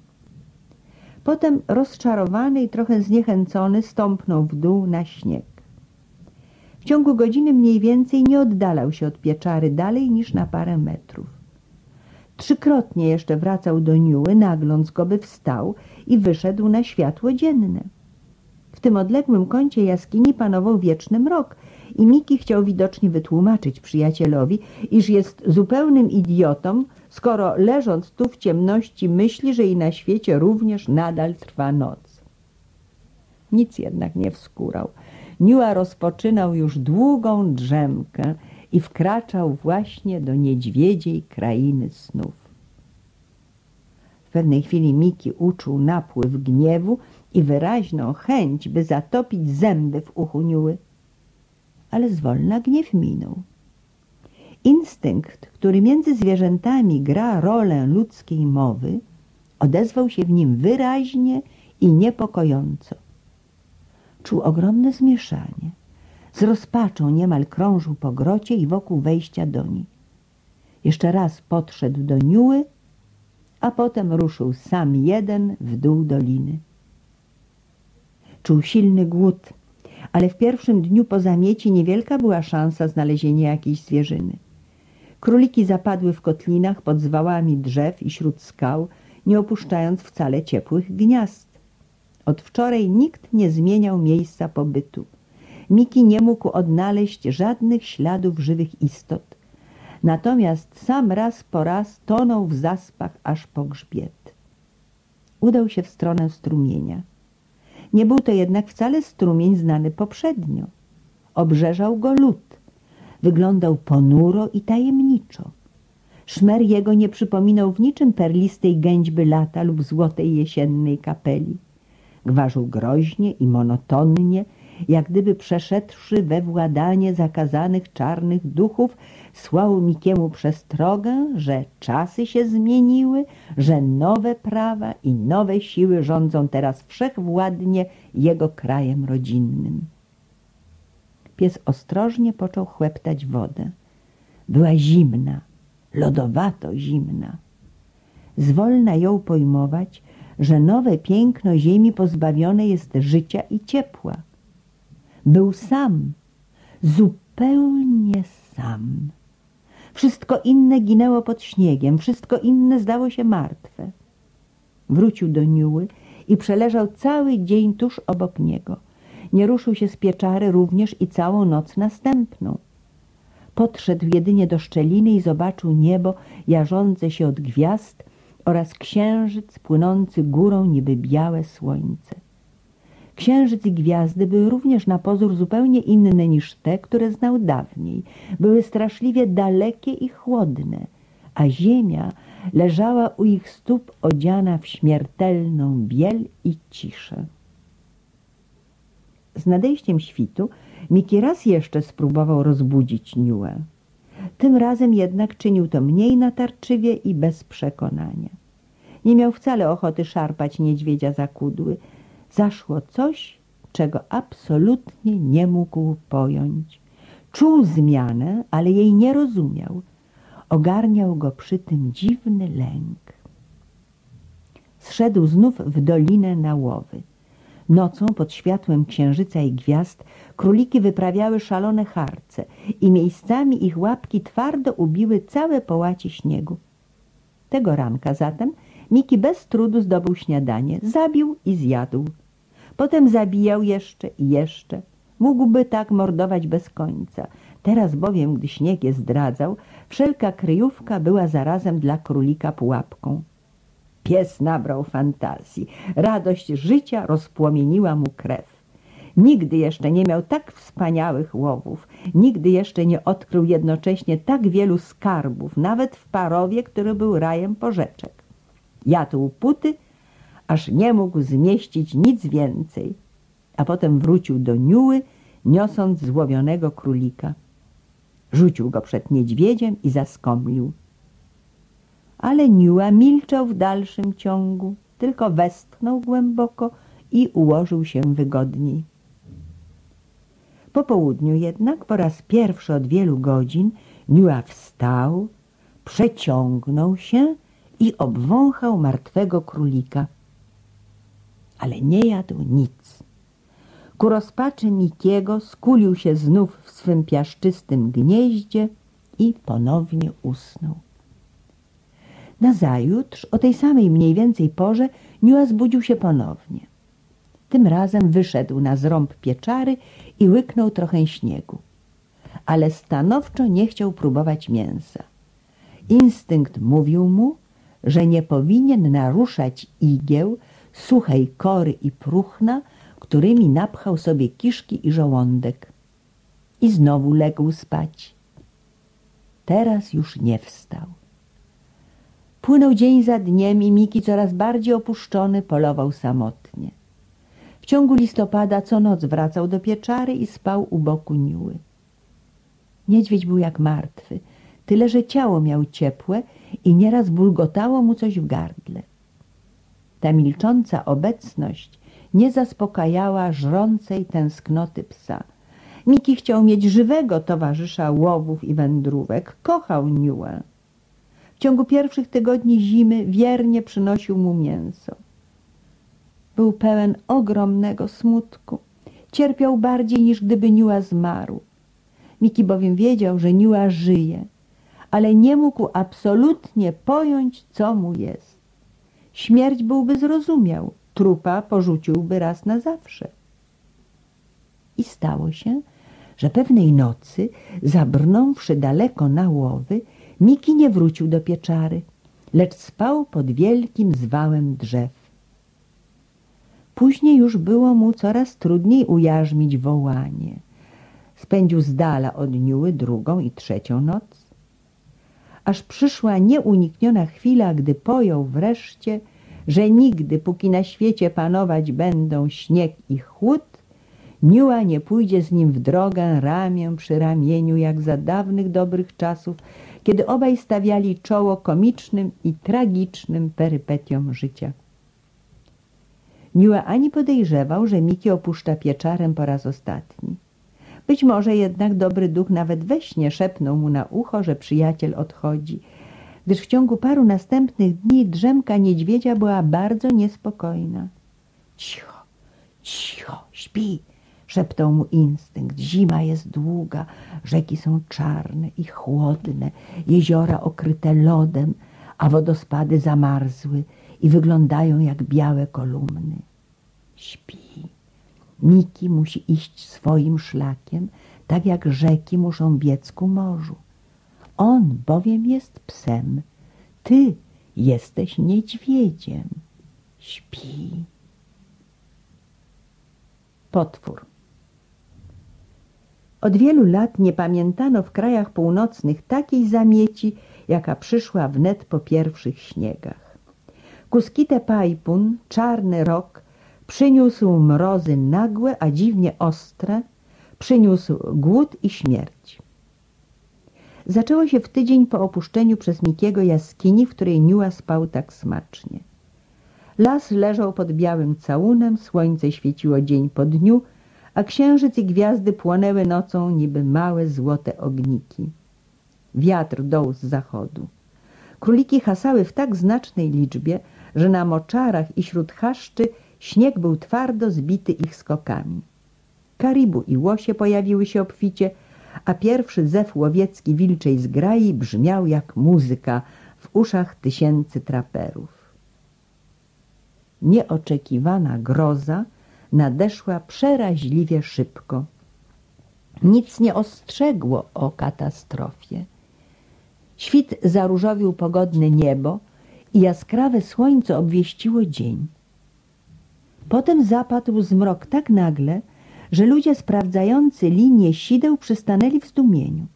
Potem rozczarowany i trochę zniechęcony stąpnął w dół na śnieg. W ciągu godziny mniej więcej nie oddalał się od pieczary dalej niż na parę metrów. Trzykrotnie jeszcze wracał do Niuły, nagląc go, by wstał i wyszedł na światło dzienne. W tym odległym kącie jaskini panował wieczny mrok i Miki chciał widocznie wytłumaczyć przyjacielowi, iż jest zupełnym idiotą, skoro leżąc tu w ciemności myśli, że i na świecie również nadal trwa noc. Nic jednak nie wskórał. Niła rozpoczynał już długą drzemkę i wkraczał właśnie do niedźwiedziej krainy snów. W pewnej chwili Miki uczuł napływ gniewu i wyraźną chęć, by zatopić zęby w uchu Niuły. Ale zwolna gniew minął. Instynkt, który między zwierzętami gra rolę ludzkiej mowy, odezwał się w nim wyraźnie i niepokojąco. Czuł ogromne zmieszanie. Z rozpaczą niemal krążył po grocie i wokół wejścia do niej. Jeszcze raz podszedł do Niuły, a potem ruszył sam jeden w dół doliny. Czuł silny głód, ale w pierwszym dniu po zamieci niewielka była szansa znalezienia jakiejś zwierzyny. Króliki zapadły w kotlinach pod zwałami drzew i śród skał, nie opuszczając wcale ciepłych gniazd. Od wczoraj nikt nie zmieniał miejsca pobytu. Miki nie mógł odnaleźć żadnych śladów żywych istot. Natomiast sam raz po raz tonął w zaspach aż po grzbiet. Udał się w stronę strumienia. Nie był to jednak wcale strumień znany poprzednio. Obrzeżał go lód. Wyglądał ponuro i tajemniczo. Szmer jego nie przypominał w niczym perlistej gęćby lata lub złotej jesiennej kapeli. Gwarzył groźnie i monotonnie, jak gdyby przeszedłszy we władanie zakazanych czarnych duchów, słał Mikiemu przestrogę, że czasy się zmieniły, że nowe prawa i nowe siły rządzą teraz wszechwładnie jego krajem rodzinnym. Pies ostrożnie począł chłeptać wodę. Była zimna, lodowato zimna. Zwolna ją pojmować, że nowe piękno ziemi pozbawione jest życia i ciepła. Był sam, zupełnie sam. Wszystko inne ginęło pod śniegiem, wszystko inne zdało się martwe. Wrócił do Niuły i przeleżał cały dzień tuż obok niego. Nie ruszył się z pieczary również i całą noc następną. Podszedł jedynie do szczeliny i zobaczył niebo jarzące się od gwiazd oraz księżyc płynący górą niby białe słońce. Księżyc i gwiazdy były również na pozór zupełnie inne niż te, które znał dawniej. Były straszliwie dalekie i chłodne, a ziemia leżała u ich stóp odziana w śmiertelną biel i ciszę. Z nadejściem świtu Miki raz jeszcze spróbował rozbudzić Niuę. Tym razem jednak czynił to mniej natarczywie i bez przekonania. Nie miał wcale ochoty szarpać niedźwiedzia za kudły. Zaszło coś, czego absolutnie nie mógł pojąć. Czuł zmianę, ale jej nie rozumiał. Ogarniał go przy tym dziwny lęk. Zszedł znów w dolinę na łowy. Nocą pod światłem księżyca i gwiazd króliki wyprawiały szalone harce i miejscami ich łapki twardo ubiły całe połacie śniegu. Tego ranka zatem Miki bez trudu zdobył śniadanie, zabił i zjadł. Potem zabijał jeszcze i jeszcze. Mógłby tak mordować bez końca. Teraz bowiem, gdy śnieg je zdradzał, wszelka kryjówka była zarazem dla królika pułapką. Pies nabrał fantazji. Radość życia rozpłomieniła mu krew. Nigdy jeszcze nie miał tak wspaniałych łowów. Nigdy jeszcze nie odkrył jednocześnie tak wielu skarbów, nawet w Parowie, który był rajem porzeczek. Jadł puty, aż nie mógł zmieścić nic więcej. A potem wrócił do Niuły, niosąc złowionego królika. Rzucił go przed niedźwiedziem i zaskomlił ale Niua milczał w dalszym ciągu, tylko westchnął głęboko i ułożył się wygodniej. Po południu jednak, po raz pierwszy od wielu godzin, Niua wstał, przeciągnął się i obwąchał martwego królika. Ale nie jadł nic. Ku rozpaczy Mikiego skulił się znów w swym piaszczystym gnieździe i ponownie usnął. Nazajutrz, o tej samej mniej więcej porze, Niua zbudził się ponownie. Tym razem wyszedł na zrąb pieczary i łyknął trochę śniegu. Ale stanowczo nie chciał próbować mięsa. Instynkt mówił mu, że nie powinien naruszać igieł, suchej kory i próchna, którymi napchał sobie kiszki i żołądek. I znowu legł spać. Teraz już nie wstał. Płynął dzień za dniem i Miki coraz bardziej opuszczony polował samotnie. W ciągu listopada co noc wracał do pieczary i spał u boku Niuły. Niedźwiedź był jak martwy, tyle że ciało miał ciepłe i nieraz bulgotało mu coś w gardle. Ta milcząca obecność nie zaspokajała żrącej tęsknoty psa. Miki chciał mieć żywego towarzysza łowów i wędrówek. Kochał Newell. W ciągu pierwszych tygodni zimy wiernie przynosił mu mięso. Był pełen ogromnego smutku. Cierpiał bardziej niż gdyby Niła zmarł. Miki bowiem wiedział, że Niła żyje, ale nie mógł absolutnie pojąć, co mu jest. Śmierć byłby zrozumiał, trupa porzuciłby raz na zawsze. I stało się, że pewnej nocy, zabrnąwszy daleko na łowy, Miki nie wrócił do pieczary, lecz spał pod wielkim zwałem drzew. Później już było mu coraz trudniej ujarzmić wołanie. Spędził z dala od Niuły drugą i trzecią noc, aż przyszła nieunikniona chwila, gdy pojął wreszcie, że nigdy, póki na świecie panować będą śnieg i chłód, Niuła nie pójdzie z nim w drogę ramię przy ramieniu, jak za dawnych dobrych czasów, kiedy obaj stawiali czoło komicznym i tragicznym perypetiom życia. Niuła ani podejrzewał, że Miki opuszcza pieczarę po raz ostatni. Być może jednak dobry duch nawet we śnie szepnął mu na ucho, że przyjaciel odchodzi, gdyż w ciągu paru następnych dni drzemka niedźwiedzia była bardzo niespokojna. Cicho, cicho, śpi, szeptał mu instynkt. Zima jest długa, rzeki są czarne i chłodne, jeziora okryte lodem, a wodospady zamarzły i wyglądają jak białe kolumny. Śpi. Miki musi iść swoim szlakiem, tak jak rzeki muszą biec ku morzu. On bowiem jest psem, ty jesteś niedźwiedziem. Śpi. Potwór. Od wielu lat nie pamiętano w krajach północnych takiej zamieci, jaka przyszła wnet po pierwszych śniegach. Kuskite Pajpun, czarny rok, przyniósł mrozy nagłe, a dziwnie ostre, przyniósł głód i śmierć. Zaczęło się w tydzień po opuszczeniu przez Mikiego jaskini, w której Niua spał tak smacznie. Las leżał pod białym całunem, słońce świeciło dzień po dniu, a księżyc i gwiazdy płonęły nocą niby małe złote ogniki. Wiatr dął z zachodu. Króliki hasały w tak znacznej liczbie, że na moczarach i śród chaszczy śnieg był twardo zbity ich skokami. Karibu i łosie pojawiły się obficie, a pierwszy zew łowiecki wilczej zgrai brzmiał jak muzyka w uszach tysięcy traperów. Nieoczekiwana groza nadeszła przeraźliwie szybko. Nic nie ostrzegło o katastrofie. Świt zaróżowił pogodne niebo i jaskrawe słońce obwieściło dzień. Potem zapadł zmrok tak nagle, że ludzie sprawdzający linię sideł przystanęli w zdumieniu.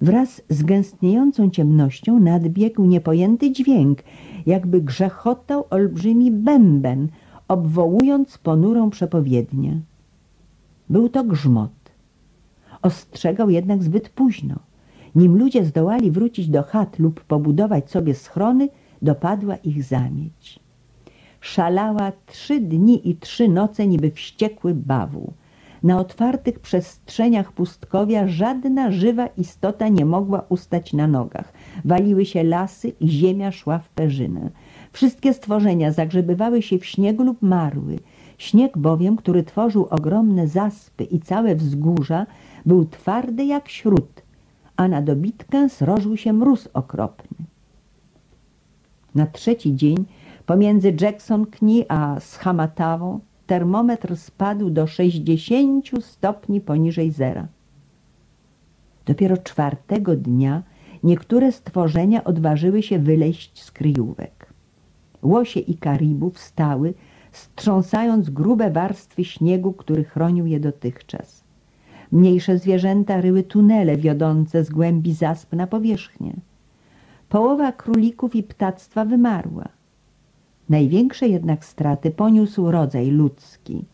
Wraz z gęstniejącą ciemnością nadbiegł niepojęty dźwięk, jakby grzechotał olbrzymi bęben, obwołując ponurą przepowiednię. Był to grzmot. Ostrzegał jednak zbyt późno. Nim ludzie zdołali wrócić do chat lub pobudować sobie schrony, dopadła ich zamieć. Szalała trzy dni i trzy noce niby wściekły bawu. Na otwartych przestrzeniach pustkowia żadna żywa istota nie mogła ustać na nogach. Waliły się lasy i ziemia szła w perzynę. Wszystkie stworzenia zagrzebywały się w śniegu lub marły. Śnieg bowiem, który tworzył ogromne zaspy i całe wzgórza, był twardy jak śród, a na dobitkę srożył się mróz okropny. Na trzeci dzień pomiędzy Jackson Kni a Schamatawą termometr spadł do 60 stopni poniżej zera. Dopiero czwartego dnia niektóre stworzenia odważyły się wyleść z kryjówek. Łosie i karibu wstały, strząsając grube warstwy śniegu, który chronił je dotychczas. Mniejsze zwierzęta ryły tunele wiodące z głębi zasp na powierzchnię. Połowa królików i ptactwa wymarła. Największe jednak straty poniósł rodzaj ludzki.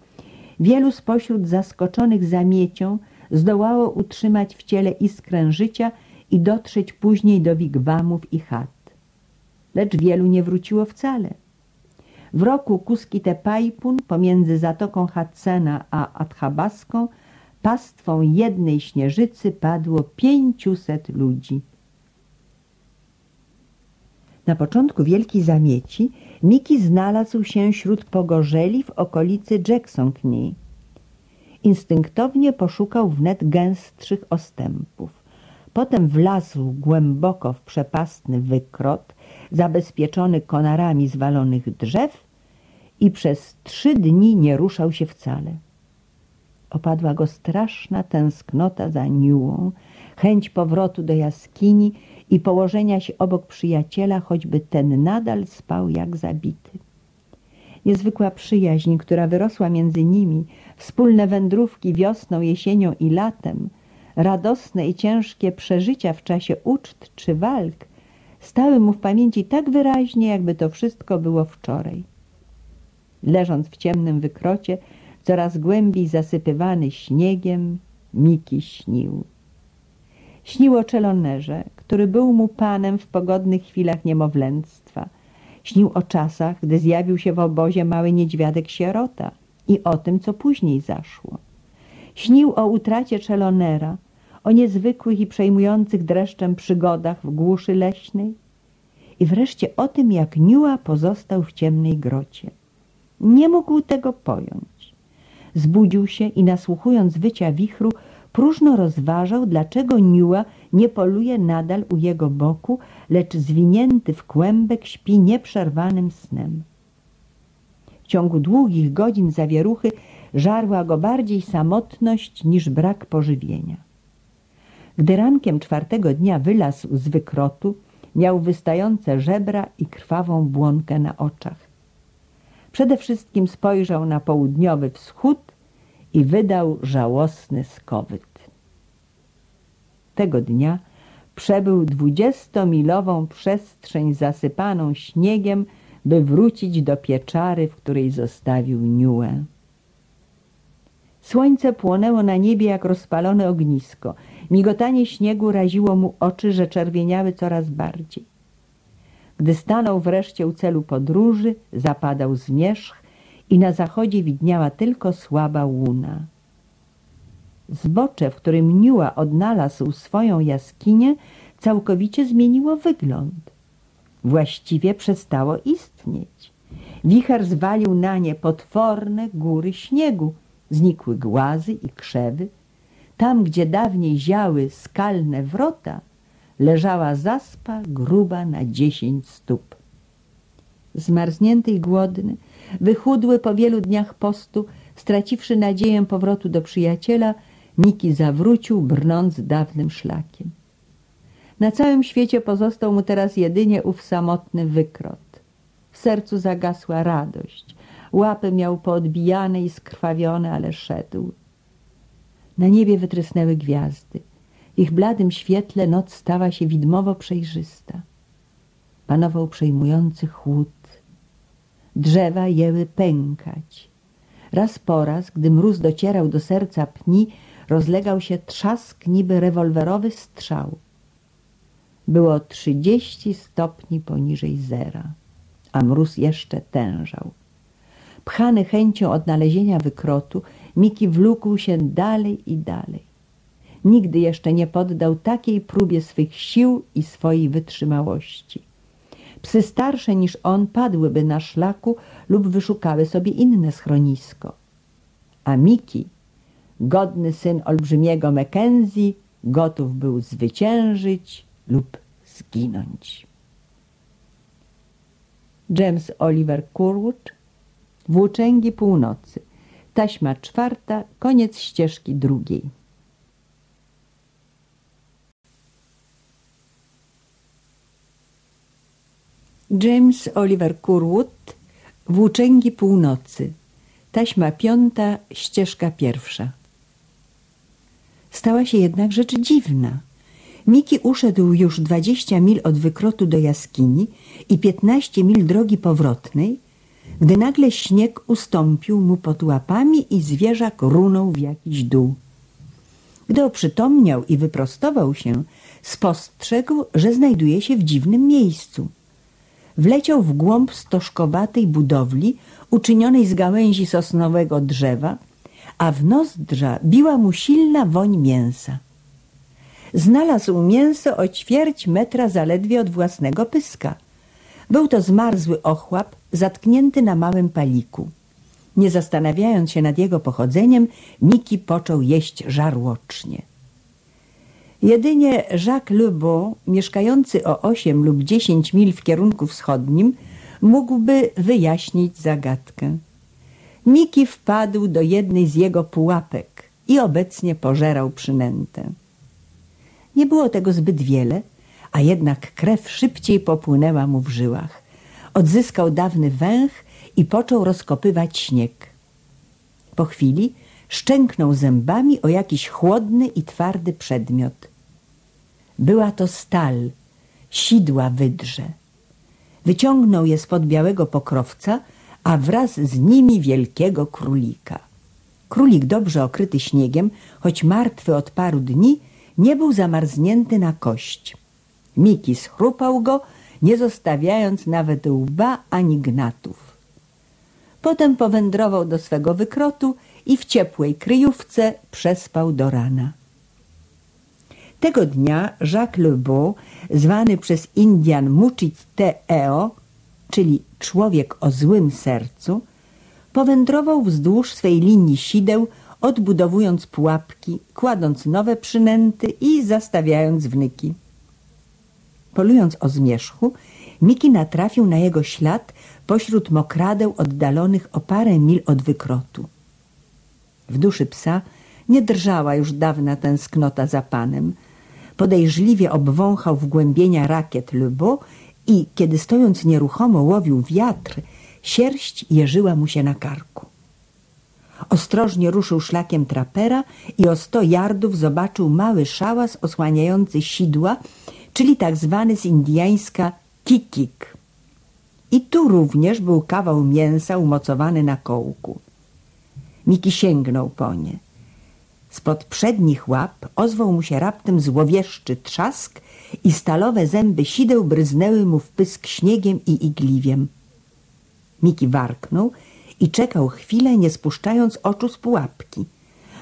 Wielu spośród zaskoczonych zamiecią zdołało utrzymać w ciele iskrę życia i dotrzeć później do wigwamów i chat lecz wielu nie wróciło wcale. W roku Kuskitepajpun pomiędzy Zatoką Hadsena a Athabaską pastwą jednej śnieżycy padło pięciuset ludzi. Na początku wielkiej zamieci Miki znalazł się wśród pogorzeli w okolicy Jackson Knee. Instynktownie poszukał wnet gęstszych ostępów. Potem wlazł głęboko w przepastny wykrot, zabezpieczony konarami zwalonych drzew i przez trzy dni nie ruszał się wcale. Opadła go straszna tęsknota za Niułą, chęć powrotu do jaskini i położenia się obok przyjaciela, choćby ten nadal spał jak zabity. Niezwykła przyjaźń, która wyrosła między nimi, wspólne wędrówki wiosną, jesienią i latem, radosne i ciężkie przeżycia w czasie uczt czy walk, stały mu w pamięci tak wyraźnie, jakby to wszystko było wczoraj. Leżąc w ciemnym wykrocie, coraz głębiej zasypywany śniegiem, Miki śnił. Śnił o czelonerze, który był mu panem w pogodnych chwilach niemowlęctwa. Śnił o czasach, gdy zjawił się w obozie mały niedźwiadek sierota i o tym, co później zaszło. Śnił o utracie czelonera, o niezwykłych i przejmujących dreszczem przygodach w głuszy leśnej i wreszcie o tym, jak Niua pozostał w ciemnej grocie. Nie mógł tego pojąć. Zbudził się i nasłuchując wycia wichru, próżno rozważał, dlaczego Niua nie poluje nadal u jego boku, lecz zwinięty w kłębek śpi nieprzerwanym snem. W ciągu długich godzin zawieruchy żarła go bardziej samotność niż brak pożywienia. Gdy rankiem czwartego dnia wylazł z wykrotu, miał wystające żebra i krwawą błonkę na oczach. Przede wszystkim spojrzał na południowy wschód i wydał żałosny skowyt. Tego dnia przebył dwudziestomilową przestrzeń zasypaną śniegiem, by wrócić do pieczary, w której zostawił Niuę. Słońce płonęło na niebie jak rozpalone ognisko. Migotanie śniegu raziło mu oczy, że czerwieniały coraz bardziej. Gdy stanął wreszcie u celu podróży, zapadał zmierzch i na zachodzie widniała tylko słaba łuna. Zbocze, w którym Niua odnalazł swoją jaskinię, całkowicie zmieniło wygląd. Właściwie przestało istnieć. Wicher zwalił na nie potworne góry śniegu, znikły głazy i krzewy. Tam, gdzie dawniej ziały skalne wrota, leżała zaspa gruba na dziesięć stóp. Zmarznięty i głodny, wychudły po wielu dniach postu, straciwszy nadzieję powrotu do przyjaciela, Miki zawrócił, brnąc dawnym szlakiem. Na całym świecie pozostał mu teraz jedynie ów samotny wykrot. W sercu zagasła radość. Łapy miał poodbijane i skrwawione, ale szedł. Na niebie wytrysnęły gwiazdy. Ich bladym świetle noc stała się widmowo przejrzysta. Panował przejmujący chłód. Drzewa jęły pękać. Raz po raz, gdy mróz docierał do serca pni, rozlegał się trzask niby rewolwerowy strzał. Było trzydzieści stopni poniżej zera, a mróz jeszcze tężał. Pchany chęcią odnalezienia wykrotu, Miki wlókł się dalej i dalej. Nigdy jeszcze nie poddał takiej próbie swych sił i swojej wytrzymałości. Psy starsze niż on padłyby na szlaku lub wyszukały sobie inne schronisko. A Miki godny syn olbrzymiego Mackenzie, gotów był zwyciężyć lub zginąć. James Oliver Curwood Włóczęgi północy Taśma czwarta, koniec ścieżki drugiej. James Oliver Curwood Włóczęgi północy Taśma piąta, ścieżka pierwsza Stała się jednak rzecz dziwna. Miki uszedł już dwadzieścia mil od wykrotu do jaskini i piętnaście mil drogi powrotnej, gdy nagle śnieg ustąpił mu pod łapami i zwierzak runął w jakiś dół. Gdy oprzytomniał i wyprostował się, spostrzegł, że znajduje się w dziwnym miejscu. Wleciał w głąb stożkowatej budowli uczynionej z gałęzi sosnowego drzewa, a w nozdrza biła mu silna woń mięsa. Znalazł mięso o ćwierć metra zaledwie od własnego pyska. Był to zmarzły ochłap zatknięty na małym paliku. Nie zastanawiając się nad jego pochodzeniem, Miki począł jeść żarłocznie. Jedynie Jacques Lebeau, mieszkający o 8 lub 10 mil w kierunku wschodnim, mógłby wyjaśnić zagadkę. Miki wpadł do jednej z jego pułapek i obecnie pożerał przynętę. Nie było tego zbyt wiele, a jednak krew szybciej popłynęła mu w żyłach. Odzyskał dawny węch i począł rozkopywać śnieg. Po chwili szczęknął zębami o jakiś chłodny i twardy przedmiot. Była to stal, sidła wydrze. Wyciągnął je spod białego pokrowca, a wraz z nimi wielkiego królika. Królik dobrze okryty śniegiem, choć martwy od paru dni, nie był zamarznięty na kość. Miki schrupał go, nie zostawiając nawet łba ani gnatów. Potem powędrował do swego wykrotu i w ciepłej kryjówce przespał do rana. Tego dnia Jacques Le Beau, zwany przez Indian Muchit Te Eo, czyli człowiek o złym sercu, powędrował wzdłuż swej linii sideł, odbudowując pułapki, kładąc nowe przynęty i zastawiając wnyki. Polując o zmierzchu, Miki natrafił na jego ślad pośród mokradeł oddalonych o parę mil od wykrotu. W duszy psa nie drżała już dawna tęsknota za panem. Podejrzliwie obwąchał wgłębienia rakiet Lebo i, kiedy stojąc nieruchomo łowił wiatr, sierść jeżyła mu się na karku. Ostrożnie ruszył szlakiem trapera i o sto yardów zobaczył mały szałas osłaniający sidła, czyli tak zwany z indiańska kikik. I tu również był kawał mięsa umocowany na kołku. Miki sięgnął po nie. Spod przednich łap ozwał mu się raptem złowieszczy trzask i stalowe zęby sideł bryznęły mu w pysk śniegiem i igliwiem. Miki warknął i czekał chwilę, nie spuszczając oczu z pułapki.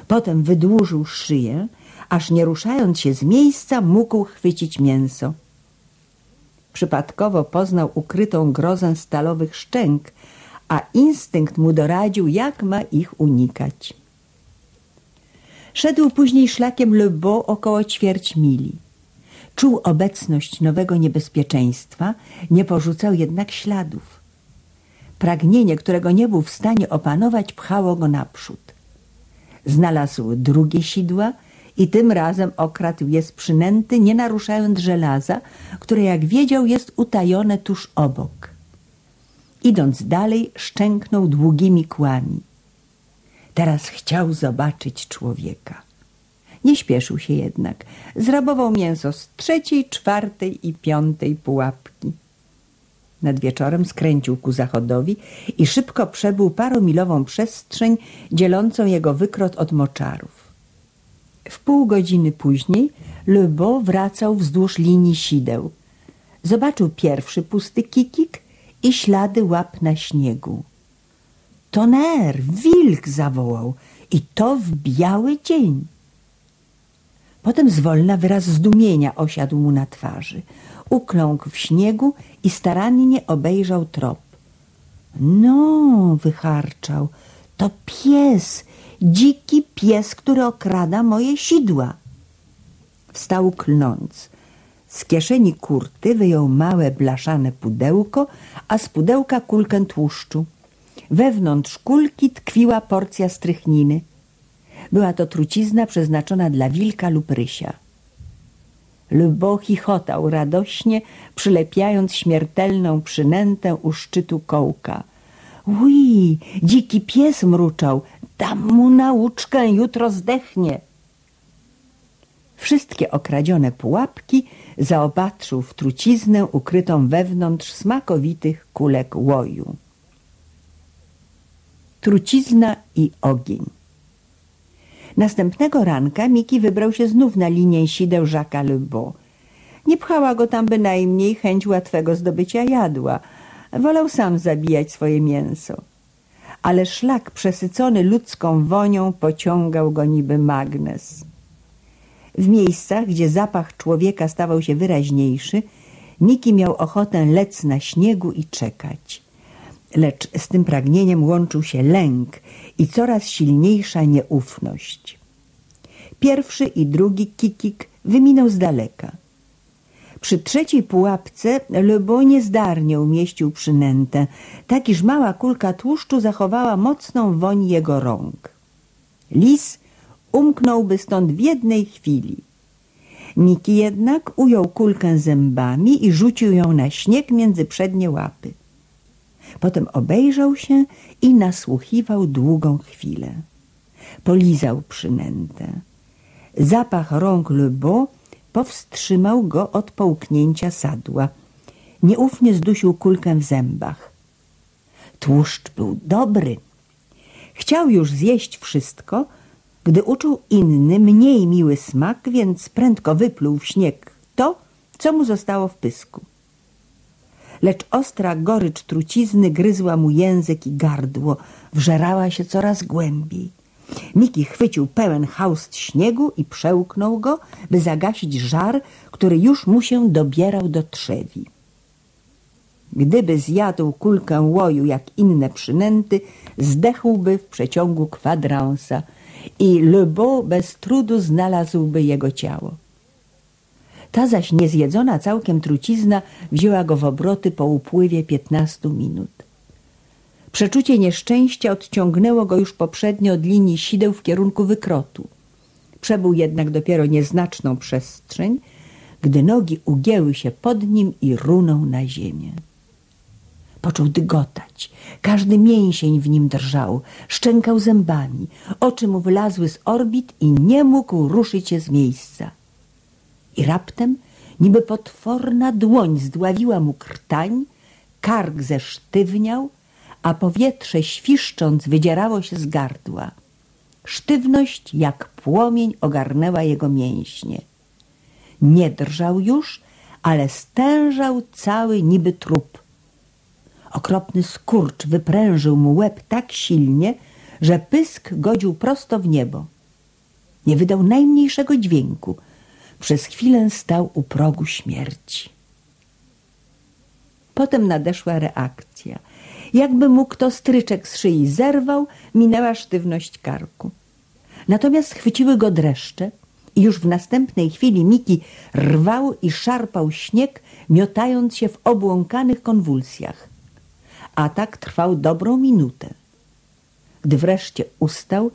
Potem wydłużył szyję, aż nie ruszając się z miejsca mógł chwycić mięso. Przypadkowo poznał ukrytą grozę stalowych szczęk, a instynkt mu doradził, jak ma ich unikać. Szedł później szlakiem Le Beau około ćwierć mili. Czuł obecność nowego niebezpieczeństwa, nie porzucał jednak śladów. Pragnienie, którego nie był w stanie opanować, pchało go naprzód. Znalazł drugie sidła i tym razem okradł je z przynęty, nie naruszając żelaza, które jak wiedział jest utajone tuż obok. Idąc dalej, szczęknął długimi kłami. Teraz chciał zobaczyć człowieka. Nie śpieszył się jednak. Zrabował mięso z trzeciej, czwartej i piątej pułapki. Nad wieczorem skręcił ku zachodowi i szybko przebył paromilową przestrzeń dzielącą jego wykrot od moczarów. W pół godziny później Le wracał wzdłuż linii sideł. Zobaczył pierwszy pusty kikik i ślady łap na śniegu. Toner, wilk zawołał i to w biały dzień. Potem zwolna wyraz zdumienia osiadł mu na twarzy. Ukląkł w śniegu i starannie obejrzał trop. No, wycharczał, to pies, dziki pies, który okrada moje sidła. Wstał klnąc. Z kieszeni kurty wyjął małe blaszane pudełko, a z pudełka kulkę tłuszczu. Wewnątrz kulki tkwiła porcja strychniny. Była to trucizna przeznaczona dla wilka lub rysia. Lubo chichotał radośnie, przylepiając śmiertelną przynętę u szczytu kołka. Ui, dziki pies mruczał, dam mu nauczkę, jutro zdechnie. Wszystkie okradzione pułapki zaopatrzył w truciznę ukrytą wewnątrz smakowitych kulek łoju. Trucizna i ogień. Następnego ranka Miki wybrał się znów na linię sideł Jacques'a Le Beau. Nie pchała go tam bynajmniej chęć łatwego zdobycia jadła. Wolał sam zabijać swoje mięso. Ale szlak przesycony ludzką wonią pociągał go niby magnes. W miejscach, gdzie zapach człowieka stawał się wyraźniejszy, Miki miał ochotę lec na śniegu i czekać. Lecz z tym pragnieniem łączył się lęk i coraz silniejsza nieufność. Pierwszy i drugi kikik wyminął z daleka. Przy trzeciej pułapce Lebo niezdarnie umieścił przynętę, tak iż mała kulka tłuszczu zachowała mocną woń jego rąk. Lis umknąłby stąd w jednej chwili. Miki jednak ujął kulkę zębami i rzucił ją na śnieg między przednie łapy. Potem obejrzał się i nasłuchiwał długą chwilę. Polizał przynętę. Zapach rąk Le Beau powstrzymał go od połknięcia sadła. Nieufnie zdusił kulkę w zębach. Tłuszcz był dobry. Chciał już zjeść wszystko, gdy uczuł inny, mniej miły smak, więc prędko wypluł w śnieg to, co mu zostało w pysku. Lecz ostra gorycz trucizny gryzła mu język i gardło, wżerała się coraz głębiej. Miki chwycił pełen haust śniegu i przełknął go, by zagasić żar, który już mu się dobierał do trzewi. Gdyby zjadł kulkę łoju jak inne przynęty, zdechłby w przeciągu kwadransa i Le bez trudu znalazłby jego ciało. Ta zaś niezjedzona całkiem trucizna wzięła go w obroty po upływie piętnastu minut. Przeczucie nieszczęścia odciągnęło go już poprzednio od linii sideł w kierunku wykrotu. Przebył jednak dopiero nieznaczną przestrzeń, gdy nogi ugięły się pod nim i runął na ziemię. Począł dygotać. Każdy mięsień w nim drżał, szczękał zębami. Oczy mu wylazły z orbit i nie mógł ruszyć się z miejsca. I raptem, niby potworna dłoń zdławiła mu krtań, kark zesztywniał, a powietrze świszcząc wydzierało się z gardła. Sztywność jak płomień ogarnęła jego mięśnie. Nie drżał już, ale stężał cały niby trup. Okropny skurcz wyprężył mu łeb tak silnie, że pysk godził prosto w niebo. Nie wydał najmniejszego dźwięku. Przez chwilę stał u progu śmierci. Potem nadeszła reakcja – jakby mu kto stryczek z szyi zerwał, minęła sztywność karku. Natomiast chwyciły go dreszcze i już w następnej chwili Miki rwał i szarpał śnieg, miotając się w obłąkanych konwulsjach. Atak trwał dobrą minutę. Gdy wreszcie ustał,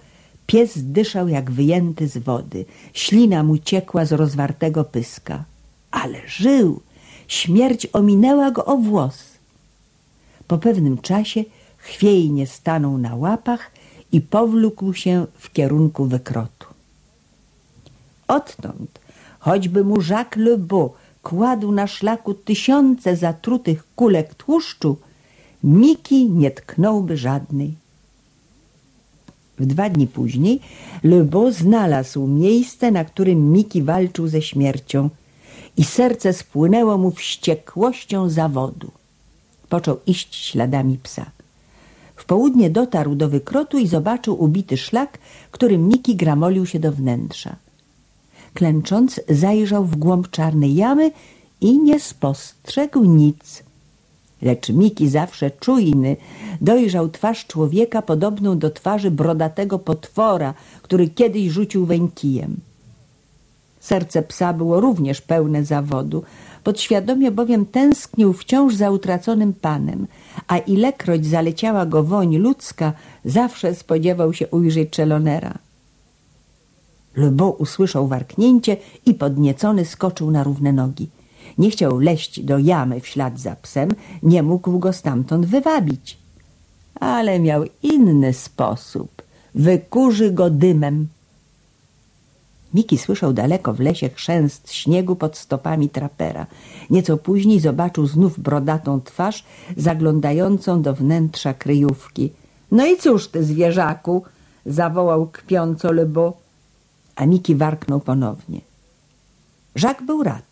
pies dyszał jak wyjęty z wody. Ślina mu ciekła z rozwartego pyska. Ale żył! Śmierć ominęła go o włos. Po pewnym czasie chwiejnie stanął na łapach i powlókł się w kierunku wykrotu. Odtąd, choćby mu Jacques Le Beau kładł na szlaku tysiące zatrutych kulek tłuszczu, Miki nie tknąłby żadnej. W dwa dni później Le znalazł miejsce, na którym Miki walczył ze śmiercią i serce spłynęło mu wściekłością zawodu. Począł iść śladami psa. W południe dotarł do wykrotu i zobaczył ubity szlak, którym Miki gramolił się do wnętrza. Klęcząc, zajrzał w głąb czarnej jamy i nie spostrzegł nic. Lecz Miki, zawsze czujny, dojrzał twarz człowieka podobną do twarzy brodatego potwora, który kiedyś rzucił wękijem. Serce psa było również pełne zawodu, podświadomie bowiem tęsknił wciąż za utraconym panem, a ilekroć zaleciała go woń ludzka, zawsze spodziewał się ujrzeć Czelonera. Lebo usłyszał warknięcie i podniecony skoczył na równe nogi. Nie chciał leść do jamy w ślad za psem, nie mógł go stamtąd wywabić. Ale miał inny sposób. Wykurzy go dymem. Miki słyszał daleko w lesie chrzęst śniegu pod stopami trapera. Nieco później zobaczył znów brodatą twarz zaglądającą do wnętrza kryjówki. No i cóż ty, zwierzaku? zawołał kpiąco Lebo. A Miki warknął ponownie. Żak był rad.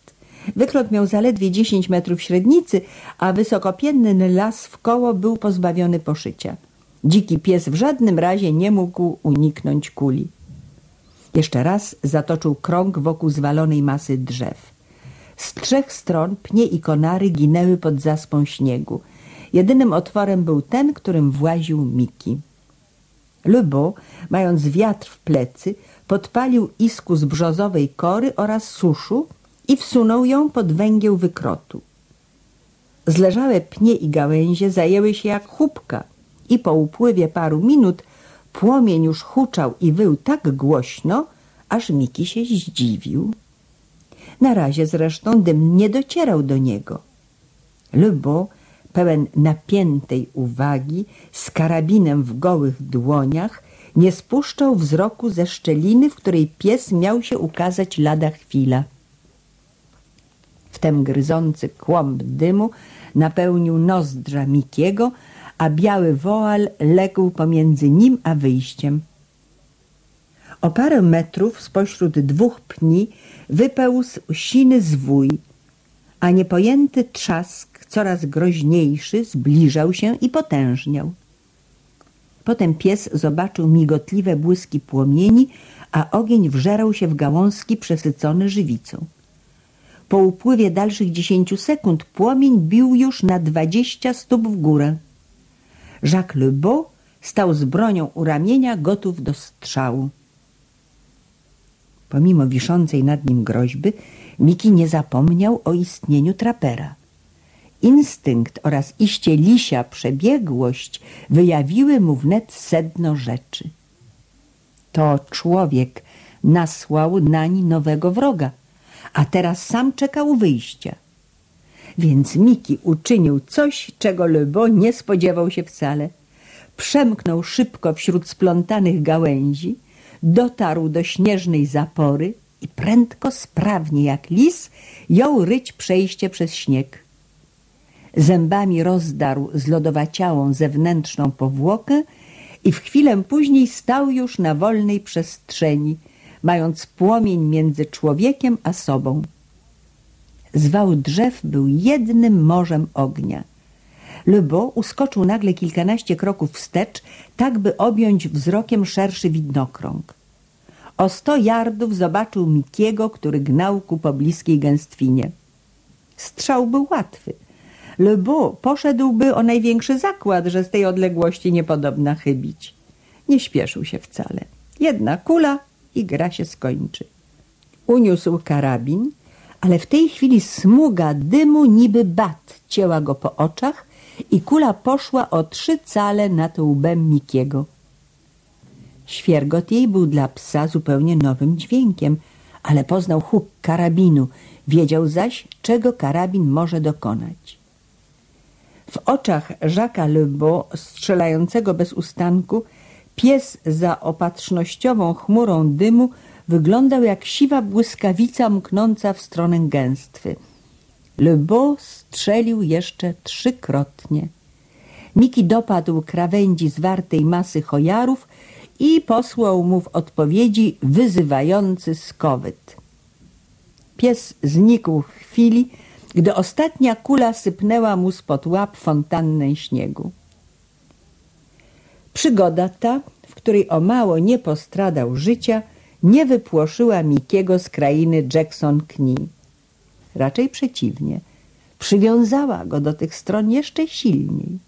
Wyklot miał zaledwie 10 metrów średnicy, a wysokopienny las w koło był pozbawiony poszycia. Dziki pies w żadnym razie nie mógł uniknąć kuli. Jeszcze raz zatoczył krąg wokół zwalonej masy drzew. Z trzech stron pnie i konary ginęły pod zaspą śniegu. Jedynym otworem był ten, którym właził Miki. Lubo, mając wiatr w plecy, podpalił isku z brzozowej kory oraz suszu i wsunął ją pod węgieł wykrotu. Zleżałe pnie i gałęzie zajęły się jak chubka i po upływie paru minut płomień już huczał i wył tak głośno, aż Miki się zdziwił. Na razie zresztą dym nie docierał do niego. Lubo, pełen napiętej uwagi, z karabinem w gołych dłoniach, nie spuszczał wzroku ze szczeliny, w której pies miał się ukazać lada chwila. Wtem gryzący kłąb dymu napełnił nozdrza Mikiego, a biały woal legł pomiędzy nim a wyjściem. O parę metrów spośród dwóch pni wypełzł siny zwój, a niepojęty trzask, coraz groźniejszy, zbliżał się i potężniał. Potem pies zobaczył migotliwe błyski płomieni, a ogień wżerał się w gałązki przesycone żywicą. Po upływie dalszych dziesięciu sekund płomień bił już na dwadzieścia stóp w górę. Jacques Le Beau stał z bronią u ramienia, gotów do strzału. Pomimo wiszącej nad nim groźby, Miki nie zapomniał o istnieniu trapera. Instynkt oraz iście lisia przebiegłość wyjawiły mu wnet sedno rzeczy. To człowiek nasłał nań nowego wroga, a teraz sam czekał wyjścia. Więc Miki uczynił coś, czego Lebo nie spodziewał się wcale. Przemknął szybko wśród splątanych gałęzi, dotarł do śnieżnej zapory i prędko, sprawnie jak lis, jął ryć przejście przez śnieg. Zębami rozdarł zlodowaciałą zewnętrzną powłokę i w chwilę później stał już na wolnej przestrzeni, mając płomień między człowiekiem a sobą. Zwał drzew był jednym morzem ognia. Lebo uskoczył nagle kilkanaście kroków wstecz, tak by objąć wzrokiem szerszy widnokrąg. O sto yardów zobaczył Mikiego, który gnał ku pobliskiej gęstwinie. Strzał był łatwy. Lebo poszedłby o największy zakład, że z tej odległości niepodobna chybić. Nie śpieszył się wcale. Jedna kula i gra się skończy. Uniósł karabin, ale w tej chwili smuga dymu niby bat cięła go po oczach i kula poszła o trzy cale nad łbem Mikiego. Świergot jej był dla psa zupełnie nowym dźwiękiem, ale poznał huk karabinu, wiedział zaś, czego karabin może dokonać. W oczach Jacques'a Lebo, strzelającego bez ustanku, pies za opatrznościową chmurą dymu wyglądał jak siwa błyskawica mknąca w stronę gęstwy. Le Beau strzelił jeszcze trzykrotnie. Miki dopadł krawędzi zwartej masy chojarów i posłał mu w odpowiedzi wyzywający skowyt. Pies znikł w chwili, gdy ostatnia kula sypnęła mu spod łap fontannę śniegu. Przygoda ta, w której o mało nie postradał życia, nie wypłoszyła Mikiego z krainy Jackson Knee. Raczej przeciwnie, przywiązała go do tych stron jeszcze silniej.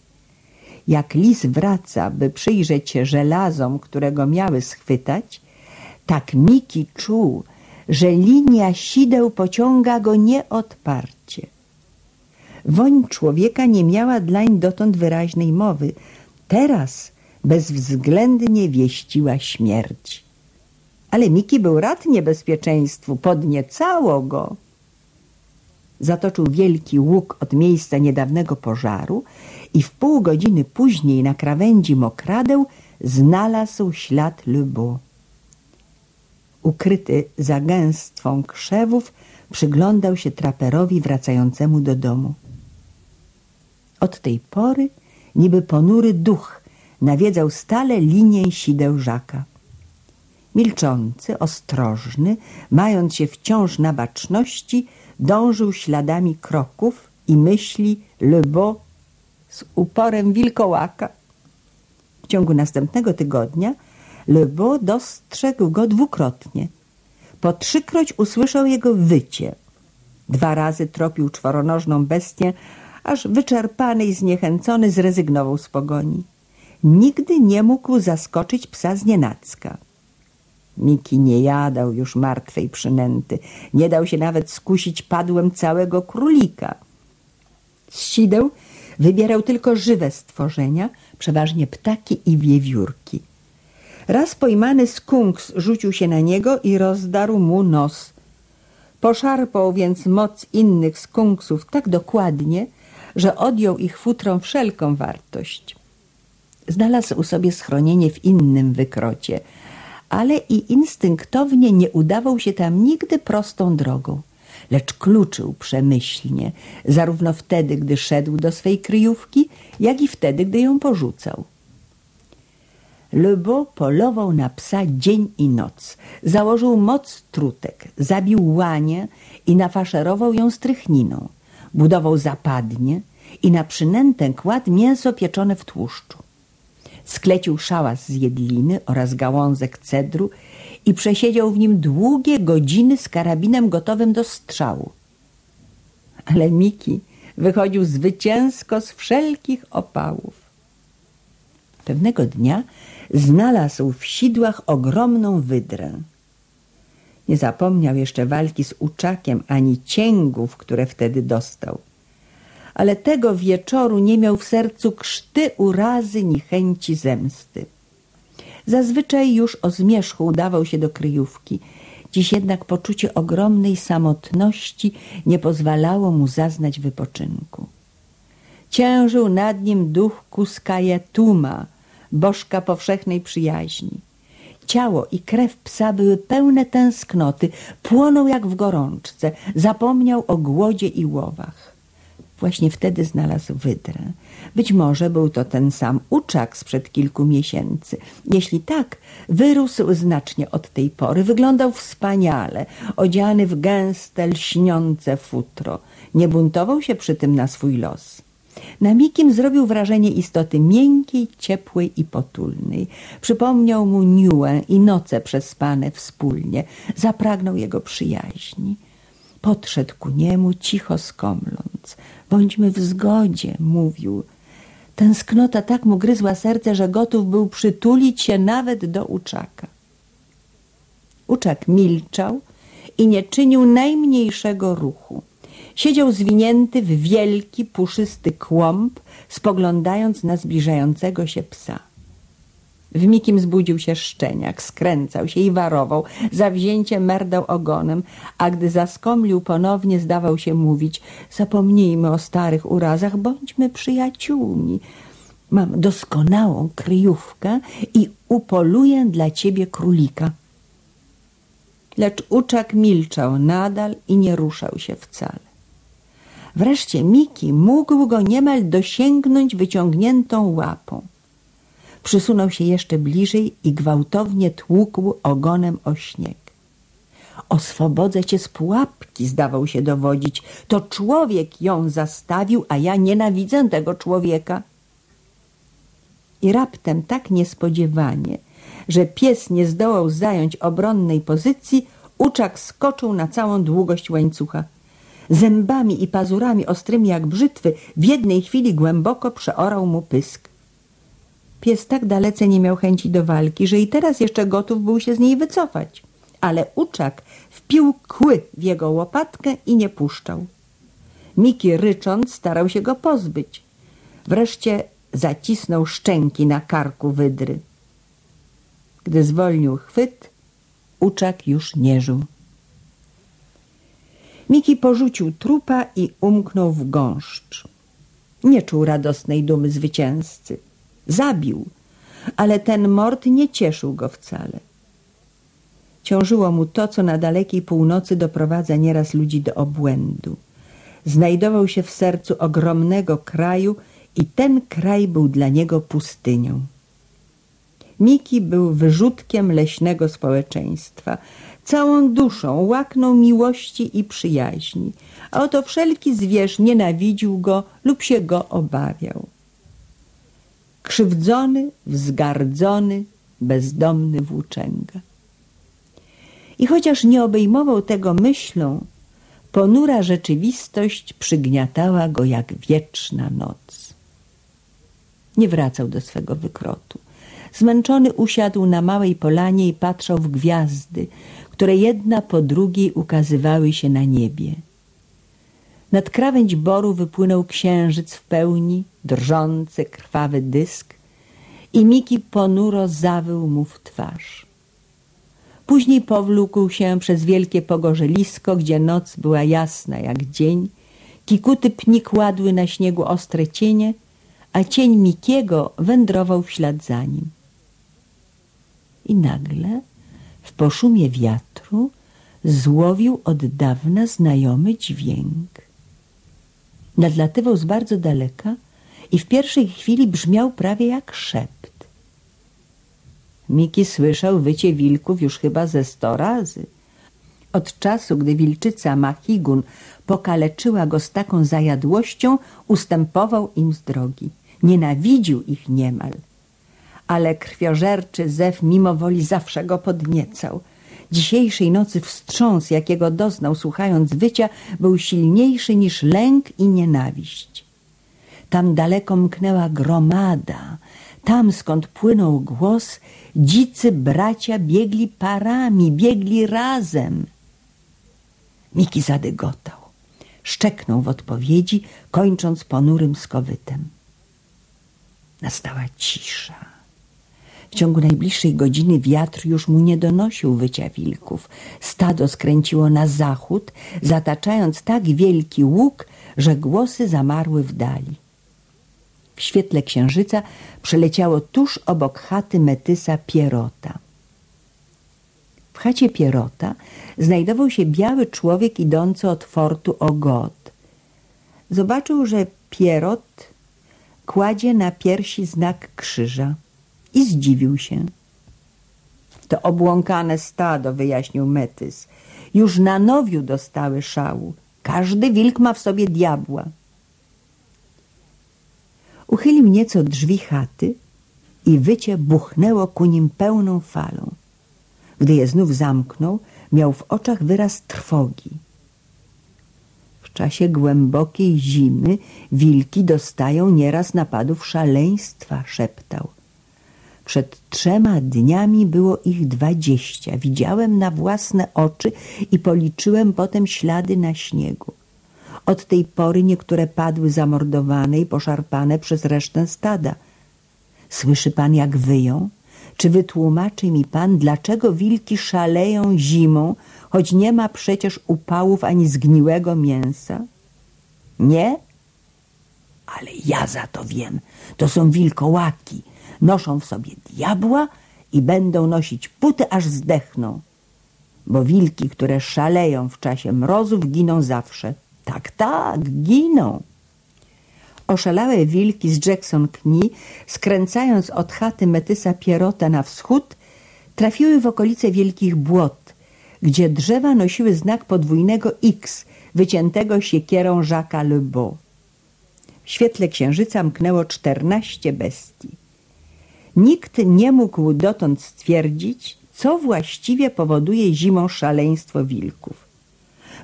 Jak lis wraca, by przyjrzeć się żelazom, którego miały schwytać, tak Miki czuł, że linia sideł pociąga go nieodparcie. Woń człowieka nie miała dlań dotąd wyraźnej mowy. Teraz bezwzględnie wieściła śmierć. Ale Miki był rad niebezpieczeństwu, podniecało go. Zatoczył wielki łuk od miejsca niedawnego pożaru i w pół godziny później na krawędzi mokradeł znalazł ślad Lubo. Ukryty za gęstwą krzewów przyglądał się traperowi wracającemu do domu. Od tej pory niby ponury duch nawiedzał stale linię sideł Żaka. Milczący, ostrożny, mając się wciąż na baczności, dążył śladami kroków i myśli Le Beau z uporem wilkołaka. W ciągu następnego tygodnia Le Beau dostrzegł go dwukrotnie. Po trzykroć usłyszał jego wycie. Dwa razy tropił czworonożną bestię, aż wyczerpany i zniechęcony zrezygnował z pogoni. Nigdy nie mógł zaskoczyć psa z nienacka. Miki nie jadał już martwej przynęty, nie dał się nawet skusić padłem całego królika. Z sideł wybierał tylko żywe stworzenia, przeważnie ptaki i wiewiórki. Raz pojmany skunks rzucił się na niego i rozdarł mu nos. Poszarpał więc moc innych skunksów tak dokładnie, że odjął ich futrą wszelką wartość. Znalazł sobie schronienie w innym wykrocie, ale i instynktownie nie udawał się tam nigdy prostą drogą, lecz kluczył przemyślnie, zarówno wtedy, gdy szedł do swej kryjówki, jak i wtedy, gdy ją porzucał. Le Beau polował na psa dzień i noc. Założył moc trutek, zabił łanie i nafaszerował ją strychniną. Budował zapadnie i na przynętę kładł mięso pieczone w tłuszczu. Sklecił szałas z jedliny oraz gałązek cedru i przesiedział w nim długie godziny z karabinem gotowym do strzału. Ale Miki wychodził zwycięsko z wszelkich opałów. Pewnego dnia znalazł w sidłach ogromną wydrę. Nie zapomniał jeszcze walki z uczakiem ani cięgów, które wtedy dostał. Ale tego wieczoru nie miał w sercu krzty urazy ni chęci zemsty. Zazwyczaj już o zmierzchu udawał się do kryjówki. Dziś jednak poczucie ogromnej samotności nie pozwalało mu zaznać wypoczynku. Ciężył nad nim duch Kuskajetuma, bożka powszechnej przyjaźni. Ciało i krew psa były pełne tęsknoty, płonął jak w gorączce, zapomniał o głodzie i łowach. Właśnie wtedy znalazł wydrę. Być może był to ten sam uczak sprzed kilku miesięcy. Jeśli tak, wyrósł znacznie od tej pory. Wyglądał wspaniale, odziany w gęste, lśniące futro. Nie buntował się przy tym na swój los. Na Mikim zrobił wrażenie istoty miękkiej, ciepłej i potulnej. Przypomniał mu Niuę i noce przespane wspólnie. Zapragnął jego przyjaźni. Podszedł ku niemu, cicho skomląc. Bądźmy w zgodzie, mówił. Tęsknota tak mu gryzła serce, że gotów był przytulić się nawet do uczaka. Uczak milczał i nie czynił najmniejszego ruchu. Siedział zwinięty w wielki, puszysty kłąb, spoglądając na zbliżającego się psa. W mikim zbudził się szczeniak, skręcał się i warował, zawzięcie merdał ogonem, a gdy zaskomlił ponownie zdawał się mówić zapomnijmy o starych urazach, bądźmy przyjaciółmi. Mam doskonałą kryjówkę i upoluję dla ciebie królika. Lecz uczak milczał nadal i nie ruszał się wcale. Wreszcie Miki mógł go niemal dosięgnąć wyciągniętą łapą. Przysunął się jeszcze bliżej i gwałtownie tłukł ogonem o śnieg. Oswobodzę cię z pułapki, zdawał się dowodzić. To człowiek ją zastawił, a ja nienawidzę tego człowieka. I raptem tak niespodziewanie, że pies nie zdołał zająć obronnej pozycji, uczak skoczył na całą długość łańcucha. Zębami i pazurami ostrymi jak brzytwy w jednej chwili głęboko przeorał mu pysk. Pies tak dalece nie miał chęci do walki, że i teraz jeszcze gotów był się z niej wycofać. Ale uczak wpił kły w jego łopatkę i nie puszczał. Miki rycząc starał się go pozbyć. Wreszcie zacisnął szczęki na karku wydry. Gdy zwolnił chwyt, uczak już nie żył. Miki porzucił trupa i umknął w gąszcz. Nie czuł radosnej dumy zwycięzcy. Zabił, ale ten mord nie cieszył go wcale. Ciążyło mu to, co na dalekiej północy doprowadza nieraz ludzi do obłędu. Znajdował się w sercu ogromnego kraju i ten kraj był dla niego pustynią. Miki był wyrzutkiem leśnego społeczeństwa. Całą duszą łaknął miłości i przyjaźni, a oto wszelki zwierz nienawidził go lub się go obawiał. Krzywdzony, wzgardzony, bezdomny włóczęga. I chociaż nie obejmował tego myślą, ponura rzeczywistość przygniatała go jak wieczna noc. Nie wracał do swego wykrotu. Zmęczony usiadł na małej polanie i patrzał w gwiazdy, które jedna po drugiej ukazywały się na niebie. Nad krawędź boru wypłynął księżyc w pełni, drżący, krwawy dysk i Miki ponuro zawył mu w twarz. Później powlókł się przez wielkie pogorzelisko, gdzie noc była jasna jak dzień, kikuty pni kładły na śniegu ostre cienie, a cień Mikiego wędrował w ślad za nim. I nagle w poszumie wiatru złowił od dawna znajomy dźwięk. Nadlatywał z bardzo daleka i w pierwszej chwili brzmiał prawie jak szept. Miki słyszał wycie wilków już chyba ze sto razy. Od czasu, gdy wilczyca Mahigun pokaleczyła go z taką zajadłością, ustępował im z drogi. Nienawidził ich niemal. Ale krwiożerczy zew mimo woli zawsze go podniecał. Dzisiejszej nocy wstrząs, jakiego doznał słuchając wycia, był silniejszy niż lęk i nienawiść. Tam daleko mknęła gromada, tam skąd płynął głos, dzicy bracia biegli parami, biegli razem. Miki zadygotał. Szczeknął w odpowiedzi, kończąc ponurym skowytem. Nastała cisza. W ciągu najbliższej godziny wiatr już mu nie donosił wycia wilków. Stado skręciło na zachód, zataczając tak wielki łuk, że głosy zamarły w dali. W świetle księżyca przeleciało tuż obok chaty Metysa Pierota. W chacie Pierota znajdował się biały człowiek idący od fortu Ogod. Zobaczył, że Pierot kładzie na piersi znak krzyża i zdziwił się. To obłąkane stado, wyjaśnił Metys. Już na nowiu dostały szału. Każdy wilk ma w sobie diabła. Uchylił nieco drzwi chaty i wycie buchnęło ku nim pełną falą. Gdy je znów zamknął, miał w oczach wyraz trwogi. W czasie głębokiej zimy wilki dostają nieraz napadów szaleństwa, szeptał. Przed trzema dniami było ich dwadzieścia. Widziałem na własne oczy i policzyłem potem ślady na śniegu. Od tej pory niektóre padły zamordowane i poszarpane przez resztę stada. Słyszy pan, jak wyją? Czy wytłumaczy mi pan, dlaczego wilki szaleją zimą, choć nie ma przecież upałów ani zgniłego mięsa? Nie? Ale ja za to wiem. To są wilkołaki. Noszą w sobie diabła i będą nosić puty, aż zdechną. Bo wilki, które szaleją w czasie mrozów, giną zawsze. Tak, tak, giną. Oszalałe wilki z Jackson Kni, skręcając od chaty Metysa Pierota na wschód, trafiły w okolice wielkich błot, gdzie drzewa nosiły znak podwójnego X, wyciętego siekierą Jacques Le Beau. W świetle księżyca mknęło czternaście bestii. Nikt nie mógł dotąd stwierdzić, co właściwie powoduje zimą szaleństwo wilków.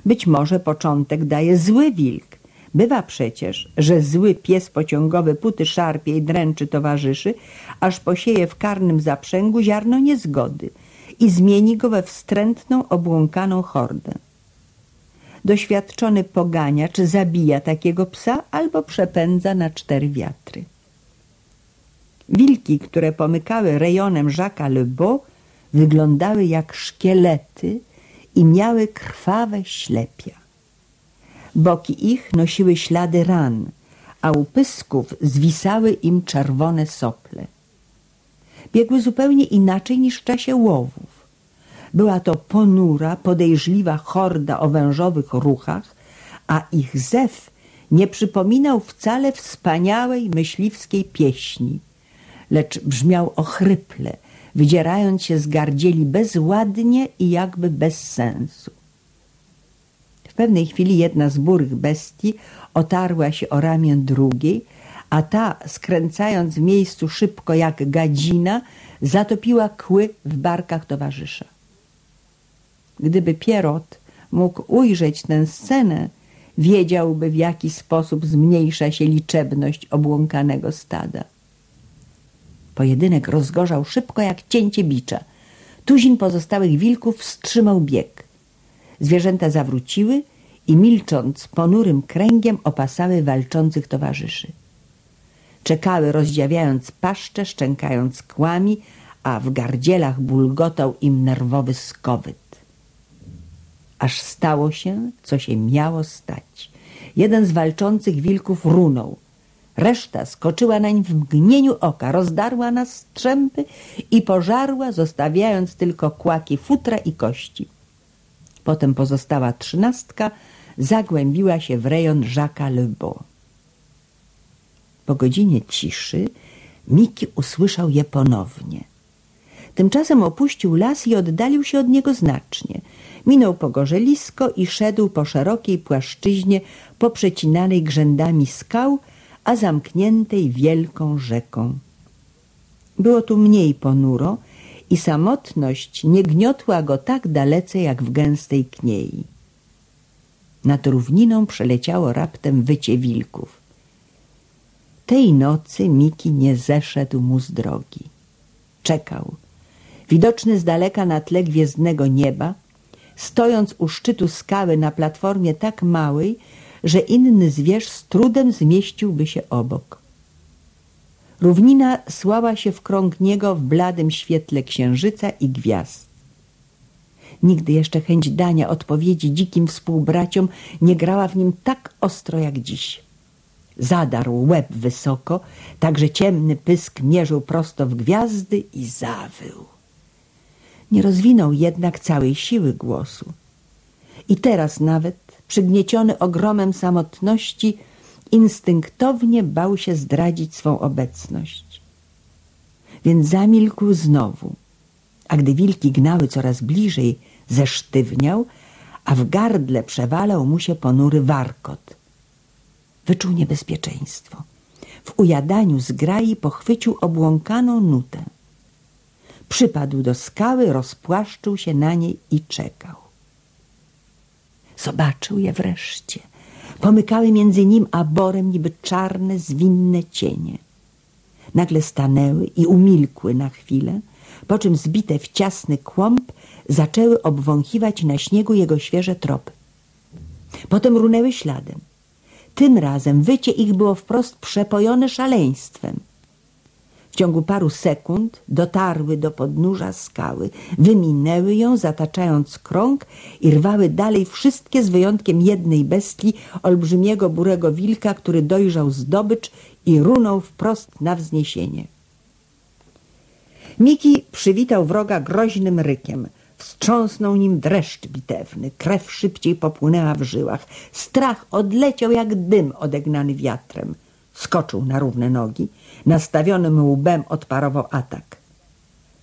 Być może początek daje zły wilk. Bywa przecież, że zły pies pociągowy puty szarpie i dręczy towarzyszy, aż posieje w karnym zaprzęgu ziarno niezgody i zmieni go we wstrętną, obłąkaną hordę. Doświadczony pogania czy zabija takiego psa albo przepędza na cztery wiatry. Wilki, które pomykały rejonem Jacques'a Le Beau, wyglądały jak szkielety i miały krwawe ślepia. Boki ich nosiły ślady ran, a u pysków zwisały im czerwone sople. Biegły zupełnie inaczej niż w czasie łowów. Była to ponura, podejrzliwa horda o wężowych ruchach, a ich zew nie przypominał wcale wspaniałej myśliwskiej pieśni, lecz brzmiał ochryple, wydzierając się z gardzieli bezładnie i jakby bez sensu. W pewnej chwili jedna z burych bestii otarła się o ramię drugiej, a ta, skręcając w miejscu szybko jak gadzina, zatopiła kły w barkach towarzysza. Gdyby Pierrot mógł ujrzeć tę scenę, wiedziałby w jaki sposób zmniejsza się liczebność obłąkanego stada. Pojedynek rozgorzał szybko jak cięcie bicza. Tuzin pozostałych wilków wstrzymał bieg. Zwierzęta zawróciły i milcząc ponurym kręgiem opasały walczących towarzyszy. Czekały rozdziawiając paszcze, szczękając kłami, a w gardzielach bulgotał im nerwowy skowyt. Aż stało się, co się miało stać. Jeden z walczących wilków runął. Reszta skoczyła nań w mgnieniu oka, rozdarła na strzępy i pożarła, zostawiając tylko kłaki futra i kości. Potem pozostała trzynastka zagłębiła się w rejon Jacques Le Beau. Po godzinie ciszy Miki usłyszał je ponownie. Tymczasem opuścił las i oddalił się od niego znacznie. Minął pogorzelisko i szedł po szerokiej płaszczyźnie poprzecinanej grzędami skał, a zamkniętej wielką rzeką. Było tu mniej ponuro i samotność nie gniotła go tak dalece jak w gęstej kniei. Nad równiną przeleciało raptem wycie wilków. Tej nocy Miki nie zeszedł mu z drogi. Czekał. Widoczny z daleka na tle gwiezdnego nieba, stojąc u szczytu skały na platformie tak małej, że inny zwierz z trudem zmieściłby się obok. Równina słała się w krąg niego w bladym świetle księżyca i gwiazd. Nigdy jeszcze chęć dania odpowiedzi dzikim współbraciom nie grała w nim tak ostro jak dziś. Zadarł łeb wysoko, tak że ciemny pysk mierzył prosto w gwiazdy i zawył. Nie rozwinął jednak całej siły głosu. I teraz nawet, przygnieciony ogromem samotności, instynktownie bał się zdradzić swą obecność. Więc zamilkł znowu, a gdy wilki gnały coraz bliżej, zesztywniał, a w gardle przewalał mu się ponury warkot. Wyczuł niebezpieczeństwo. W ujadaniu zgrai pochwycił obłąkaną nutę. Przypadł do skały, rozpłaszczył się na niej i czekał. Zobaczył je wreszcie. Pomykały między nim a borem niby czarne, zwinne cienie. Nagle stanęły i umilkły na chwilę, po czym zbite w ciasny kłąb zaczęły obwąchiwać na śniegu jego świeże tropy. Potem runęły śladem. Tym razem wycie ich było wprost przepojone szaleństwem. W ciągu paru sekund dotarły do podnóża skały, wyminęły ją, zataczając krąg i rwały dalej wszystkie z wyjątkiem jednej bestii, olbrzymiego burego wilka, który dojrzał zdobycz i runął wprost na wzniesienie. Miki przywitał wroga groźnym rykiem. Wstrząsnął nim dreszcz bitewny, krew szybciej popłynęła w żyłach. Strach odleciał jak dym odegnany wiatrem. Skoczył na równe nogi, nastawionym łbem odparował atak.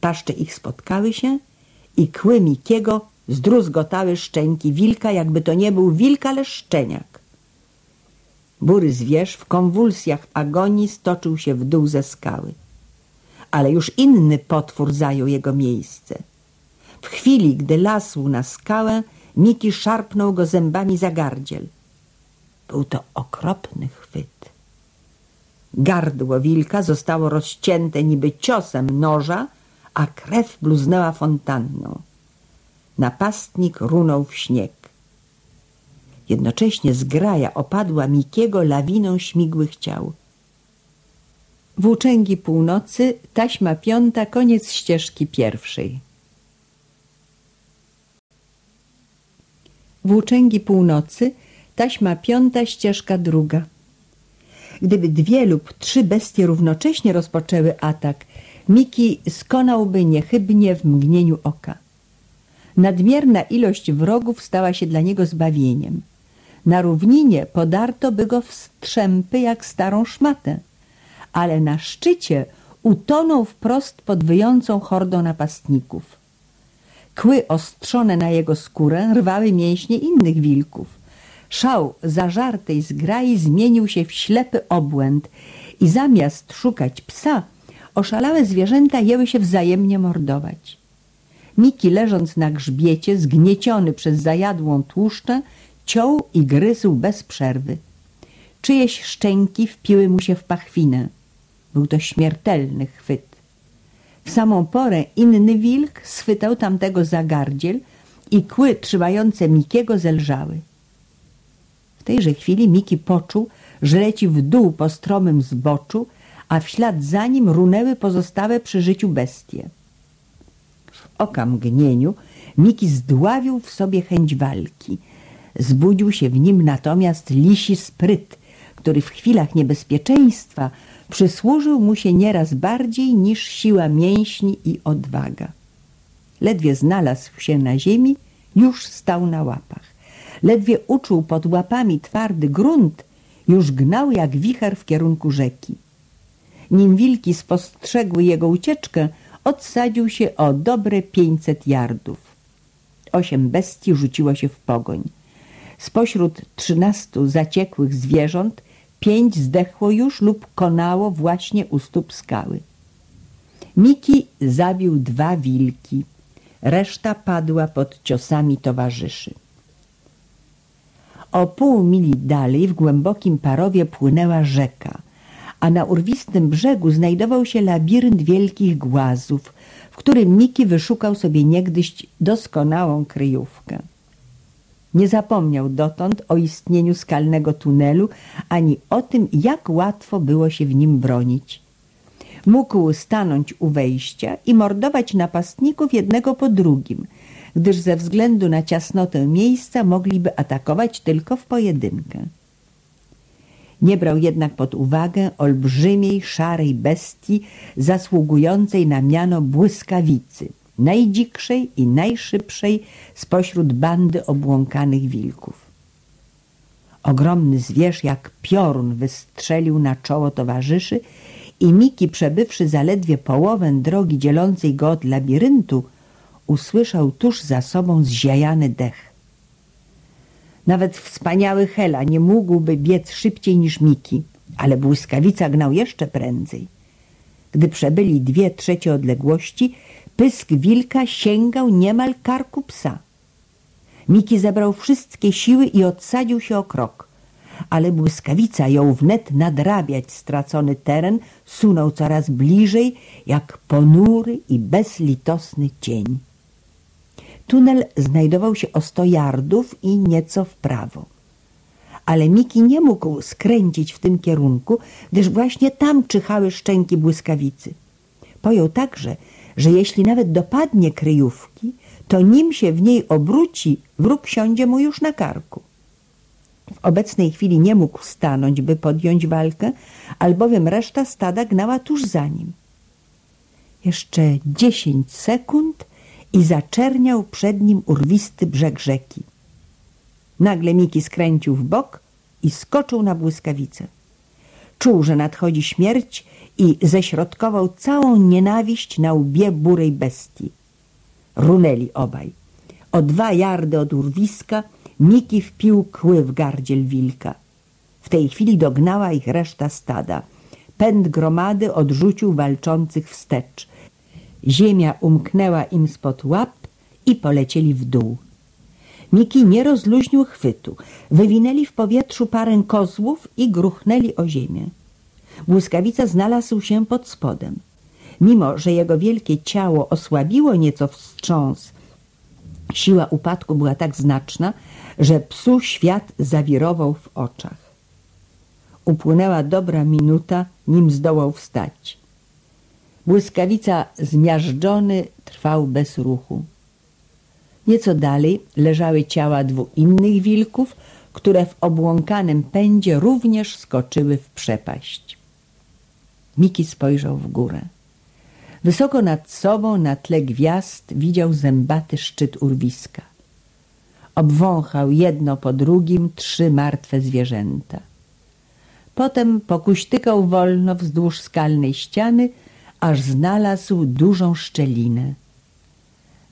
Paszcze ich spotkały się i kły Mikiego zdruzgotały szczęki wilka, jakby to nie był wilk, ale szczeniak. Bury zwierz w konwulsjach agonii stoczył się w dół ze skały. Ale już inny potwór zajął jego miejsce – w chwili, gdy lasł na skałę, Miki szarpnął go zębami za gardziel. Był to okropny chwyt. Gardło wilka zostało rozcięte niby ciosem noża, a krew bluznęła fontanną. Napastnik runął w śnieg. Jednocześnie zgraja opadła Mikiego lawiną śmigłych ciał. Włóczęgi północy, taśma piąta, koniec ścieżki pierwszej. Włóczęgi północy, taśma piąta, ścieżka druga. Gdyby dwie lub trzy bestie równocześnie rozpoczęły atak, Miki skonałby niechybnie w mgnieniu oka. Nadmierna ilość wrogów stała się dla niego zbawieniem. Na równinie podarto by go w strzępy jak starą szmatę, ale na szczycie utonął wprost pod wyjącą hordą napastników. Kły ostrzone na jego skórę rwały mięśnie innych wilków. Szał zażartej zgrai zmienił się w ślepy obłęd i zamiast szukać psa, oszalałe zwierzęta jęły się wzajemnie mordować. Miki leżąc na grzbiecie, zgnieciony przez zajadłą tłuszczę, ciął i gryzł bez przerwy. Czyjeś szczęki wpiły mu się w pachwinę. Był to śmiertelny chwyt. W samą porę inny wilk schwytał tamtego za gardziel i kły trzymające Mikiego zelżały. W tejże chwili Miki poczuł, że leci w dół po stromym zboczu, a w ślad za nim runęły pozostałe przy życiu bestie. W okamgnieniu Miki zdławił w sobie chęć walki. Zbudził się w nim natomiast lisi spryt, który w chwilach niebezpieczeństwa przysłużył mu się nieraz bardziej niż siła mięśni i odwaga. Ledwie znalazł się na ziemi, już stał na łapach. Ledwie uczuł pod łapami twardy grunt, już gnał jak wicher w kierunku rzeki. Nim wilki spostrzegły jego ucieczkę, odsadził się o dobre pięćset yardów. Osiem bestii rzuciło się w pogoń. Spośród trzynastu zaciekłych zwierząt pięć zdechło już lub konało właśnie u stóp skały. Miki zabił dwa wilki, reszta padła pod ciosami towarzyszy. O pół mili dalej w głębokim parowie płynęła rzeka, a na urwistym brzegu znajdował się labirynt wielkich głazów, w którym Miki wyszukał sobie niegdyś doskonałą kryjówkę. Nie zapomniał dotąd o istnieniu skalnego tunelu, ani o tym, jak łatwo było się w nim bronić. Mógł stanąć u wejścia i mordować napastników jednego po drugim, gdyż ze względu na ciasnotę miejsca mogliby atakować tylko w pojedynkę. Nie brał jednak pod uwagę olbrzymiej, szarej bestii zasługującej na miano błyskawicy – najdzikszej i najszybszej spośród bandy obłąkanych wilków. Ogromny zwierz jak piorun wystrzelił na czoło towarzyszy i Miki, przebywszy zaledwie połowę drogi dzielącej go od labiryntu, usłyszał tuż za sobą zziajany dech. Nawet wspaniały Hela nie mógłby biec szybciej niż Miki, ale błyskawica gnał jeszcze prędzej. Gdy przebyli dwie trzecie odległości, Pysk wilka sięgał niemal karku psa. Miki zebrał wszystkie siły i odsadził się o krok. Ale błyskawica jął wnet nadrabiać stracony teren, sunął coraz bliżej, jak ponury i bezlitosny cień. Tunel znajdował się o sto yardów i nieco w prawo. Ale Miki nie mógł skręcić w tym kierunku, gdyż właśnie tam czyhały szczęki błyskawicy. Pojął także, że jeśli nawet dopadnie kryjówki, to nim się w niej obróci, wróg siądzie mu już na karku. W obecnej chwili nie mógł stanąć, by podjąć walkę, albowiem reszta stada gnała tuż za nim. Jeszcze dziesięć sekund i zaczerniał przed nim urwisty brzeg rzeki. Nagle Miki skręcił w bok i skoczył na błyskawicę. Czuł, że nadchodzi śmierć i ześrodkował całą nienawiść na łbie burej bestii. Runęli obaj. O dwa jardy od urwiska Miki wpił kły w gardziel wilka. W tej chwili dognała ich reszta stada. Pęd gromady odrzucił walczących wstecz. Ziemia umknęła im spod łap i polecieli w dół. Miki nie rozluźnił chwytu. Wywinęli w powietrzu parę kozłów i gruchnęli o ziemię. Błyskawica znalazł się pod spodem. Mimo, że jego wielkie ciało osłabiło nieco wstrząs, siła upadku była tak znaczna, że psu świat zawirował w oczach. Upłynęła dobra minuta, nim zdołał wstać. Błyskawica zmiażdżony trwał bez ruchu. Nieco dalej leżały ciała dwóch innych wilków, które w obłąkanym pędzie również skoczyły w przepaść. Miki spojrzał w górę. Wysoko nad sobą, na tle gwiazd, widział zębaty szczyt urwiska. Obwąchał jedno po drugim trzy martwe zwierzęta. Potem pokuśtykał wolno wzdłuż skalnej ściany, aż znalazł dużą szczelinę.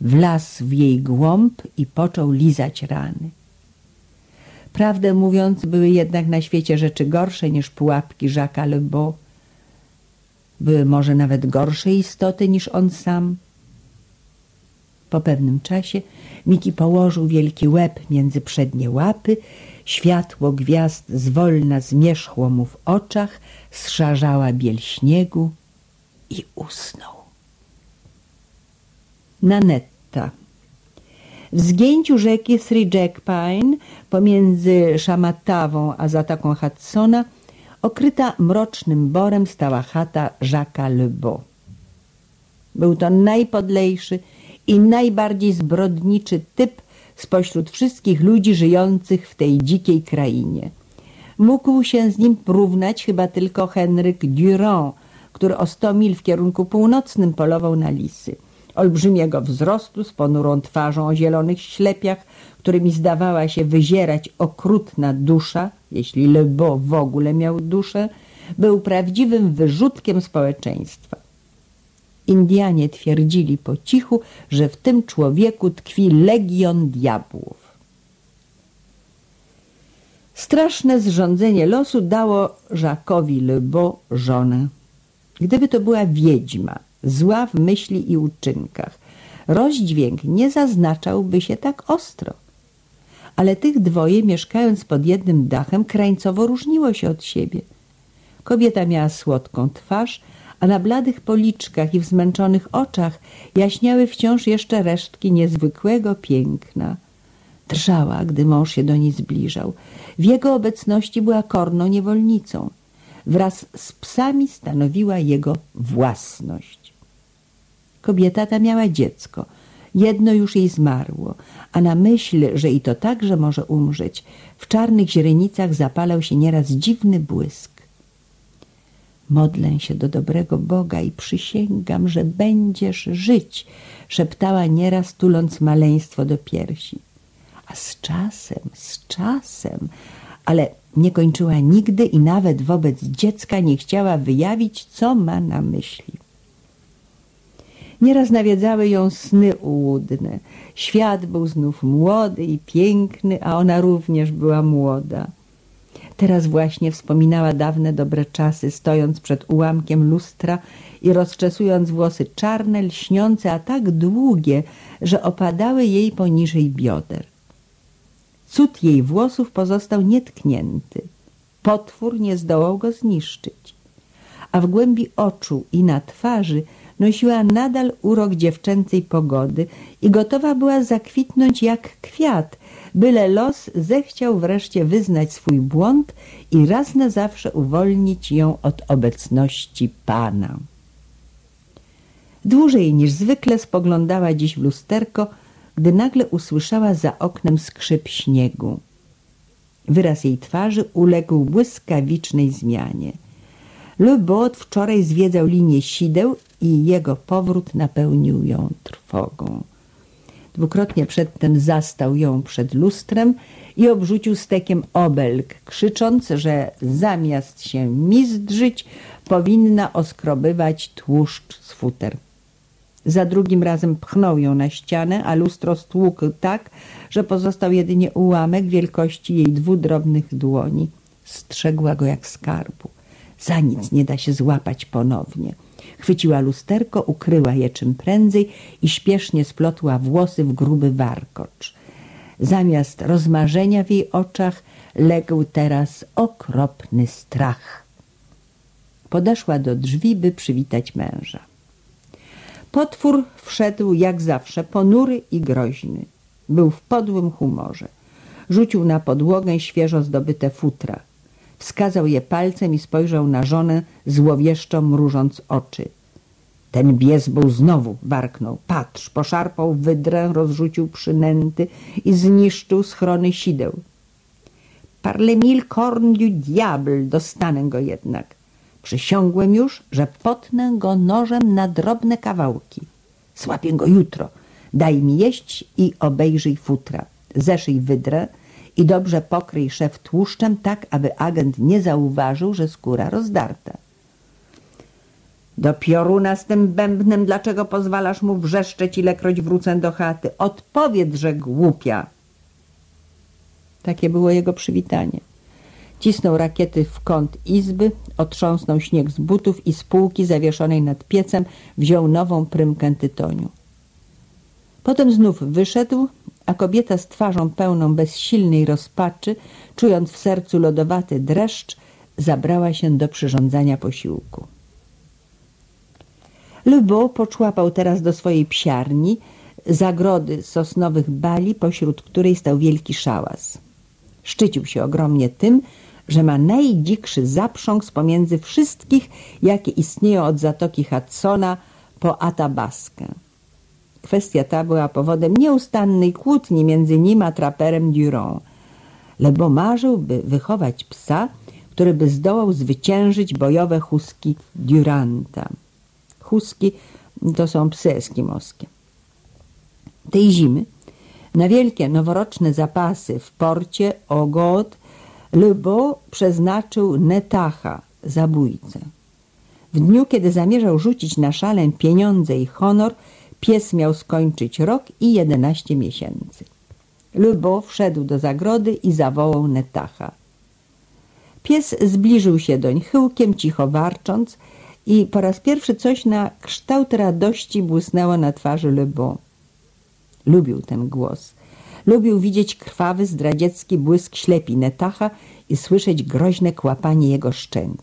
Wlazł w jej głąb i począł lizać rany. Prawdę mówiąc, były jednak na świecie rzeczy gorsze niż pułapki Jacques Lebeau. Były może nawet gorsze istoty niż on sam. Po pewnym czasie Miki położył wielki łeb między przednie łapy, światło gwiazd zwolna zmierzchło mu w oczach, zszarzała biel śniegu i usnął. Nanetta w zgięciu rzeki Three Jack Pine pomiędzy Szamatawą a Zatoką Hudsona okryta mrocznym borem stała chata Jacques Lebeau. Był to najpodlejszy i najbardziej zbrodniczy typ spośród wszystkich ludzi żyjących w tej dzikiej krainie. Mógł się z nim porównać chyba tylko Henryk Durand, który o sto mil w kierunku północnym polował na lisy olbrzymiego wzrostu, z ponurą twarzą o zielonych ślepiach, którymi zdawała się wyzierać okrutna dusza, jeśli Le Beau w ogóle miał duszę, był prawdziwym wyrzutkiem społeczeństwa. Indianie twierdzili po cichu, że w tym człowieku tkwi legion diabłów. Straszne zrządzenie losu dało Jacquesowi Le Beau żonę. Gdyby to była wiedźma, zła w myśli i uczynkach. Rozdźwięk nie zaznaczałby się tak ostro. Ale tych dwoje, mieszkając pod jednym dachem, krańcowo różniło się od siebie. Kobieta miała słodką twarz, a na bladych policzkach i w zmęczonych oczach jaśniały wciąż jeszcze resztki niezwykłego piękna. Drżała, gdy mąż się do niej zbliżał. W jego obecności była korną niewolnicą. Wraz z psami stanowiła jego własność. Kobieta ta miała dziecko. Jedno już jej zmarło, a na myśl, że i to także może umrzeć, w czarnych źrenicach zapalał się nieraz dziwny błysk. Modlę się do dobrego Boga i przysięgam, że będziesz żyć, szeptała nieraz, tuląc maleństwo do piersi. A z czasem, z czasem, ale nie kończyła nigdy i nawet wobec dziecka nie chciała wyjawić, co ma na myśli. Nieraz nawiedzały ją sny ułudne. Świat był znów młody i piękny, a ona również była młoda. Teraz właśnie wspominała dawne dobre czasy, stojąc przed ułamkiem lustra i rozczesując włosy czarne, lśniące, a tak długie, że opadały jej poniżej bioder. Cud jej włosów pozostał nietknięty. Potwór nie zdołał go zniszczyć. A w głębi oczu i na twarzy nosiła nadal urok dziewczęcej pogody i gotowa była zakwitnąć jak kwiat, byle los zechciał wreszcie wyznać swój błąd i raz na zawsze uwolnić ją od obecności Pana. Dłużej niż zwykle spoglądała dziś w lusterko, gdy nagle usłyszała za oknem skrzyp śniegu. Wyraz jej twarzy uległ błyskawicznej zmianie. Le Bot wczoraj zwiedzał linię sideł i jego powrót napełnił ją trwogą. Dwukrotnie przedtem zastał ją przed lustrem i obrzucił stekiem obelg, krzycząc, że zamiast się mizdrzyć, powinna oskrobywać tłuszcz z futer. Za drugim razem pchnął ją na ścianę, a lustro stłukł tak, że pozostał jedynie ułamek wielkości jej dwudrobnych dłoni. Strzegła go jak skarbu. Za nic nie da się złapać ponownie. Chwyciła lusterko, ukryła je czym prędzej i śpiesznie splotła włosy w gruby warkocz. Zamiast rozmarzenia w jej oczach legł teraz okropny strach. Podeszła do drzwi, by przywitać męża. Potwór wszedł jak zawsze, ponury i groźny. Był w podłym humorze. Rzucił na podłogę świeżo zdobyte futra – Wskazał je palcem i spojrzał na żonę, złowieszczo mrużąc oczy. Ten bies był znowu, warknął. Patrz, poszarpał wydrę, rozrzucił przynęty i zniszczył schrony sideł. Parle mil corn du diable, dostanę go jednak. Przysiągłem już, że potnę go nożem na drobne kawałki. Słapię go jutro. Daj mi jeść i obejrzyj futra. Zeszyj wydrę, i dobrze pokryj szef tłuszczem tak, aby agent nie zauważył, że skóra rozdarta. Do pioruna z tym bębnem, dlaczego pozwalasz mu wrzeszczeć, ilekroć wrócę do chaty? Odpowiedz, że głupia. Takie było jego przywitanie. Cisnął rakiety w kąt izby, otrząsnął śnieg z butów i z półki zawieszonej nad piecem wziął nową prymkę tytoniu. Potem znów wyszedł, a kobieta z twarzą pełną bezsilnej rozpaczy, czując w sercu lodowaty dreszcz, zabrała się do przyrządzania posiłku. Lubo poczłapał teraz do swojej psiarni, zagrody sosnowych bali, pośród której stał wielki szałas. Szczycił się ogromnie tym, że ma najdzikszy zaprząg pomiędzy wszystkich, jakie istnieją od Zatoki Hudsona po Atabaskę. Kwestia ta była powodem nieustannej kłótni między nim a traperem Durand. Lebo marzył, by wychować psa, który by zdołał zwyciężyć bojowe huski Duranta. Huski to są psy eskimoskie. Tej zimy na wielkie noworoczne zapasy w porcie Ogod Lebo przeznaczył Netacha, zabójcę. W dniu, kiedy zamierzał rzucić na szalę pieniądze i honor, pies miał skończyć rok i jedenaście miesięcy. Lebo wszedł do zagrody i zawołał Netacha. Pies zbliżył się doń chyłkiem, cicho warcząc i po raz pierwszy coś na kształt radości błysnęło na twarzy Lebo. Lubił ten głos. Lubił widzieć krwawy, zdradziecki błysk ślepi Netacha i słyszeć groźne kłapanie jego szczęk.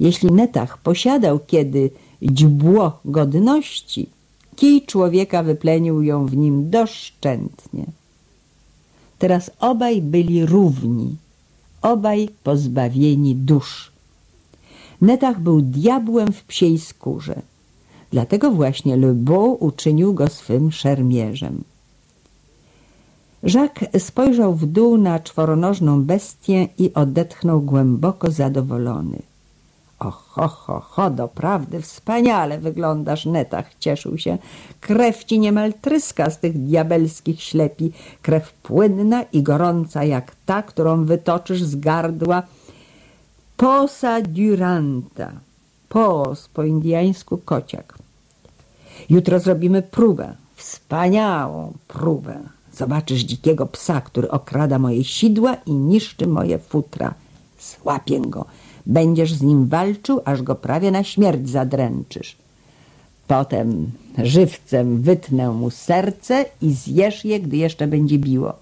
Jeśli Netach posiadał kiedy dźbło godności, kij człowieka wyplenił ją w nim doszczętnie. Teraz obaj byli równi, obaj pozbawieni dusz. Netach był diabłem w psiej skórze. Dlatego właśnie Le Beau uczynił go swym szermierzem. Jacques spojrzał w dół na czworonożną bestię i odetchnął głęboko zadowolony. Oho, ho, ho, doprawdy wspaniale wyglądasz, Netach, cieszył się. Krew ci niemal tryska z tych diabelskich ślepi, krew płynna i gorąca jak ta, którą wytoczysz z gardła posa duranta. Pos po indiańsku kociak. Jutro zrobimy próbę, wspaniałą próbę. Zobaczysz dzikiego psa, który okrada moje sidła i niszczy moje futra. Złapię go. Będziesz z nim walczył, aż go prawie na śmierć zadręczysz. Potem żywcem wytnę mu serce i zjesz je, gdy jeszcze będzie biło.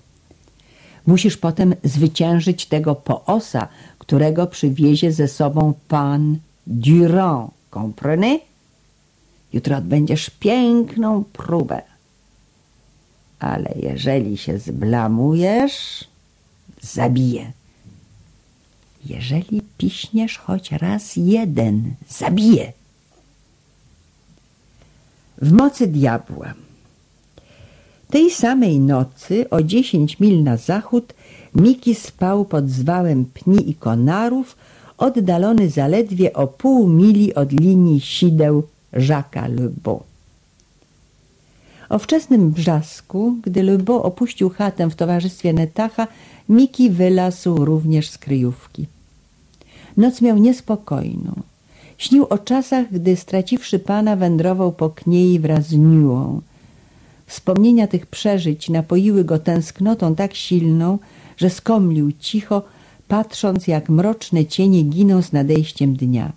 Musisz potem zwyciężyć tego poosa, którego przywiezie ze sobą pan Durand. Comprenez? Jutro odbędziesz piękną próbę. Ale jeżeli się zblamujesz, zabiję. Jeżeli piśniesz choć raz jeden, zabiję. W mocy diabła. Tej samej nocy o dziesięć mil na zachód Miki spał pod zwałem pni i konarów, oddalony zaledwie o pół mili od linii sideł Jacques Le. O wczesnym brzasku, gdy Le Beau opuścił chatę w towarzystwie Netacha, Miki wylasł również z kryjówki. Noc miał niespokojną. Śnił o czasach, gdy straciwszy pana wędrował po kniei wraz z Niuą. Wspomnienia tych przeżyć napoiły go tęsknotą tak silną, że skomlił cicho, patrząc jak mroczne cienie giną z nadejściem dnia.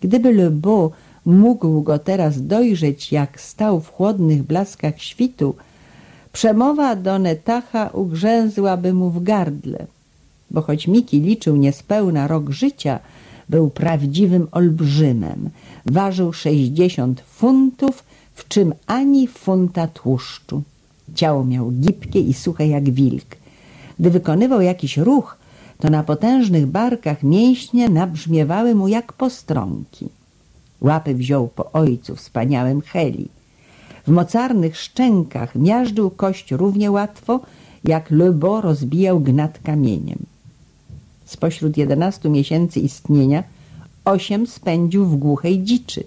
Gdyby Le Beau mógł go teraz dojrzeć, jak stał w chłodnych blaskach świtu, przemowa do Netacha ugrzęzłaby mu w gardle, bo choć Miki liczył niespełna rok życia, był prawdziwym olbrzymem, ważył sześćdziesiąt funtów, w czym ani funta tłuszczu. Ciało miał gibkie i suche jak wilk. Gdy wykonywał jakiś ruch, to na potężnych barkach mięśnie nabrzmiewały mu jak postrąki. Łapy wziął po ojcu wspaniałym Heli. W mocarnych szczękach miażdżył kość równie łatwo, jak Le Beau rozbijał gnat kamieniem. Spośród jedenastu miesięcy istnienia osiem spędził w głuchej dziczy.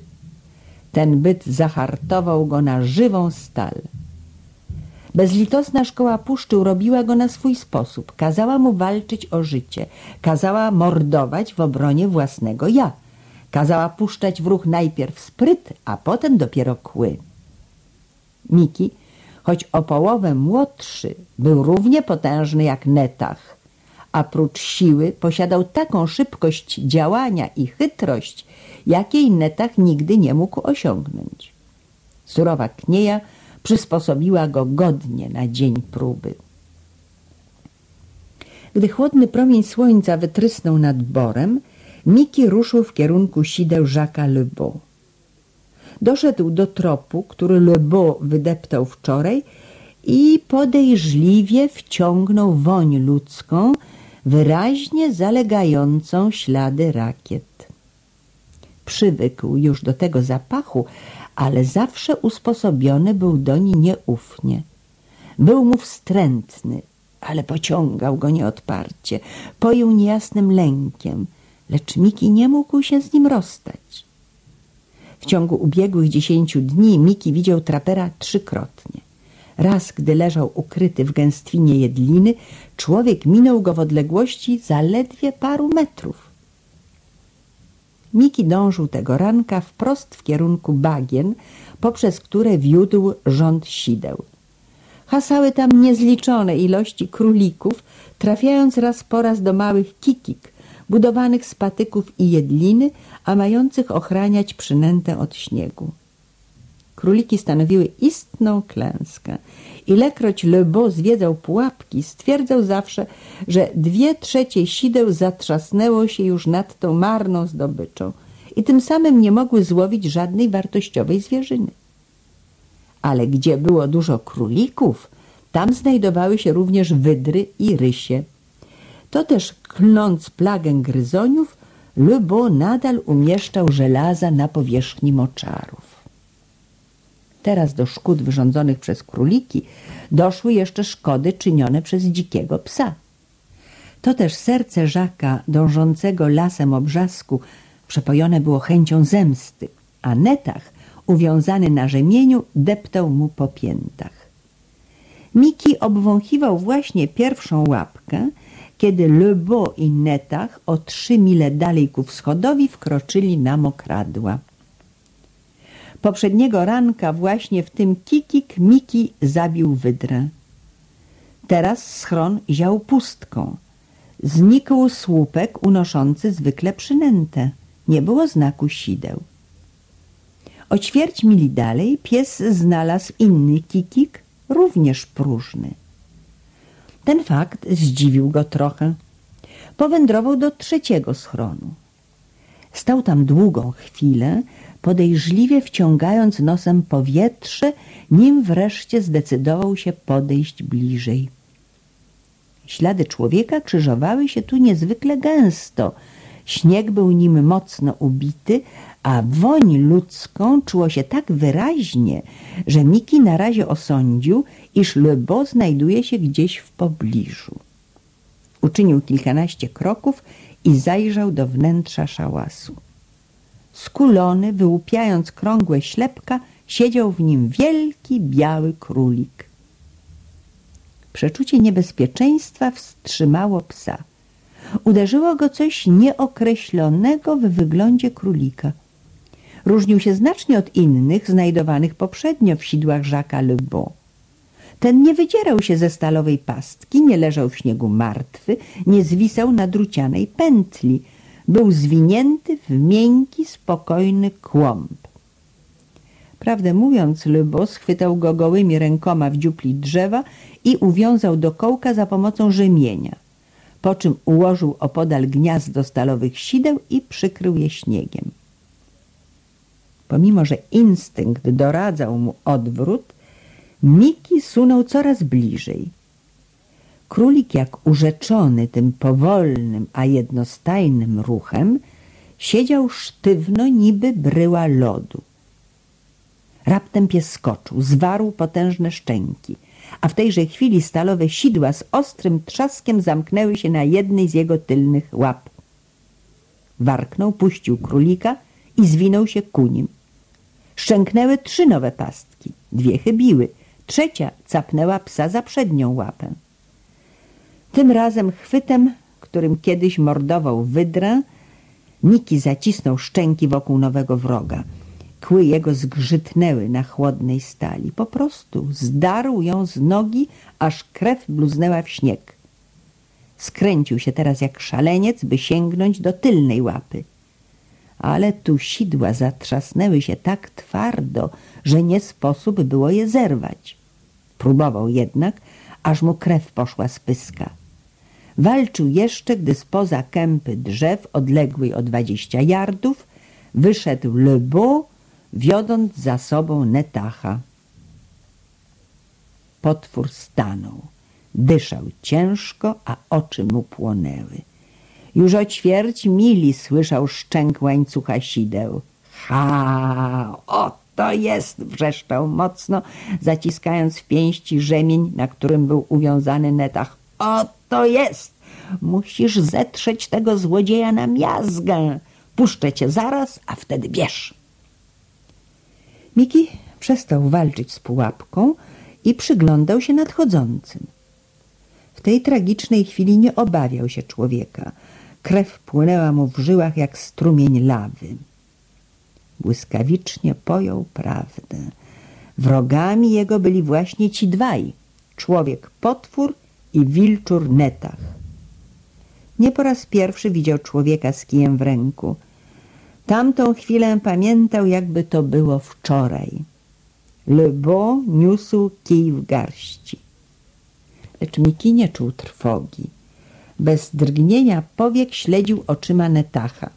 Ten byt zahartował go na żywą stal. Bezlitosna szkoła puszczy robiła go na swój sposób. Kazała mu walczyć o życie. Kazała mordować w obronie własnego ja. Kazała puszczać w ruch najpierw spryt, a potem dopiero kły. Miki, choć o połowę młodszy, był równie potężny jak Netach, a prócz siły posiadał taką szybkość działania i chytrość, jakiej Netach nigdy nie mógł osiągnąć. Surowa knieja przysposobiła go godnie na dzień próby. Gdy chłodny promień słońca wytrysnął nad borem, Miki ruszył w kierunku sideł Jacques Lebeau. Doszedł do tropu, który Lebeau wydeptał wczoraj i podejrzliwie wciągnął woń ludzką, wyraźnie zalegającą ślady rakiet. Przywykł już do tego zapachu, ale zawsze usposobiony był doń nieufnie. Był mu wstrętny, ale pociągał go nieodparcie, pojął niejasnym lękiem, lecz Miki nie mógł się z nim rozstać. W ciągu ubiegłych dziesięciu dni Miki widział trapera trzykrotnie. Raz, gdy leżał ukryty w gęstwinie jedliny, człowiek minął go w odległości zaledwie paru metrów. Miki dążył tego ranka wprost w kierunku bagien, poprzez które wiódł rząd sideł. Hasały tam niezliczone ilości królików, trafiając raz po raz do małych kikik, budowanych z patyków i jedliny, a mających ochraniać przynętę od śniegu. Króliki stanowiły istną klęskę. Ilekroć Lebo zwiedzał pułapki, stwierdzał zawsze, że dwie trzecie sideł zatrzasnęło się już nad tą marną zdobyczą i tym samym nie mogły złowić żadnej wartościowej zwierzyny. Ale gdzie było dużo królików, tam znajdowały się również wydry i rysie. To też klnąc plagę gryzoniów, Lebo nadal umieszczał żelaza na powierzchni moczarów. Teraz do szkód wyrządzonych przez króliki doszły jeszcze szkody czynione przez dzikiego psa. To też serce Żaka, dążącego lasem obrzasku, przepojone było chęcią zemsty, a Netach, uwiązany na rzemieniu, deptał mu po piętach. Miki obwąchiwał właśnie pierwszą łapkę, kiedy Lebo i Netach o trzy mile dalej ku wschodowi wkroczyli na mokradła. Poprzedniego ranka właśnie w tym kikik Miki zabił wydrę. Teraz schron ział pustką. Znikł słupek unoszący zwykle przynętę. Nie było znaku sideł. O ćwierć mili dalej pies znalazł inny kikik, również próżny. Ten fakt zdziwił go trochę. Powędrował do trzeciego schronu. Stał tam długą chwilę, podejrzliwie wciągając nosem powietrze, nim wreszcie zdecydował się podejść bliżej. Ślady człowieka krzyżowały się tu niezwykle gęsto. Śnieg był nim mocno ubity, a woń ludzką czuło się tak wyraźnie, że Miki na razie osądził, iż Lebo znajduje się gdzieś w pobliżu. Uczynił kilkanaście kroków i zajrzał do wnętrza szałasu. Skulony, wyłupiając krągłe ślepka, siedział w nim wielki, biały królik. Przeczucie niebezpieczeństwa wstrzymało psa. Uderzyło go coś nieokreślonego w wyglądzie królika. Różnił się znacznie od innych znajdowanych poprzednio w sidłach Jacques Le Bon. Ten nie wydzierał się ze stalowej pastki, nie leżał w śniegu martwy, nie zwisał na drucianej pętli – był zwinięty w miękki, spokojny kłąb. Prawdę mówiąc, Lybo schwytał go gołymi rękoma w dziupli drzewa i uwiązał do kołka za pomocą rzemienia, po czym ułożył opodal gniazdo stalowych sideł i przykrył je śniegiem. Pomimo, że instynkt doradzał mu odwrót, Miki sunął coraz bliżej – Królik jak urzeczony tym powolnym, a jednostajnym ruchem siedział sztywno niby bryła lodu. Raptem pies skoczył, zwarł potężne szczęki, a w tejże chwili stalowe sidła z ostrym trzaskiem zamknęły się na jednej z jego tylnych łap. Warknął, puścił królika i zwinął się ku nim. Szczęknęły trzy nowe pastki, dwie chybiły, trzecia capnęła psa za przednią łapę. Tym razem chwytem, którym kiedyś mordował wydrę, Niki zacisnął szczęki wokół nowego wroga. Kły jego zgrzytnęły na chłodnej stali. Po prostu zdarł ją z nogi, aż krew bluznęła w śnieg. Skręcił się teraz jak szaleniec, by sięgnąć do tylnej łapy. Ale tu sidła zatrzasnęły się tak twardo, że nie sposób było je zerwać. Próbował jednak, aż mu krew poszła z pyska. Walczył jeszcze, gdy spoza kępy drzew odległej o dwadzieścia yardów wyszedł Le Beau, wiodąc za sobą Netacha. Potwór stanął. Dyszał ciężko, a oczy mu płonęły. Już o ćwierć mili słyszał szczęk łańcucha sideł. Ha! Oto jest! wrzeszczał mocno, zaciskając w pięści rzemień, na którym był uwiązany netach. Oto jest! Musisz zetrzeć tego złodzieja na miazgę. Puszczę cię zaraz, a wtedy bierz. Miki przestał walczyć z pułapką i przyglądał się nadchodzącym. W tej tragicznej chwili nie obawiał się człowieka. Krew płynęła mu w żyłach jak strumień lawy. Błyskawicznie pojął prawdę. Wrogami jego byli właśnie ci dwaj. Człowiek potwór i wilczur netach. Nie po raz pierwszy widział człowieka z kijem w ręku. Tamtą chwilę pamiętał, jakby to było wczoraj. Le Beau niósł kij w garści. Lecz Miki nie czuł trwogi. Bez drgnienia powiek śledził oczyma Netacha.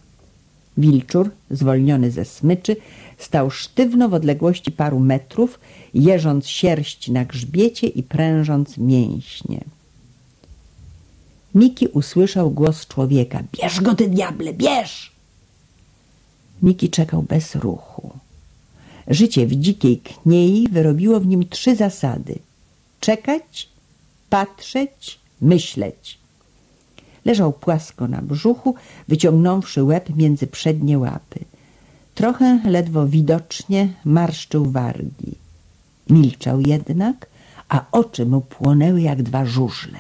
Wilczur, zwolniony ze smyczy, stał sztywno w odległości paru metrów, jeżąc sierść na grzbiecie i prężąc mięśnie. Miki usłyszał głos człowieka. Bierz go, ty diable, bierz! Miki czekał bez ruchu. Życie w dzikiej kniei wyrobiło w nim trzy zasady. Czekać, patrzeć, myśleć. Leżał płasko na brzuchu, wyciągnąwszy łeb między przednie łapy. Trochę ledwo widocznie marszczył wargi. Milczał jednak, a oczy mu płonęły jak dwa żużle.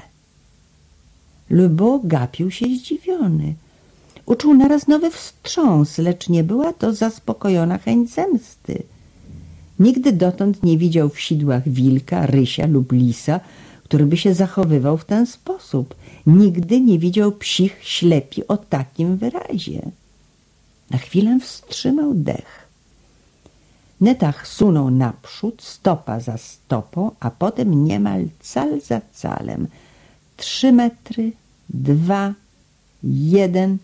Le Beau gapił się zdziwiony. Uczuł naraz nowy wstrząs, lecz nie była to zaspokojona chęć zemsty. Nigdy dotąd nie widział w sidłach wilka, rysia lub lisa, który by się zachowywał w ten sposób. Nigdy nie widział psich ślepi o takim wyrazie. Na chwilę wstrzymał dech. Netach sunął naprzód, stopa za stopą, a potem niemal cal za calem – trzy metry, dwa, jeden,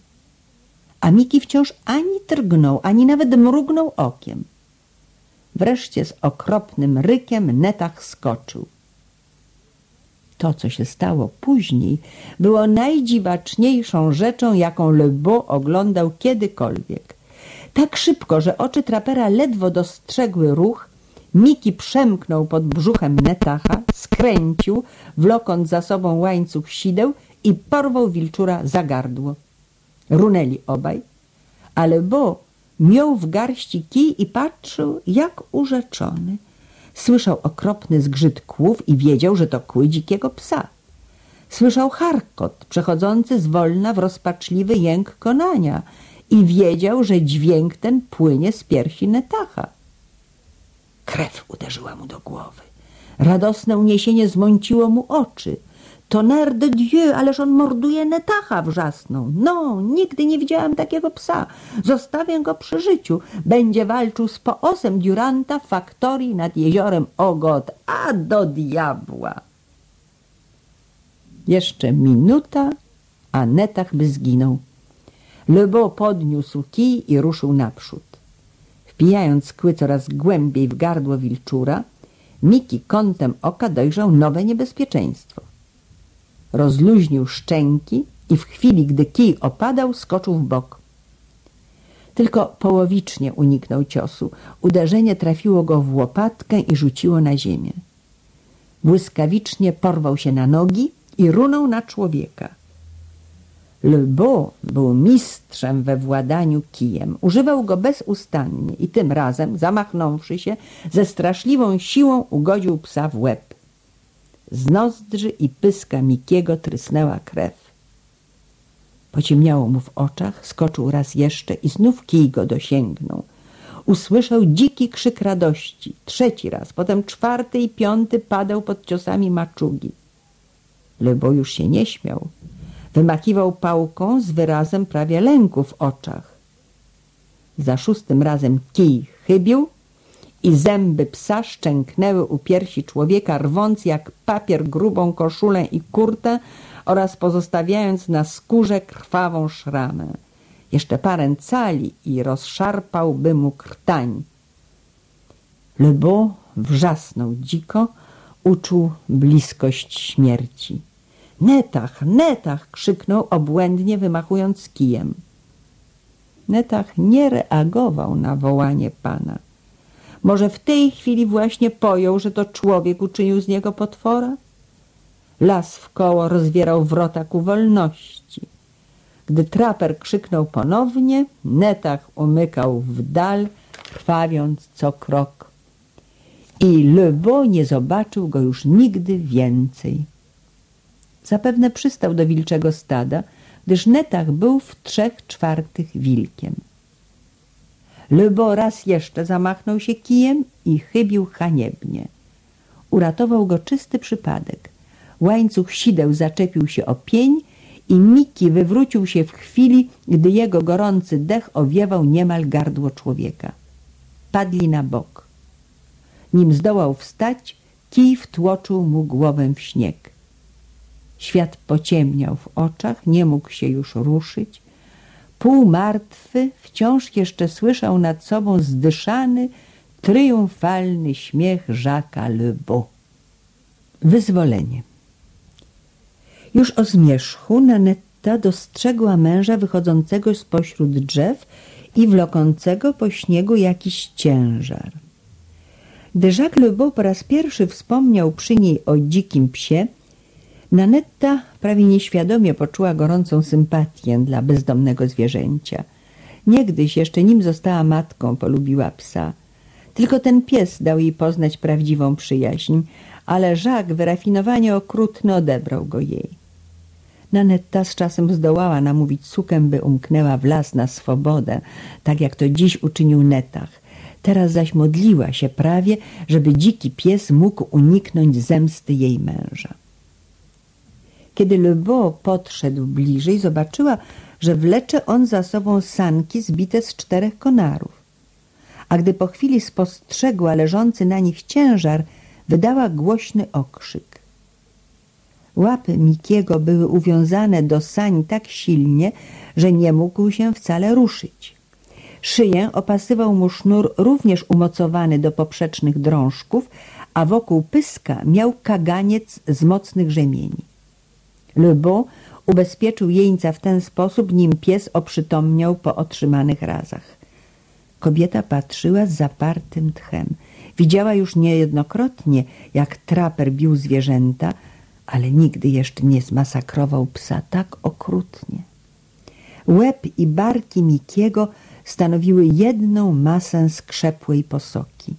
a Miki wciąż ani drgnął, ani nawet mrugnął okiem. Wreszcie z okropnym rykiem netach skoczył. To, co się stało później, było najdziwaczniejszą rzeczą, jaką Le Beau oglądał kiedykolwiek. Tak szybko, że oczy trapera ledwo dostrzegły ruch, Miki przemknął pod brzuchem Netacha, skręcił, wlokąc za sobą łańcuch sideł i porwał wilczura za gardło. Runęli obaj, ale Bo miał w garści kij i patrzył jak urzeczony. Słyszał okropny zgrzyt kłów i wiedział, że to kły dzikiego psa. Słyszał charkot przechodzący zwolna w rozpaczliwy jęk konania i wiedział, że dźwięk ten płynie z piersi Netacha. Krew uderzyła mu do głowy. Radosne uniesienie zmąciło mu oczy. Tonnerre de Dieu, ależ on morduje Netacha, wrzasnął. No, nigdy nie widziałem takiego psa. Zostawię go przy życiu. Będzie walczył z poosem Duranta w faktorii nad jeziorem Ogot, a do diabła. Jeszcze minuta, a Netach by zginął. Lebo podniósł kij i ruszył naprzód. Wpijając kły coraz głębiej w gardło wilczura, Miki kątem oka dojrzał nowe niebezpieczeństwo. Rozluźnił szczęki i w chwili, gdy kij opadał, skoczył w bok. Tylko połowicznie uniknął ciosu. Uderzenie trafiło go w łopatkę i rzuciło na ziemię. Błyskawicznie porwał się na nogi i runął na człowieka. Le był mistrzem we władaniu kijem. Używał go bezustannie i tym razem, zamachnąwszy się, ze straszliwą siłą ugodził psa w łeb. Z nozdrzy i pyska Mikiego trysnęła krew. Pociemniało mu w oczach, skoczył raz jeszcze i znów kij go dosięgnął. Usłyszał dziki krzyk radości. Trzeci raz, potem czwarty i piąty padał pod ciosami maczugi. Lebo już się nie śmiał. Wymakiwał pałką z wyrazem prawie lęku w oczach. Za szóstym razem kij chybił i zęby psa szczęknęły u piersi człowieka, rwąc jak papier grubą koszulę i kurtę oraz pozostawiając na skórze krwawą szramę. Jeszcze parę cali i rozszarpałby mu krtań. Le Beau wrzasnął dziko, uczuł bliskość śmierci. Netach, netach! krzyknął obłędnie wymachując kijem. Netach nie reagował na wołanie pana. Może w tej chwili właśnie pojął, że to człowiek uczynił z niego potwora? Las w koło rozwierał wrota ku wolności. Gdy traper krzyknął ponownie, Netach umykał w dal, krwawiąc co krok. I Le Beau nie zobaczył go już nigdy więcej. Zapewne przystał do wilczego stada, gdyż Netach był w trzech czwartych wilkiem. Le Beau raz jeszcze zamachnął się kijem i chybił haniebnie. Uratował go czysty przypadek. Łańcuch sideł zaczepił się o pień i Miki wywrócił się w chwili, gdy jego gorący dech owiewał niemal gardło człowieka. Padli na bok. Nim zdołał wstać, kij wtłoczył mu głowę w śnieg. Świat pociemniał w oczach, nie mógł się już ruszyć. Półmartwy wciąż jeszcze słyszał nad sobą zdyszany, triumfalny śmiech Jacques'a Le Beau. Wyzwolenie. Już o zmierzchu Nanetta dostrzegła męża wychodzącego spośród drzew i wlokącego po śniegu jakiś ciężar. Gdy Jacques Le Beau po raz pierwszy wspomniał przy niej o dzikim psie, Nanetta prawie nieświadomie poczuła gorącą sympatię dla bezdomnego zwierzęcia. Niegdyś, jeszcze nim została matką, polubiła psa. Tylko ten pies dał jej poznać prawdziwą przyjaźń, ale Jacques wyrafinowanie okrutny odebrał go jej. Nanetta z czasem zdołała namówić sukę, by umknęła w las na swobodę, tak jak to dziś uczynił Netach. Teraz zaś modliła się prawie, żeby dziki pies mógł uniknąć zemsty jej męża. Kiedy Le podszedł bliżej, zobaczyła, że wlecze on za sobą sanki zbite z czterech konarów. A gdy po chwili spostrzegła leżący na nich ciężar, wydała głośny okrzyk. Łapy Mikiego były uwiązane do sań tak silnie, że nie mógł się wcale ruszyć. Szyję opasywał mu sznur również umocowany do poprzecznych drążków, a wokół pyska miał kaganiec z mocnych rzemieni. Le ubezpieczył jeńca w ten sposób, nim pies oprzytomniał po otrzymanych razach. Kobieta patrzyła z zapartym tchem. Widziała już niejednokrotnie, jak traper bił zwierzęta, ale nigdy jeszcze nie zmasakrował psa tak okrutnie. Łeb i barki Mikiego stanowiły jedną masę skrzepłej posoki.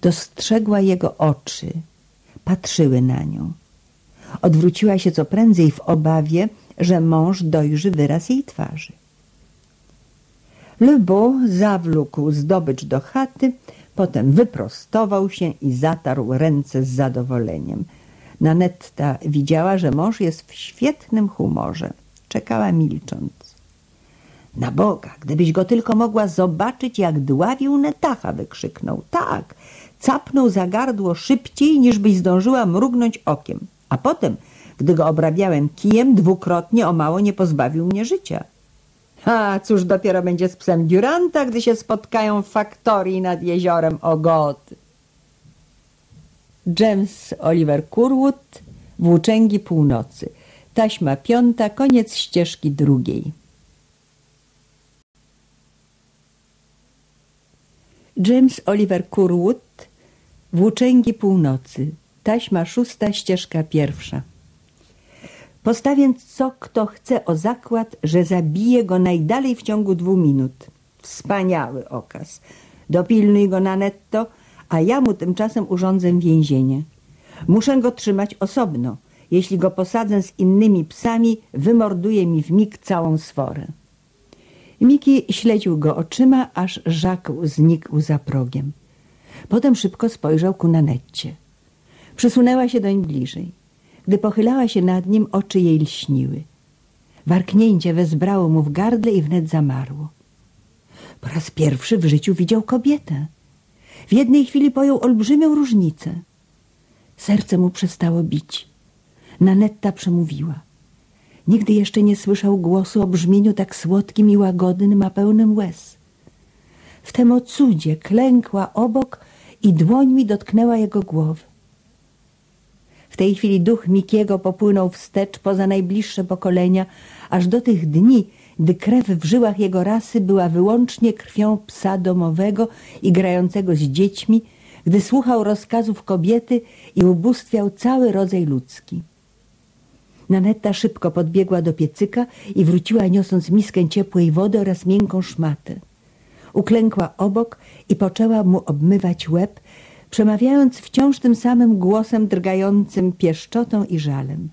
Dostrzegła jego oczy, patrzyły na nią. Odwróciła się co prędzej w obawie, że mąż dojrzy wyraz jej twarzy. Le Beau zawlókł zdobycz do chaty, potem wyprostował się i zatarł ręce z zadowoleniem. Nanetta widziała, że mąż jest w świetnym humorze. Czekała milcząc. Na Boga, gdybyś go tylko mogła zobaczyć, jak dławił Netacha, wykrzyknął. Tak, capnął za gardło szybciej, niż byś zdążyła mrugnąć okiem. A potem, gdy go obrabiałem kijem, dwukrotnie o mało nie pozbawił mnie życia. A cóż dopiero będzie z psem Duranta, gdy się spotkają w faktorii nad jeziorem Ogot. James Oliver Curwood, Włóczęgi Północy. Taśma piąta, koniec ścieżki drugiej. James Oliver Curwood, Włóczęgi Północy. Taśma szósta, ścieżka pierwsza. Postawię co kto chce o zakład, że zabije go najdalej w ciągu dwóch minut. Wspaniały okaz. Dopilnuj go na netto, a ja mu tymczasem urządzę więzienie. Muszę go trzymać osobno. Jeśli go posadzę z innymi psami, wymorduje mi w mig całą sforę. Miki śledził go oczyma, aż Żak znikł za progiem. Potem szybko spojrzał ku Nanetcie. Przysunęła się doń bliżej. Gdy pochylała się nad nim, oczy jej lśniły. Warknięcie wezbrało mu w gardle i wnet zamarło. Po raz pierwszy w życiu widział kobietę. W jednej chwili pojął olbrzymią różnicę. Serce mu przestało bić. Nanetta przemówiła. Nigdy jeszcze nie słyszał głosu o brzmieniu tak słodkim i łagodnym, a pełnym łez. W tem cudzie klękła obok i dłońmi dotknęła jego głowy. W tej chwili duch Mikiego popłynął wstecz poza najbliższe pokolenia, aż do tych dni, gdy krew w żyłach jego rasy była wyłącznie krwią psa domowego i grającego z dziećmi, gdy słuchał rozkazów kobiety i ubóstwiał cały rodzaj ludzki. Nanetta szybko podbiegła do piecyka i wróciła niosąc miskę ciepłej wody oraz miękką szmatę. Uklękła obok i poczęła mu obmywać łeb, przemawiając wciąż tym samym głosem drgającym pieszczotą i żalem.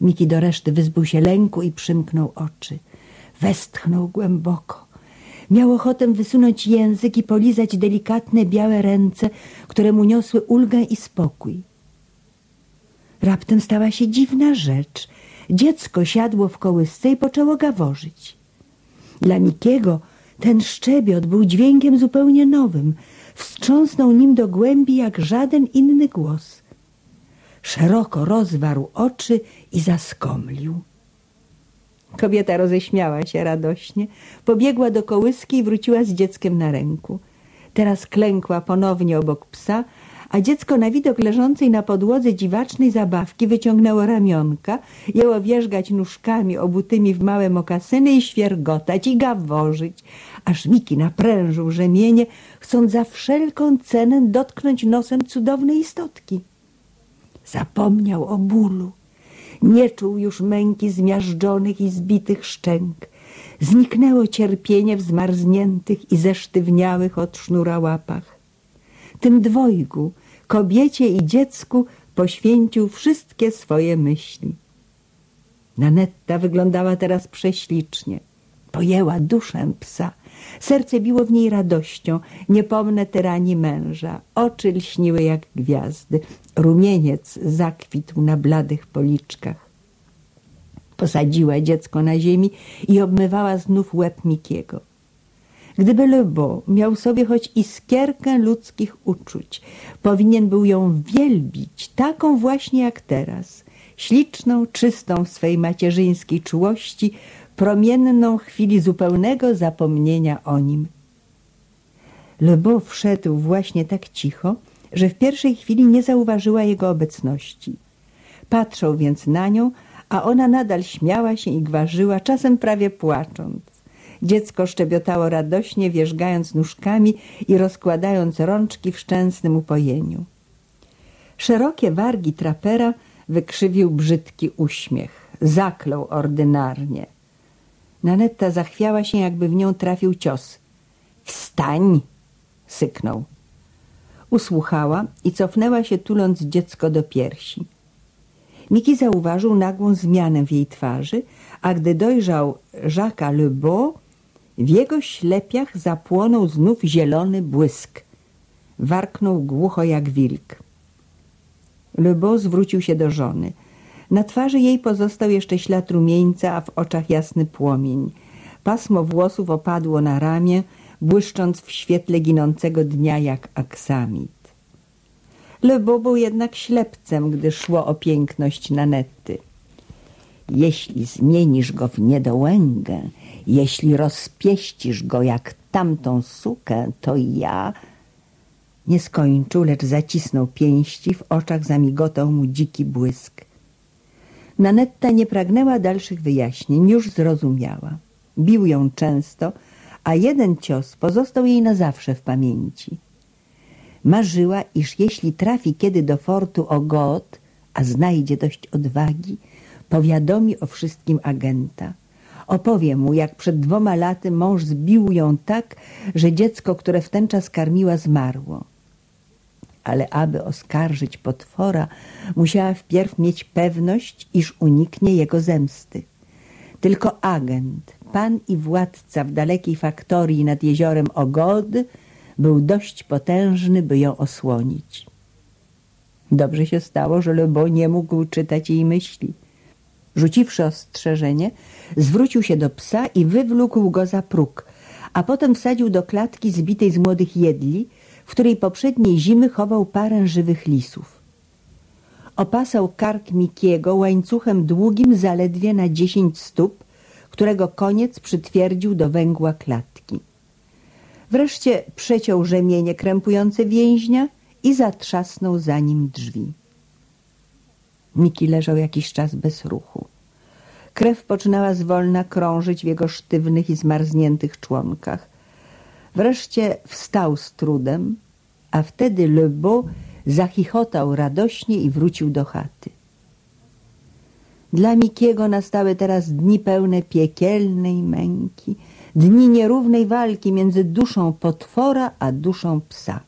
Miki do reszty wyzbył się lęku i przymknął oczy. Westchnął głęboko. Miał ochotę wysunąć język i polizać delikatne białe ręce, które mu niosły ulgę i spokój. Raptem stała się dziwna rzecz. Dziecko siadło w kołysce i poczęło gaworzyć. Dla Mikiego ten szczebiot był dźwiękiem zupełnie nowym. Wstrząsnął nim do głębi jak żaden inny głos. Szeroko rozwarł oczy i zaskomlił. Kobieta roześmiała się radośnie, pobiegła do kołyski i wróciła z dzieckiem na ręku. Teraz klękła ponownie obok psa, a dziecko na widok leżącej na podłodze dziwacznej zabawki wyciągnęło ramionka, jęło wierzgać nóżkami obutymi w małe mokasyny i świergotać i gaworzyć, aż Miki naprężył rzemienie, chcąc za wszelką cenę dotknąć nosem cudownej istotki. Zapomniał o bólu. Nie czuł już męki zmiażdżonych i zbitych szczęk. Zniknęło cierpienie w zmarzniętych i zesztywniałych od sznura łapach. Tym dwojgu, kobiecie i dziecku, poświęcił wszystkie swoje myśli. Nanetta wyglądała teraz prześlicznie. Pojęła duszę psa. Serce biło w niej radością, niepomnę tyranii męża. Oczy lśniły jak gwiazdy. Rumieniec zakwitł na bladych policzkach. Posadziła dziecko na ziemi i obmywała znów łeb Mikiego. Gdyby Lebo miał sobie choć iskierkę ludzkich uczuć, powinien był ją wielbić, taką właśnie jak teraz, śliczną, czystą w swej macierzyńskiej czułości, promienną chwili zupełnego zapomnienia o nim. Lebo wszedł właśnie tak cicho, że w pierwszej chwili nie zauważyła jego obecności. Patrzał więc na nią, a ona nadal śmiała się i gwarzyła, czasem prawie płacząc. Dziecko szczebiotało radośnie, wierzgając nóżkami i rozkładając rączki w szczęsnym upojeniu. Szerokie wargi trapera wykrzywił brzydki uśmiech. Zaklął ordynarnie. Nanetta zachwiała się, jakby w nią trafił cios. Wstań! syknął. Usłuchała i cofnęła się, tuląc dziecko do piersi. Miki zauważył nagłą zmianę w jej twarzy, a gdy dojrzał Jacques'a Le Beau, w jego ślepiach zapłonął znów zielony błysk. Warknął głucho jak wilk. Le Beau zwrócił się do żony. Na twarzy jej pozostał jeszcze ślad rumieńca, a w oczach jasny płomień. Pasmo włosów opadło na ramię, błyszcząc w świetle ginącego dnia jak aksamit. Lebo był jednak ślepcem, gdy szło o piękność Nanetty. Jeśli zmienisz go w niedołęgę, jeśli rozpieścisz go jak tamtą sukę, to ja... Nie skończył, lecz zacisnął pięści, w oczach zamigotał mu dziki błysk. Nanetta nie pragnęła dalszych wyjaśnień, już zrozumiała. Bił ją często, a jeden cios pozostał jej na zawsze w pamięci. Marzyła, iż jeśli trafi kiedy do fortu Ogot, a znajdzie dość odwagi, powiadomi o wszystkim agenta. Opowie mu, jak przed dwoma laty mąż zbił ją tak, że dziecko, które w ten czas karmiła, zmarło. Ale aby oskarżyć potwora, musiała wpierw mieć pewność, iż uniknie jego zemsty. Tylko agent, pan i władca w dalekiej faktorii nad jeziorem Ogod był dość potężny, by ją osłonić. Dobrze się stało, że Lebo nie mógł czytać jej myśli. Rzuciwszy ostrzeżenie, zwrócił się do psa i wywlókł go za próg, a potem wsadził do klatki zbitej z młodych jedli, w której poprzedniej zimy chował parę żywych lisów. Opasał kark Mikiego łańcuchem długim zaledwie na dziesięć stóp, którego koniec przytwierdził do węgła klatki. Wreszcie przeciął rzemienie krępujące więźnia i zatrzasnął za nim drzwi. Miki leżał jakiś czas bez ruchu. Krew poczynała zwolna krążyć w jego sztywnych i zmarzniętych członkach. Wreszcie wstał z trudem, a wtedy Le Beau zachichotał radośnie i wrócił do chaty. Dla Mikiego nastały teraz dni pełne piekielnej męki, dni nierównej walki między duszą potwora a duszą psa.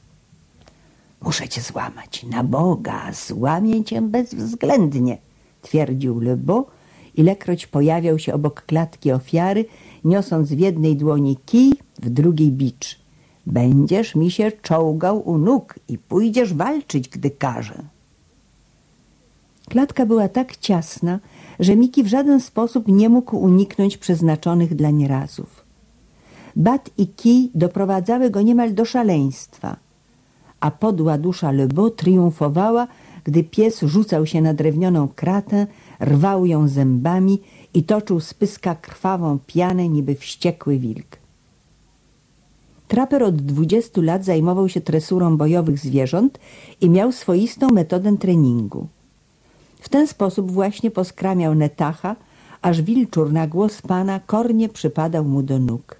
Muszę cię złamać, na Boga, złamię cię bezwzględnie, twierdził Le Beau, ilekroć pojawiał się obok klatki ofiary, niosąc w jednej dłoni kij, w drugiej bicz. Będziesz mi się czołgał u nóg i pójdziesz walczyć, gdy każę. Klatka była tak ciasna, że Miki w żaden sposób nie mógł uniknąć przeznaczonych dla nierazów. Bat i kij doprowadzały go niemal do szaleństwa, a podła dusza Lebo triumfowała, gdy pies rzucał się na drewnioną kratę, rwał ją zębami i toczył z pyska krwawą pianę niby wściekły wilk. Traper od dwudziestu lat zajmował się tresurą bojowych zwierząt i miał swoistą metodę treningu. W ten sposób właśnie poskramiał Netacha, aż wilczur na głos pana kornie przypadał mu do nóg.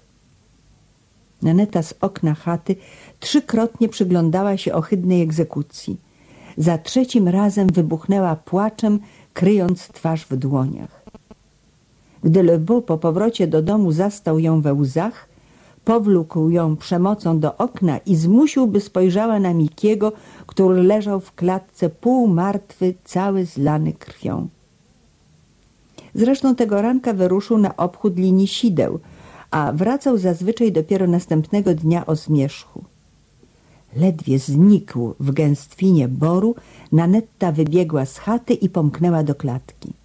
Naneta z okna chaty trzykrotnie przyglądała się ohydnej egzekucji. Za trzecim razem wybuchnęła płaczem, kryjąc twarz w dłoniach. Gdy Lebeau po powrocie do domu zastał ją we łzach, powlókł ją przemocą do okna i zmusił, by spojrzała na Mikiego, który leżał w klatce półmartwy, cały zlany krwią. Zresztą tego ranka wyruszył na obchód linii sideł, a wracał zazwyczaj dopiero następnego dnia o zmierzchu. Ledwie znikł w gęstwinie boru, Nanetta wybiegła z chaty i pomknęła do klatki.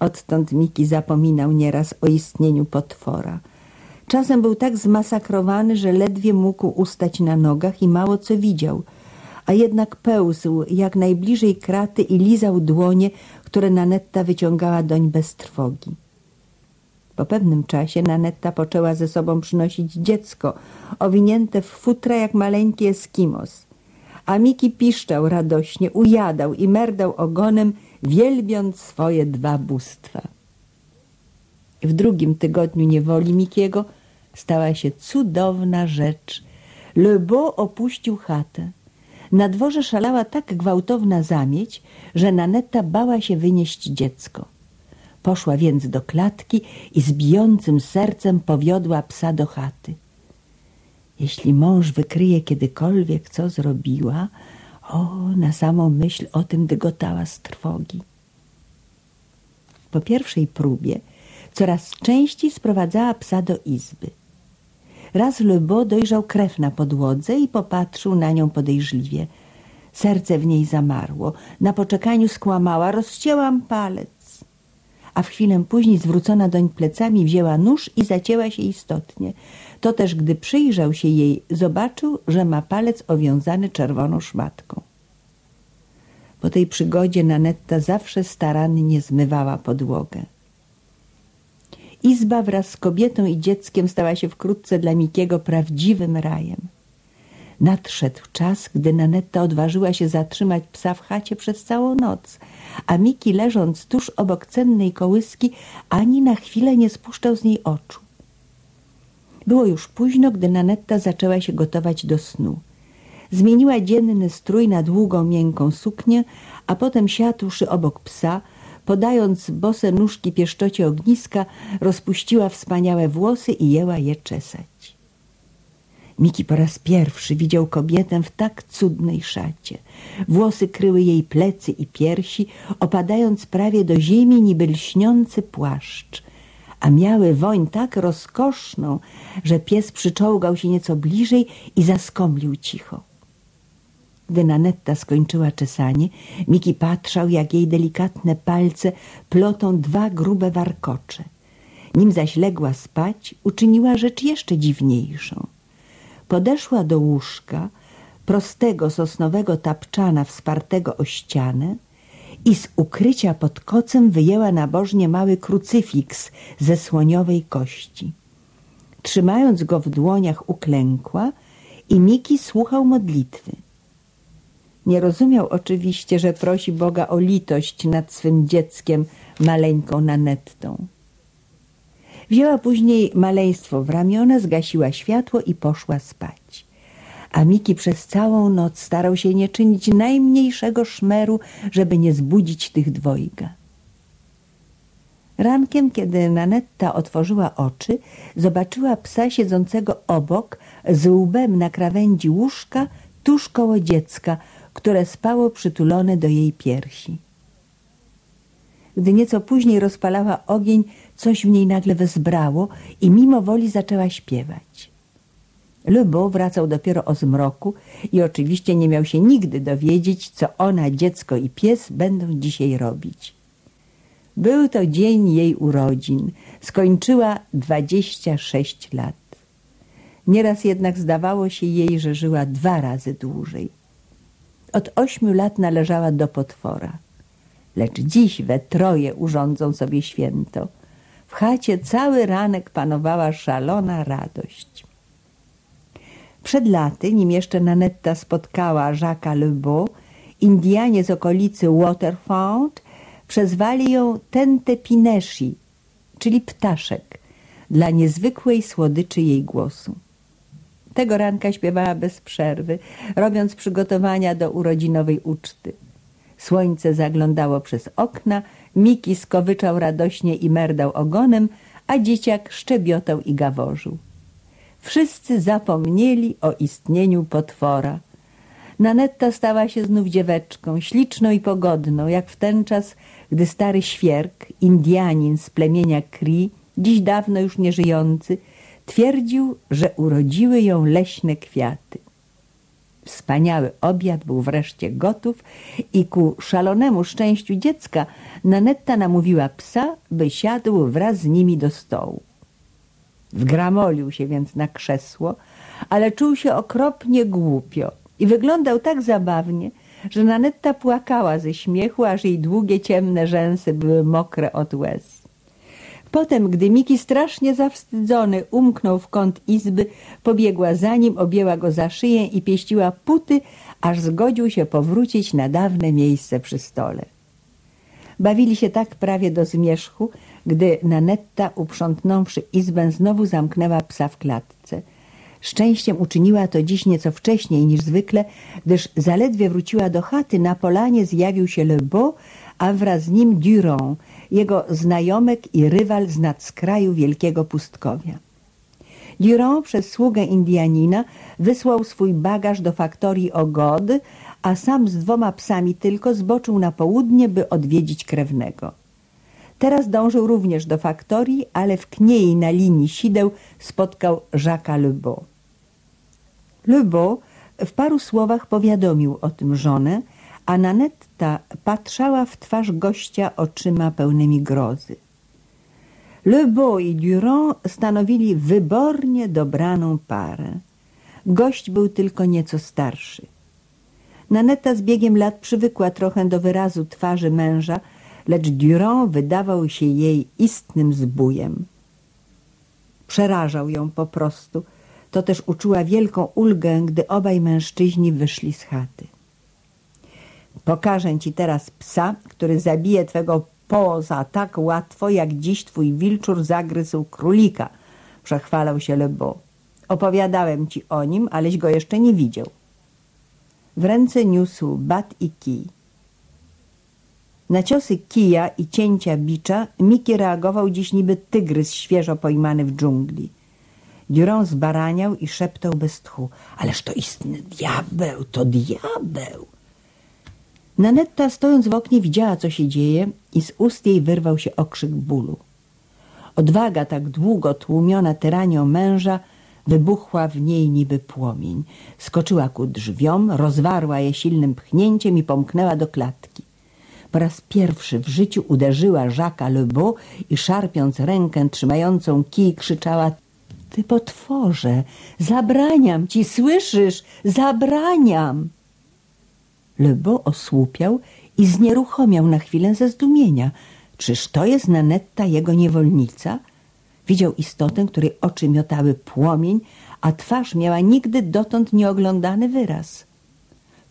Odtąd Miki zapominał nieraz o istnieniu potwora. Czasem był tak zmasakrowany, że ledwie mógł ustać na nogach i mało co widział, a jednak pełzł jak najbliżej kraty i lizał dłonie, które Nanetta wyciągała doń bez trwogi. Po pewnym czasie Nanetta poczęła ze sobą przynosić dziecko, owinięte w futra jak maleńki eskimos. A Miki piszczał radośnie, ujadał i merdał ogonem, wielbiąc swoje dwa bóstwa. W drugim tygodniu niewoli Mikiego stała się cudowna rzecz. Le opuścił chatę. Na dworze szalała tak gwałtowna zamieć, że Nanetta bała się wynieść dziecko. Poszła więc do klatki i z bijącym sercem powiodła psa do chaty. Jeśli mąż wykryje kiedykolwiek, co zrobiła, o, na samą myśl o tym dygotała z trwogi. Po pierwszej próbie coraz częściej sprowadzała psa do izby. Raz Lebo dojrzał krew na podłodze i popatrzył na nią podejrzliwie. Serce w niej zamarło. Na poczekaniu skłamała, rozcięłam palec a w chwilę później zwrócona doń plecami wzięła nóż i zacięła się istotnie. To też, gdy przyjrzał się jej, zobaczył, że ma palec owiązany czerwoną szmatką. Po tej przygodzie Nanetta zawsze starannie zmywała podłogę. Izba wraz z kobietą i dzieckiem stała się wkrótce dla Mikiego prawdziwym rajem. Nadszedł czas, gdy Nanetta odważyła się zatrzymać psa w chacie przez całą noc, a Miki leżąc tuż obok cennej kołyski ani na chwilę nie spuszczał z niej oczu. Było już późno, gdy Nanetta zaczęła się gotować do snu. Zmieniła dzienny strój na długą, miękką suknię, a potem siadłszy obok psa, podając bose nóżki pieszczocie ogniska, rozpuściła wspaniałe włosy i jęła je czesać. Miki po raz pierwszy widział kobietę w tak cudnej szacie. Włosy kryły jej plecy i piersi, opadając prawie do ziemi niby lśniący płaszcz. A miały woń tak rozkoszną, że pies przyczołgał się nieco bliżej i zaskomlił cicho. Gdy Nanetta skończyła czesanie, Miki patrzał, jak jej delikatne palce plotą dwa grube warkocze. Nim zaś legła spać, uczyniła rzecz jeszcze dziwniejszą. Podeszła do łóżka, prostego sosnowego tapczana wspartego o ścianę i z ukrycia pod kocem wyjęła nabożnie mały krucyfiks ze słoniowej kości. Trzymając go w dłoniach uklękła i Miki słuchał modlitwy. Nie rozumiał oczywiście, że prosi Boga o litość nad swym dzieckiem, maleńką Nanettą. Wzięła później maleństwo w ramiona, zgasiła światło i poszła spać. A Miki przez całą noc starał się nie czynić najmniejszego szmeru, żeby nie zbudzić tych dwojga. Rankiem, kiedy Nanetta otworzyła oczy, zobaczyła psa siedzącego obok, z łbem na krawędzi łóżka, tuż koło dziecka, które spało przytulone do jej piersi. Gdy nieco później rozpalała ogień, coś w niej nagle wezbrało i mimo woli zaczęła śpiewać. Lubo wracał dopiero o zmroku i oczywiście nie miał się nigdy dowiedzieć, co ona, dziecko i pies będą dzisiaj robić. Był to dzień jej urodzin. Skończyła dwadzieścia sześć lat. Nieraz jednak zdawało się jej, że żyła dwa razy dłużej. Od ośmiu lat należała do potwora. Lecz dziś we troje urządzą sobie święto. W chacie cały ranek panowała szalona radość. Przed laty, nim jeszcze Nanetta spotkała Jacques'a Lebeau, Indianie z okolicy Waterford przezwali ją Tente Pineshi, czyli ptaszek, dla niezwykłej słodyczy jej głosu. Tego ranka śpiewała bez przerwy, robiąc przygotowania do urodzinowej uczty. Słońce zaglądało przez okna, Miki skowyczał radośnie i merdał ogonem, a dzieciak szczebiotał i gaworzył. Wszyscy zapomnieli o istnieniu potwora. Nanetta stała się znów dzieweczką, śliczną i pogodną, jak w ten czas, gdy stary świerk, Indianin z plemienia Cree, dziś dawno już nieżyjący, twierdził, że urodziły ją leśne kwiaty. Wspaniały obiad był wreszcie gotów i ku szalonemu szczęściu dziecka Nanetta namówiła psa, by siadł wraz z nimi do stołu. Wgramolił się więc na krzesło, ale czuł się okropnie głupio i wyglądał tak zabawnie, że Nanetta płakała ze śmiechu, aż jej długie, ciemne rzęsy były mokre od łez. Potem, gdy Miki strasznie zawstydzony umknął w kąt izby, pobiegła za nim, objęła go za szyję i pieściła puty, aż zgodził się powrócić na dawne miejsce przy stole. Bawili się tak prawie do zmierzchu, gdy Nanetta, uprzątnąwszy izbę, znowu zamknęła psa w klatce. Szczęściem uczyniła to dziś nieco wcześniej niż zwykle, gdyż zaledwie wróciła do chaty, na polanie zjawił się Le Beau, a wraz z nim Durand, jego znajomek i rywal z nadskraju wielkiego pustkowia. Durand przez sługę Indianina wysłał swój bagaż do faktorii Ogod, a sam z dwoma psami tylko zboczył na południe, by odwiedzić krewnego. Teraz dążył również do faktorii, ale w Kniei na linii sideł spotkał Jacques'a Lebeau. Lebeau w paru słowach powiadomił o tym żonę, a Nanetta patrzała w twarz gościa oczyma pełnymi grozy. Le Beau i Durand stanowili wybornie dobraną parę. Gość był tylko nieco starszy. Nanetta z biegiem lat przywykła trochę do wyrazu twarzy męża, lecz Durand wydawał się jej istnym zbójem. Przerażał ją po prostu. To też uczuła wielką ulgę, gdy obaj mężczyźni wyszli z chaty. Pokażę ci teraz psa, który zabije twego poza tak łatwo, jak dziś twój wilczur zagryzł królika, przechwalał się Lebo. Opowiadałem ci o nim, aleś go jeszcze nie widział. W ręce niósł bat i kij. Na ciosy kija i cięcia bicza Miki reagował dziś niby tygrys świeżo pojmany w dżungli. Durand zbaraniał i szeptał bez tchu. Ależ to istny diabeł, to diabeł. Nanetta stojąc w oknie widziała, co się dzieje i z ust jej wyrwał się okrzyk bólu. Odwaga tak długo tłumiona tyranią męża wybuchła w niej niby płomień. Skoczyła ku drzwiom, rozwarła je silnym pchnięciem i pomknęła do klatki. Po raz pierwszy w życiu uderzyła Jacques'a Lebeau i szarpiąc rękę trzymającą kij krzyczała Ty potworze, zabraniam ci, słyszysz? Zabraniam! Lebeau osłupiał i znieruchomiał na chwilę ze zdumienia. Czyż to jest Nanetta jego niewolnica? Widział istotę, której oczy miotały płomień, a twarz miała nigdy dotąd nieoglądany wyraz.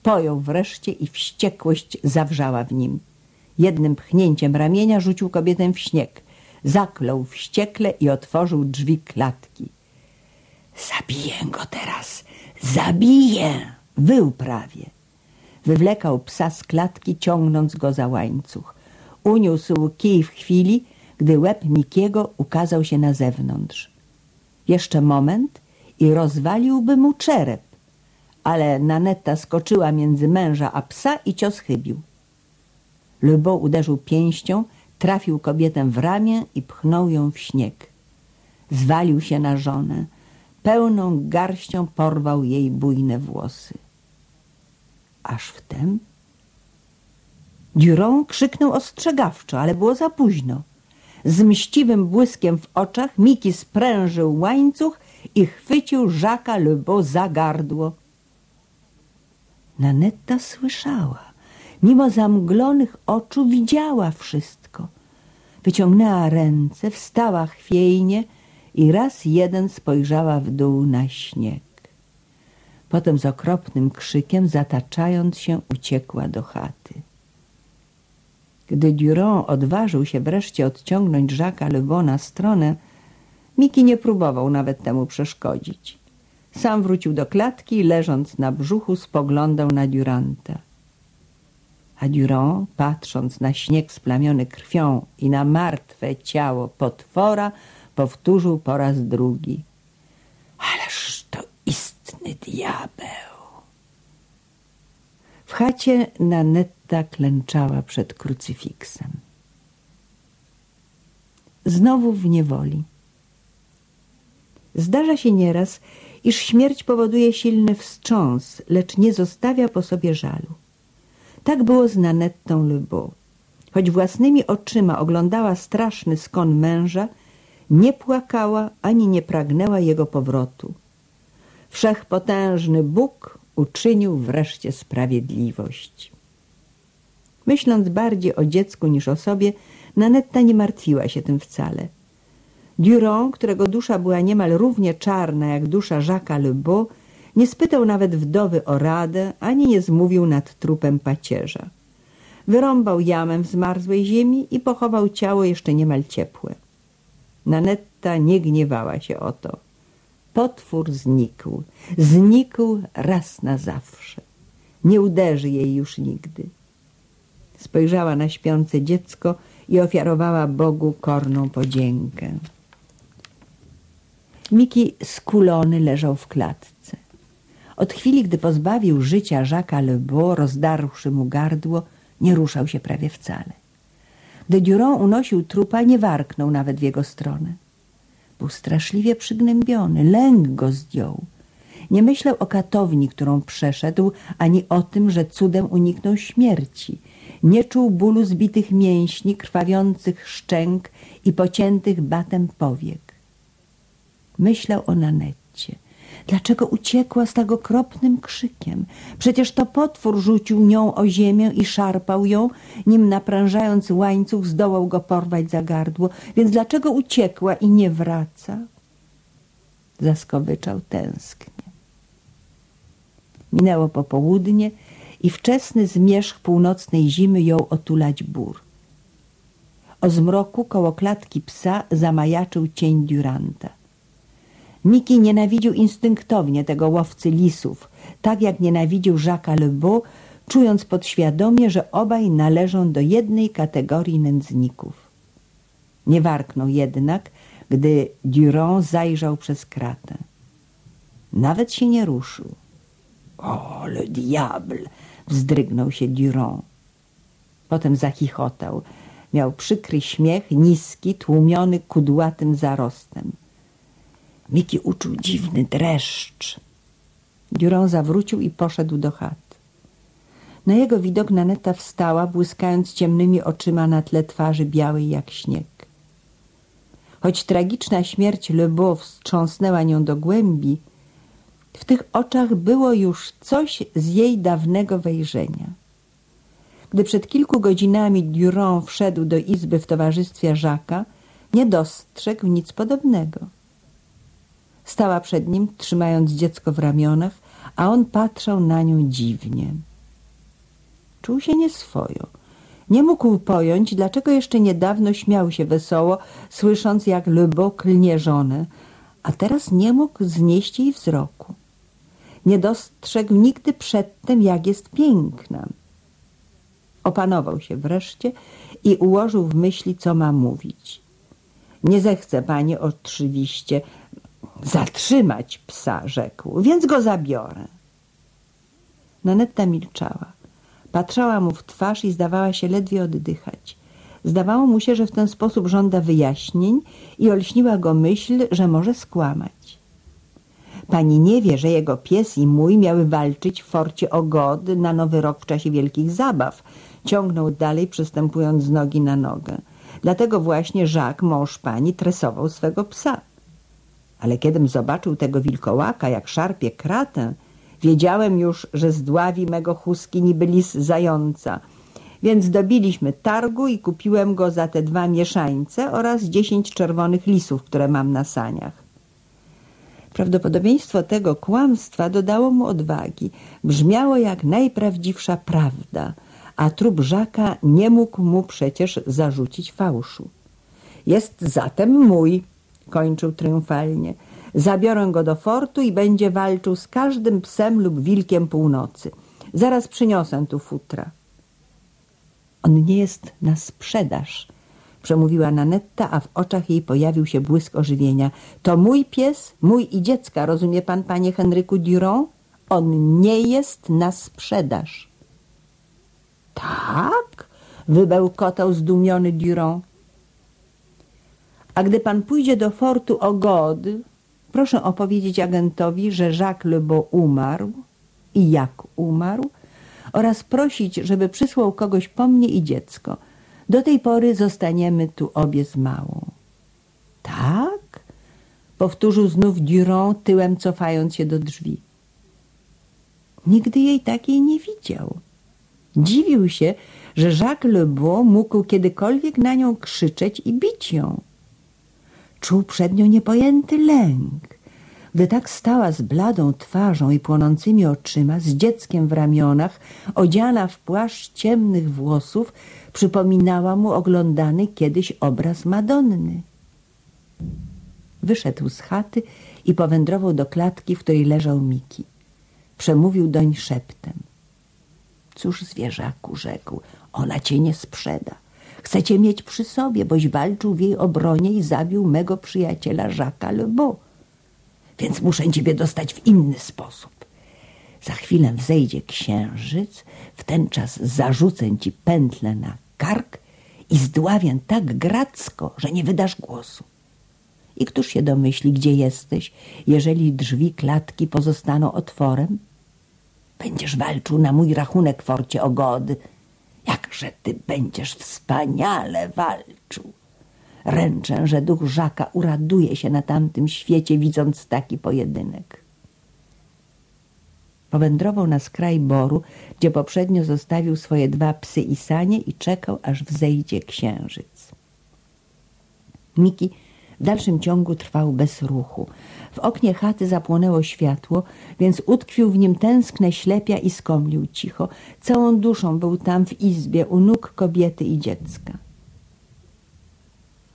Pojął wreszcie i wściekłość zawrzała w nim. Jednym pchnięciem ramienia rzucił kobietę w śnieg. Zaklął wściekle i otworzył drzwi klatki. Zabiję go teraz, zabiję! Wył prawie. Wywlekał psa z klatki, ciągnąc go za łańcuch. Uniósł kij w chwili, gdy łeb Mikiego ukazał się na zewnątrz. Jeszcze moment i rozwaliłby mu czerep, ale Nanetta skoczyła między męża a psa i cios chybił. Lebeau uderzył pięścią, trafił kobietę w ramię i pchnął ją w śnieg. Zwalił się na żonę. Pełną garścią porwał jej bujne włosy. Aż wtem Durand krzyknął ostrzegawczo, ale było za późno. Z mściwym błyskiem w oczach Miki sprężył łańcuch i chwycił Jacques'a Lebeau za gardło. Nanetta słyszała. Mimo zamglonych oczu widziała wszystko. Wyciągnęła ręce, wstała chwiejnie i raz jeden spojrzała w dół na śnieg. Potem z okropnym krzykiem, zataczając się, uciekła do chaty. Gdy Durand odważył się wreszcie odciągnąć Jacques'a Lebeau na stronę, Miki nie próbował nawet temu przeszkodzić. Sam wrócił do klatki i leżąc na brzuchu spoglądał na Duranta. A Durand, patrząc na śnieg splamiony krwią i na martwe ciało potwora, powtórzył po raz drugi. Ależ to istny diabeł. W chacie Nanetta klęczała przed krucyfiksem. Znowu w niewoli. Zdarza się nieraz, iż śmierć powoduje silny wstrząs, lecz nie zostawia po sobie żalu. Tak było z Nanettą Lebeau. Choć własnymi oczyma oglądała straszny skon męża, nie płakała ani nie pragnęła jego powrotu. Wszechpotężny Bóg uczynił wreszcie sprawiedliwość. Myśląc bardziej o dziecku niż o sobie, Nanetta nie martwiła się tym wcale. Durand, którego dusza była niemal równie czarna jak dusza Jacques'a Lebeau, nie spytał nawet wdowy o radę, ani nie zmówił nad trupem pacierza. Wyrąbał jamę w zmarzłej ziemi i pochował ciało jeszcze niemal ciepłe. Nanetta nie gniewała się o to. Potwór znikł. Znikł raz na zawsze. Nie uderzy jej już nigdy. Spojrzała na śpiące dziecko i ofiarowała Bogu korną podziękę. Miki skulony leżał w klatce. Od chwili, gdy pozbawił życia Jacques'a Lebeau, rozdarłszy mu gardło, nie ruszał się prawie wcale. Gdy Durand unosił trupa, nie warknął nawet w jego stronę. Był straszliwie przygnębiony, lęk go zdjął. Nie myślał o katowni, którą przeszedł, ani o tym, że cudem uniknął śmierci. Nie czuł bólu zbitych mięśni, krwawiących szczęk i pociętych batem powiek. Myślał o Nanecie. Dlaczego uciekła z tak okropnym krzykiem? Przecież to potwór rzucił nią o ziemię i szarpał ją, nim naprężając łańcuch zdołał go porwać za gardło. Więc dlaczego uciekła i nie wraca? Zaskowyczał tęsknie. Minęło popołudnie i wczesny zmierzch północnej zimy jął otulać bór. O zmroku koło klatki psa zamajaczył cień Duranta. Miki nienawidził instynktownie tego łowcy lisów, tak jak nienawidził Jacques'a Lebeau, czując podświadomie, że obaj należą do jednej kategorii nędzników. Nie warknął jednak, gdy Durand zajrzał przez kratę. Nawet się nie ruszył. O, le diable! wzdrygnął się Durand. Potem zachichotał. Miał przykry śmiech, niski, tłumiony kudłatym zarostem. Miki uczuł dziwny dreszcz. Durand zawrócił i poszedł do chat. Na jego widok Naneta wstała, błyskając ciemnymi oczyma na tle twarzy białej jak śnieg. Choć tragiczna śmierć Lebeau wstrząsnęła nią do głębi, w tych oczach było już coś z jej dawnego wejrzenia. Gdy przed kilku godzinami Durand wszedł do izby w towarzystwie Żaka, nie dostrzegł nic podobnego. Stała przed nim, trzymając dziecko w ramionach, a on patrzał na nią dziwnie. Czuł się nieswojo. Nie mógł pojąć, dlaczego jeszcze niedawno śmiał się wesoło, słysząc jak Lebo klnie żonę, a teraz nie mógł znieść jej wzroku. Nie dostrzegł nigdy przedtem, jak jest piękna. Opanował się wreszcie i ułożył w myśli, co ma mówić. Nie zechce pani oczywiście zatrzymać psa, rzekł, więc go zabiorę. Nanetta milczała. Patrzała mu w twarz i zdawała się ledwie oddychać. Zdawało mu się, że w ten sposób żąda wyjaśnień i olśniła go myśl, że może skłamać. Pani nie wie, że jego pies i mój miały walczyć w forcie Ogod na nowy rok w czasie wielkich zabaw. Ciągnął dalej, przystępując z nogi na nogę. Dlatego właśnie Jacques, mąż pani, tresował swego psa. Ale kiedym zobaczył tego wilkołaka, jak szarpie kratę, wiedziałem już, że zdławi mego chuski niby lis zająca. Więc dobiliśmy targu i kupiłem go za te dwa mieszańce oraz dziesięć czerwonych lisów, które mam na saniach. Prawdopodobieństwo tego kłamstwa dodało mu odwagi. Brzmiało jak najprawdziwsza prawda, a trup Żaka nie mógł mu przecież zarzucić fałszu. Jest zatem mój, kończył triumfalnie. Zabiorę go do fortu i będzie walczył z każdym psem lub wilkiem północy. Zaraz przyniosę tu futra. On nie jest na sprzedaż, przemówiła Nanetta, a w oczach jej pojawił się błysk ożywienia. To mój pies, mój i dziecka, rozumie pan, panie Henryku Durand? On nie jest na sprzedaż. Tak? Wybełkotał zdumiony Durand. A gdy pan pójdzie do fortu Ogody, proszę opowiedzieć agentowi, że Jacques Lebeau umarł i jak umarł oraz prosić, żeby przysłał kogoś po mnie i dziecko. Do tej pory zostaniemy tu obie z małą. Tak? Powtórzył znów Durand, tyłem cofając się do drzwi. Nigdy jej takiej nie widział. Dziwił się, że Jacques Lebeau mógł kiedykolwiek na nią krzyczeć i bić ją. Czuł przed nią niepojęty lęk. Gdy tak stała z bladą twarzą i płonącymi oczyma, z dzieckiem w ramionach, odziana w płaszcz ciemnych włosów, przypominała mu oglądany kiedyś obraz Madonny. Wyszedł z chaty i powędrował do klatki, w której leżał Miki. Przemówił doń szeptem. Cóż, zwierzaku, rzekł, ona cię nie sprzeda. Chcecie mieć przy sobie, boś walczył w jej obronie i zabił mego przyjaciela Jacques'a Lebeau. Więc muszę ciebie dostać w inny sposób. Za chwilę wzejdzie księżyc, w ten czas zarzucę ci pętlę na kark i zdławię tak gracko, że nie wydasz głosu. I któż się domyśli, gdzie jesteś, jeżeli drzwi klatki pozostaną otworem? Będziesz walczył na mój rachunek, forcie ogody, Jakże ty będziesz wspaniale walczył. Ręczę, że duch Żaka uraduje się na tamtym świecie, widząc taki pojedynek. Powędrował na skraj boru, gdzie poprzednio zostawił swoje dwa psy i sanie i czekał, aż wzejdzie księżyc. Miki w dalszym ciągu trwał bez ruchu. W oknie chaty zapłonęło światło, więc utkwił w nim tęskne ślepia i skomlił cicho. Całą duszą był tam w izbie u nóg kobiety i dziecka.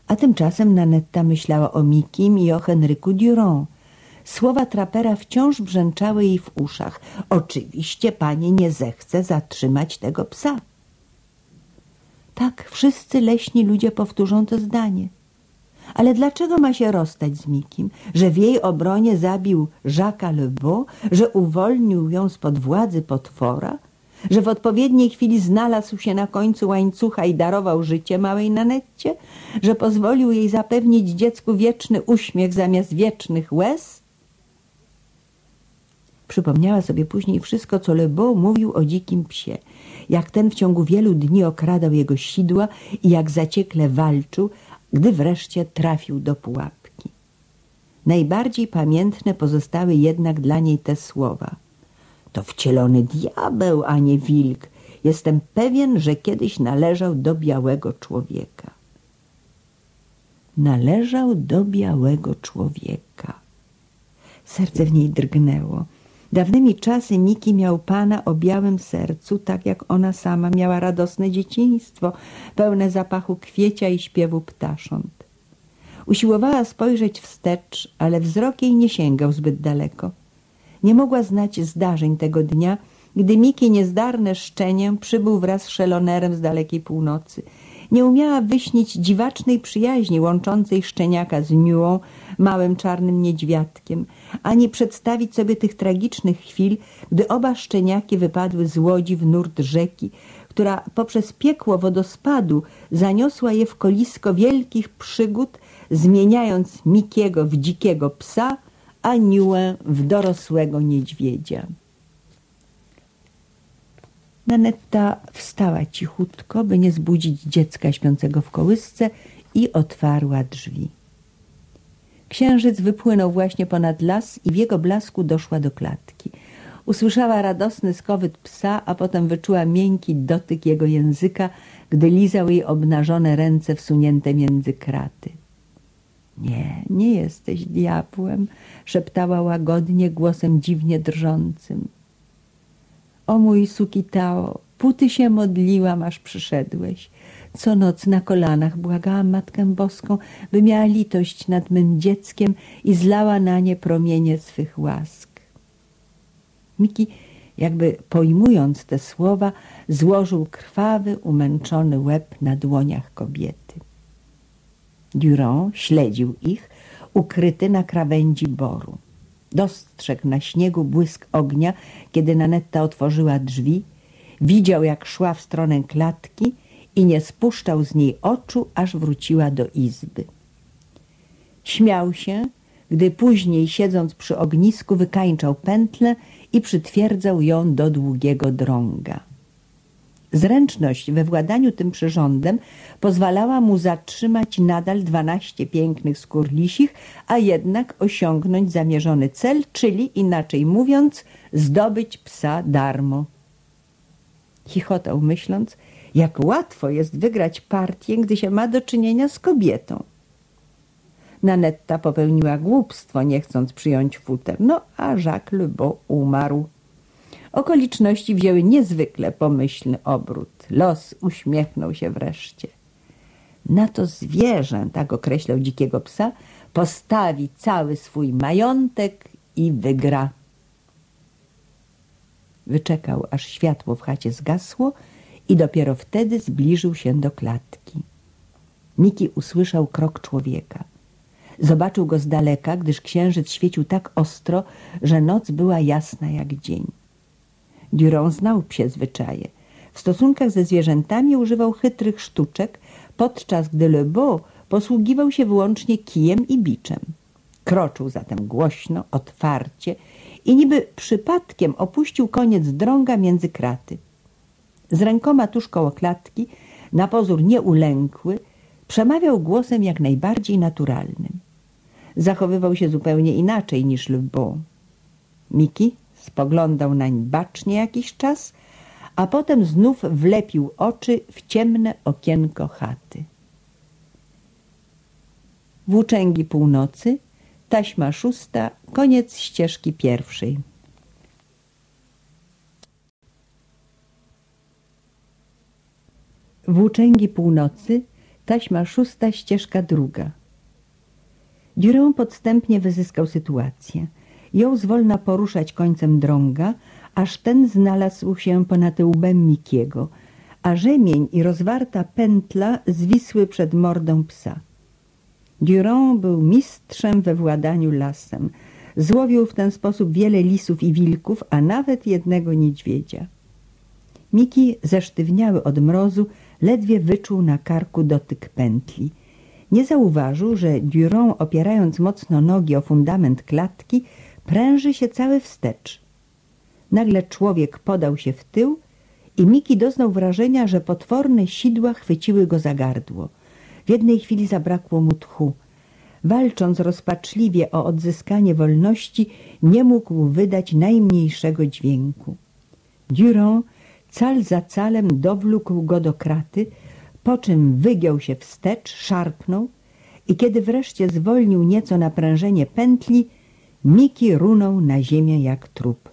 A tymczasem Nanetta myślała o Mikim i o Henryku Durand. Słowa trapera wciąż brzęczały jej w uszach. Oczywiście pani nie zechce zatrzymać tego psa. Tak, wszyscy leśni ludzie powtórzą to zdanie – Ale dlaczego ma się rozstać z Mikim? Że w jej obronie zabił Jacques Lebeau? Że uwolnił ją spod władzy potwora? Że w odpowiedniej chwili znalazł się na końcu łańcucha i darował życie małej Nanetcie? Że pozwolił jej zapewnić dziecku wieczny uśmiech zamiast wiecznych łez? Przypomniała sobie później wszystko, co Lebeau mówił o dzikim psie. Jak ten w ciągu wielu dni okradał jego sidła i jak zaciekle walczył, gdy wreszcie trafił do pułapki. Najbardziej pamiętne pozostały jednak dla niej te słowa. To wcielony diabeł, a nie wilk. Jestem pewien, że kiedyś należał do białego człowieka. Należał do białego człowieka. Serce w niej drgnęło. Dawnymi czasy Miki miał pana o białym sercu, tak jak ona sama miała radosne dzieciństwo, pełne zapachu kwiecia i śpiewu ptasząt. Usiłowała spojrzeć wstecz, ale wzrok jej nie sięgał zbyt daleko. Nie mogła znać zdarzeń tego dnia, gdy Miki niezdarne szczenie przybył wraz z szelonerem z dalekiej północy – nie umiała wyśnić dziwacznej przyjaźni łączącej szczeniaka z Niuą, małym czarnym niedźwiadkiem, ani przedstawić sobie tych tragicznych chwil, gdy oba szczeniaki wypadły z łodzi w nurt rzeki, która poprzez piekło wodospadu zaniosła je w kolisko wielkich przygód, zmieniając Mikiego w dzikiego psa, a Niuę w dorosłego niedźwiedzia. Nanetta wstała cichutko, by nie zbudzić dziecka śpiącego w kołysce i otwarła drzwi. Księżyc wypłynął właśnie ponad las i w jego blasku doszła do klatki. Usłyszała radosny skowyt psa, a potem wyczuła miękki dotyk jego języka, gdy lizał jej obnażone ręce wsunięte między kraty. Nie, nie jesteś diabłem, szeptała łagodnie głosem dziwnie drżącym. O mój Sukitao, puty się modliłam, aż przyszedłeś. Co noc na kolanach błagałam Matkę Boską, by miała litość nad mym dzieckiem i zlała na nie promienie swych łask. Miki, jakby pojmując te słowa, złożył krwawy, umęczony łeb na dłoniach kobiety. Durand śledził ich, ukryty na krawędzi boru. Dostrzegł na śniegu błysk ognia, kiedy Nanetta otworzyła drzwi, widział jak szła w stronę klatki i nie spuszczał z niej oczu, aż wróciła do izby. Śmiał się, gdy później siedząc przy ognisku wykańczał pętlę i przytwierdzał ją do długiego drąga. Zręczność we władaniu tym przyrządem pozwalała mu zatrzymać nadal dwanaście pięknych skór lisich, a jednak osiągnąć zamierzony cel, czyli inaczej mówiąc, zdobyć psa darmo. Chichotał myśląc, jak łatwo jest wygrać partię, gdy się ma do czynienia z kobietą. Nanetta popełniła głupstwo, nie chcąc przyjąć futer, no a Jacques Lebeau umarł. Okoliczności wzięły niezwykle pomyślny obrót. Los uśmiechnął się wreszcie. Na to zwierzę, tak określał dzikiego psa, postawi cały swój majątek i wygra. Wyczekał, aż światło w chacie zgasło i dopiero wtedy zbliżył się do klatki. Miki usłyszał krok człowieka. Zobaczył go z daleka, gdyż księżyc świecił tak ostro, że noc była jasna jak dzień. Durand znał psie zwyczaje. W stosunkach ze zwierzętami używał chytrych sztuczek, podczas gdy Le Beau posługiwał się wyłącznie kijem i biczem. Kroczył zatem głośno, otwarcie i niby przypadkiem opuścił koniec drąga między kraty. Z rękoma tuż koło klatki, na pozór nieulękły, przemawiał głosem jak najbardziej naturalnym. Zachowywał się zupełnie inaczej niż Le Beau. Miki Spoglądał nań bacznie jakiś czas, a potem znów wlepił oczy w ciemne okienko chaty. Włóczęgi północy, taśma szósta, koniec ścieżki pierwszej. Włóczęgi północy, taśma szósta, ścieżka druga. Durand podstępnie wyzyskał sytuację – jął zwolna poruszać końcem drąga, aż ten znalazł się ponad łbem Mikiego, a rzemień i rozwarta pętla zwisły przed mordą psa. Durand był mistrzem we władaniu lasem. Złowił w ten sposób wiele lisów i wilków, a nawet jednego niedźwiedzia. Miki zesztywniały od mrozu, ledwie wyczuł na karku dotyk pętli. Nie zauważył, że Durand, opierając mocno nogi o fundament klatki, pręży się cały wstecz. Nagle człowiek podał się w tył i Miki doznał wrażenia, że potworne sidła chwyciły go za gardło. W jednej chwili zabrakło mu tchu. Walcząc rozpaczliwie o odzyskanie wolności, nie mógł wydać najmniejszego dźwięku. Durand cal za calem dowlókł go do kraty, po czym wygiął się wstecz, szarpnął i kiedy wreszcie zwolnił nieco naprężenie pętli, Miki runął na ziemię jak trup.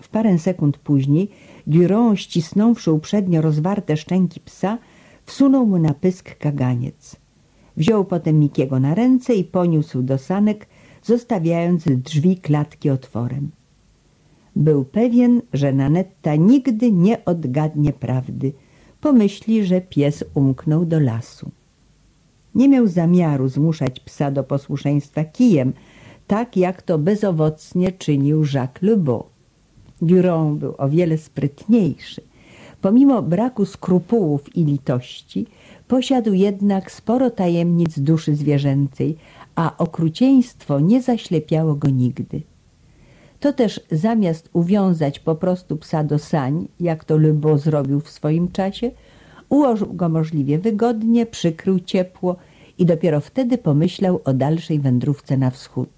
W parę sekund później Durand, ścisnąwszy uprzednio rozwarte szczęki psa, wsunął mu na pysk kaganiec. Wziął potem Mikiego na ręce i poniósł do sanek, zostawiając drzwi klatki otworem. Był pewien, że Nanetta nigdy nie odgadnie prawdy. Pomyśli, że pies umknął do lasu. Nie miał zamiaru zmuszać psa do posłuszeństwa kijem, tak jak to bezowocnie czynił Jacques Le Beau. Durand był o wiele sprytniejszy. Pomimo braku skrupułów i litości, posiadł jednak sporo tajemnic duszy zwierzęcej, a okrucieństwo nie zaślepiało go nigdy. To też zamiast uwiązać po prostu psa do sań, jak to Beau zrobił w swoim czasie, ułożył go możliwie wygodnie, przykrył ciepło i dopiero wtedy pomyślał o dalszej wędrówce na wschód.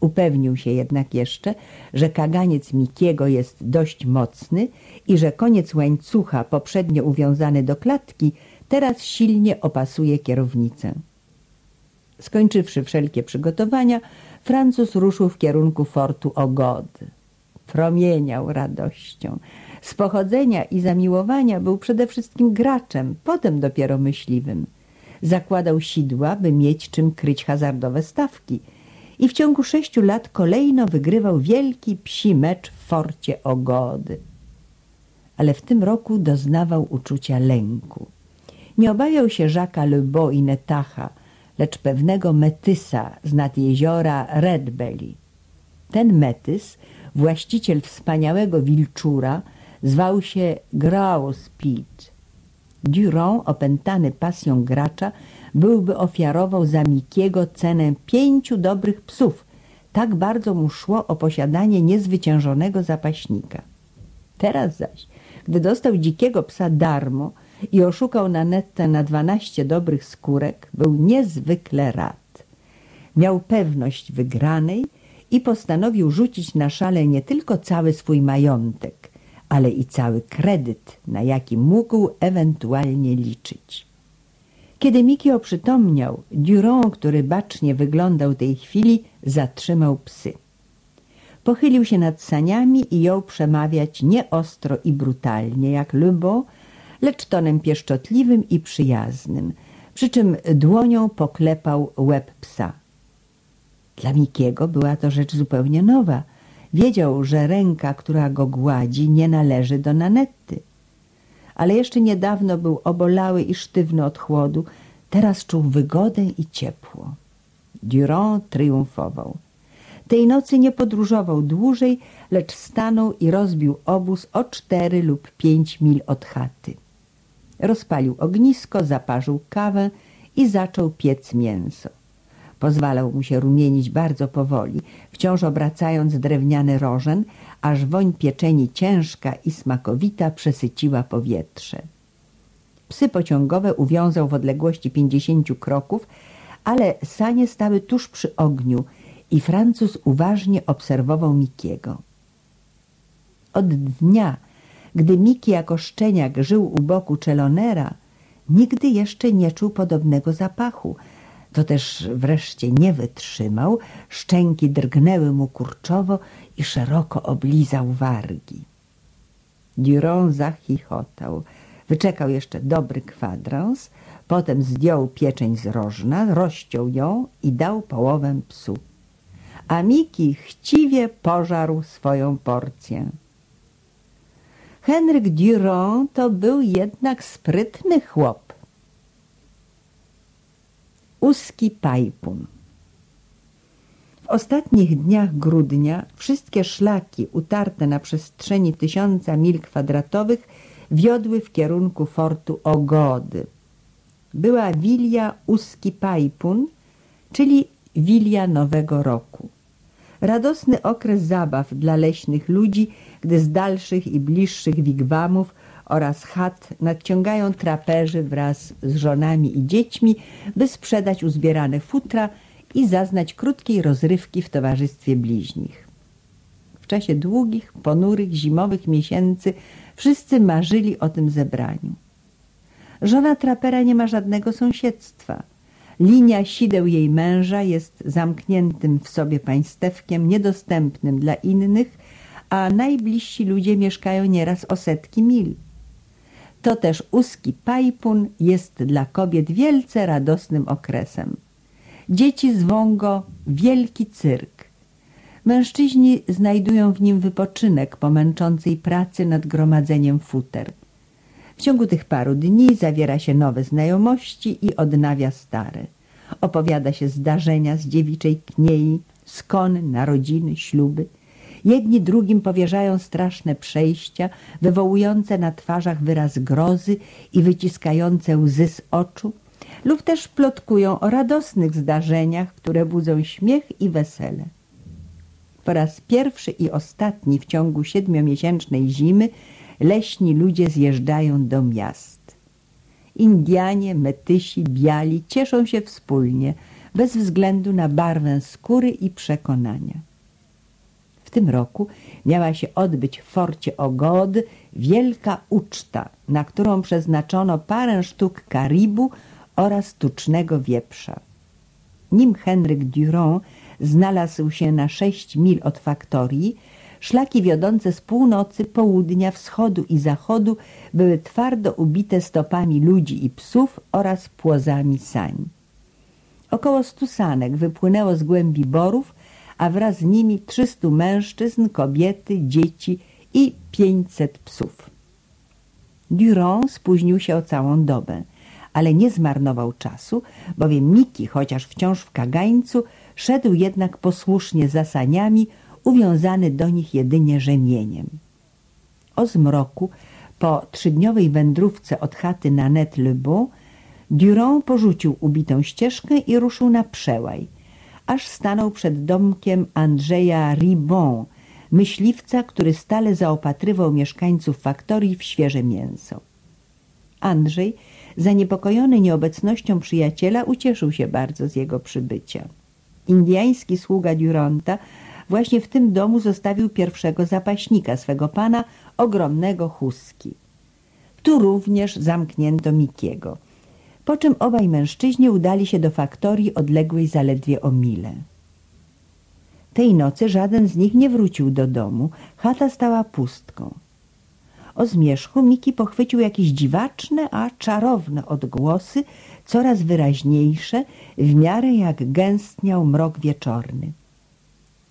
Upewnił się jednak jeszcze, że kaganiec Mikiego jest dość mocny i że koniec łańcucha poprzednio uwiązany do klatki teraz silnie opasuje kierownicę. Skończywszy wszelkie przygotowania, Francuz ruszył w kierunku fortu Ogod. Promieniał radością. Z pochodzenia i zamiłowania był przede wszystkim graczem, potem dopiero myśliwym. Zakładał sidła, by mieć czym kryć hazardowe stawki i w ciągu sześciu lat kolejno wygrywał wielki psi mecz w forcie Ogody. Ale w tym roku doznawał uczucia lęku. Nie obawiał się Jacques'a Le Beau i Netacha, lecz pewnego metysa z nad jeziora Red Belly. Ten metys, właściciel wspaniałego wilczura, zwał się Grauspit. Durand, opętany pasją gracza, byłby ofiarował za Mikiego cenę pięciu dobrych psów. Tak bardzo mu szło o posiadanie niezwyciężonego zapaśnika. Teraz zaś, gdy dostał dzikiego psa darmo, i oszukał Nanetę na dwanaście dobrych skórek, był niezwykle rad. Miał pewność wygranej i postanowił rzucić na szale nie tylko cały swój majątek, ale i cały kredyt, na jaki mógł ewentualnie liczyć. Kiedy Miki oprzytomniał, Durand, który bacznie wyglądał tej chwili, zatrzymał psy. Pochylił się nad saniami i jął przemawiać nie ostro i brutalnie, jak Beau, lecz tonem pieszczotliwym i przyjaznym, przy czym dłonią poklepał łeb psa. Dla Mikiego była to rzecz zupełnie nowa. Wiedział, że ręka, która go gładzi, nie należy do Nanetty. Ale jeszcze niedawno był obolały i sztywny od chłodu, teraz czuł wygodę i ciepło. Durand triumfował. Tej nocy nie podróżował dłużej, lecz stanął i rozbił obóz o cztery lub pięć mil od chaty. Rozpalił ognisko, zaparzył kawę i zaczął piec mięso. Pozwalał mu się rumienić bardzo powoli, wciąż obracając drewniany rożen, aż woń pieczeni ciężka i smakowita przesyciła powietrze. Psy pociągowe uwiązał w odległości pięćdziesięciu kroków, ale sanie stały tuż przy ogniu i Francuz uważnie obserwował Mikiego. Od dnia, gdy Miki jako szczeniak żył u boku Czelonera, nigdy jeszcze nie czuł podobnego zapachu. To też wreszcie nie wytrzymał, szczęki drgnęły mu kurczowo i szeroko oblizał wargi. Durand zachichotał. Wyczekał jeszcze dobry kwadrans, potem zdjął pieczeń z rożna, rozciął ją i dał połowę psu. A Miki chciwie pożarł swoją porcję. Henryk Durand to był jednak sprytny chłop. Uski Pajpun W ostatnich dniach grudnia wszystkie szlaki utarte na przestrzeni tysiąca mil kwadratowych wiodły w kierunku fortu Ogody. Była Wilia Uski Pajpun, czyli Wilia Nowego Roku. Radosny okres zabaw dla leśnych ludzi, gdy z dalszych i bliższych wigwamów oraz chat nadciągają traperzy wraz z żonami i dziećmi, by sprzedać uzbierane futra i zaznać krótkiej rozrywki w towarzystwie bliźnich. W czasie długich, ponurych, zimowych miesięcy wszyscy marzyli o tym zebraniu. Żona trapera nie ma żadnego sąsiedztwa. Linia sideł jej męża jest zamkniętym w sobie państewkiem, niedostępnym dla innych, a najbliżsi ludzie mieszkają nieraz o setki mil. To też Uski Pajpun jest dla kobiet wielce radosnym okresem. Dzieci zwą go wielki cyrk. Mężczyźni znajdują w nim wypoczynek po męczącej pracy nad gromadzeniem futer. W ciągu tych paru dni zawiera się nowe znajomości i odnawia stare. Opowiada się zdarzenia z dziewiczej kniei, skon, narodziny, śluby – Jedni drugim powierzają straszne przejścia, wywołujące na twarzach wyraz grozy i wyciskające łzy z oczu, lub też plotkują o radosnych zdarzeniach, które budzą śmiech i wesele. Po raz pierwszy i ostatni w ciągu siedmiomiesięcznej zimy leśni ludzie zjeżdżają do miast. Indianie, metysi, biali cieszą się wspólnie, bez względu na barwę skóry i przekonania tym roku miała się odbyć w forcie Ogod wielka uczta, na którą przeznaczono parę sztuk karibu oraz tucznego wieprza. Nim Henryk Durand znalazł się na sześć mil od faktorii, szlaki wiodące z północy, południa, wschodu i zachodu były twardo ubite stopami ludzi i psów oraz płozami sań. Około stu sanek wypłynęło z głębi borów a wraz z nimi 300 mężczyzn, kobiety, dzieci i 500 psów. Durand spóźnił się o całą dobę, ale nie zmarnował czasu, bowiem Miki, chociaż wciąż w kagańcu, szedł jednak posłusznie za saniami, uwiązany do nich jedynie rzemieniem. O zmroku, po trzydniowej wędrówce od chaty na Net-le-Beau, Durand porzucił ubitą ścieżkę i ruszył na przełaj – aż stanął przed domkiem Andrzeja Ribon, myśliwca, który stale zaopatrywał mieszkańców faktorii w świeże mięso. Andrzej, zaniepokojony nieobecnością przyjaciela, ucieszył się bardzo z jego przybycia. Indiański sługa Duranta właśnie w tym domu zostawił pierwszego zapaśnika swego pana, ogromnego huski. Tu również zamknięto Mikiego – po czym obaj mężczyźni udali się do faktorii odległej zaledwie o milę. Tej nocy żaden z nich nie wrócił do domu, chata stała pustką. O zmierzchu Miki pochwycił jakieś dziwaczne, a czarowne odgłosy, coraz wyraźniejsze, w miarę jak gęstniał mrok wieczorny.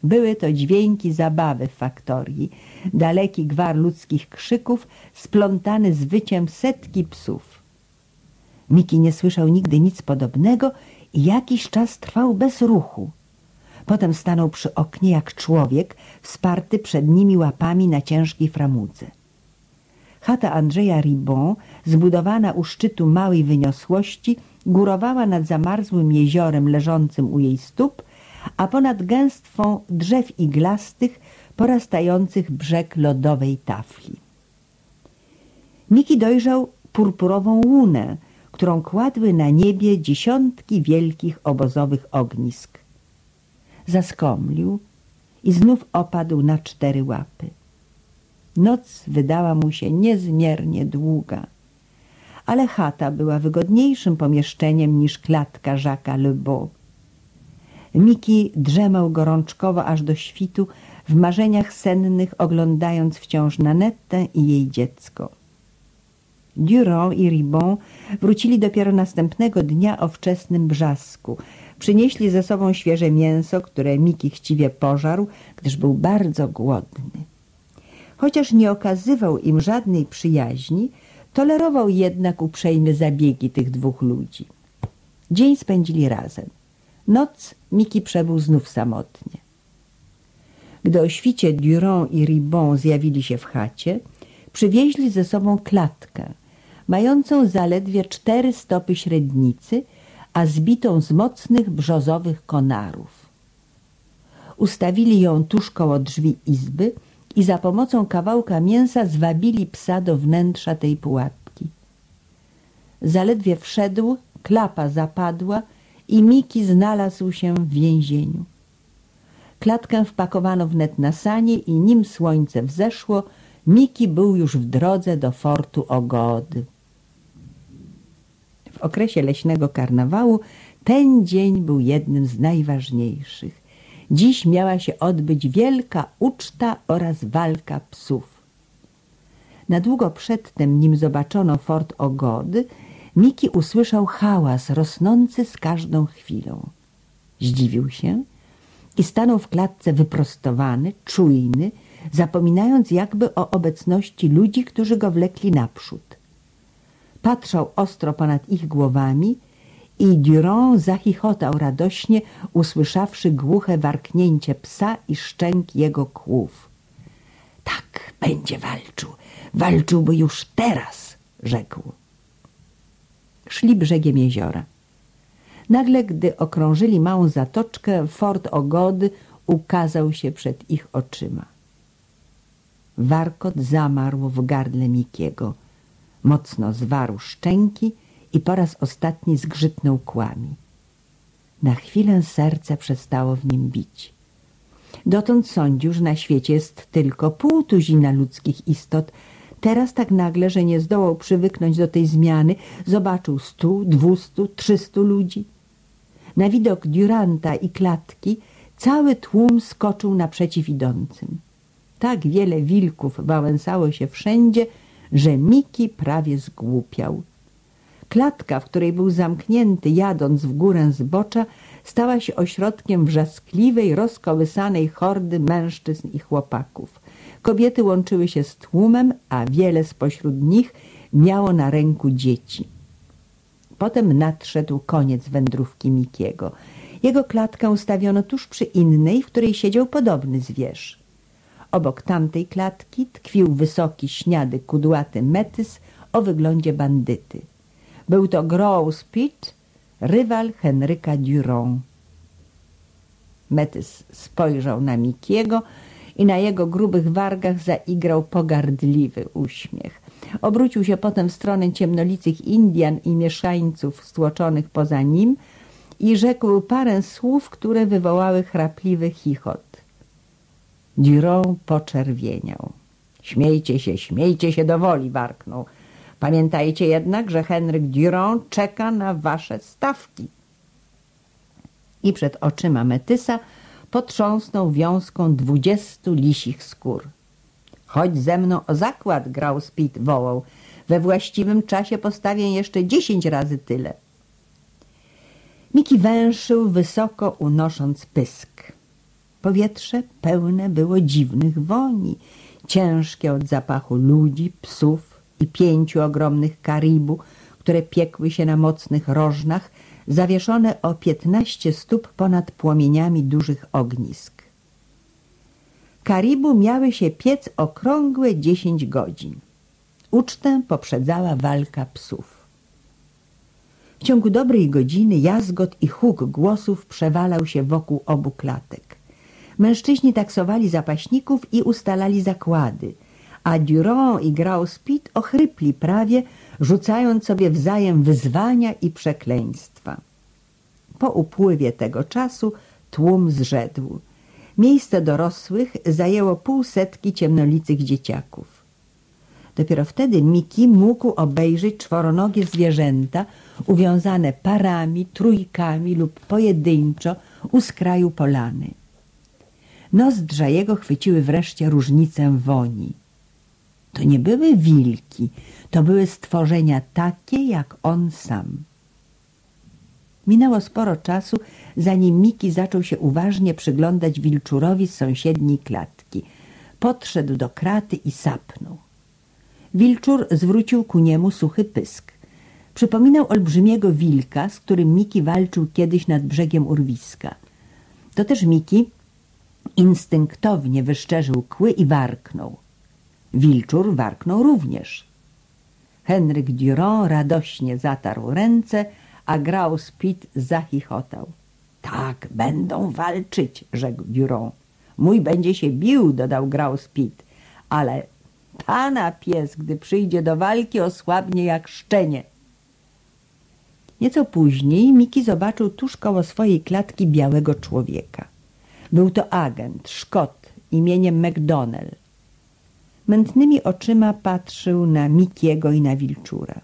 Były to dźwięki zabawy w faktorii, daleki gwar ludzkich krzyków, splątany z wyciem setki psów. Miki nie słyszał nigdy nic podobnego i jakiś czas trwał bez ruchu. Potem stanął przy oknie jak człowiek, wsparty przed nimi łapami na ciężkiej framudze. Chata Andrzeja Ribon, zbudowana u szczytu małej wyniosłości, górowała nad zamarzłym jeziorem leżącym u jej stóp, a ponad gęstwą drzew iglastych porastających brzeg lodowej tafli. Miki dojrzał purpurową łunę, którą kładły na niebie dziesiątki wielkich obozowych ognisk. Zaskomlił i znów opadł na cztery łapy. Noc wydała mu się niezmiernie długa, ale chata była wygodniejszym pomieszczeniem niż klatka Jacques'a Le Beau. Miki drzemał gorączkowo aż do świtu, w marzeniach sennych oglądając wciąż Nanetę i jej dziecko. Durand i Ribon wrócili dopiero następnego dnia o wczesnym brzasku. Przynieśli ze sobą świeże mięso, które Miki chciwie pożarł, gdyż był bardzo głodny. Chociaż nie okazywał im żadnej przyjaźni, tolerował jednak uprzejme zabiegi tych dwóch ludzi. Dzień spędzili razem. Noc Miki przebył znów samotnie. Gdy o świcie Durand i Ribon zjawili się w chacie, przywieźli ze sobą klatkę, mającą zaledwie cztery stopy średnicy, a zbitą z mocnych brzozowych konarów. Ustawili ją tuż koło drzwi izby i za pomocą kawałka mięsa zwabili psa do wnętrza tej pułapki. Zaledwie wszedł, klapa zapadła i Miki znalazł się w więzieniu. Klatkę wpakowano wnet na sanie i nim słońce wzeszło, Miki był już w drodze do fortu Ogody. W okresie leśnego karnawału ten dzień był jednym z najważniejszych. Dziś miała się odbyć wielka uczta oraz walka psów. Na długo przedtem, nim zobaczono fort Ogody, Miki usłyszał hałas rosnący z każdą chwilą. Zdziwił się i stanął w klatce wyprostowany, czujny, zapominając jakby o obecności ludzi, którzy go wlekli naprzód. Patrzał ostro ponad ich głowami i Durand zachichotał radośnie, usłyszawszy głuche warknięcie psa i szczęk jego kłów. Tak, będzie walczył. Walczyłby już teraz, rzekł. Szli brzegiem jeziora. Nagle, gdy okrążyli małą zatoczkę, fort Ogody ukazał się przed ich oczyma. Warkot zamarł w gardle Mikiego. Mocno zwarł szczęki i po raz ostatni zgrzytnął kłami. Na chwilę serce przestało w nim bić. Dotąd sądził, że na świecie jest tylko pół tuzina ludzkich istot. Teraz tak nagle, że nie zdołał przywyknąć do tej zmiany, zobaczył stu, dwustu, trzystu ludzi. Na widok Duranta i klatki cały tłum skoczył naprzeciw idącym. Tak wiele wilków wałęsało się wszędzie, że Miki prawie zgłupiał. Klatka, w której był zamknięty, jadąc w górę zbocza, stała się ośrodkiem wrzaskliwej, rozkołysanej hordy mężczyzn i chłopaków. Kobiety łączyły się z tłumem, a wiele spośród nich miało na ręku dzieci. Potem nadszedł koniec wędrówki Mikiego. Jego klatkę ustawiono tuż przy innej, w której siedział podobny zwierz. Obok tamtej klatki tkwił wysoki, śniady, kudłaty metys o wyglądzie bandyty. Był to Gross Pitt, rywal Henryka Durand. Metys spojrzał na Mikiego i na jego grubych wargach zaigrał pogardliwy uśmiech. Obrócił się potem w stronę ciemnolicych Indian i mieszańców stłoczonych poza nim i rzekł parę słów, które wywołały chrapliwy chichot. Durand poczerwieniał. Śmiejcie się, śmiejcie się do woli, warknął. Pamiętajcie jednak, że Henryk Durand czeka na wasze stawki. I przed oczyma Metysa potrząsnął wiązką dwudziestu lisich skór. Chodź ze mną o zakład, grał Speed, wołał. We właściwym czasie postawię jeszcze dziesięć razy tyle. Miki węszył wysoko unosząc pysk. Powietrze pełne było dziwnych woni, ciężkie od zapachu ludzi, psów i pięciu ogromnych karibu, które piekły się na mocnych rożnach, zawieszone o piętnaście stóp ponad płomieniami dużych ognisk. Karibu miały się piec okrągłe dziesięć godzin. Ucztę poprzedzała walka psów. W ciągu dobrej godziny jazgot i huk głosów przewalał się wokół obu klatek. Mężczyźni taksowali zapaśników i ustalali zakłady, a Durand i Grauspit ochrypli prawie, rzucając sobie wzajem wyzwania i przekleństwa. Po upływie tego czasu tłum zrzedł. Miejsce dorosłych zajęło półsetki ciemnolicych dzieciaków. Dopiero wtedy Miki mógł obejrzeć czworonogie zwierzęta uwiązane parami, trójkami lub pojedynczo u skraju polany. Nozdrza jego chwyciły wreszcie różnicę woni. To nie były wilki, to były stworzenia takie jak on sam. Minęło sporo czasu, zanim Miki zaczął się uważnie przyglądać wilczurowi z sąsiedniej klatki. Podszedł do kraty i sapnął. Wilczur zwrócił ku niemu suchy pysk. Przypominał olbrzymiego wilka, z którym Miki walczył kiedyś nad brzegiem urwiska. To też Miki instynktownie wyszczerzył kły i warknął. Wilczur warknął również. Henryk Durand radośnie zatarł ręce, a Graus Pitt zachichotał. Tak, będą walczyć, rzekł Durand. Mój będzie się bił, dodał Graus Pitt, ale pana pies, gdy przyjdzie do walki, osłabnie jak szczenie. Nieco później Miki zobaczył tuż koło swojej klatki białego człowieka. Był to agent, Szkot, imieniem McDonnell. Mętnymi oczyma patrzył na Mikiego i na Wilczura.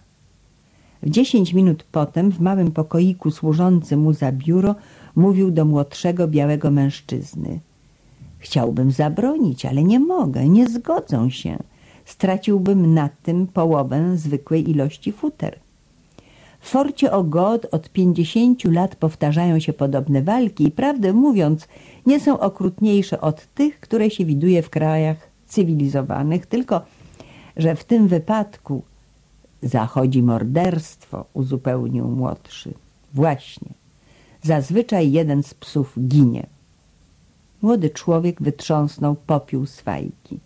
W dziesięć minut potem w małym pokoiku służącym mu za biuro mówił do młodszego białego mężczyzny. Chciałbym zabronić, ale nie mogę, nie zgodzą się. Straciłbym na tym połowę zwykłej ilości futer. W forcie Ogod od pięćdziesięciu lat powtarzają się podobne walki i prawdę mówiąc nie są okrutniejsze od tych, które się widuje w krajach cywilizowanych, tylko że w tym wypadku zachodzi morderstwo, uzupełnił młodszy. Właśnie. Zazwyczaj jeden z psów ginie. Młody człowiek wytrząsnął popiół z fajki.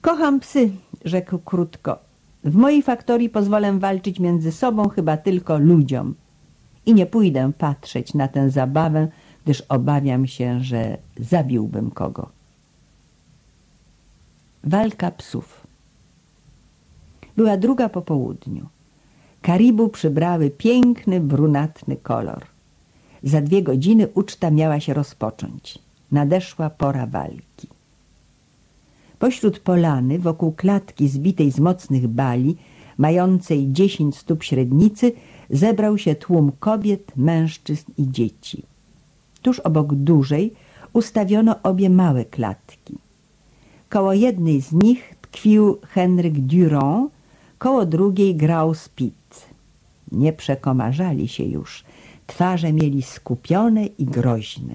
Kocham psy, rzekł krótko. W mojej faktorii pozwolę walczyć między sobą chyba tylko ludziom. I nie pójdę patrzeć na tę zabawę, gdyż obawiam się, że zabiłbym kogo. Walka psów Była druga po południu. Karibu przybrały piękny, brunatny kolor. Za dwie godziny uczta miała się rozpocząć. Nadeszła pora walki. Pośród polany, wokół klatki zbitej z mocnych bali, mającej dziesięć stóp średnicy, zebrał się tłum kobiet, mężczyzn i dzieci. Tuż obok dużej ustawiono obie małe klatki. Koło jednej z nich tkwił Henryk Durand, koło drugiej grał Spit. Nie przekomarzali się już, twarze mieli skupione i groźne.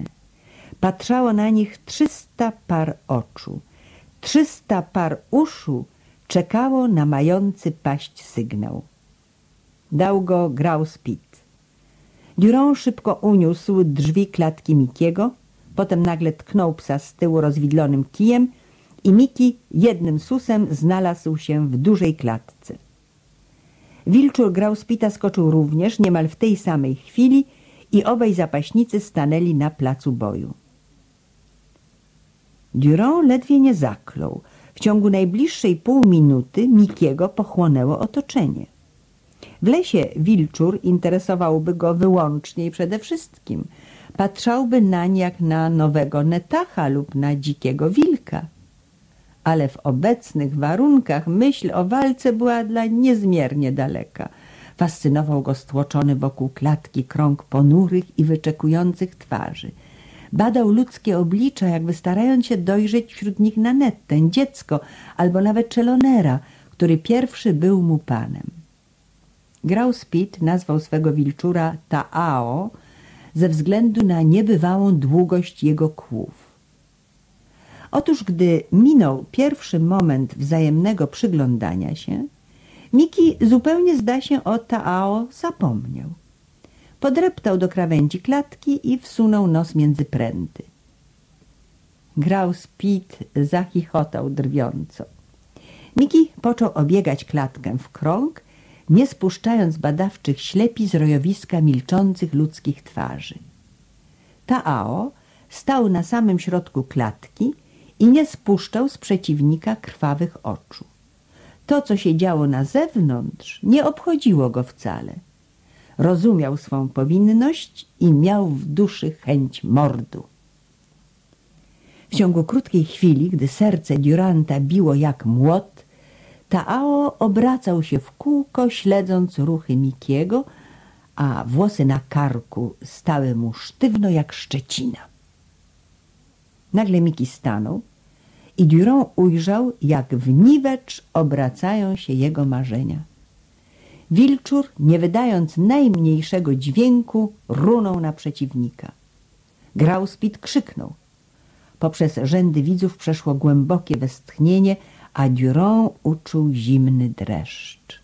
Patrzało na nich trzysta par oczu. Trzysta par uszu czekało na mający paść sygnał. Dał go grał Spit. Durand szybko uniósł drzwi klatki Mikiego, potem nagle tknął psa z tyłu rozwidlonym kijem i Miki jednym susem znalazł się w dużej klatce. Wilczur grał spita skoczył również niemal w tej samej chwili i obaj zapaśnicy stanęli na placu boju. Durand ledwie nie zaklął. W ciągu najbliższej pół minuty Mikiego pochłonęło otoczenie. W lesie wilczur interesowałby go wyłącznie i przede wszystkim. Patrzałby nań jak na nowego netacha lub na dzikiego wilka ale w obecnych warunkach myśl o walce była dla niezmiernie daleka. Fascynował go stłoczony wokół klatki krąg ponurych i wyczekujących twarzy. Badał ludzkie oblicza, jakby starając się dojrzeć wśród nich Nanettę, dziecko albo nawet Czelonera, który pierwszy był mu panem. Grał Spit nazwał swego wilczura Taao ze względu na niebywałą długość jego kłów. Otóż gdy minął pierwszy moment wzajemnego przyglądania się, Miki zupełnie zda się o Taao zapomniał. Podreptał do krawędzi klatki i wsunął nos między pręty. Grał Spit zachichotał drwiąco. Miki począł obiegać klatkę w krąg, nie spuszczając badawczych ślepi z rojowiska milczących ludzkich twarzy. Taao stał na samym środku klatki i nie spuszczał z przeciwnika krwawych oczu. To, co się działo na zewnątrz, nie obchodziło go wcale. Rozumiał swą powinność i miał w duszy chęć mordu. W ciągu krótkiej chwili, gdy serce Duranta biło jak młot, Taao obracał się w kółko, śledząc ruchy Mikiego, a włosy na karku stały mu sztywno jak szczecina. Nagle Miki stanął i Durand ujrzał, jak w niwecz obracają się jego marzenia. Wilczur, nie wydając najmniejszego dźwięku, runął na przeciwnika. Grauspit krzyknął. Poprzez rzędy widzów przeszło głębokie westchnienie, a Durand uczuł zimny dreszcz.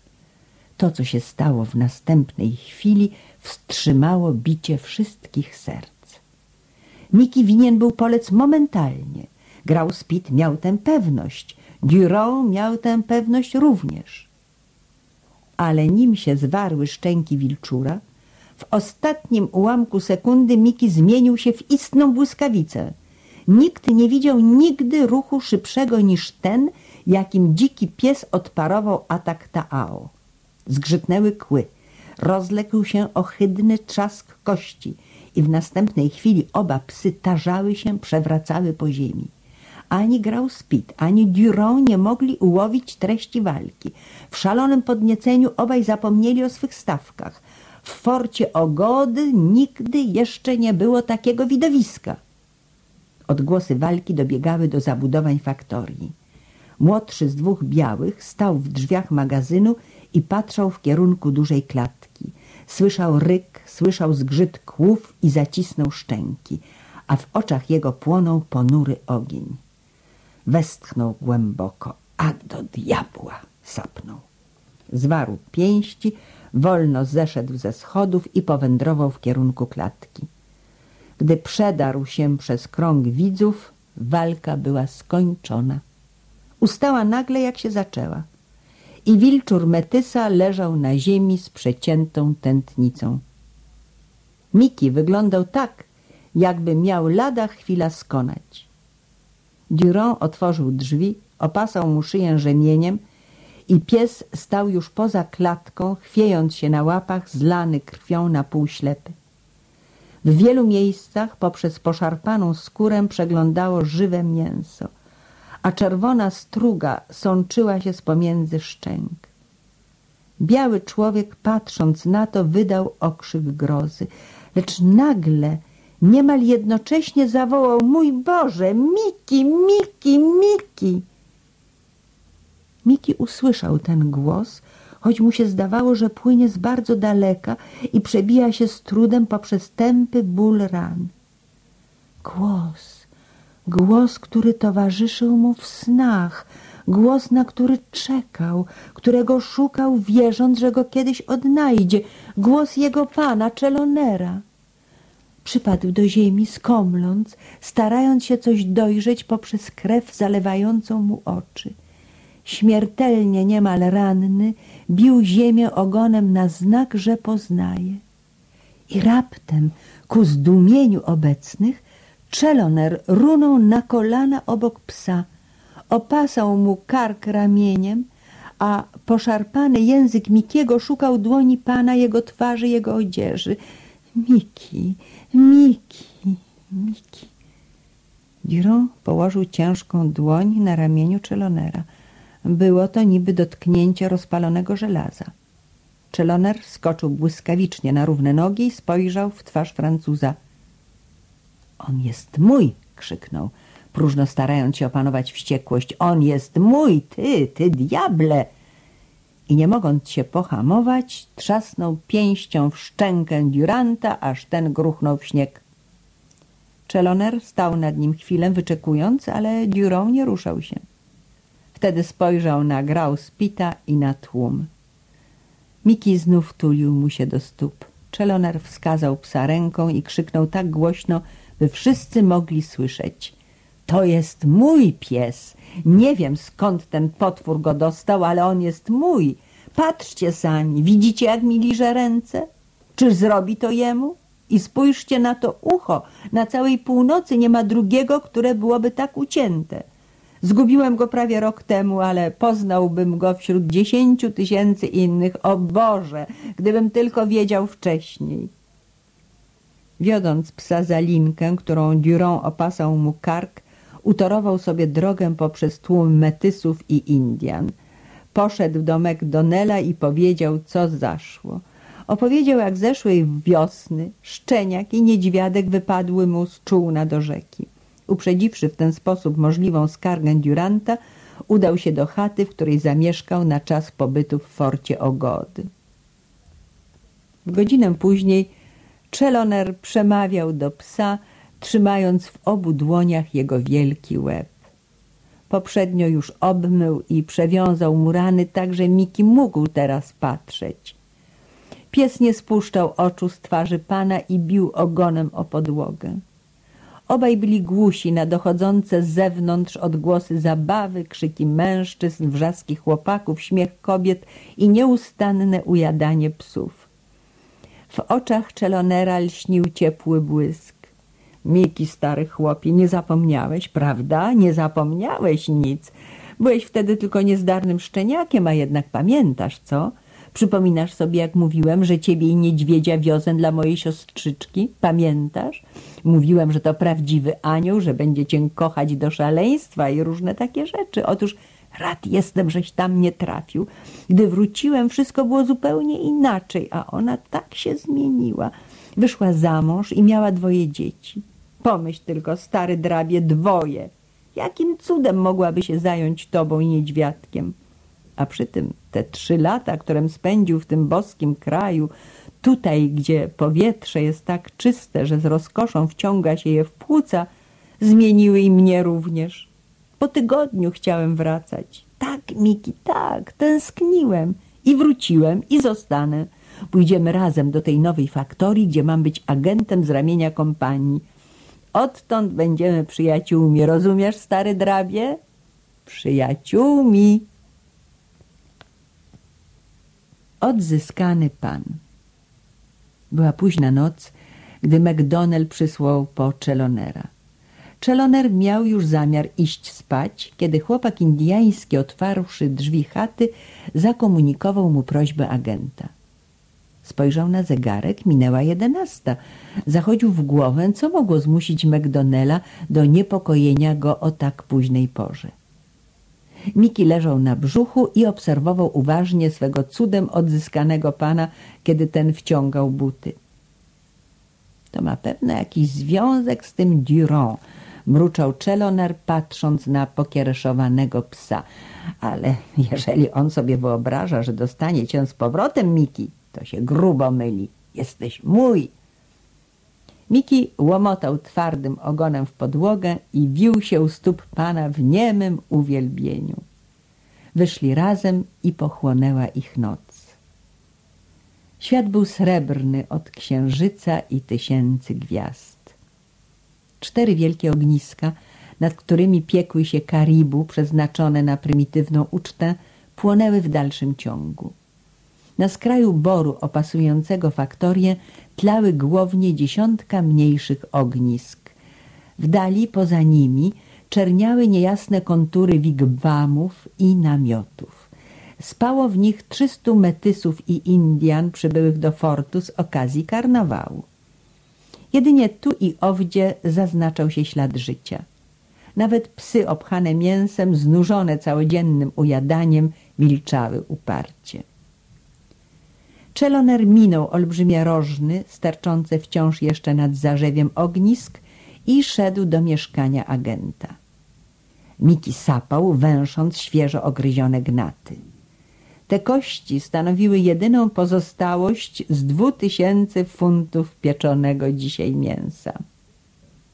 To, co się stało w następnej chwili, wstrzymało bicie wszystkich serc. Miki winien był polec momentalnie. Grał Spit miał tę pewność. Durand miał tę pewność również. Ale nim się zwarły szczęki wilczura, w ostatnim ułamku sekundy Miki zmienił się w istną błyskawicę. Nikt nie widział nigdy ruchu szybszego niż ten, jakim dziki pies odparował atak Taao. Zgrzytnęły kły. Rozległ się ohydny trzask kości i w następnej chwili oba psy tarzały się, przewracały po ziemi. Ani grał Spit, ani Durand nie mogli ułowić treści walki. W szalonym podnieceniu obaj zapomnieli o swych stawkach. W forcie Ogody nigdy jeszcze nie było takiego widowiska. Odgłosy walki dobiegały do zabudowań faktorii. Młodszy z dwóch białych stał w drzwiach magazynu i patrzał w kierunku dużej klatki. Słyszał ryk, słyszał zgrzyt kłów i zacisnął szczęki, a w oczach jego płonął ponury ogień. Westchnął głęboko, a do diabła sapnął. Zwarł pięści, wolno zeszedł ze schodów i powędrował w kierunku klatki. Gdy przedarł się przez krąg widzów, walka była skończona. Ustała nagle, jak się zaczęła. I wilczur Metysa leżał na ziemi z przeciętą tętnicą. Miki wyglądał tak, jakby miał lada chwila skonać. Durand otworzył drzwi, opasał mu szyję rzemieniem i pies stał już poza klatką, chwiejąc się na łapach, zlany krwią na pół ślepy. W wielu miejscach poprzez poszarpaną skórę przeglądało żywe mięso, a czerwona struga sączyła się z pomiędzy szczęk. Biały człowiek, patrząc na to, wydał okrzyk grozy, lecz nagle niemal jednocześnie zawołał Mój Boże, Miki, Miki, Miki! Miki usłyszał ten głos, choć mu się zdawało, że płynie z bardzo daleka i przebija się z trudem poprzez tępy ból ran. Głos, głos, który towarzyszył mu w snach, głos, na który czekał, którego szukał, wierząc, że go kiedyś odnajdzie, głos jego pana, Czelonera. Przypadł do ziemi, skomląc, starając się coś dojrzeć poprzez krew zalewającą mu oczy. Śmiertelnie niemal ranny, bił ziemię ogonem na znak, że poznaje. I raptem, ku zdumieniu obecnych, Czeloner runął na kolana obok psa, opasał mu kark ramieniem, a poszarpany język Mikiego szukał dłoni pana, jego twarzy, jego odzieży. Miki, Miki, Miki. Durand położył ciężką dłoń na ramieniu Czelonera. Było to niby dotknięcie rozpalonego żelaza. Czeloner skoczył błyskawicznie na równe nogi i spojrzał w twarz Francuza. On jest mój! krzyknął, próżno starając się opanować wściekłość. On jest mój! Ty, ty diable! I nie mogąc się pohamować, trzasnął pięścią w szczękę Duranta, aż ten gruchnął w śnieg. Czeloner stał nad nim chwilę wyczekując, ale Durand nie ruszał się. Wtedy spojrzał na grał Spita i na tłum. Miki znów tulił mu się do stóp. Czeloner wskazał psa ręką i krzyknął tak głośno, by wszyscy mogli słyszeć. To jest mój pies. Nie wiem skąd ten potwór go dostał, ale on jest mój. Patrzcie sami, widzicie jak mi liże ręce? Czyż zrobi to jemu? I spójrzcie na to ucho. Na całej północy nie ma drugiego, które byłoby tak ucięte. Zgubiłem go prawie rok temu, ale poznałbym go wśród dziesięciu tysięcy innych. O Boże, gdybym tylko wiedział wcześniej. Wiodąc psa za linkę, którą Durand opasał mu kark, utorował sobie drogę poprzez tłum metysów i Indian. Poszedł do McDonella i powiedział, co zaszło. Opowiedział, jak zeszłej wiosny szczeniak i niedźwiadek wypadły mu z czółna do rzeki. Uprzedziwszy w ten sposób możliwą skargę Duranta, udał się do chaty, w której zamieszkał na czas pobytu w forcie Ogody. W godzinę później Czeloner przemawiał do psa, trzymając w obu dłoniach jego wielki łeb. Poprzednio już obmył i przewiązał mu rany, tak że Miki mógł teraz patrzeć. Pies nie spuszczał oczu z twarzy pana i bił ogonem o podłogę. Obaj byli głusi na dochodzące z zewnątrz odgłosy zabawy, krzyki mężczyzn, wrzaski chłopaków, śmiech kobiet i nieustanne ujadanie psów. W oczach Czelonera lśnił ciepły błysk. Miki, stary chłopie, nie zapomniałeś, prawda? Nie zapomniałeś nic. Byłeś wtedy tylko niezdarnym szczeniakiem, a jednak pamiętasz, co? Przypominasz sobie, jak mówiłem, że ciebie i niedźwiedzia wiozę dla mojej siostrzyczki? Pamiętasz? Mówiłem, że to prawdziwy anioł, że będzie cię kochać do szaleństwa i różne takie rzeczy. Otóż rad jestem, żeś tam nie trafił. Gdy wróciłem, wszystko było zupełnie inaczej, a ona tak się zmieniła. Wyszła za mąż i miała dwoje dzieci. Pomyśl tylko, stary drabie, dwoje. Jakim cudem mogłaby się zająć tobą i niedźwiadkiem? A przy tym te trzy lata, którym spędził w tym boskim kraju, tutaj, gdzie powietrze jest tak czyste, że z rozkoszą wciąga się je w płuca, zmieniły i mnie również. Po tygodniu chciałem wracać. Tak, Miki, tak, tęskniłem. I wróciłem i zostanę. Pójdziemy razem do tej nowej faktorii, gdzie mam być agentem z ramienia kompanii. Odtąd będziemy przyjaciółmi, rozumiesz, stary drabie? Przyjaciółmi. Odzyskany pan. Była późna noc, gdy McDonnell przysłał po Czelonera. Czeloner miał już zamiar iść spać, kiedy chłopak indiański, otwarłszy drzwi chaty, zakomunikował mu prośbę agenta. Spojrzał na zegarek, minęła jedenasta. Zachodził w głowę, co mogło zmusić McDonnella do niepokojenia go o tak późnej porze. Miki leżał na brzuchu i obserwował uważnie swego cudem odzyskanego pana, kiedy ten wciągał buty. To ma pewno jakiś związek z tym Durand, mruczał Czeloner, patrząc na pokiereszowanego psa. Ale jeżeli on sobie wyobraża, że dostanie cię z powrotem, Miki, to się grubo myli. Jesteś mój. Miki łomotał twardym ogonem w podłogę i wił się u stóp pana w niemym uwielbieniu. Wyszli razem i pochłonęła ich noc. Świat był srebrny od księżyca i tysięcy gwiazd. Cztery wielkie ogniska, nad którymi piekły się karibu przeznaczone na prymitywną ucztę, płonęły w dalszym ciągu. Na skraju boru opasującego faktorię tlały głownie dziesiątka mniejszych ognisk. W dali poza nimi czerniały niejasne kontury wigwamów i namiotów. Spało w nich trzystu metysów i Indian przybyłych do fortu z okazji karnawału. Jedynie tu i owdzie zaznaczał się ślad życia. Nawet psy obchane mięsem, znużone całodziennym ujadaniem, milczały uparcie. Czeloner minął olbrzymie rożny, sterczące wciąż jeszcze nad zarzewiem ognisk i szedł do mieszkania agenta. Miki sapał, węsząc świeżo ogryzione gnaty. Te kości stanowiły jedyną pozostałość z dwóch tysięcy funtów pieczonego dzisiaj mięsa.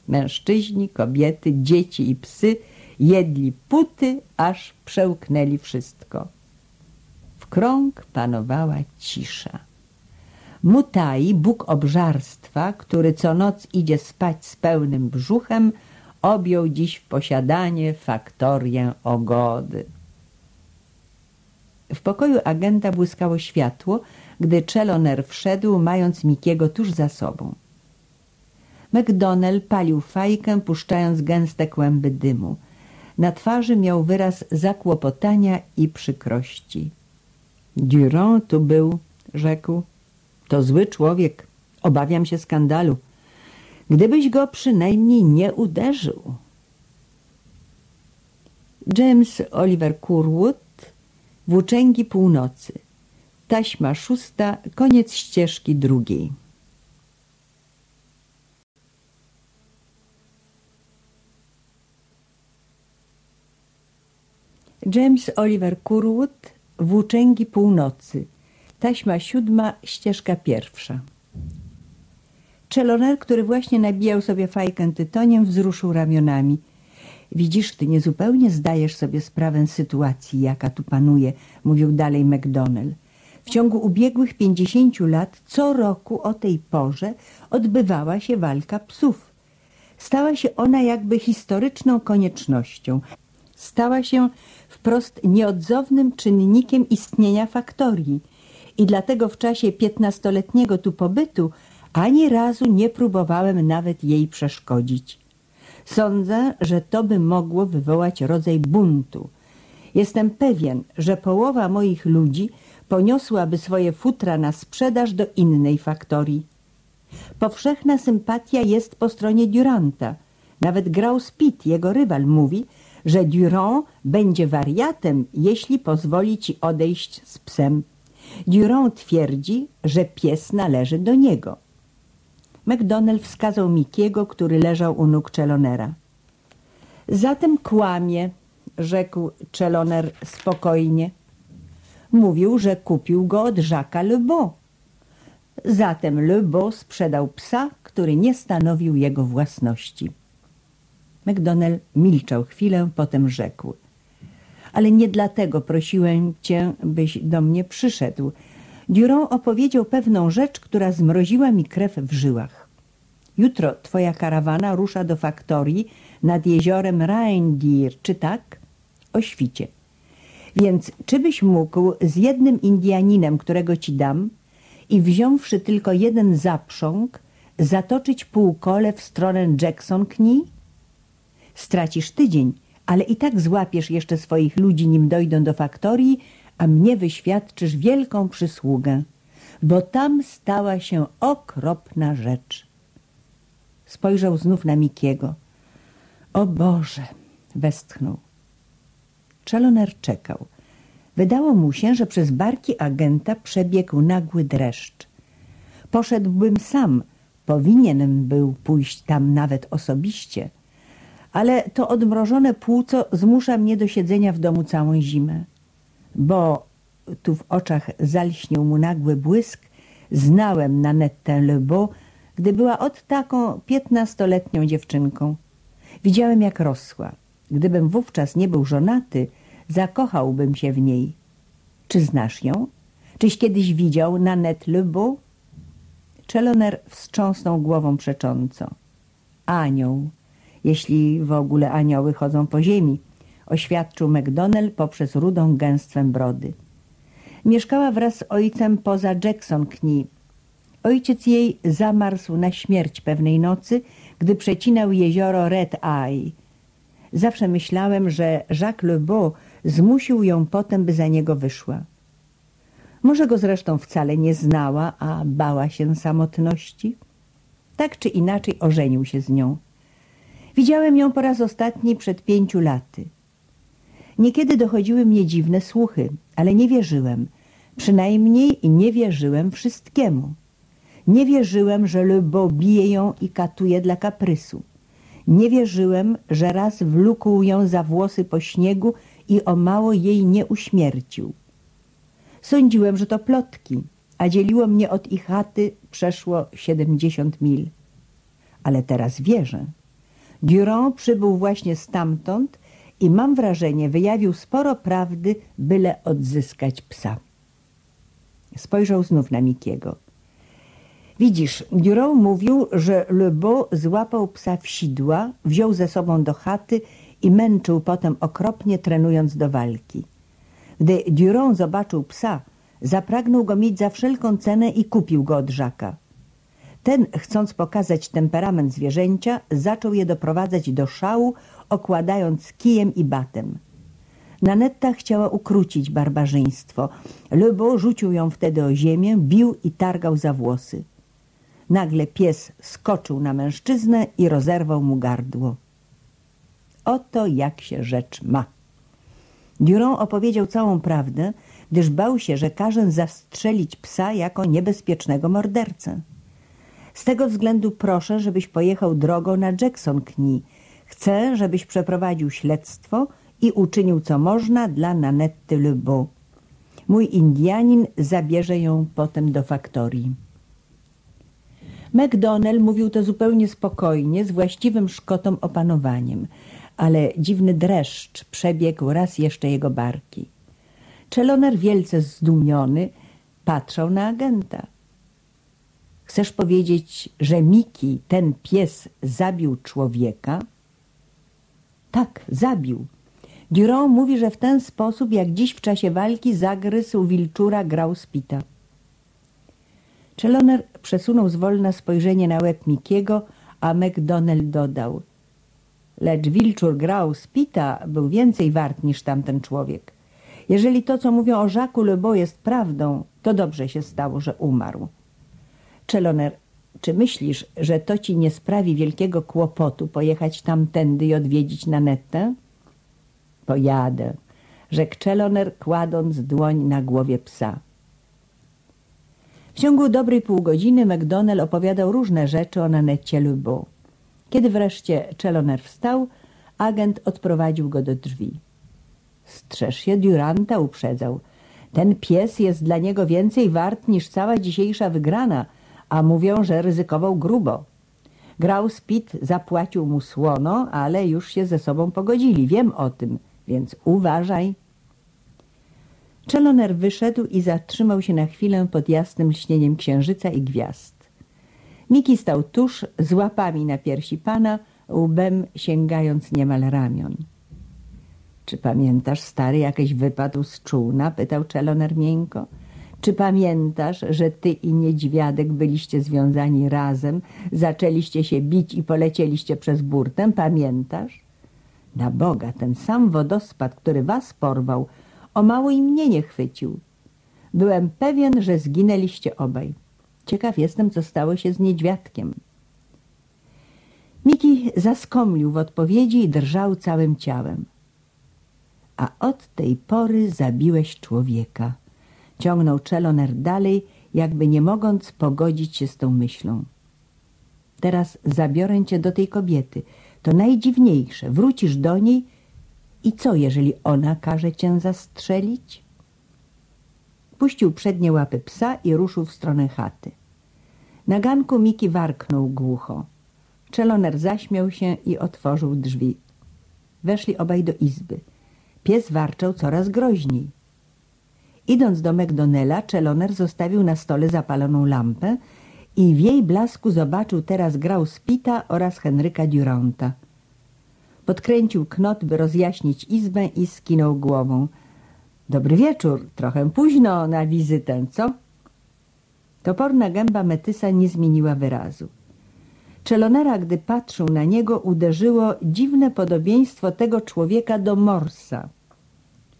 Mężczyźni, kobiety, dzieci i psy jedli puty, aż przełknęli wszystko krąg panowała cisza. Mutai, bóg obżarstwa, który co noc idzie spać z pełnym brzuchem, objął dziś w posiadanie faktorię ogody. W pokoju agenta błyskało światło, gdy Czeloner wszedł, mając Mikiego tuż za sobą. McDonnell palił fajkę, puszczając gęste kłęby dymu. Na twarzy miał wyraz zakłopotania i przykrości. Durand tu był, rzekł. To zły człowiek. Obawiam się skandalu. Gdybyś go przynajmniej nie uderzył. James Oliver Curwood, Włóczęgi Północy. Taśma szósta, koniec ścieżki drugiej. James Oliver Curwood Włóczęgi północy. Taśma siódma, ścieżka pierwsza. Czeloner, który właśnie nabijał sobie fajkę tytoniem, wzruszył ramionami. Widzisz, ty niezupełnie zdajesz sobie sprawę z sytuacji, jaka tu panuje, mówił dalej McDonnell. W ciągu ubiegłych pięćdziesięciu lat co roku o tej porze odbywała się walka psów. Stała się ona jakby historyczną koniecznością. Stała się wprost nieodzownym czynnikiem istnienia faktorii i dlatego w czasie piętnastoletniego tu pobytu ani razu nie próbowałem nawet jej przeszkodzić. Sądzę, że to by mogło wywołać rodzaj buntu. Jestem pewien, że połowa moich ludzi poniosłaby swoje futra na sprzedaż do innej faktorii. Powszechna sympatia jest po stronie Duranta. Nawet Graus Pitt, jego rywal, mówi, że Durand będzie wariatem, jeśli pozwoli ci odejść z psem. Durand twierdzi, że pies należy do niego. McDonnell wskazał Mikiego, który leżał u nóg Czelonera. Zatem kłamie, rzekł Czeloner spokojnie. Mówił, że kupił go od Jacques'a Le Beau. Zatem Le Beau sprzedał psa, który nie stanowił jego własności. McDonnell milczał chwilę, potem rzekł. Ale nie dlatego prosiłem cię, byś do mnie przyszedł. Durand opowiedział pewną rzecz, która zmroziła mi krew w żyłach. Jutro twoja karawana rusza do faktorii nad jeziorem Reindeer, czy tak? O świcie. Więc czy byś mógł z jednym Indianinem, którego ci dam, i wziąwszy tylko jeden zaprząg, zatoczyć półkole w stronę Jackson Knee? Stracisz tydzień, ale i tak złapiesz jeszcze swoich ludzi, nim dojdą do faktorii, a mnie wyświadczysz wielką przysługę, bo tam stała się okropna rzecz. Spojrzał znów na Mikiego. O Boże! westchnął. Czeloner czekał. Wydało mu się, że przez barki agenta przebiegł nagły dreszcz. Poszedłbym sam, powinienem był pójść tam nawet osobiście, ale to odmrożone płuco zmusza mnie do siedzenia w domu całą zimę, bo tu w oczach zalśnił mu nagły błysk, znałem Nanette Lebeau, gdy była od taką piętnastoletnią dziewczynką. Widziałem, jak rosła. Gdybym wówczas nie był żonaty, zakochałbym się w niej. Czy znasz ją? Czyś kiedyś widział Nanette Lebeau? Czeloner wstrząsnął głową przecząco. Anioł, jeśli w ogóle anioły chodzą po ziemi, oświadczył McDonnell poprzez rudą gęstwem brody. Mieszkała wraz z ojcem poza Jackson Knee. Ojciec jej zamarzł na śmierć pewnej nocy, gdy przecinał jezioro Red Eye. Zawsze myślałem, że Jacques Le Beau zmusił ją potem, by za niego wyszła. Może go zresztą wcale nie znała, a bała się samotności. Tak czy inaczej ożenił się z nią. Widziałem ją po raz ostatni przed pięciu laty. Niekiedy dochodziły mnie dziwne słuchy, ale nie wierzyłem. Przynajmniej nie wierzyłem wszystkiemu. Nie wierzyłem, że Le Beau bije ją i katuje dla kaprysu. Nie wierzyłem, że raz wlókł ją za włosy po śniegu i o mało jej nie uśmiercił. Sądziłem, że to plotki, a dzieliło mnie od ich chaty przeszło siedemdziesiąt mil. Ale teraz wierzę. Durand przybył właśnie stamtąd i mam wrażenie, wyjawił sporo prawdy, byle odzyskać psa. Spojrzał znów na Mikiego. Widzisz, Durand mówił, że Le Beau złapał psa w sidła, wziął ze sobą do chaty i męczył potem okropnie, trenując do walki. Gdy Durand zobaczył psa, zapragnął go mieć za wszelką cenę i kupił go od Żaka. Ten, chcąc pokazać temperament zwierzęcia, zaczął je doprowadzać do szału, okładając kijem i batem. Nanetta chciała ukrócić barbarzyństwo. Le Beau rzucił ją wtedy o ziemię, bił i targał za włosy. Nagle pies skoczył na mężczyznę i rozerwał mu gardło. Oto jak się rzecz ma. Durand opowiedział całą prawdę, gdyż bał się, że każe zastrzelić psa jako niebezpiecznego mordercę. Z tego względu proszę, żebyś pojechał drogą na Jackson Knee. Chcę, żebyś przeprowadził śledztwo i uczynił co można dla Nanette Le Beau. Mój Indianin zabierze ją potem do faktorii. McDonnell mówił to zupełnie spokojnie, z właściwym Szkotom opanowaniem, ale dziwny dreszcz przebiegł raz jeszcze jego barki. Czeloner wielce zdumiony patrzał na agenta. Chcesz powiedzieć, że Miki, ten pies, zabił człowieka? Tak, zabił. Durand mówi, że w ten sposób, jak dziś w czasie walki, zagryzł wilczura grał spita. Czeloner przesunął zwolna spojrzenie na łeb Mikiego, a McDonnell dodał. Lecz wilczur grał spita był więcej wart niż tamten człowiek. Jeżeli to, co mówią o Jacques Lebeau jest prawdą, to dobrze się stało, że umarł. Czeloner, czy myślisz, że to ci nie sprawi wielkiego kłopotu pojechać tamtędy i odwiedzić Nanetę? Pojadę, rzekł Czeloner, kładąc dłoń na głowie psa. W ciągu dobrej pół godziny McDonnell opowiadał różne rzeczy o Nanecie Lebeau. Kiedy wreszcie Czeloner wstał, agent odprowadził go do drzwi. Strzeż się Duranta, uprzedzał. Ten pies jest dla niego więcej wart niż cała dzisiejsza wygrana, a mówią, że ryzykował grubo. Grał Spit zapłacił mu słono, ale już się ze sobą pogodzili. Wiem o tym, więc uważaj. Czeloner wyszedł i zatrzymał się na chwilę pod jasnym lśnieniem księżyca i gwiazd. Miki stał tuż, z łapami na piersi pana, łbem sięgając niemal ramion. Czy pamiętasz, stary, jakiś wypadł z czółna? pytał Czeloner miękko. Czy pamiętasz, że ty i niedźwiadek byliście związani razem, zaczęliście się bić i polecieliście przez burtę? Pamiętasz? Na Boga, ten sam wodospad, który was porwał, o mało i mnie nie chwycił. Byłem pewien, że zginęliście obaj. Ciekaw jestem, co stało się z niedźwiadkiem. Miki zaskomlił w odpowiedzi i drżał całym ciałem. A od tej pory zabiłeś człowieka. Ciągnął Czeloner dalej, jakby nie mogąc pogodzić się z tą myślą. Teraz zabiorę cię do tej kobiety. To najdziwniejsze. Wrócisz do niej i co, jeżeli ona każe cię zastrzelić? Puścił przednie łapy psa i ruszył w stronę chaty. Na ganku Miki warknął głucho. Czeloner zaśmiał się i otworzył drzwi. Weszli obaj do izby. Pies warczał coraz groźniej. Idąc do McDonnella, Czeloner zostawił na stole zapaloną lampę i w jej blasku zobaczył teraz grał Spita oraz Henryka Duranta. Podkręcił knot, by rozjaśnić izbę i skinął głową. Dobry wieczór, trochę późno na wizytę, co? Toporna gęba Metysa nie zmieniła wyrazu. Czelonera, gdy patrzył na niego, uderzyło dziwne podobieństwo tego człowieka do Morsa.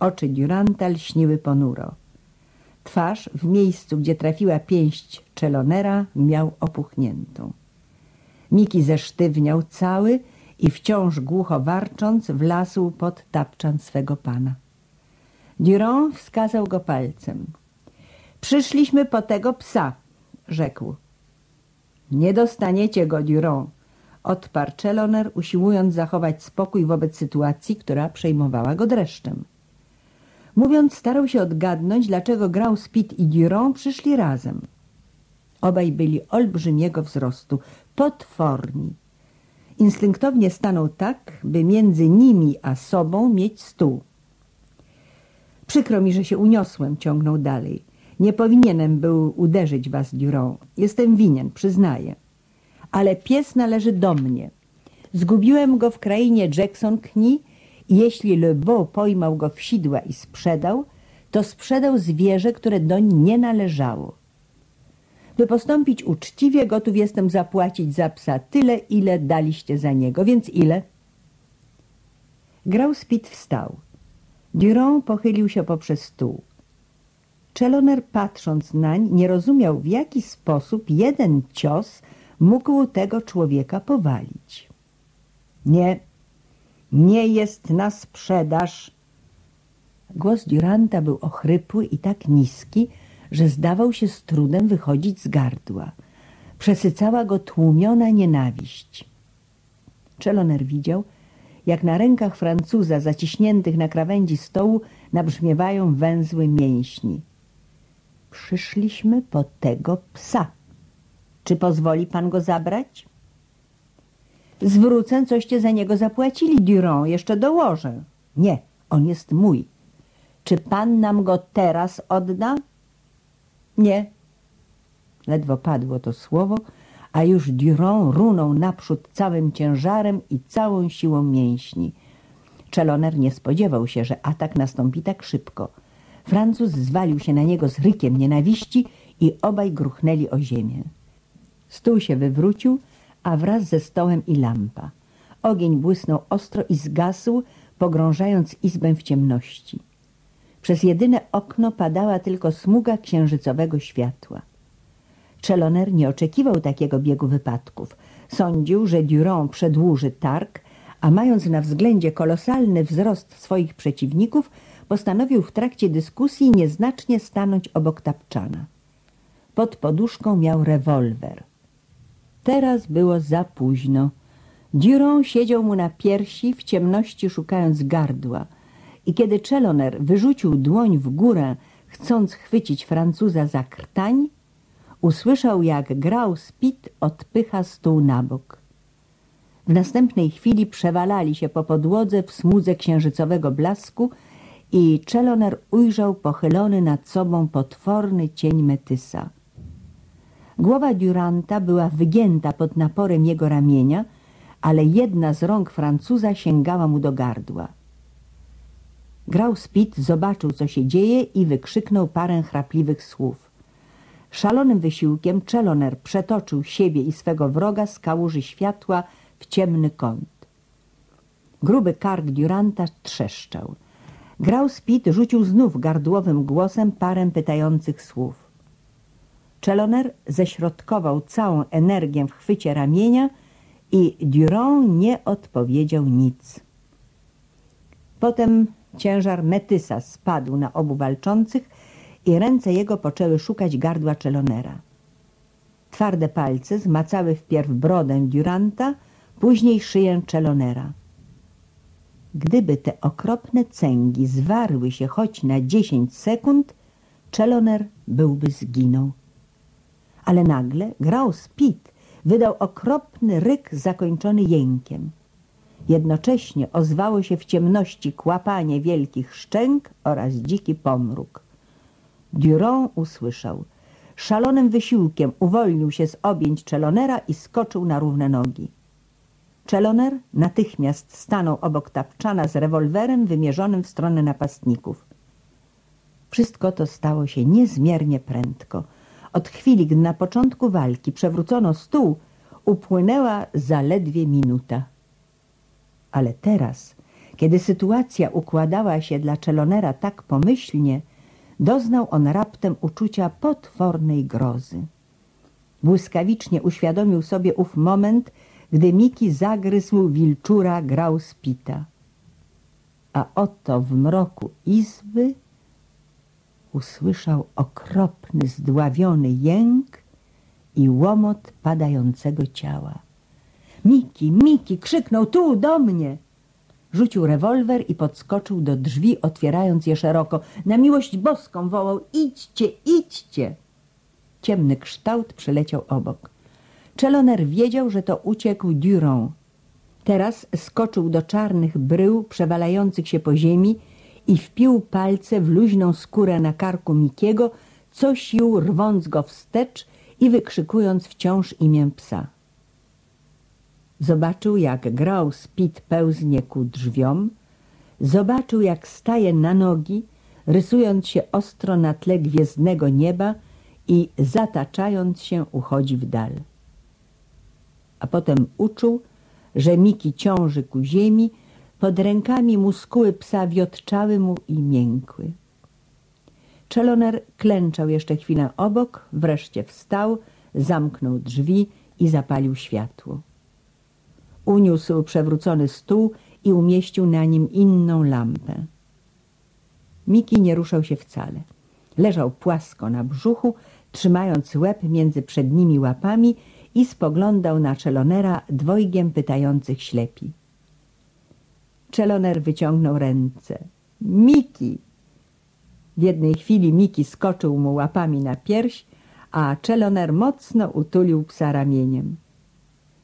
Oczy Duranta lśniły ponuro. Twarz w miejscu, gdzie trafiła pięść Czelonera, miał opuchniętą. Miki zesztywniał cały i wciąż głucho warcząc wlasł pod tapczan swego pana. Durand wskazał go palcem. Przyszliśmy po tego psa, rzekł. Nie dostaniecie go, Durand, odparł Czeloner, usiłując zachować spokój wobec sytuacji, która przejmowała go dreszczem. Mówiąc, starał się odgadnąć, dlaczego grał Spit i Durand przyszli razem. Obaj byli olbrzymiego wzrostu, potworni. Instynktownie stanął tak, by między nimi a sobą mieć stół. Przykro mi, że się uniosłem, ciągnął dalej. Nie powinienem był uderzyć was, Durand. Jestem winien, przyznaję. Ale pies należy do mnie. Zgubiłem go w krainie Jackson Kni i jeśli Le Beau pojmał go w sidła i sprzedał, to sprzedał zwierzę, które doń nie należało. By postąpić uczciwie, gotów jestem zapłacić za psa tyle, ile daliście za niego. Więc ile? Grał Spit wstał. Durand pochylił się poprzez stół. Czeloner, patrząc nań, nie rozumiał, w jaki sposób jeden cios mógł tego człowieka powalić. Nie, nie jest na sprzedaż. Głos Duranta był ochrypły i tak niski, że zdawał się z trudem wychodzić z gardła. Przesycała go tłumiona nienawiść. Czeloner widział, jak na rękach Francuza zaciśniętych na krawędzi stołu nabrzmiewają węzły mięśni. Przyszliśmy po tego psa. Czy pozwoli pan go zabrać? Zwrócę, coście za niego zapłacili, Durand, jeszcze dołożę. Nie, on jest mój. Czy pan nam go teraz odda? Nie. Ledwo padło to słowo, a już Durand runął naprzód całym ciężarem i całą siłą mięśni. Czeloner nie spodziewał się, że atak nastąpi tak szybko. Francuz zwalił się na niego z rykiem nienawiści i obaj gruchnęli o ziemię. Stół się wywrócił, a wraz ze stołem i lampa. Ogień błysnął ostro i zgasł, pogrążając izbę w ciemności. Przez jedyne okno padała tylko smuga księżycowego światła. Czeloner nie oczekiwał takiego biegu wypadków. Sądził, że Durand przedłuży targ, a mając na względzie kolosalny wzrost swoich przeciwników, postanowił w trakcie dyskusji nieznacznie stanąć obok tapczana. Pod poduszką miał rewolwer. Teraz było za późno. Durand siedział mu na piersi, w ciemności szukając gardła i kiedy Czeloner wyrzucił dłoń w górę, chcąc chwycić Francuza za krtań, usłyszał, jak grał Spit odpycha stół na bok. W następnej chwili przewalali się po podłodze w smudze księżycowego blasku i Czeloner ujrzał pochylony nad sobą potworny cień Metysa. Głowa Duranta była wygięta pod naporem jego ramienia, ale jedna z rąk Francuza sięgała mu do gardła. Grał Spit zobaczył, co się dzieje i wykrzyknął parę chrapliwych słów. Szalonym wysiłkiem Czeloner przetoczył siebie i swego wroga z kałuży światła w ciemny kąt. Gruby kark Duranta trzeszczał. Grał Spit rzucił znów gardłowym głosem parę pytających słów. Czeloner ześrodkował całą energię w chwycie ramienia i Durand nie odpowiedział nic. Potem ciężar Metysa spadł na obu walczących i ręce jego poczęły szukać gardła Czelonera. Twarde palce zmacały wpierw brodę Duranta, później szyję Czelonera. Gdyby te okropne cęgi zwarły się choć na dziesięć sekund, Czeloner byłby zginął. Ale nagle grał Spit wydał okropny ryk zakończony jękiem. Jednocześnie ozwało się w ciemności kłapanie wielkich szczęk oraz dziki pomruk. Durand usłyszał. Szalonym wysiłkiem uwolnił się z objęć Czelonera i skoczył na równe nogi. Czeloner natychmiast stanął obok tapczana z rewolwerem wymierzonym w stronę napastników. Wszystko to stało się niezmiernie prędko. Od chwili, gdy na początku walki przewrócono stół, upłynęła zaledwie minuta. Ale teraz, kiedy sytuacja układała się dla Czelonera tak pomyślnie, doznał on raptem uczucia potwornej grozy. Błyskawicznie uświadomił sobie ów moment, gdy Miki zagryzł wilczura grał spita. A oto w mroku izby usłyszał okropny, zdławiony jęk i łomot padającego ciała. Miki, Miki, krzyknął tu, do mnie! Rzucił rewolwer i podskoczył do drzwi, otwierając je szeroko. Na miłość boską wołał, idźcie, idźcie! Ciemny kształt przeleciał obok. Czeloner wiedział, że to uciekł Durand. Teraz skoczył do czarnych brył przewalających się po ziemi i wpił palce w luźną skórę na karku Mikiego, co sił rwąc go wstecz i wykrzykując wciąż imię psa. Zobaczył, jak grał Spit pełznie ku drzwiom, zobaczył, jak staje na nogi, rysując się ostro na tle gwiezdnego nieba i zataczając się uchodzi w dal. A potem uczuł, że Miki ciąży ku ziemi, pod rękami muskuły psa wiotczały mu i miękły. Czeloner klęczał jeszcze chwilę obok, wreszcie wstał, zamknął drzwi i zapalił światło. Uniósł przewrócony stół i umieścił na nim inną lampę. Miki nie ruszał się wcale. Leżał płasko na brzuchu, trzymając łeb między przednimi łapami i spoglądał na Czelonera dwojgiem pytających ślepi. Czeloner wyciągnął ręce. Miki! W jednej chwili Miki skoczył mu łapami na pierś, a Czeloner mocno utulił psa ramieniem.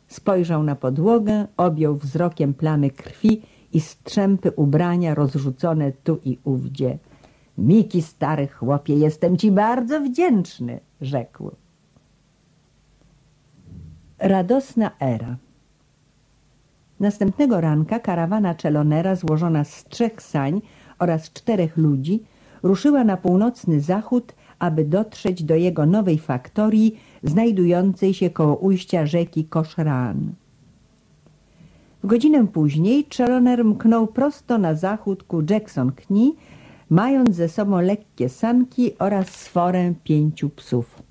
Spojrzał na podłogę, objął wzrokiem plamy krwi i strzępy ubrania rozrzucone tu i ówdzie. Miki, stary chłopie, jestem ci bardzo wdzięczny, rzekł. Radosna era Następnego ranka karawana Czelonera złożona z trzech sań oraz czterech ludzi ruszyła na północny zachód, aby dotrzeć do jego nowej faktorii znajdującej się koło ujścia rzeki Koszran. W godzinę później Czeloner mknął prosto na zachód ku Jackson Kni, mając ze sobą lekkie sanki oraz sforę pięciu psów.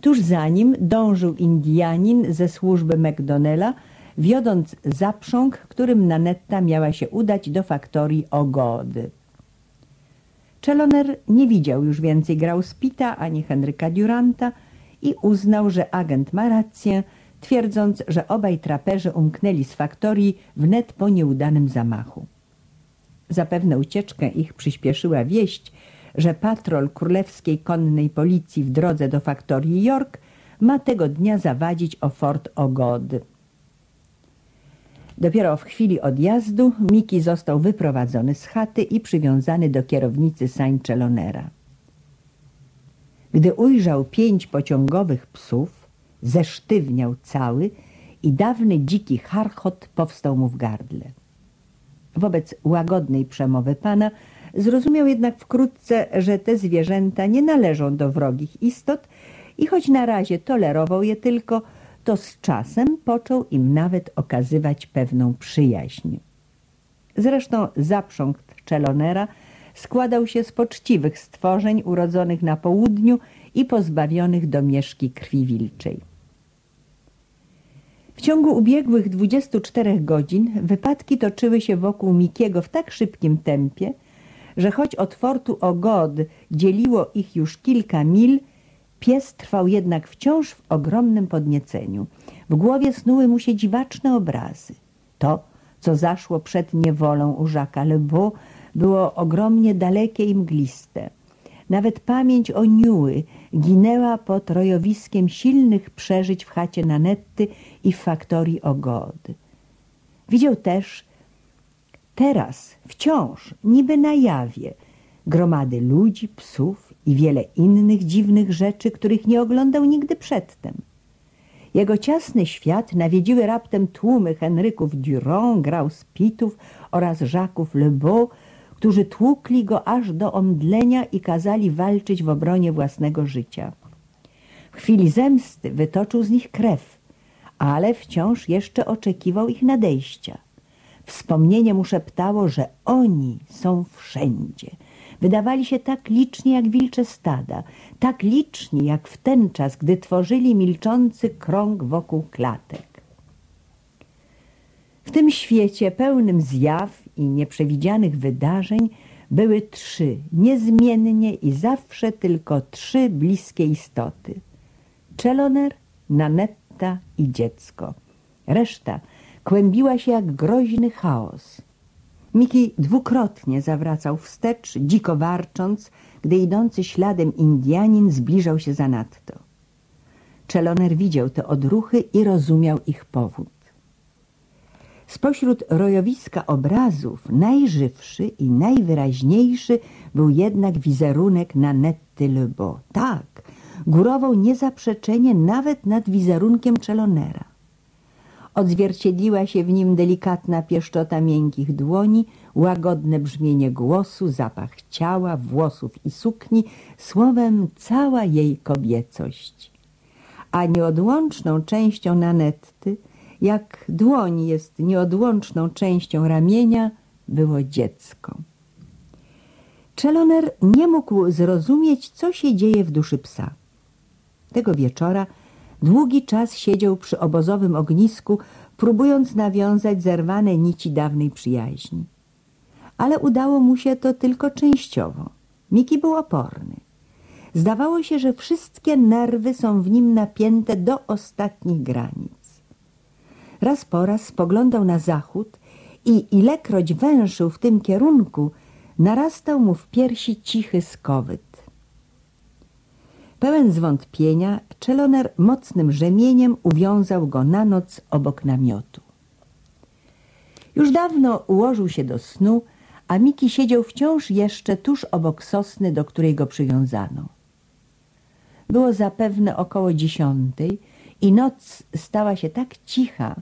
Tuż za nim dążył Indianin ze służby McDonnella, wiodąc zaprząg, którym Nanetta miała się udać do faktorii Ogody. Czeloner nie widział już więcej Grauspita ani Henryka Duranta i uznał, że agent ma rację, twierdząc, że obaj traperzy umknęli z faktorii wnet po nieudanym zamachu. Zapewne ucieczkę ich przyspieszyła wieść, że patrol królewskiej konnej policji w drodze do faktorii York ma tego dnia zawadzić o Fort Ogody. Dopiero w chwili odjazdu Miki został wyprowadzony z chaty i przywiązany do kierownicy sań Czelonera. Gdy ujrzał pięć pociągowych psów, zesztywniał cały i dawny dziki charchot powstał mu w gardle. Wobec łagodnej przemowy pana zrozumiał jednak wkrótce, że te zwierzęta nie należą do wrogich istot i choć na razie tolerował je tylko, to z czasem począł im nawet okazywać pewną przyjaźń. Zresztą zaprząg Czelonera składał się z poczciwych stworzeń urodzonych na południu i pozbawionych domieszki krwi wilczej. W ciągu ubiegłych 24 godzin wypadki toczyły się wokół Mikiego w tak szybkim tempie, że choć od fortu Ogod dzieliło ich już kilka mil, Pies trwał jednak wciąż w ogromnym podnieceniu. W głowie snuły mu się dziwaczne obrazy. To, co zaszło przed niewolą u Jacques'a Lebeau, było ogromnie dalekie i mgliste. Nawet pamięć o Niuły ginęła pod rojowiskiem silnych przeżyć w chacie Nanetty i w faktorii Ogody. Widział też teraz, wciąż, niby na jawie, gromady ludzi, psów i wiele innych dziwnych rzeczy, których nie oglądał nigdy przedtem. Jego ciasny świat nawiedziły raptem tłumy Henryków Durand, Grauspitów oraz Jacques Lebeau, którzy tłukli go aż do omdlenia i kazali walczyć w obronie własnego życia. W chwili zemsty wytoczył z nich krew, ale wciąż jeszcze oczekiwał ich nadejścia. Wspomnienie mu szeptało, że oni są wszędzie – Wydawali się tak liczni jak wilcze stada, tak liczni jak w ten czas, gdy tworzyli milczący krąg wokół klatek. W tym świecie pełnym zjaw i nieprzewidzianych wydarzeń były trzy, niezmiennie i zawsze tylko trzy bliskie istoty. Czeloner, Nanetta i dziecko. Reszta kłębiła się jak groźny chaos. Miki dwukrotnie zawracał wstecz, dziko warcząc, gdy idący śladem Indianin zbliżał się zanadto. Czeloner widział te odruchy i rozumiał ich powód. Spośród rojowiska obrazów najżywszy i najwyraźniejszy był jednak wizerunek Nanetty Lebeau. Tak, górował niezaprzeczenie nawet nad wizerunkiem Czelonera. Odzwierciedliła się w nim delikatna pieszczota miękkich dłoni, łagodne brzmienie głosu, zapach ciała, włosów i sukni, słowem cała jej kobiecość. A nieodłączną częścią Nanetty, jak dłoń jest nieodłączną częścią ramienia, było dziecko. Czeloner nie mógł zrozumieć, co się dzieje w duszy psa. Tego wieczora Długi czas siedział przy obozowym ognisku, próbując nawiązać zerwane nici dawnej przyjaźni. Ale udało mu się to tylko częściowo. Miki był oporny. Zdawało się, że wszystkie nerwy są w nim napięte do ostatnich granic. Raz po raz spoglądał na zachód i ilekroć węszył w tym kierunku, narastał mu w piersi cichy skowyt. Pełen zwątpienia, Czeloner mocnym rzemieniem uwiązał go na noc obok namiotu. Już dawno ułożył się do snu, a Miki siedział wciąż jeszcze tuż obok sosny, do której go przywiązano. Było zapewne około dziesiątej i noc stała się tak cicha,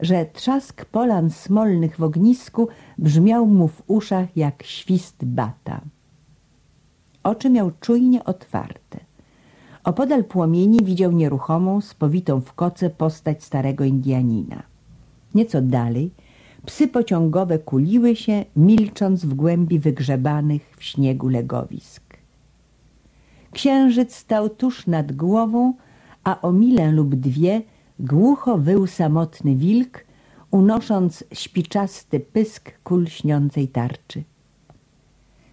że trzask polan smolnych w ognisku brzmiał mu w uszach jak świst bata. Oczy miał czujnie otwarte. Opodal płomieni widział nieruchomą, spowitą w koce postać starego Indianina. Nieco dalej psy pociągowe kuliły się, milcząc w głębi wygrzebanych w śniegu legowisk. Księżyc stał tuż nad głową, a o milę lub dwie głucho wył samotny wilk, unosząc śpiczasty pysk kul śniącej tarczy.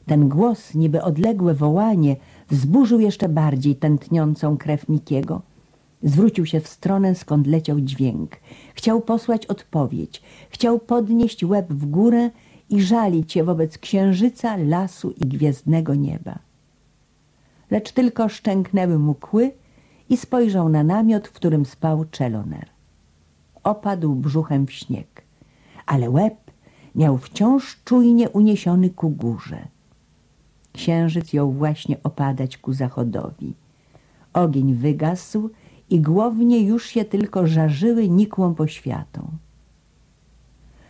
Ten głos, niby odległe wołanie, wzburzył jeszcze bardziej tętniącą krew Mikiego. Zwrócił się w stronę, skąd leciał dźwięk. Chciał posłać odpowiedź. Chciał podnieść łeb w górę i żalić się wobec księżyca, lasu i gwiezdnego nieba. Lecz tylko szczęknęły mu kły i spojrzał na namiot, w którym spał Czeloner. Opadł brzuchem w śnieg, ale łeb miał wciąż czujnie uniesiony ku górze. Księżyc jął właśnie opadać ku zachodowi. Ogień wygasł i głownie już się tylko żarzyły nikłą poświatą.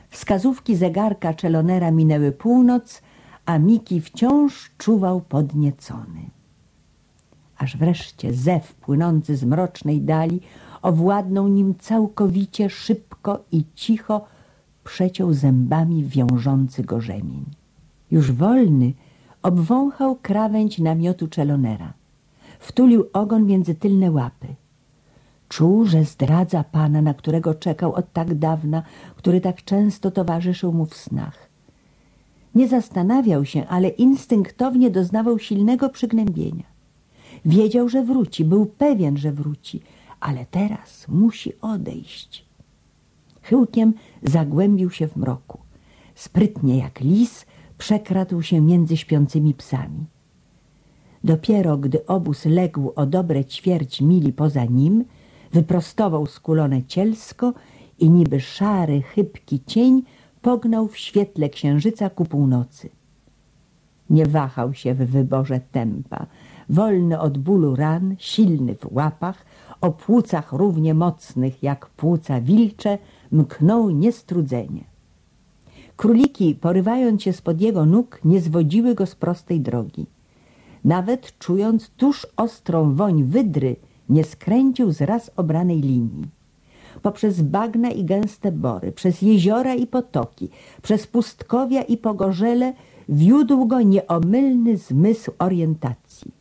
Wskazówki zegarka Czelonera minęły północ, a Miki wciąż czuwał podniecony. Aż wreszcie zew płynący z mrocznej dali owładnął nim całkowicie, szybko i cicho przeciął zębami wiążący go rzemień. Już wolny obwąchał krawędź namiotu Czelonera. Wtulił ogon między tylne łapy. Czuł, że zdradza pana, na którego czekał od tak dawna, który tak często towarzyszył mu w snach. Nie zastanawiał się, ale instynktownie doznawał silnego przygnębienia. Wiedział, że wróci, był pewien, że wróci, ale teraz musi odejść. Chyłkiem zagłębił się w mroku. Sprytnie jak lis przekradł się między śpiącymi psami. Dopiero gdy obóz legł o dobre ćwierć mili poza nim, wyprostował skulone cielsko i niby szary, chybki cień pognał w świetle księżyca ku północy. Nie wahał się w wyborze tempa. Wolny od bólu ran, silny w łapach, o płucach równie mocnych jak płuca wilcze, mknął niestrudzenie. Króliki, porywając się spod jego nóg, nie zwodziły go z prostej drogi. Nawet czując tuż ostrą woń wydry, nie skręcił z raz obranej linii. Poprzez bagna i gęste bory, przez jeziora i potoki, przez pustkowia i pogorzele wiódł go nieomylny zmysł orientacji.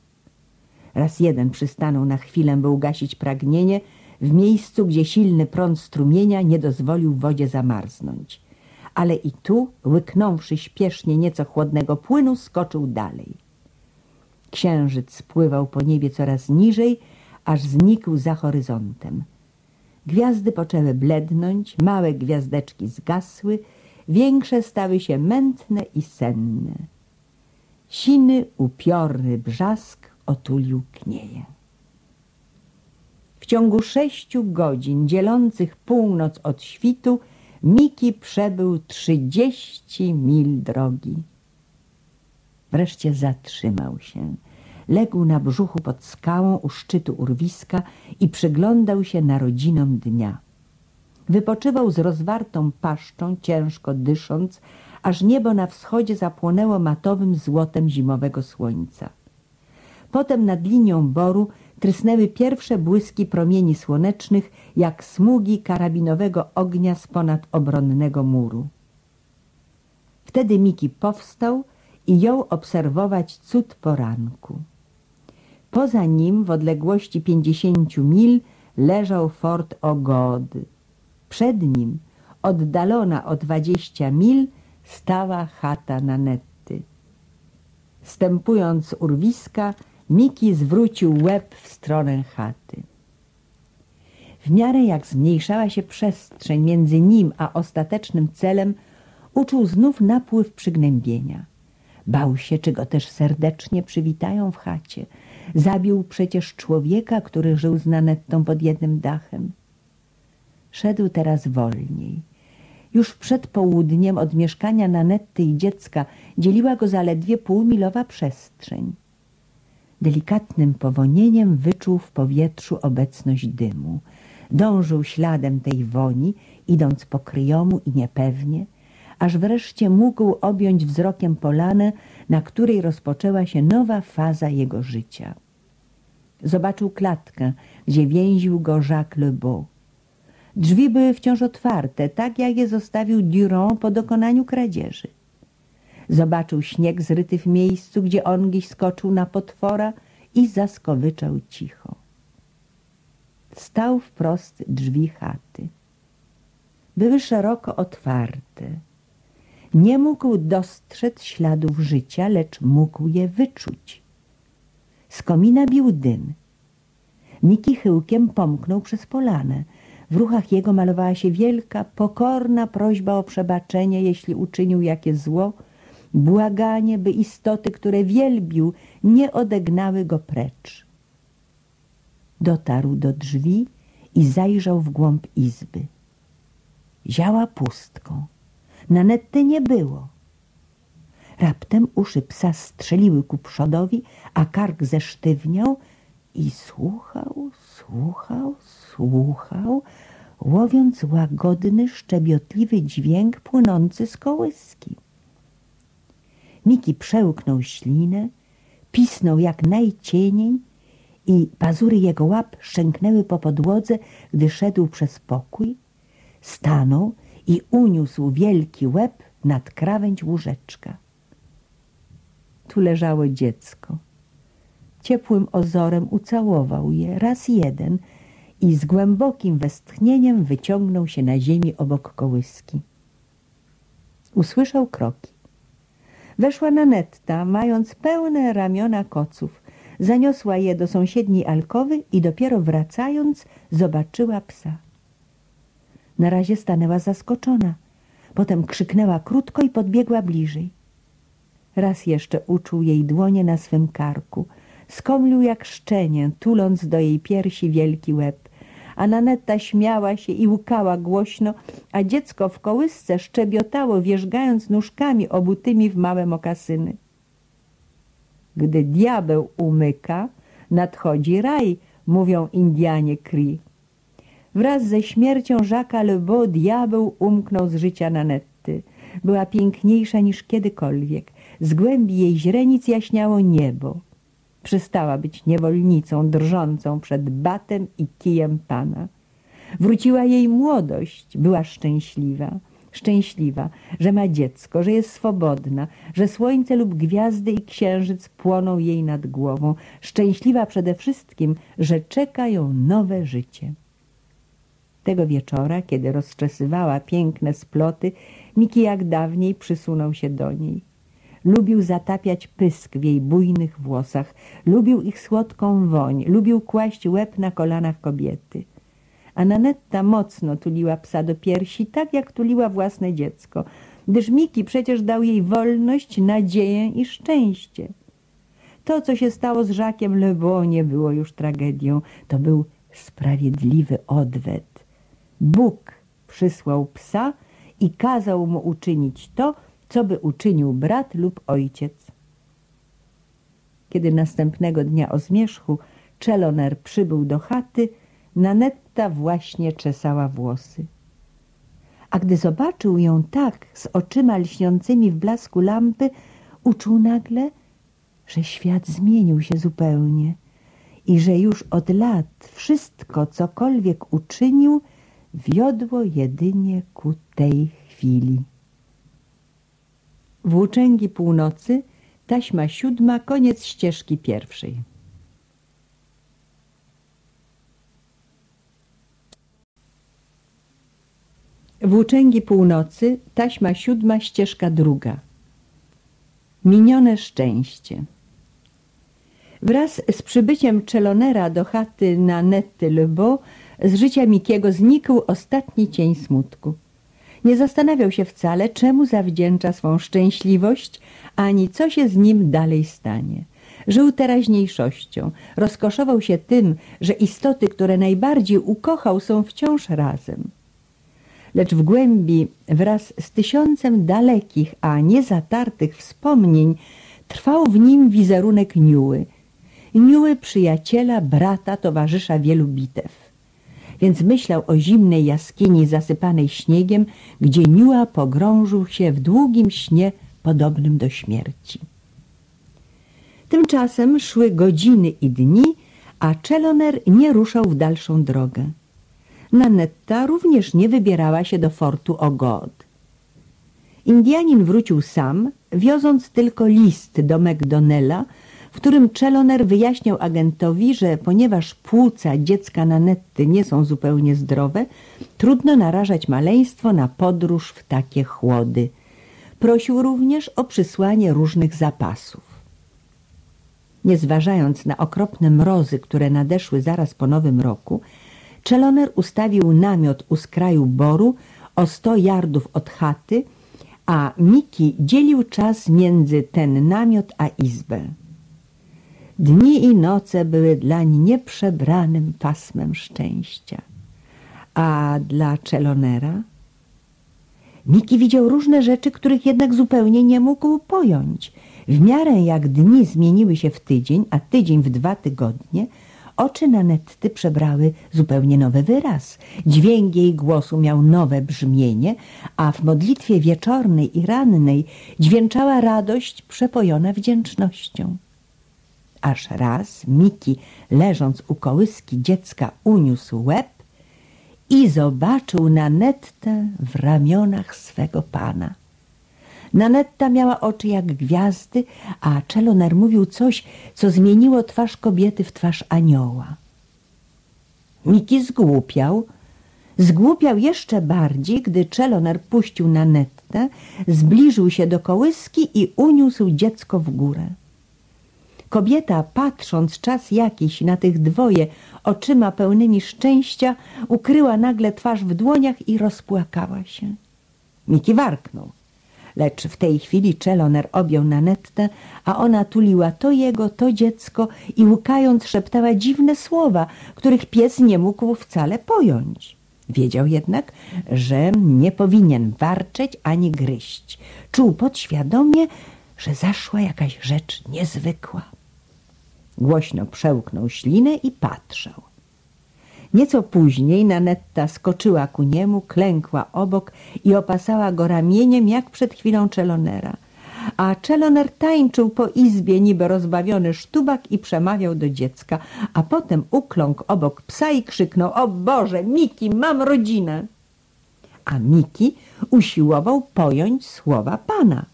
Raz jeden przystanął na chwilę, by ugasić pragnienie w miejscu, gdzie silny prąd strumienia nie dozwolił wodzie zamarznąć. Ale i tu, łyknąwszy śpiesznie nieco chłodnego płynu, skoczył dalej. Księżyc spływał po niebie coraz niżej, aż znikł za horyzontem. Gwiazdy poczęły blednąć, małe gwiazdeczki zgasły, większe stały się mętne i senne. Siny, upiorny brzask otulił knieje. W ciągu sześciu godzin dzielących północ od świtu Miki przebył trzydzieści mil drogi. Wreszcie zatrzymał się. Legł na brzuchu pod skałą u szczytu urwiska i przyglądał się narodzinom dnia. Wypoczywał z rozwartą paszczą, ciężko dysząc, aż niebo na wschodzie zapłonęło matowym złotem zimowego słońca. Potem nad linią boru trysnęły pierwsze błyski promieni słonecznych, jak smugi karabinowego ognia z ponad obronnego muru. Wtedy Miki powstał i jął obserwować cud poranku. Poza nim w odległości pięćdziesięciu mil leżał Fort Ogod. Przed nim, oddalona o dwadzieścia mil, stała chata Nanetty. Stępując urwiska, Miki zwrócił łeb w stronę chaty. W miarę jak zmniejszała się przestrzeń między nim a ostatecznym celem, uczuł znów napływ przygnębienia. Bał się, czy go też serdecznie przywitają w chacie. Zabił przecież człowieka, który żył z Nanettą pod jednym dachem. Szedł teraz wolniej. Już przed południem od mieszkania Nanetty i dziecka dzieliła go zaledwie półmilowa przestrzeń. Delikatnym powonieniem wyczuł w powietrzu obecność dymu. Dążył śladem tej woni, idąc po kryjomu i niepewnie, aż wreszcie mógł objąć wzrokiem polanę, na której rozpoczęła się nowa faza jego życia. Zobaczył klatkę, gdzie więził go Jacques Le Beau. Drzwi były wciąż otwarte, tak jak je zostawił Durand po dokonaniu kradzieży. Zobaczył śnieg zryty w miejscu, gdzie ongiś skoczył na potwora i zaskowyczał cicho. Stał wprost drzwi chaty. Były szeroko otwarte. Nie mógł dostrzec śladów życia, lecz mógł je wyczuć. Z komina bił dym. Miki chyłkiem pomknął przez polanę. W ruchach jego malowała się wielka, pokorna prośba o przebaczenie, jeśli uczynił jakie zło, błaganie, by istoty, które wielbił, nie odegnały go precz. Dotarł do drzwi i zajrzał w głąb izby. Ziała pustką. Na netty nie było. Raptem uszy psa strzeliły ku przodowi, a kark zesztywniał i słuchał, słuchał, słuchał, łowiąc łagodny, szczebiotliwy dźwięk płynący z kołyski. Miki przełknął ślinę, pisnął jak najcieniej i pazury jego łap szczęknęły po podłodze, gdy szedł przez pokój, stanął i uniósł wielki łeb nad krawędź łóżeczka. Tu leżało dziecko. Ciepłym ozorem ucałował je raz jeden i z głębokim westchnieniem wyciągnął się na ziemi obok kołyski. Usłyszał kroki. Weszła Nanetta, mając pełne ramiona koców. Zaniosła je do sąsiedniej alkowy i dopiero wracając zobaczyła psa. Na razie stanęła zaskoczona. Potem krzyknęła krótko i podbiegła bliżej. Raz jeszcze uczuł jej dłonie na swym karku. Skomlił jak szczenie, tuląc do jej piersi wielki łeb. A Nanetta śmiała się i łukała głośno, a dziecko w kołysce szczebiotało, wierzgając nóżkami obutymi w małe mokasyny. Gdy diabeł umyka, nadchodzi raj, mówią Indianie Cree. Wraz ze śmiercią Jacques'a Le Beau diabeł umknął z życia Nanetty. Była piękniejsza niż kiedykolwiek. Z głębi jej źrenic jaśniało niebo. Przestała być niewolnicą drżącą przed batem i kijem pana. Wróciła jej młodość, była szczęśliwa. Szczęśliwa, że ma dziecko, że jest swobodna, że słońce lub gwiazdy i księżyc płoną jej nad głową. Szczęśliwa przede wszystkim, że czeka ją nowe życie. Tego wieczora, kiedy rozczesywała piękne sploty, Miki jak dawniej przysunął się do niej. Lubił zatapiać pysk w jej bujnych włosach, lubił ich słodką woń, lubił kłaść łeb na kolanach kobiety. A Nanetta mocno tuliła psa do piersi, tak jak tuliła własne dziecko, gdyż Miki przecież dał jej wolność, nadzieję i szczęście. To, co się stało z Żakiem Lebeau, nie było już tragedią. To był sprawiedliwy odwet. Bóg przysłał psa i kazał mu uczynić to, co by uczynił brat lub ojciec. Kiedy następnego dnia o zmierzchu Czeloner przybył do chaty, Nanetta właśnie czesała włosy. A gdy zobaczył ją tak, z oczyma lśniącymi w blasku lampy, uczuł nagle, że świat zmienił się zupełnie i że już od lat wszystko, cokolwiek uczynił, wiodło jedynie ku tej chwili. Włóczęgi północy, taśma siódma, koniec ścieżki pierwszej. Włóczęgi północy, taśma siódma, ścieżka druga. Minione szczęście. Wraz z przybyciem Czelonera do chaty na Netty Le z życia Mikiego znikł ostatni cień smutku. Nie zastanawiał się wcale, czemu zawdzięcza swą szczęśliwość, ani co się z nim dalej stanie. Żył teraźniejszością, rozkoszował się tym, że istoty, które najbardziej ukochał, są wciąż razem. Lecz w głębi wraz z tysiącem dalekich, a niezatartych wspomnień trwał w nim wizerunek Niuły. Niuły przyjaciela, brata, towarzysza wielu bitew. Więc myślał o zimnej jaskini zasypanej śniegiem, gdzie Niuła pogrążył się w długim śnie podobnym do śmierci. Tymczasem szły godziny i dni, a Czeloner nie ruszał w dalszą drogę. Nanetta również nie wybierała się do fortu Ogod. Indianin wrócił sam, wioząc tylko list do McDonnella, w którym Czeloner wyjaśniał agentowi, że ponieważ płuca dziecka Nanetty nie są zupełnie zdrowe, trudno narażać maleństwo na podróż w takie chłody. Prosił również o przysłanie różnych zapasów. Nie zważając na okropne mrozy, które nadeszły zaraz po nowym roku, Czeloner ustawił namiot u skraju boru o sto yardów od chaty, a Miki dzielił czas między ten namiot a izbę. Dni i noce były dlań nieprzebranym pasmem szczęścia. A dla Czelonera? Miki widział różne rzeczy, których jednak zupełnie nie mógł pojąć. W miarę jak dni zmieniły się w tydzień, a tydzień w dwa tygodnie, oczy Nanetty przebrały zupełnie nowy wyraz. Dźwięk jej głosu miał nowe brzmienie, a w modlitwie wieczornej i rannej dźwięczała radość przepojona wdzięcznością. Aż raz Miki, leżąc u kołyski dziecka, uniósł łeb i zobaczył Nanettę w ramionach swego pana. Nanetta miała oczy jak gwiazdy, a Czeloner mówił coś, co zmieniło twarz kobiety w twarz anioła. Miki zgłupiał, zgłupiał jeszcze bardziej, gdy Czeloner puścił Nanettę, zbliżył się do kołyski i uniósł dziecko w górę. Kobieta, patrząc czas jakiś na tych dwoje oczyma pełnymi szczęścia, ukryła nagle twarz w dłoniach i rozpłakała się. Miki warknął. Lecz w tej chwili Czeloner objął Nanettę, a ona tuliła to jego, to dziecko i łukając szeptała dziwne słowa, których pies nie mógł wcale pojąć. Wiedział jednak, że nie powinien warczeć ani gryźć. Czuł podświadomie, że zaszła jakaś rzecz niezwykła. Głośno przełknął ślinę i patrzał. Nieco później Nanetta skoczyła ku niemu, klękła obok i opasała go ramieniem, jak przed chwilą Czelonera. A Czeloner tańczył po izbie, niby rozbawiony sztubak i przemawiał do dziecka, a potem ukląkł obok psa i krzyknął – O Boże, Miki, mam rodzinę! A Miki usiłował pojąć słowa pana.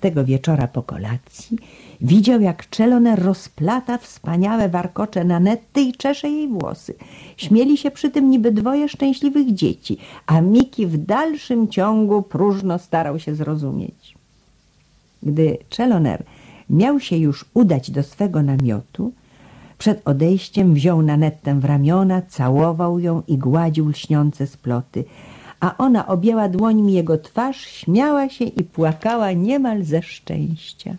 Tego wieczora po kolacji Widział, jak Czeloner rozplata wspaniałe warkocze Nanetty i czesze jej włosy. Śmieli się przy tym niby dwoje szczęśliwych dzieci, a Miki w dalszym ciągu próżno starał się zrozumieć. Gdy Czeloner miał się już udać do swego namiotu, przed odejściem wziął Nanettę w ramiona, całował ją i gładził lśniące sploty, a ona objęła dłońmi jego twarz, śmiała się i płakała niemal ze szczęścia.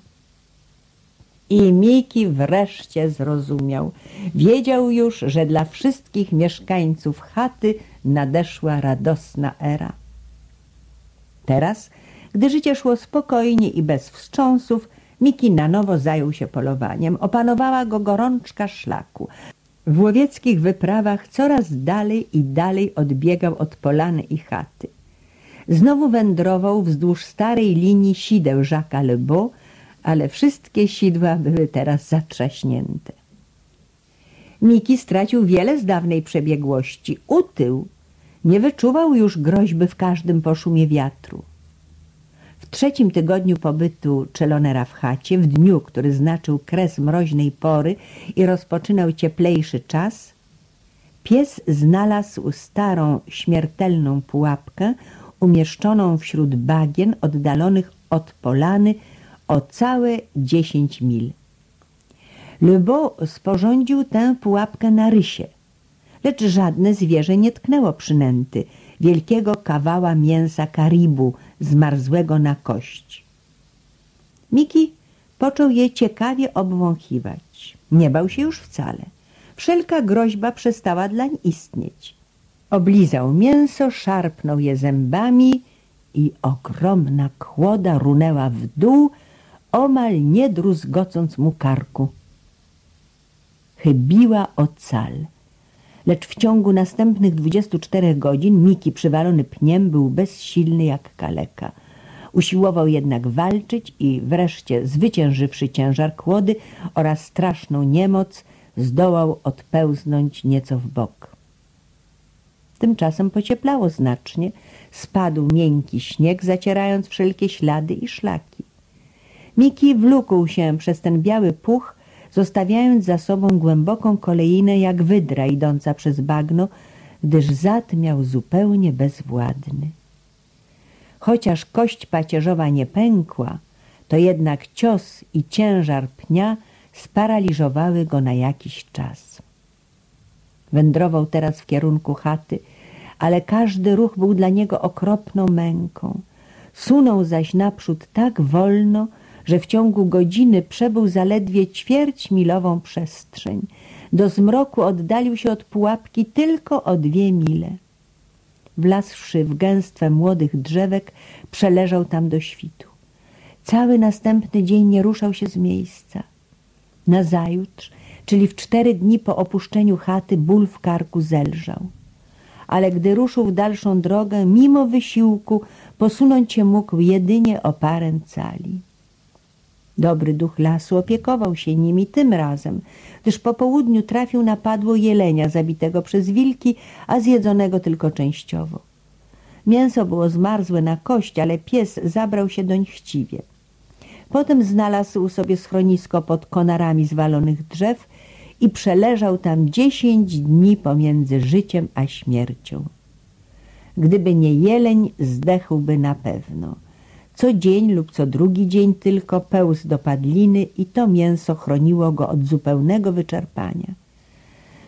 I Miki wreszcie zrozumiał. Wiedział już, że dla wszystkich mieszkańców chaty nadeszła radosna era. Teraz, gdy życie szło spokojnie i bez wstrząsów, Miki na nowo zajął się polowaniem. Opanowała go gorączka szlaku. W łowieckich wyprawach coraz dalej i dalej odbiegał od polany i chaty. Znowu wędrował wzdłuż starej linii sideł Jacques Lebeau, ale wszystkie sidła były teraz zatrzaśnięte. Miki stracił wiele z dawnej przebiegłości. Utył. Nie wyczuwał już groźby w każdym poszumie wiatru. W trzecim tygodniu pobytu Czelonera w chacie, w dniu, który znaczył kres mroźnej pory i rozpoczynał cieplejszy czas, pies znalazł starą, śmiertelną pułapkę umieszczoną wśród bagien oddalonych od polany o całe dziesięć mil. Lebeau sporządził tę pułapkę na rysie, lecz żadne zwierzę nie tknęło przynęty wielkiego kawała mięsa karibu zmarzłego na kość. Miki Począł je ciekawie obwąchiwać. Nie bał się już wcale. Wszelka groźba przestała dlań istnieć. Oblizał mięso, szarpnął je zębami i ogromna kłoda runęła w dół, omal nie druzgocąc mu karku. Chybiła ocal. Lecz w ciągu następnych 24 godzin Miki przywalony pniem był bezsilny jak kaleka. Usiłował jednak walczyć i wreszcie, zwyciężywszy ciężar kłody oraz straszną niemoc, zdołał odpełznąć nieco w bok. Tymczasem pocieplało znacznie, spadł miękki śnieg, zacierając wszelkie ślady i szlaki. Miki wlókł się przez ten biały puch, zostawiając za sobą głęboką kolejinę jak wydra idąca przez bagno, gdyż zad miał zupełnie bezwładny. Chociaż kość pacierzowa nie pękła, to jednak cios i ciężar pnia sparaliżowały go na jakiś czas. Wędrował teraz w kierunku chaty, ale każdy ruch był dla niego okropną męką. Sunął zaś naprzód tak wolno, że w ciągu godziny przebył zaledwie ćwierćmilową przestrzeń. Do zmroku oddalił się od pułapki tylko o dwie mile. Wlazłszy w gęstwę młodych drzewek, przeleżał tam do świtu. Cały następny dzień nie ruszał się z miejsca. Nazajutrz, czyli w cztery dni po opuszczeniu chaty, ból w karku zelżał. Ale gdy ruszył w dalszą drogę, mimo wysiłku, posunąć się mógł jedynie o parę cali. Dobry duch lasu opiekował się nimi tym razem, gdyż po południu trafił na padło jelenia zabitego przez wilki, a zjedzonego tylko częściowo. Mięso było zmarzłe na kość, ale pies zabrał się doń chciwie. Potem znalazł sobie schronisko pod konarami zwalonych drzew i przeleżał tam dziesięć dni pomiędzy życiem a śmiercią. Gdyby nie jeleń, zdechłby na pewno. Co dzień lub co drugi dzień tylko pełz do padliny i to mięso chroniło go od zupełnego wyczerpania.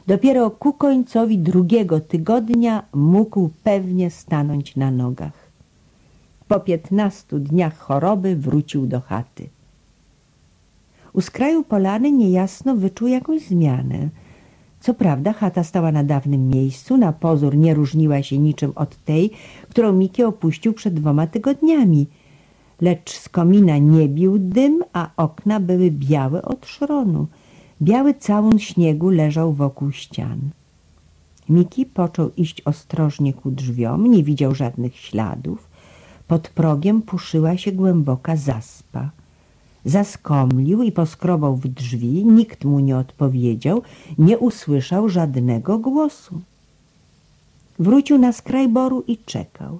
Dopiero ku końcowi drugiego tygodnia mógł pewnie stanąć na nogach. Po piętnastu dniach choroby wrócił do chaty. U skraju polany niejasno wyczuł jakąś zmianę. Co prawda chata stała na dawnym miejscu, na pozór nie różniła się niczym od tej, którą Miki opuścił przed dwoma tygodniami. Lecz z komina nie bił dym, a okna były białe od szronu. Biały całun śniegu leżał wokół ścian. Miki począł iść ostrożnie ku drzwiom, nie widział żadnych śladów. Pod progiem puszyła się głęboka zaspa. Zaskomlił i poskrobał w drzwi, nikt mu nie odpowiedział, nie usłyszał żadnego głosu. Wrócił na skraj boru i czekał.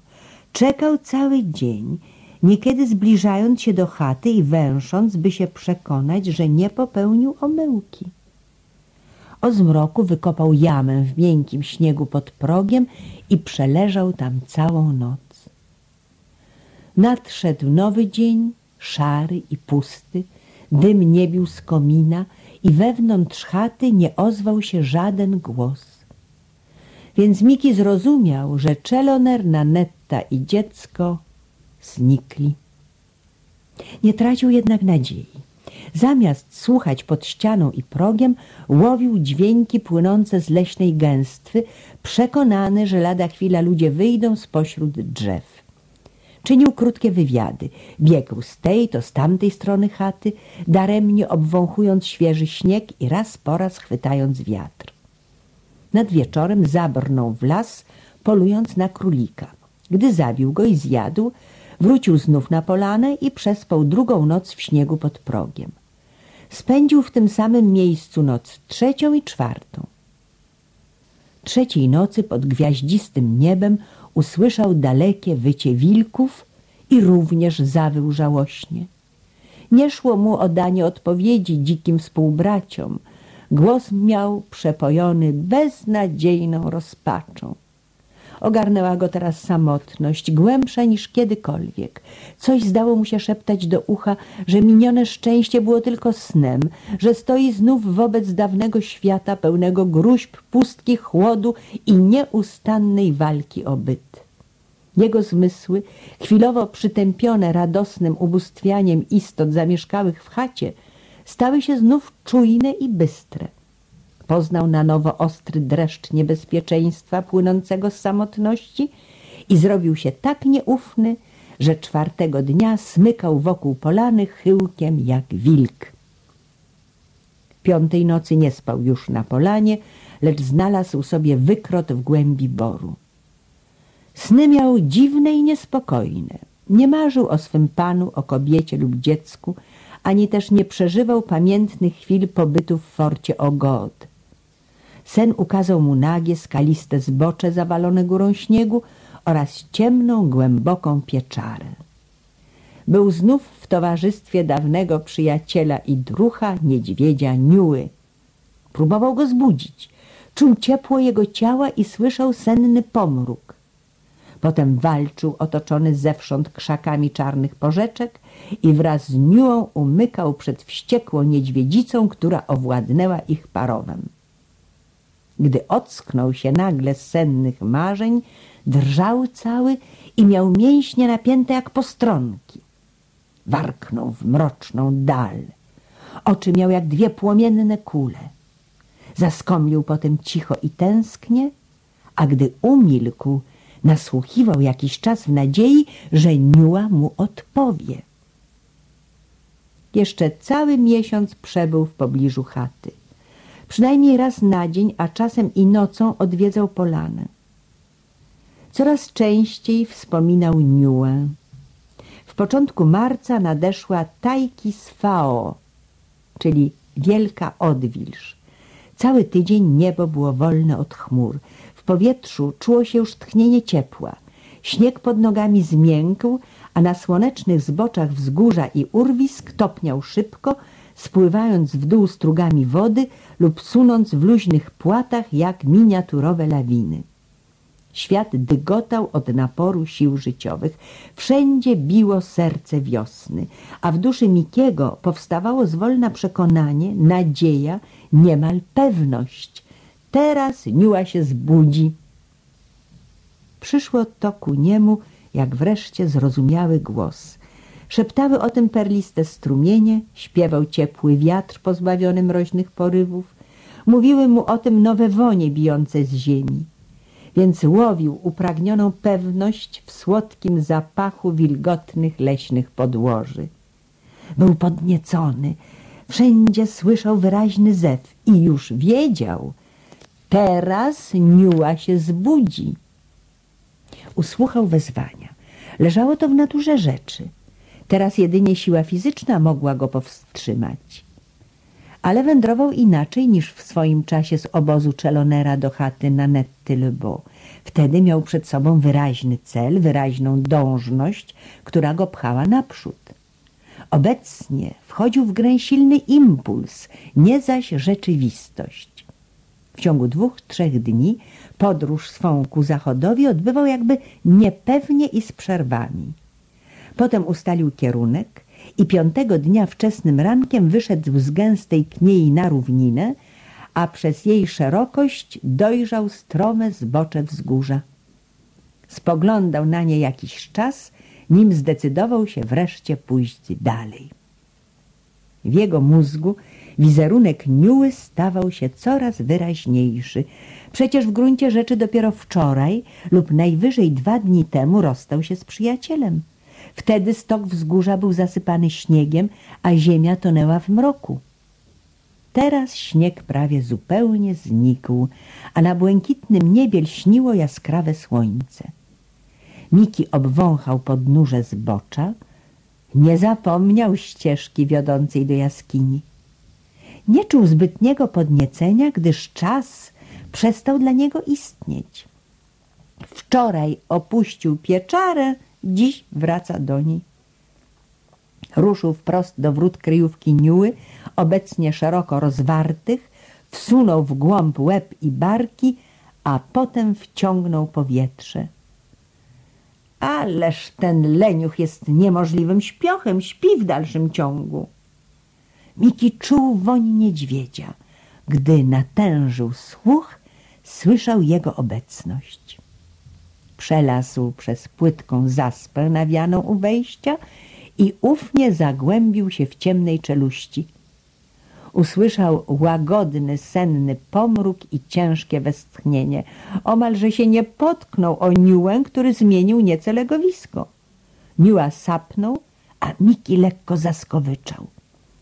Czekał cały dzień, niekiedy zbliżając się do chaty i węsząc, by się przekonać, że nie popełnił omyłki. O zmroku wykopał jamę w miękkim śniegu pod progiem i przeleżał tam całą noc. Nadszedł nowy dzień, szary i pusty, dym nie bił z komina i wewnątrz chaty nie ozwał się żaden głos. Więc Miki zrozumiał, że Czeloner, Nanetta i dziecko znikli. Nie tracił jednak nadziei. Zamiast słuchać pod ścianą i progiem, łowił dźwięki płynące z leśnej gęstwy, przekonany, że lada chwila ludzie wyjdą spośród drzew. Czynił krótkie wywiady. Biegł z tej, to z tamtej strony chaty, daremnie obwąchując świeży śnieg i raz po raz chwytając wiatr. Nad wieczorem zabrnął w las, polując na królika. Gdy zabił go i zjadł, wrócił znów na polanę i przespał drugą noc w śniegu pod progiem. Spędził w tym samym miejscu noc trzecią i czwartą. Trzeciej nocy pod gwiaździstym niebem usłyszał dalekie wycie wilków i również zawył żałośnie. Nie szło mu o danie odpowiedzi dzikim współbraciom. Głos miał przepojony beznadziejną rozpaczą. Ogarnęła go teraz samotność, głębsza niż kiedykolwiek. Coś zdało mu się szeptać do ucha, że minione szczęście było tylko snem, że stoi znów wobec dawnego świata pełnego gruźb, pustki, chłodu i nieustannej walki o byt. Jego zmysły, chwilowo przytępione radosnym ubóstwianiem istot zamieszkałych w chacie, stały się znów czujne i bystre. Poznał na nowo ostry dreszcz niebezpieczeństwa płynącego z samotności i zrobił się tak nieufny, że czwartego dnia smykał wokół polany chyłkiem jak wilk. Piątej nocy nie spał już na polanie, lecz znalazł sobie wykrot w głębi boru. Sny miał dziwne i niespokojne. Nie marzył o swym panu, o kobiecie lub dziecku, ani też nie przeżywał pamiętnych chwil pobytu w forcie Ogod. Sen ukazał mu nagie, skaliste zbocze zawalone górą śniegu oraz ciemną, głęboką pieczarę. Był znów w towarzystwie dawnego przyjaciela i drucha niedźwiedzia Niuły. Próbował go zbudzić. Czuł ciepło jego ciała i słyszał senny pomruk. Potem walczył otoczony zewsząd krzakami czarnych porzeczek i wraz z Niułą umykał przed wściekłą niedźwiedzicą, która owładnęła ich parowem. Gdy ocknął się nagle z sennych marzeń, drżał cały i miał mięśnie napięte jak postronki. Warknął w mroczną dal. Oczy miał jak dwie płomienne kule. Zaskomlił potem cicho i tęsknie, a gdy umilkł, nasłuchiwał jakiś czas w nadziei, że Niua mu odpowie. Jeszcze cały miesiąc przebył w pobliżu chaty. Przynajmniej raz na dzień, a czasem i nocą odwiedzał polanę. Coraz częściej wspominał Niuę. W początku marca nadeszła Tajki Sfao, czyli wielka odwilż. Cały tydzień niebo było wolne od chmur. W powietrzu czuło się już tchnienie ciepła. Śnieg pod nogami zmiękł, a na słonecznych zboczach wzgórza i urwisk topniał szybko, spływając w dół strugami wody lub sunąc w luźnych płatach jak miniaturowe lawiny. Świat dygotał od naporu sił życiowych. Wszędzie biło serce wiosny, a w duszy Mikiego powstawało zwolna przekonanie, nadzieja, niemal pewność. Teraz Niua się zbudzi. Przyszło to ku niemu jak wreszcie zrozumiały głos. Szeptały o tym perliste strumienie, śpiewał ciepły wiatr pozbawiony mroźnych porywów, mówiły mu o tym nowe wonie bijące z ziemi więc łowił upragnioną pewność w słodkim zapachu wilgotnych leśnych podłoży. Był podniecony, wszędzie słyszał wyraźny zew i już wiedział, teraz Niua się zbudzi. Usłuchał wezwania. Leżało to w naturze rzeczy. Teraz jedynie siła fizyczna mogła go powstrzymać. Ale wędrował inaczej niż w swoim czasie z obozu Czelonera do chaty na Netty le. Wtedy miał przed sobą wyraźny cel, wyraźną dążność, która go pchała naprzód. Obecnie wchodził w grę silny impuls, nie zaś rzeczywistość. W ciągu dwóch, trzech dni podróż swą ku zachodowi odbywał jakby niepewnie i z przerwami. Potem ustalił kierunek i piątego dnia wczesnym rankiem wyszedł z gęstej kniei na równinę, a przez jej szerokość dojrzał strome zbocze wzgórza. Spoglądał na nie jakiś czas, nim zdecydował się wreszcie pójść dalej. W jego mózgu wizerunek Niuły stawał się coraz wyraźniejszy. Przecież w gruncie rzeczy dopiero wczoraj lub najwyżej dwa dni temu rozstał się z przyjacielem. Wtedy stok wzgórza był zasypany śniegiem, a ziemia tonęła w mroku. Teraz śnieg prawie zupełnie znikł, a na błękitnym niebie lśniło jaskrawe słońce. Miki obwąchał podnóże zbocza, nie zapomniał ścieżki wiodącej do jaskini. Nie czuł zbytniego podniecenia, gdyż czas przestał dla niego istnieć. Wczoraj opuścił pieczarę, dziś wraca do niej. Ruszył wprost do wrót kryjówki Niuły, obecnie szeroko rozwartych, wsunął w głąb łeb i barki, a potem wciągnął powietrze. Ależ ten leniuch jest niemożliwym śpiochem, śpi w dalszym ciągu. Miki czuł woń niedźwiedzia. Gdy natężył słuch, słyszał jego obecność. Przelazł przez płytką zaspę nawianą u wejścia i ufnie zagłębił się w ciemnej czeluści. Usłyszał łagodny, senny pomruk i ciężkie westchnienie. Omalże się nie potknął o Niuę, który zmienił nieco legowisko. Niua sapnął, a Miki lekko zaskowyczał.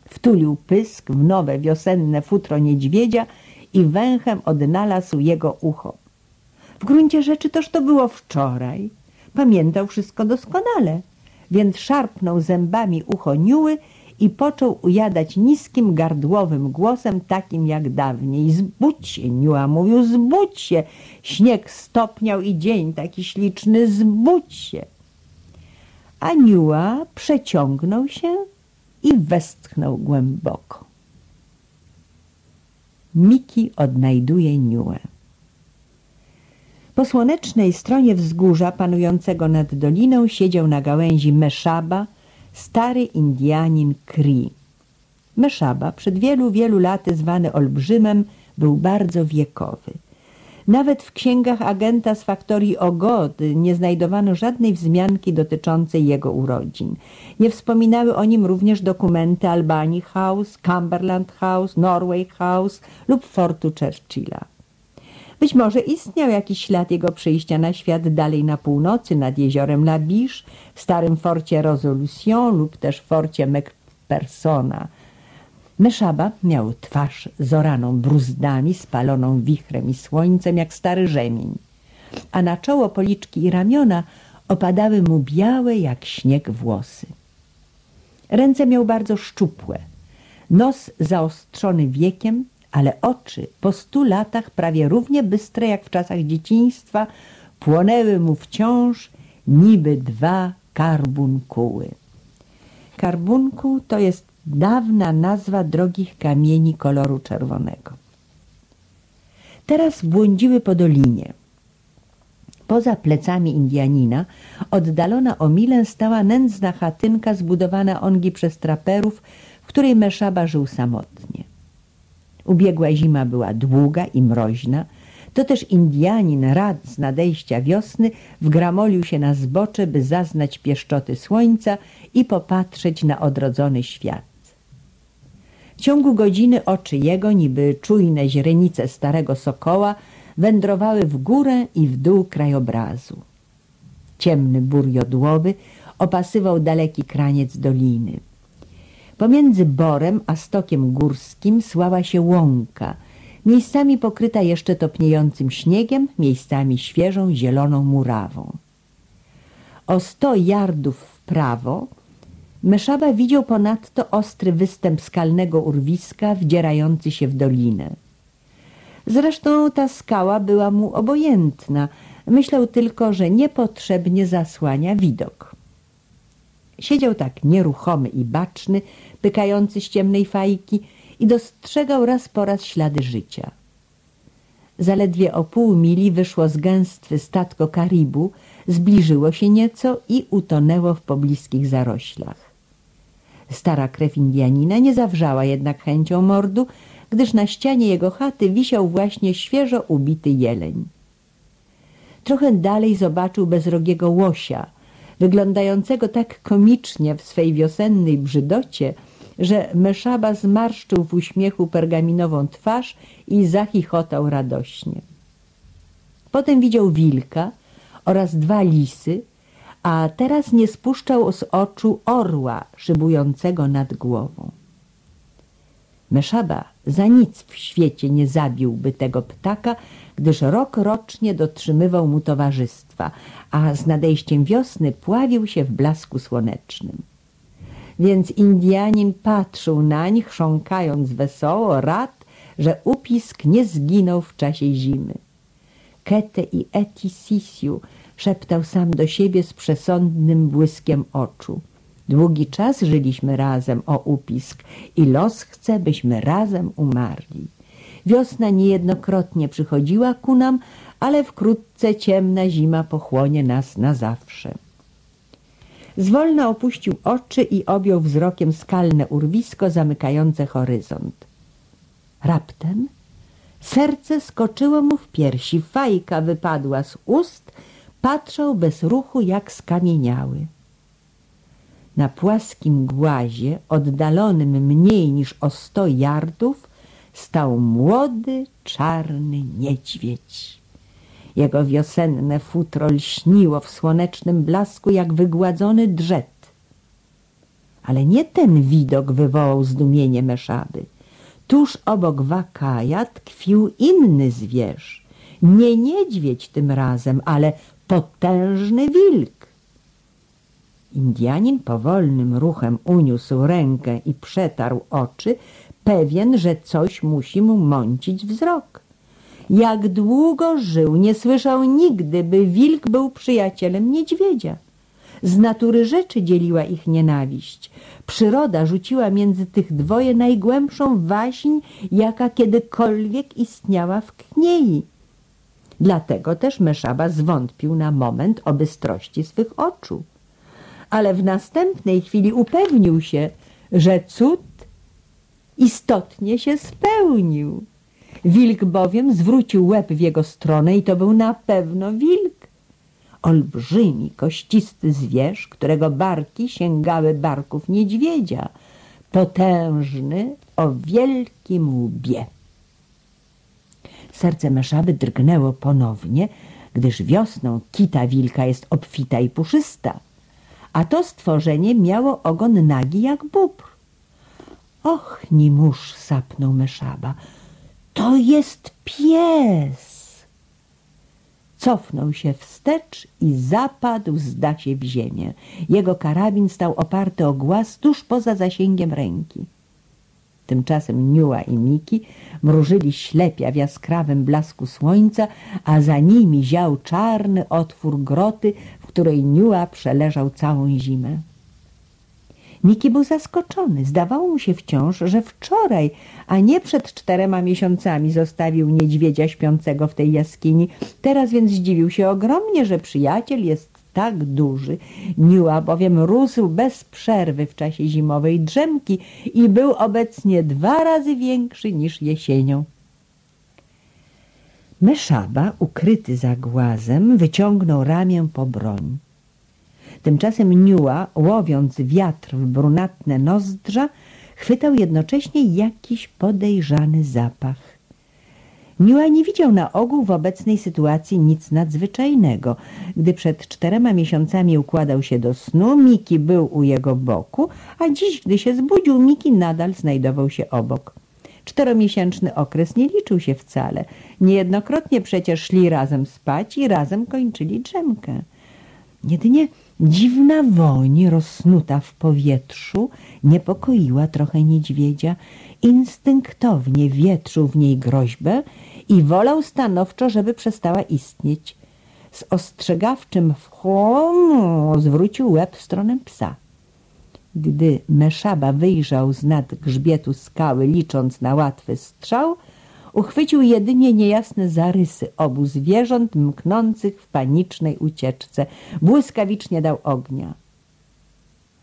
Wtulił pysk w nowe wiosenne futro niedźwiedzia i węchem odnalazł jego ucho. W gruncie rzeczy toż to było wczoraj. Pamiętał wszystko doskonale, więc szarpnął zębami ucho Niuły i począł ujadać niskim, gardłowym głosem, takim jak dawniej. Zbudź się, Niua mówił, zbudź się. Śnieg stopniał i dzień taki śliczny, zbudź się. A Niua przeciągnął się i westchnął głęboko. Miki odnajduje Niuę. Po słonecznej stronie wzgórza panującego nad doliną siedział na gałęzi Meszaba, stary Indianin Kri. Meszaba, przed wielu, wielu laty zwany Olbrzymem, był bardzo wiekowy. Nawet w księgach agenta z faktorii Ogody nie znajdowano żadnej wzmianki dotyczącej jego urodzin. Nie wspominały o nim również dokumenty Albany House, Cumberland House, Norway House lub fortu Churchilla. Być może istniał jakiś ślad jego przyjścia na świat dalej na północy, nad jeziorem Labisz, w starym forcie Resolution lub też forcie McPersona. Meszaba miał twarz zoraną bruzdami, spaloną wichrem i słońcem jak stary rzemień, a na czoło policzki i ramiona opadały mu białe jak śnieg włosy. Ręce miał bardzo szczupłe, nos zaostrzony wiekiem, ale oczy po stu latach prawie równie bystre jak w czasach dzieciństwa płonęły mu wciąż niby dwa karbunkuły. Karbunkuł to jest dawna nazwa drogich kamieni koloru czerwonego. Teraz błądziły po dolinie. Poza plecami Indianina, oddalona o milę, stała nędzna chatynka zbudowana ongi przez traperów, w której Meszaba żył samotnie. Ubiegła zima była długa i mroźna, to też Indianin rad z nadejścia wiosny wgramolił się na zbocze, by zaznać pieszczoty słońca i popatrzeć na odrodzony świat. W ciągu godziny oczy jego, niby czujne źrenice starego sokoła, wędrowały w górę i w dół krajobrazu. Ciemny bór jodłowy opasywał daleki kraniec doliny. Pomiędzy borem a stokiem górskim słała się łąka, miejscami pokryta jeszcze topniejącym śniegiem, miejscami świeżą, zieloną murawą. O sto yardów w prawo Myszaba widział ponadto ostry występ skalnego urwiska wdzierający się w dolinę. Zresztą ta skała była mu obojętna. Myślał tylko, że niepotrzebnie zasłania widok. Siedział tak nieruchomy i baczny, pykający z ciemnej fajki i dostrzegał raz po raz ślady życia. Zaledwie o pół mili wyszło z gęstwy statko karibu, zbliżyło się nieco i utonęło w pobliskich zaroślach. Stara krew Indianina nie zawrzała jednak chęcią mordu, gdyż na ścianie jego chaty wisiał właśnie świeżo ubity jeleń. Trochę dalej zobaczył bezrogiego łosia, wyglądającego tak komicznie w swej wiosennej brzydocie, że Meszaba zmarszczył w uśmiechu pergaminową twarz i zachichotał radośnie. Potem widział wilka oraz dwa lisy, a teraz nie spuszczał z oczu orła szybującego nad głową. Meszaba za nic w świecie nie zabiłby tego ptaka, gdyż rok rocznie dotrzymywał mu towarzystwa, a z nadejściem wiosny pławił się w blasku słonecznym. Więc Indianin patrzył nań, chrząkając wesoło, rad, że upisk nie zginął w czasie zimy. Kete i Eti Sisiu szeptał sam do siebie z przesądnym błyskiem oczu. Długi czas żyliśmy razem, o upisk, i los chce, byśmy razem umarli. Wiosna niejednokrotnie przychodziła ku nam, ale wkrótce ciemna zima pochłonie nas na zawsze. Zwolna opuścił oczy i objął wzrokiem skalne urwisko zamykające horyzont. Raptem serce skoczyło mu w piersi, fajka wypadła z ust, patrzał bez ruchu jak skamieniały. Na płaskim głazie, oddalonym mniej niż o sto yardów, stał młody, czarny niedźwiedź. Jego wiosenne futro lśniło w słonecznym blasku jak wygładzony drzet. Ale nie ten widok wywołał zdumienie Meszaby. Tuż obok Wakaja tkwił inny zwierz. Nie niedźwiedź tym razem, ale potężny wilk. Indianin powolnym ruchem uniósł rękę i przetarł oczy, pewien, że coś musi mu mącić wzrok. Jak długo żył, nie słyszał nigdy, by wilk był przyjacielem niedźwiedzia. Z natury rzeczy dzieliła ich nienawiść. Przyroda rzuciła między tych dwoje najgłębszą waśń, jaka kiedykolwiek istniała w kniei. Dlatego też Meszaba zwątpił na moment o bystrości swych oczu. Ale w następnej chwili upewnił się, że cud istotnie się spełnił. Wilk bowiem zwrócił łeb w jego stronę i to był na pewno wilk. Olbrzymi, kościsty zwierz, którego barki sięgały barków niedźwiedzia. Potężny, o wielkim łbie. Serce Meszaby drgnęło ponownie, gdyż wiosną kita wilka jest obfita i puszysta, a to stworzenie miało ogon nagi jak bóbr. Och, Nimusz, sapnął Meszaba, to jest pies. Cofnął się wstecz i zapadł zda się w ziemię. Jego karabin stał oparty o głaz tuż poza zasięgiem ręki. Tymczasem Niua i Miki mrużyli ślepia w jaskrawym blasku słońca, a za nimi ział czarny otwór groty, w której Niua przeleżał całą zimę. Miki był zaskoczony. Zdawało mu się wciąż, że wczoraj, a nie przed czterema miesiącami zostawił niedźwiedzia śpiącego w tej jaskini. Teraz więc zdziwił się ogromnie, że przyjaciel jest tak duży. Niua bowiem rósł bez przerwy w czasie zimowej drzemki i był obecnie dwa razy większy niż jesienią. Meszaba, ukryty za głazem, wyciągnął ramię po broń. Tymczasem Niua, łowiąc wiatr w brunatne nozdrza, chwytał jednocześnie jakiś podejrzany zapach. Niua nie widział na ogół w obecnej sytuacji nic nadzwyczajnego. Gdy przed czterema miesiącami układał się do snu, Miki był u jego boku, a dziś, gdy się zbudził, Miki nadal znajdował się obok. Czteromiesięczny okres nie liczył się wcale. Niejednokrotnie przecież szli razem spać i razem kończyli drzemkę. Jedynie Dziwna woń rosnuta w powietrzu niepokoiła trochę niedźwiedzia. Instynktownie wietrzył w niej groźbę i wolał stanowczo, żeby przestała istnieć. Z ostrzegawczym wchłom zwrócił łeb w stronę psa. Gdy Meszaba wyjrzał z nad grzbietu skały, licząc na łatwy strzał, uchwycił jedynie niejasne zarysy obu zwierząt mknących w panicznej ucieczce. Błyskawicznie dał ognia.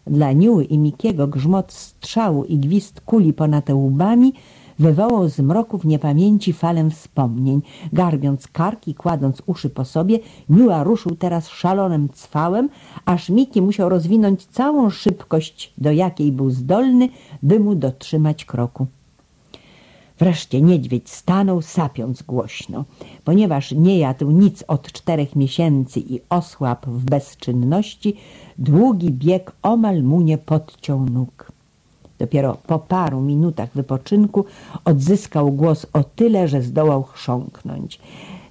Dla Niuły i Mikiego grzmot strzału i gwizd kuli ponad łbami wywołał z w niepamięci falę wspomnień. Garbiąc kark i kładąc uszy po sobie, Niuła ruszył teraz szalonym cwałem, aż Miki musiał rozwinąć całą szybkość, do jakiej był zdolny, by mu dotrzymać kroku. Wreszcie niedźwiedź stanął, sapiąc głośno. Ponieważ nie jadł nic od czterech miesięcy i osłabł w bezczynności, długi bieg omal mu nie podciął nóg. Dopiero po paru minutach wypoczynku odzyskał głos o tyle, że zdołał chrząknąć.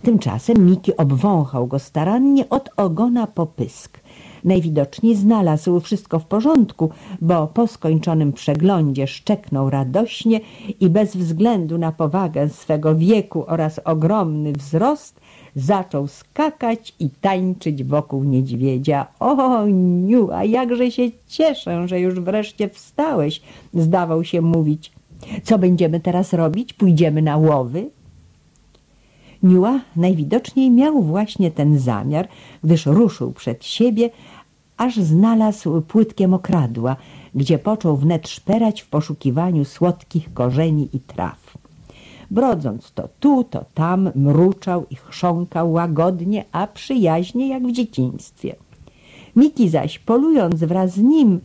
Tymczasem Miki obwąchał go starannie od ogona po pysk. Najwidoczniej znalazł wszystko w porządku, bo po skończonym przeglądzie szczeknął radośnie i bez względu na powagę swego wieku oraz ogromny wzrost zaczął skakać i tańczyć wokół niedźwiedzia. O, Niu, a jakże się cieszę, że już wreszcie wstałeś, zdawał się mówić. Co będziemy teraz robić? Pójdziemy na łowy? Niua najwidoczniej miał właśnie ten zamiar, gdyż ruszył przed siebie, aż znalazł płytkie mokradła, gdzie począł wnet szperać w poszukiwaniu słodkich korzeni i traw. Brodząc to tu, to tam, mruczał i chrząkał łagodnie, a przyjaźnie jak w dzieciństwie. Miki zaś, polując wraz z nim,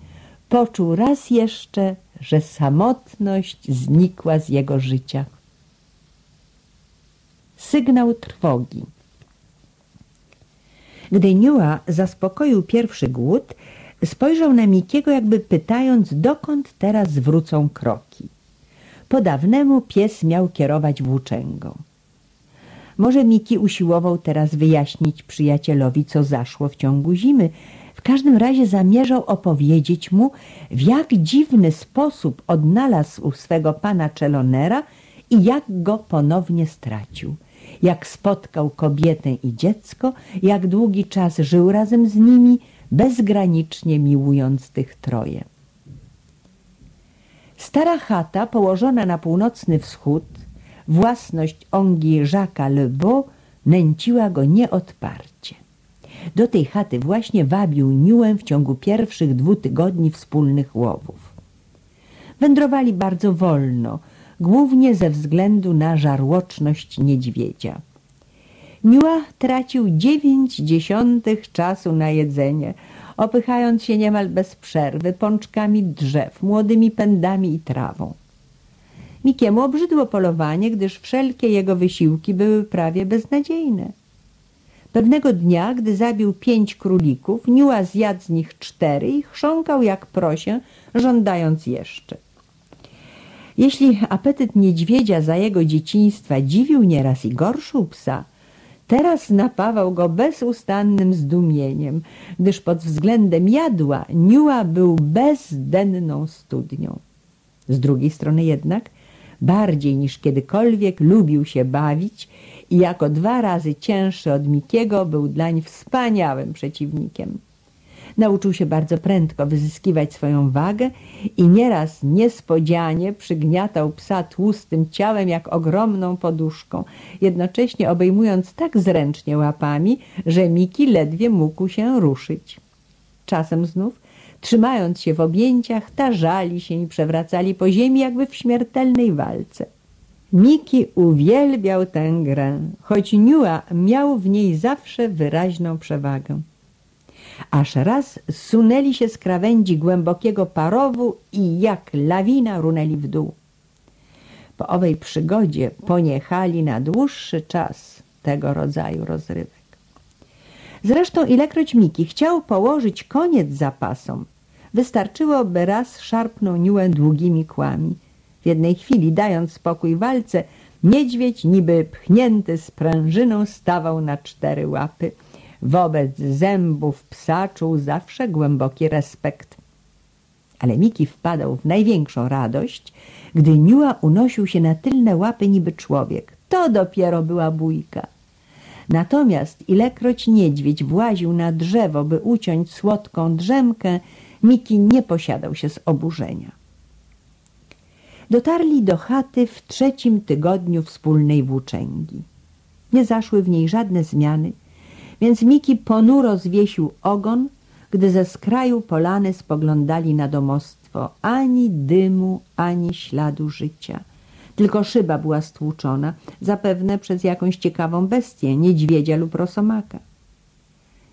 poczuł raz jeszcze, że samotność znikła z jego życia. Sygnał trwogi. Gdy Niua zaspokoił pierwszy głód, spojrzał na Mikiego, jakby pytając, dokąd teraz zwrócą kroki. Po dawnemu pies miał kierować włóczęgą. Może Miki usiłował teraz wyjaśnić przyjacielowi, co zaszło w ciągu zimy. W każdym razie zamierzał opowiedzieć mu, w jak dziwny sposób odnalazł swego pana Czelonera i jak go ponownie stracił. Jak spotkał kobietę i dziecko, jak długi czas żył razem z nimi, bezgranicznie miłując tych troje. Stara chata położona na północny wschód, własność ongi Jacques Lebeau, nęciła go nieodparcie. Do tej chaty właśnie wabił Niuę w ciągu pierwszych dwóch tygodni wspólnych łowów. Wędrowali bardzo wolno, głównie ze względu na żarłoczność niedźwiedzia. Niua tracił dziewięć dziesiątych czasu na jedzenie, opychając się niemal bez przerwy pączkami drzew, młodymi pędami i trawą. Mikiemu obrzydło polowanie, gdyż wszelkie jego wysiłki były prawie beznadziejne. Pewnego dnia, gdy zabił pięć królików, Niua zjadł z nich cztery i chrząkał jak prosię, żądając jeszcze. Jeśli apetyt niedźwiedzia za jego dzieciństwa dziwił nieraz i gorszył psa, Teraz napawał go bezustannym zdumieniem, gdyż pod względem jadła Niua był bezdenną studnią. Z drugiej strony jednak, bardziej niż kiedykolwiek lubił się bawić i jako dwa razy cięższy od Mikiego był dlań wspaniałym przeciwnikiem. Nauczył się bardzo prędko wyzyskiwać swoją wagę i nieraz niespodzianie przygniatał psa tłustym ciałem jak ogromną poduszką, jednocześnie obejmując tak zręcznie łapami, że Miki ledwie mógł się ruszyć. Czasem znów, trzymając się w objęciach, tarzali się i przewracali po ziemi jakby w śmiertelnej walce. Miki uwielbiał tę grę, choć Niua miał w niej zawsze wyraźną przewagę aż raz zsunęli się z krawędzi głębokiego parowu i jak lawina runęli w dół. Po owej przygodzie poniechali na dłuższy czas tego rodzaju rozrywek. Zresztą ilekroć Miki chciał położyć koniec zapasom, wystarczyło, by raz szarpnął niuę długimi kłami. W jednej chwili, dając spokój walce, niedźwiedź niby pchnięty sprężyną stawał na cztery łapy – Wobec zębów psa czuł zawsze głęboki respekt. Ale Miki wpadał w największą radość, gdy Niua unosił się na tylne łapy niby człowiek. To dopiero była bójka. Natomiast ilekroć niedźwiedź właził na drzewo, by uciąć słodką drzemkę, Miki nie posiadał się z oburzenia. Dotarli do chaty w trzecim tygodniu wspólnej włóczęgi. Nie zaszły w niej żadne zmiany, więc Miki ponuro zwiesił ogon, gdy ze skraju polany spoglądali na domostwo. Ani dymu, ani śladu życia. Tylko szyba była stłuczona, zapewne przez jakąś ciekawą bestię, niedźwiedzia lub rosomaka.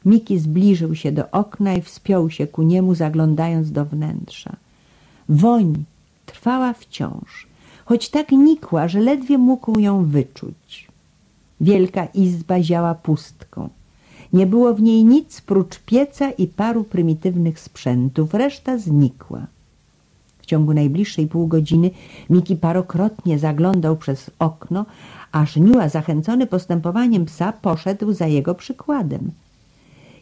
Miki zbliżył się do okna i wspiął się ku niemu, zaglądając do wnętrza. Woń trwała wciąż, choć tak nikła, że ledwie mógł ją wyczuć. Wielka izba ziała pustką. Nie było w niej nic prócz pieca i paru prymitywnych sprzętów, reszta znikła. W ciągu najbliższej pół godziny Miki parokrotnie zaglądał przez okno, aż Niua zachęcony postępowaniem psa poszedł za jego przykładem.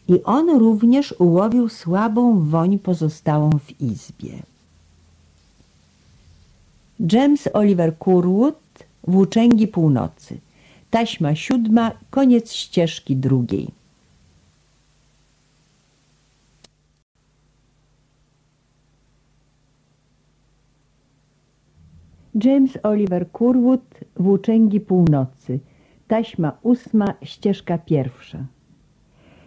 I on również ułowił słabą woń pozostałą w izbie. James Oliver Curwood Włóczęgi Północy Taśma siódma, koniec ścieżki drugiej. James Oliver Curwood, Włóczęgi Północy, taśma ósma, ścieżka pierwsza.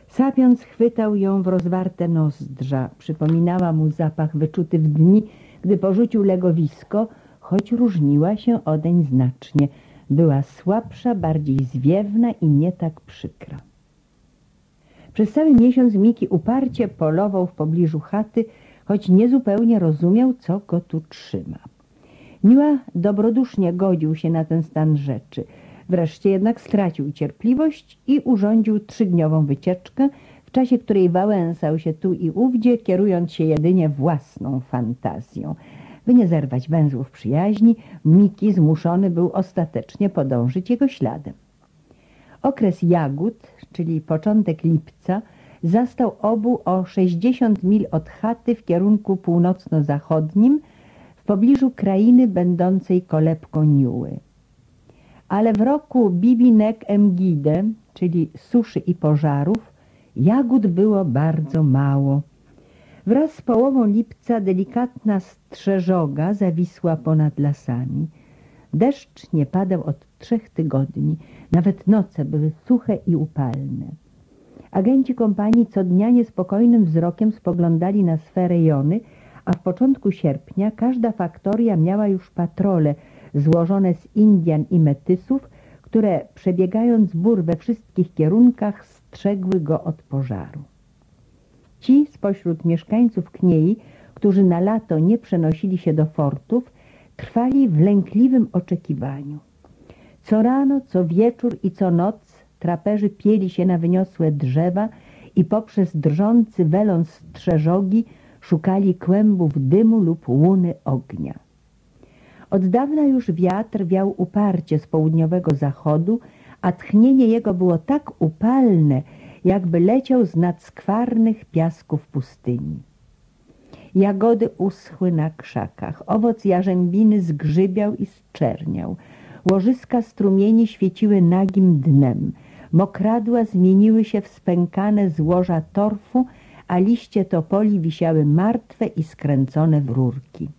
Sapiąc chwytał ją w rozwarte nozdrza, przypominała mu zapach wyczuty w dni, gdy porzucił legowisko, choć różniła się odeń znacznie. Była słabsza, bardziej zwiewna i nie tak przykra. Przez cały miesiąc Miki uparcie polował w pobliżu chaty, choć niezupełnie rozumiał, co go tu trzyma. Miła dobrodusznie godził się na ten stan rzeczy. Wreszcie jednak stracił cierpliwość i urządził trzydniową wycieczkę, w czasie której wałęsał się tu i ówdzie, kierując się jedynie własną fantazją. By nie zerwać węzłów przyjaźni, Miki zmuszony był ostatecznie podążyć jego śladem. Okres jagód, czyli początek lipca, zastał obu o 60 mil od chaty w kierunku północno-zachodnim, w pobliżu krainy będącej kolebką Niuły. Ale w roku Bibinek Emgide, czyli suszy i pożarów, jagód było bardzo mało. Wraz z połową lipca delikatna strzeżoga zawisła ponad lasami. Deszcz nie padał od trzech tygodni, nawet noce były suche i upalne. Agenci kompanii co dnia niespokojnym wzrokiem spoglądali na swe rejony, a w początku sierpnia każda faktoria miała już patrole złożone z Indian i Metysów, które przebiegając bór we wszystkich kierunkach strzegły go od pożaru. Ci spośród mieszkańców Kniei, którzy na lato nie przenosili się do fortów, trwali w lękliwym oczekiwaniu. Co rano, co wieczór i co noc traperzy pieli się na wyniosłe drzewa i poprzez drżący welon strzeżogi szukali kłębów dymu lub łuny ognia. Od dawna już wiatr wiał uparcie z południowego zachodu, a tchnienie jego było tak upalne, jakby leciał z nadskwarnych piasków pustyni. Jagody uschły na krzakach, owoc jarzębiny zgrzybiał i zczerniał, łożyska strumieni świeciły nagim dnem, mokradła zmieniły się w spękane złoża torfu, a liście topoli wisiały martwe i skręcone w rurki.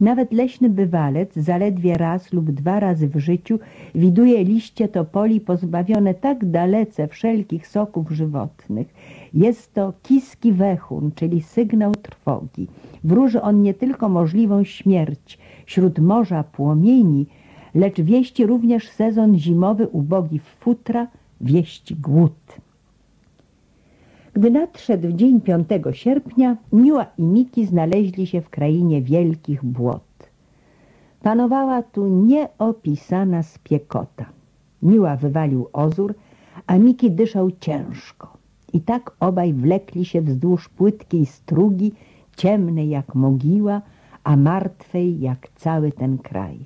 Nawet leśny bywalec zaledwie raz lub dwa razy w życiu widuje liście topoli pozbawione tak dalece wszelkich soków żywotnych. Jest to kiski wechun, czyli sygnał trwogi. Wróży on nie tylko możliwą śmierć wśród morza płomieni, lecz wieści również sezon zimowy ubogi w futra, wieści głód. Gdy nadszedł dzień 5 sierpnia, Miła i Miki znaleźli się w krainie wielkich błot. Panowała tu nieopisana spiekota. Miła wywalił ozór, a Miki dyszał ciężko. I tak obaj wlekli się wzdłuż płytkiej strugi, ciemnej jak mogiła, a martwej jak cały ten kraj.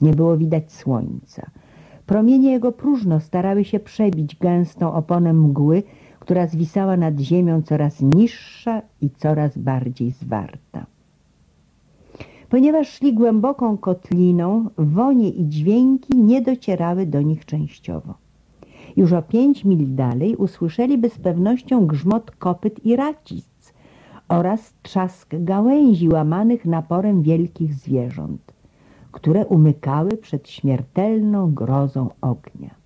Nie było widać słońca. Promienie jego próżno starały się przebić gęstą oponę mgły, która zwisała nad ziemią coraz niższa i coraz bardziej zwarta. Ponieważ szli głęboką kotliną, wonie i dźwięki nie docierały do nich częściowo. Już o pięć mil dalej usłyszeliby z pewnością grzmot kopyt i racic oraz trzask gałęzi łamanych naporem wielkich zwierząt, które umykały przed śmiertelną grozą ognia.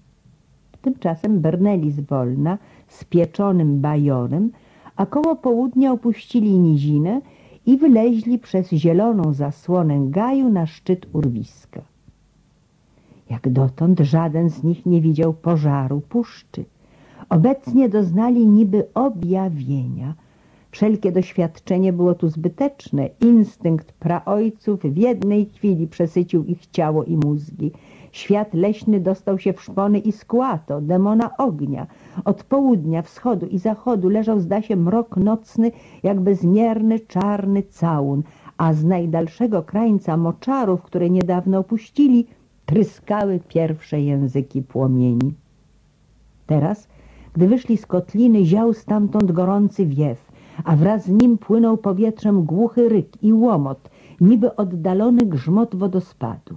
Tymczasem brnęli zwolna z pieczonym bajorem, a koło południa opuścili nizinę i wyleźli przez zieloną zasłonę gaju na szczyt urwiska. Jak dotąd żaden z nich nie widział pożaru puszczy. Obecnie doznali niby objawienia. Wszelkie doświadczenie było tu zbyteczne. Instynkt praojców w jednej chwili przesycił ich ciało i mózgi. Świat leśny dostał się w szpony i skłato, demona ognia. Od południa, wschodu i zachodu leżał zda się mrok nocny, jak bezmierny, czarny całun, a z najdalszego krańca moczarów, które niedawno opuścili, tryskały pierwsze języki płomieni. Teraz, gdy wyszli z kotliny, ział stamtąd gorący wiew, a wraz z nim płynął powietrzem głuchy ryk i łomot, niby oddalony grzmot wodospadu.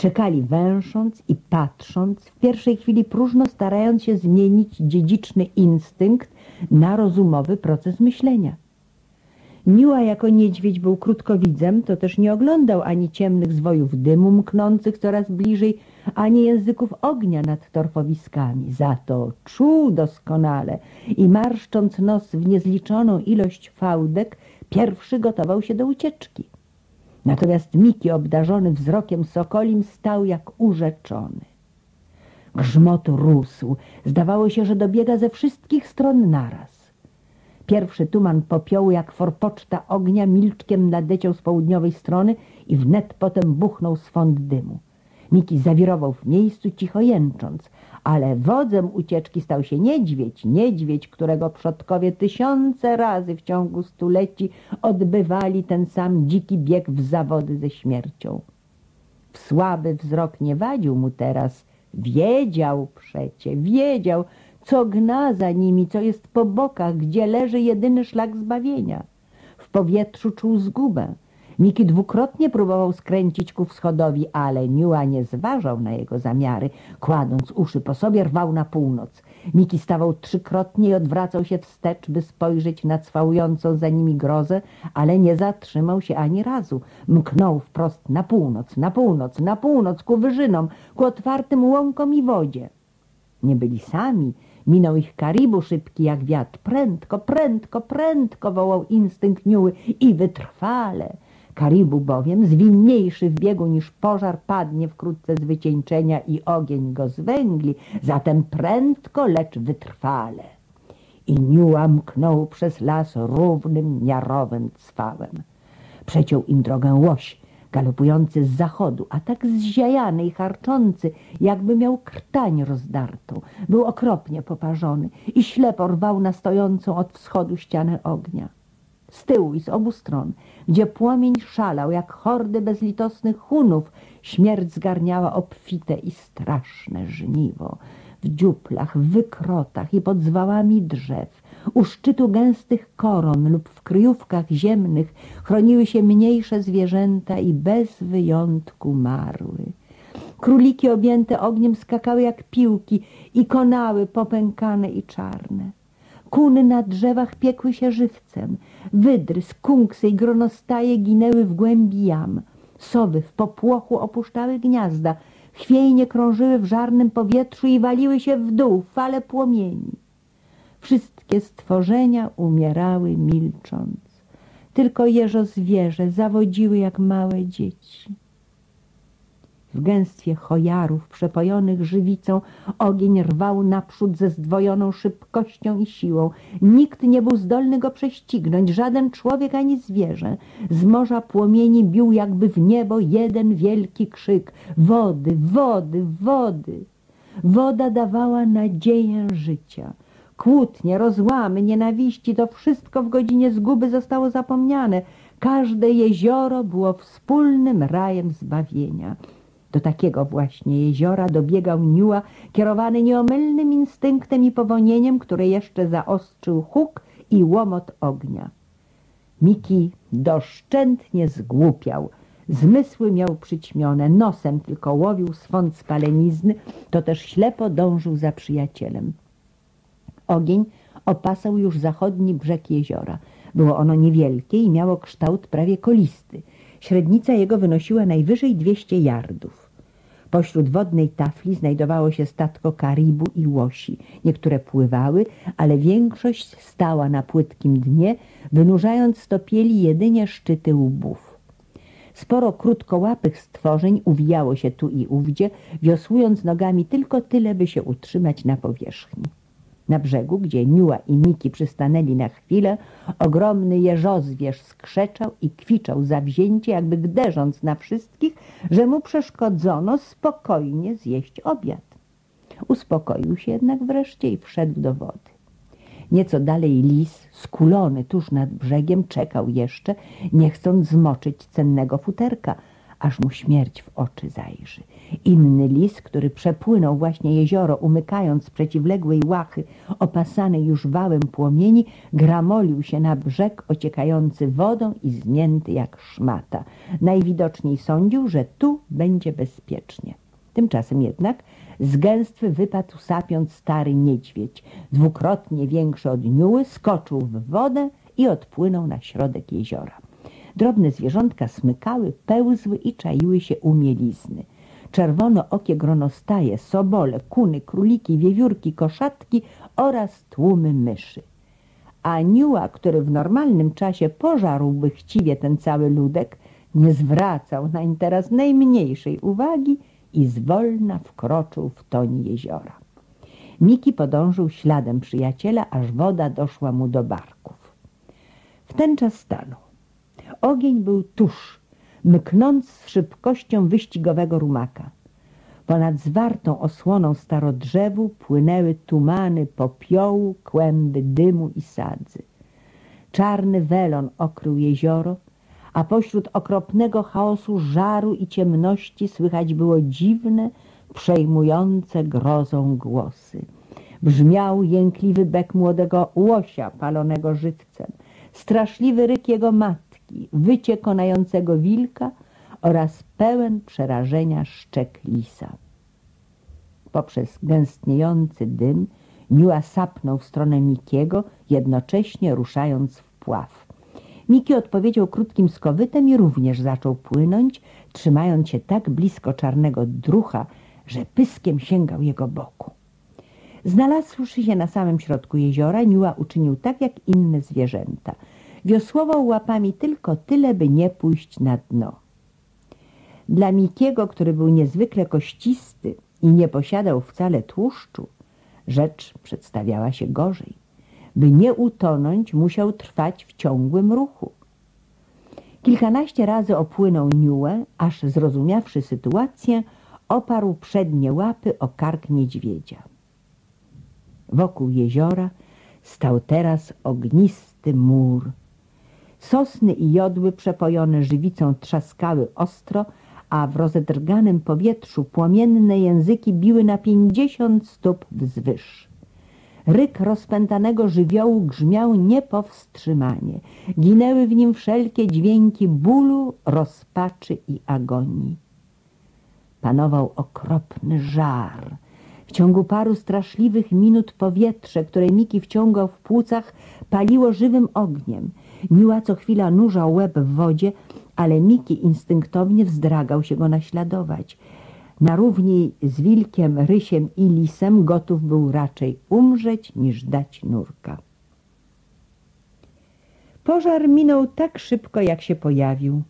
Czekali węsząc i patrząc, w pierwszej chwili próżno starając się zmienić dziedziczny instynkt na rozumowy proces myślenia. Niła jako niedźwiedź był krótkowidzem, to też nie oglądał ani ciemnych zwojów dymu mknących coraz bliżej, ani języków ognia nad torfowiskami. Za to czuł doskonale i marszcząc nos w niezliczoną ilość fałdek, pierwszy gotował się do ucieczki. Natomiast Miki, obdarzony wzrokiem sokolim, stał jak urzeczony. Grzmot rósł. Zdawało się, że dobiega ze wszystkich stron naraz. Pierwszy tuman popiołu, jak forpoczta ognia, milczkiem nadleciał z południowej strony i wnet potem buchnął swąd dymu. Miki zawirował w miejscu, cicho jęcząc, ale wodzem ucieczki stał się niedźwiedź, niedźwiedź, którego przodkowie tysiące razy w ciągu stuleci odbywali ten sam dziki bieg w zawody ze śmiercią. W słaby wzrok nie wadził mu teraz, wiedział przecie, wiedział, co gna za nimi, co jest po bokach, gdzie leży jedyny szlak zbawienia. W powietrzu czuł zgubę, Miki dwukrotnie próbował skręcić ku wschodowi, ale Niua nie zważał na jego zamiary. Kładąc uszy po sobie, rwał na północ. Miki stawał trzykrotnie i odwracał się wstecz, by spojrzeć na cwałującą za nimi grozę, ale nie zatrzymał się ani razu. Mknął wprost na północ, na północ, na północ, ku wyżynom, ku otwartym łąkom i wodzie. Nie byli sami. Minął ich karibu szybki jak wiatr. Prędko, prędko, prędko wołał instynkt Niuły i wytrwale. Karibu bowiem, zwinniejszy w biegu niż pożar, padnie wkrótce z wycieńczenia i ogień go zwęgli, zatem prędko, lecz wytrwale. I Niua mknął przez las równym, miarowym cwałem. Przeciął im drogę łoś, galopujący z zachodu, a tak zziajany i harczący, jakby miał krtań rozdartą. Był okropnie poparzony i ślepo rwał na stojącą od wschodu ścianę ognia z tyłu i z obu stron, gdzie płomień szalał jak hordy bezlitosnych hunów, śmierć zgarniała obfite i straszne żniwo. W dziuplach, wykrotach i pod zwałami drzew, u szczytu gęstych koron lub w kryjówkach ziemnych chroniły się mniejsze zwierzęta i bez wyjątku marły. Króliki objęte ogniem skakały jak piłki i konały popękane i czarne. Kuny na drzewach piekły się żywcem. Wydry, skunksy i gronostaje ginęły w głębi jam. Sowy w popłochu opuszczały gniazda. Chwiejnie krążyły w żarnym powietrzu i waliły się w dół fale płomieni. Wszystkie stworzenia umierały milcząc. Tylko jeżo zwierzę zawodziły jak małe dzieci. W gęstwie chojarów przepojonych żywicą ogień rwał naprzód ze zdwojoną szybkością i siłą. Nikt nie był zdolny go prześcignąć, żaden człowiek ani zwierzę. Z morza płomieni bił jakby w niebo jeden wielki krzyk. Wody, wody, wody! Woda dawała nadzieję życia. Kłótnie, rozłamy, nienawiści, to wszystko w godzinie zguby zostało zapomniane. Każde jezioro było wspólnym rajem zbawienia. Do takiego właśnie jeziora dobiegał Niua, kierowany nieomylnym instynktem i powonieniem, które jeszcze zaostrzył huk i łomot ognia. Miki doszczętnie zgłupiał. Zmysły miał przyćmione, nosem tylko łowił swąd spalenizny, to też ślepo dążył za przyjacielem. Ogień opasał już zachodni brzeg jeziora. Było ono niewielkie i miało kształt prawie kolisty. Średnica jego wynosiła najwyżej 200 yardów. Pośród wodnej tafli znajdowało się statko karibu i łosi. Niektóre pływały, ale większość stała na płytkim dnie, wynurzając stopieli jedynie szczyty łbów. Sporo krótkołapych stworzeń uwijało się tu i ówdzie, wiosłując nogami tylko tyle, by się utrzymać na powierzchni. Na brzegu, gdzie Niua i Miki przystanęli na chwilę, ogromny jeżozwierz skrzeczał i kwiczał zawzięcie, jakby gderząc na wszystkich, że mu przeszkodzono spokojnie zjeść obiad. Uspokoił się jednak wreszcie i wszedł do wody. Nieco dalej lis, skulony tuż nad brzegiem, czekał jeszcze, nie chcąc zmoczyć cennego futerka – aż mu śmierć w oczy zajrzy. Inny lis, który przepłynął właśnie jezioro, umykając z przeciwległej łachy, opasany już wałem płomieni, gramolił się na brzeg ociekający wodą i zmięty jak szmata. Najwidoczniej sądził, że tu będzie bezpiecznie. Tymczasem jednak z gęstwy wypadł sapiąc stary niedźwiedź, dwukrotnie większy od niuły, skoczył w wodę i odpłynął na środek jeziora. Drobne zwierzątka smykały, pełzły i czaiły się u mielizny. Czerwono-okie gronostaje, sobole, kuny, króliki, wiewiórki, koszatki oraz tłumy myszy. Aniuła, który w normalnym czasie pożarłby chciwie ten cały ludek, nie zwracał nań teraz najmniejszej uwagi i zwolna wkroczył w toń jeziora. Miki podążył śladem przyjaciela, aż woda doszła mu do barków. W ten czas stanął. Ogień był tuż, mknąc z szybkością wyścigowego rumaka. Ponad zwartą osłoną starodrzewu płynęły tumany popiołu, kłęby dymu i sadzy. Czarny welon okrył jezioro, a pośród okropnego chaosu żaru i ciemności słychać było dziwne, przejmujące grozą głosy. Brzmiał jękliwy bek młodego łosia palonego żywcem, straszliwy ryk jego matki, wycie konającego wilka oraz pełen przerażenia szczek lisa. Poprzez gęstniejący dym Niua sapnął w stronę Mikiego, jednocześnie ruszając w pław. Miki odpowiedział krótkim skowytem i również zaczął płynąć, trzymając się tak blisko czarnego drucha, że pyskiem sięgał jego boku. Znalazłszy się na samym środku jeziora, Niua uczynił tak jak inne zwierzęta. Wiosłował łapami tylko tyle, by nie pójść na dno. Dla Mikiego, który był niezwykle kościsty i nie posiadał wcale tłuszczu, rzecz przedstawiała się gorzej. By nie utonąć, musiał trwać w ciągłym ruchu. Kilkanaście razy opłynął Niuę, aż zrozumiawszy sytuację, oparł przednie łapy o kark niedźwiedzia. Wokół jeziora stał teraz ognisty mur. Sosny i jodły przepojone żywicą trzaskały ostro, a w rozedrganym powietrzu płomienne języki biły na pięćdziesiąt stóp wzwyż. Ryk rozpętanego żywiołu grzmiał niepowstrzymanie. Ginęły w nim wszelkie dźwięki bólu, rozpaczy i agonii. Panował okropny żar. W ciągu paru straszliwych minut powietrze, które Miki wciągał w płucach, paliło żywym ogniem. Miła co chwila nurzał łeb w wodzie, ale Miki instynktownie wzdragał się go naśladować. Na równi z wilkiem, rysiem i lisem gotów był raczej umrzeć niż dać nurka. Pożar minął tak szybko, jak się pojawił.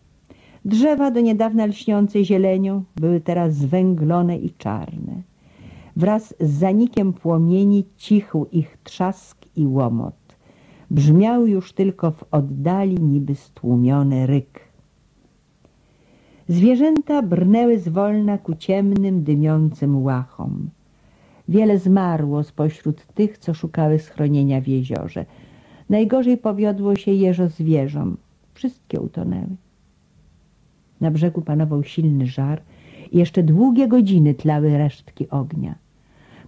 Drzewa do niedawna lśniące zielenią były teraz zwęglone i czarne. Wraz z zanikiem płomieni cichł ich trzask i łomot. Brzmiał już tylko w oddali niby stłumiony ryk. Zwierzęta brnęły zwolna ku ciemnym, dymiącym łachom. Wiele zmarło spośród tych, co szukały schronienia w jeziorze. Najgorzej powiodło się jeżo zwierzom. Wszystkie utonęły. Na brzegu panował silny żar i jeszcze długie godziny tlały resztki ognia.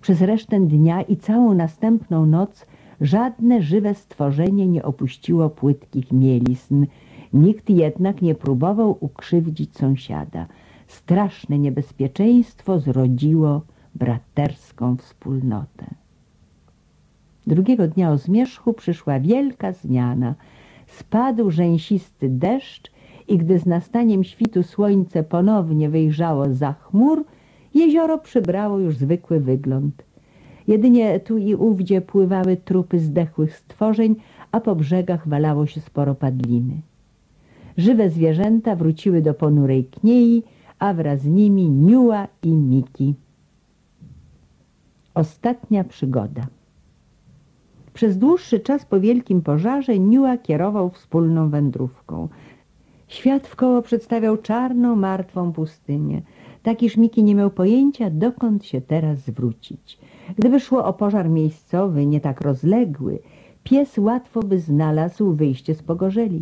Przez resztę dnia i całą następną noc żadne żywe stworzenie nie opuściło płytkich mielizn, Nikt jednak nie próbował ukrzywdzić sąsiada. Straszne niebezpieczeństwo zrodziło braterską wspólnotę. Drugiego dnia o zmierzchu przyszła wielka zmiana. Spadł rzęsisty deszcz i gdy z nastaniem świtu słońce ponownie wyjrzało za chmur, jezioro przybrało już zwykły wygląd. Jedynie tu i ówdzie pływały trupy zdechłych stworzeń, a po brzegach walało się sporo padliny. Żywe zwierzęta wróciły do ponurej kniei, a wraz z nimi Niua i Miki. Ostatnia przygoda Przez dłuższy czas po wielkim pożarze Niua kierował wspólną wędrówką. Świat wkoło przedstawiał czarną, martwą pustynię, tak iż Miki nie miał pojęcia, dokąd się teraz zwrócić. Gdyby szło o pożar miejscowy, nie tak rozległy, pies łatwo by znalazł wyjście z pogorzeli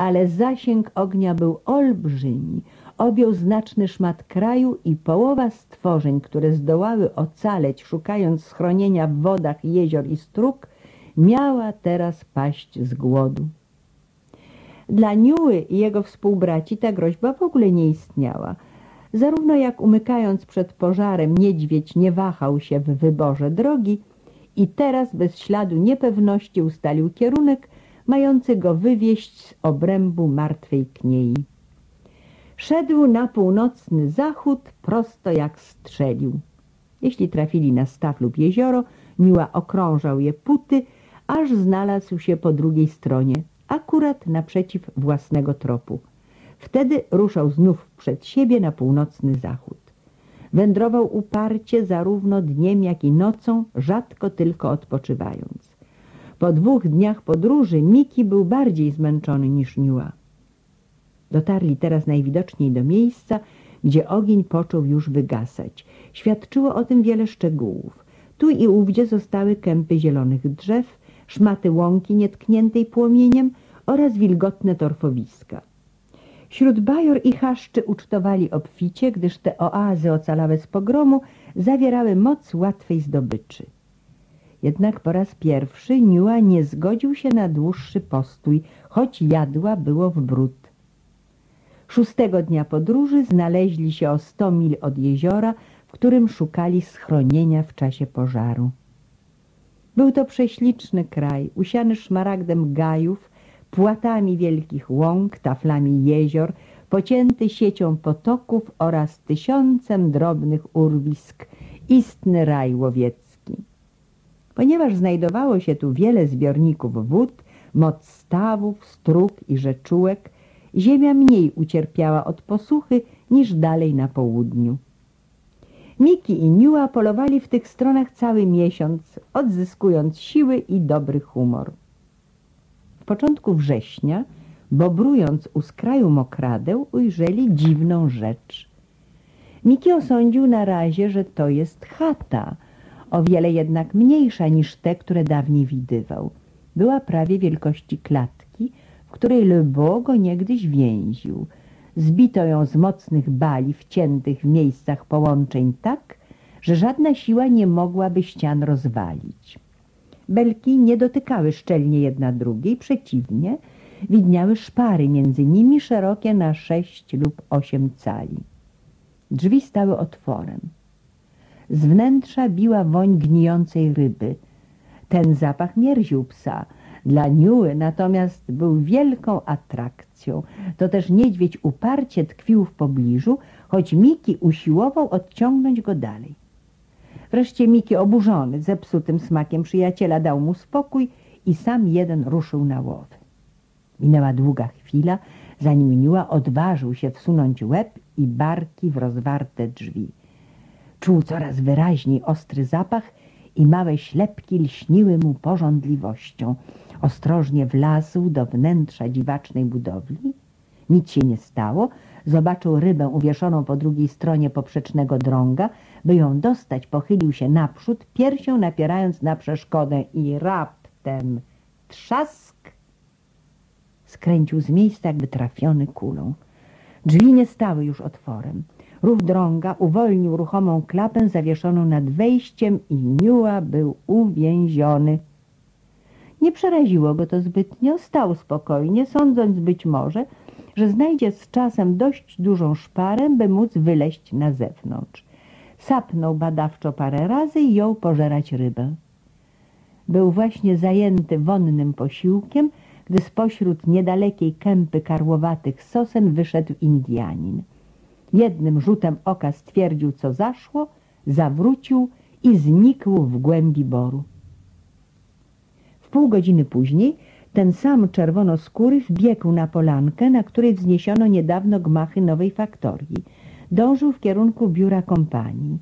ale zasięg ognia był olbrzymi, objął znaczny szmat kraju i połowa stworzeń, które zdołały ocaleć, szukając schronienia w wodach jezior i strug, miała teraz paść z głodu. Dla Niuły i jego współbraci ta groźba w ogóle nie istniała. Zarówno jak umykając przed pożarem niedźwiedź nie wahał się w wyborze drogi i teraz bez śladu niepewności ustalił kierunek, mający go wywieźć z obrębu martwej kniei. Szedł na północny zachód prosto jak strzelił. Jeśli trafili na staw lub jezioro, Niła okrążał je puty, aż znalazł się po drugiej stronie, akurat naprzeciw własnego tropu. Wtedy ruszał znów przed siebie na północny zachód. Wędrował uparcie zarówno dniem, jak i nocą, rzadko tylko odpoczywając. Po dwóch dniach podróży Miki był bardziej zmęczony niż Niua. Dotarli teraz najwidoczniej do miejsca, gdzie ogień począł już wygasać. Świadczyło o tym wiele szczegółów. Tu i ówdzie zostały kępy zielonych drzew, szmaty łąki nietkniętej płomieniem oraz wilgotne torfowiska. Wśród bajor i chaszczy ucztowali obficie, gdyż te oazy ocalałe z pogromu zawierały moc łatwej zdobyczy. Jednak po raz pierwszy Niua nie zgodził się na dłuższy postój, choć jadła było w brud. Szóstego dnia podróży znaleźli się o sto mil od jeziora, w którym szukali schronienia w czasie pożaru. Był to prześliczny kraj, usiany szmaragdem gajów, płatami wielkich łąk, taflami jezior, pocięty siecią potoków oraz tysiącem drobnych urwisk, istny raj łowiecki. Ponieważ znajdowało się tu wiele zbiorników wód, moc stawów, strug i rzeczułek, ziemia mniej ucierpiała od posuchy niż dalej na południu. Miki i Niua polowali w tych stronach cały miesiąc, odzyskując siły i dobry humor. Początku września, bobrując u skraju mokradeł, ujrzeli dziwną rzecz. Miki osądził na razie, że to jest chata, o wiele jednak mniejsza niż te, które dawniej widywał. Była prawie wielkości klatki, w której Lebo go niegdyś więził. Zbito ją z mocnych bali wciętych w miejscach połączeń tak, że żadna siła nie mogłaby ścian rozwalić. Belki nie dotykały szczelnie jedna drugiej, przeciwnie, widniały szpary między nimi szerokie na sześć lub osiem cali. Drzwi stały otworem. Z wnętrza biła woń gnijącej ryby. Ten zapach mierził psa. Dla Niuły natomiast był wielką atrakcją. To też niedźwiedź uparcie tkwił w pobliżu, choć Miki usiłował odciągnąć go dalej. Wreszcie Miki, oburzony zepsutym smakiem przyjaciela, dał mu spokój i sam jeden ruszył na łowy. Minęła długa chwila, zanim Niua odważył się wsunąć łeb i barki w rozwarte drzwi. Czuł coraz wyraźniej ostry zapach i małe ślepki lśniły mu pożądliwością. Ostrożnie wlazł do wnętrza dziwacznej budowli. Nic się nie stało. Zobaczył rybę uwieszoną po drugiej stronie poprzecznego drąga. By ją dostać, pochylił się naprzód, piersią napierając na przeszkodę i raptem trzask skręcił z miejsca, jakby trafiony kulą. Drzwi nie stały już otworem. Rów drąga uwolnił ruchomą klapę zawieszoną nad wejściem i Niua był uwięziony. Nie przeraziło go to zbytnio, stał spokojnie, sądząc być może, że znajdzie z czasem dość dużą szparę, by móc wyleść na zewnątrz. Sapnął badawczo parę razy i jął pożerać rybę. Był właśnie zajęty wonnym posiłkiem, gdy spośród niedalekiej kępy karłowatych sosen wyszedł Indianin. Jednym rzutem oka stwierdził, co zaszło, zawrócił i znikł w głębi boru. W pół godziny później ten sam czerwonoskóry wbiegł na polankę, na której wzniesiono niedawno gmachy nowej faktorii. Dążył w kierunku biura kompanii.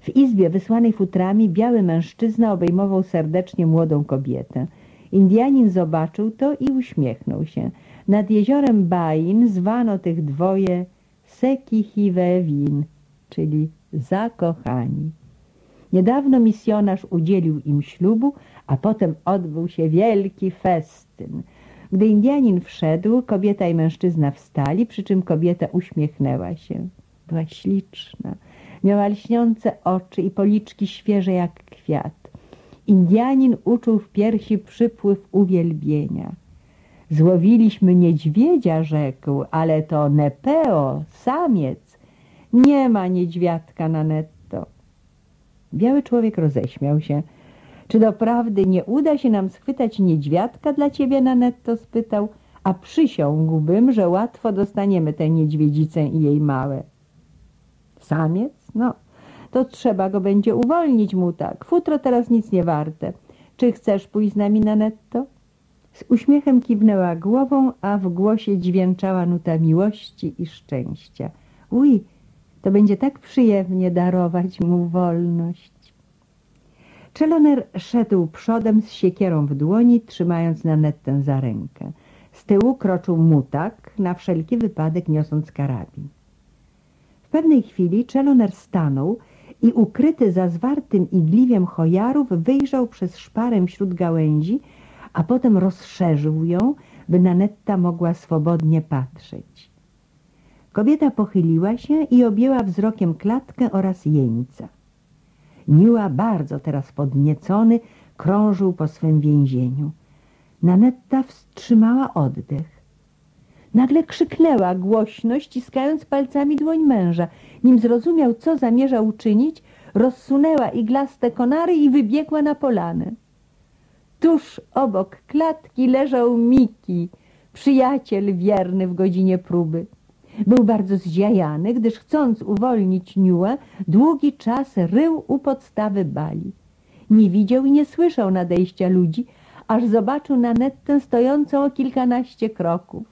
W izbie wysłanej futrami biały mężczyzna obejmował serdecznie młodą kobietę. Indianin zobaczył to i uśmiechnął się. Nad jeziorem Bain zwano tych dwoje Sekihivewin, czyli zakochani. Niedawno misjonarz udzielił im ślubu, a potem odbył się wielki festyn. Gdy Indianin wszedł, kobieta i mężczyzna wstali, przy czym kobieta uśmiechnęła się. Była śliczna, miała lśniące oczy i policzki świeże jak kwiat. Indianin uczuł w piersi przypływ uwielbienia. Złowiliśmy niedźwiedzia, rzekł, ale to Nepeo, samiec. Nie ma niedźwiadka na netto. Biały człowiek roześmiał się. Czy doprawdy nie uda się nam schwytać niedźwiadka dla ciebie na netto? spytał. A przysiągłbym, że łatwo dostaniemy tę niedźwiedzicę i jej małe. Samiec? No, to trzeba go będzie uwolnić mu tak. Futro teraz nic nie warte. Czy chcesz pójść z nami na netto? Z uśmiechem kiwnęła głową, a w głosie dźwięczała nuta miłości i szczęścia. Uj, to będzie tak przyjemnie darować mu wolność. Czeloner szedł przodem z siekierą w dłoni, trzymając Nanettę za rękę. Z tyłu kroczył mutak, na wszelki wypadek niosąc karabin. Pewnej chwili Czeloner stanął i ukryty za zwartym igliwiem chojarów wyjrzał przez szparę wśród gałęzi, a potem rozszerzył ją, by Nanetta mogła swobodnie patrzeć. Kobieta pochyliła się i objęła wzrokiem klatkę oraz jeńca. Niła, bardzo teraz podniecony, krążył po swym więzieniu. Nanetta wstrzymała oddech. Nagle krzyknęła głośno, ściskając palcami dłoń męża. Nim zrozumiał, co zamierza uczynić, rozsunęła iglaste konary i wybiegła na polanę. Tuż obok klatki leżał Miki, przyjaciel wierny w godzinie próby. Był bardzo zdziajany, gdyż chcąc uwolnić Niuę, długi czas rył u podstawy bali. Nie widział i nie słyszał nadejścia ludzi, aż zobaczył Nanettę stojącą o kilkanaście kroków.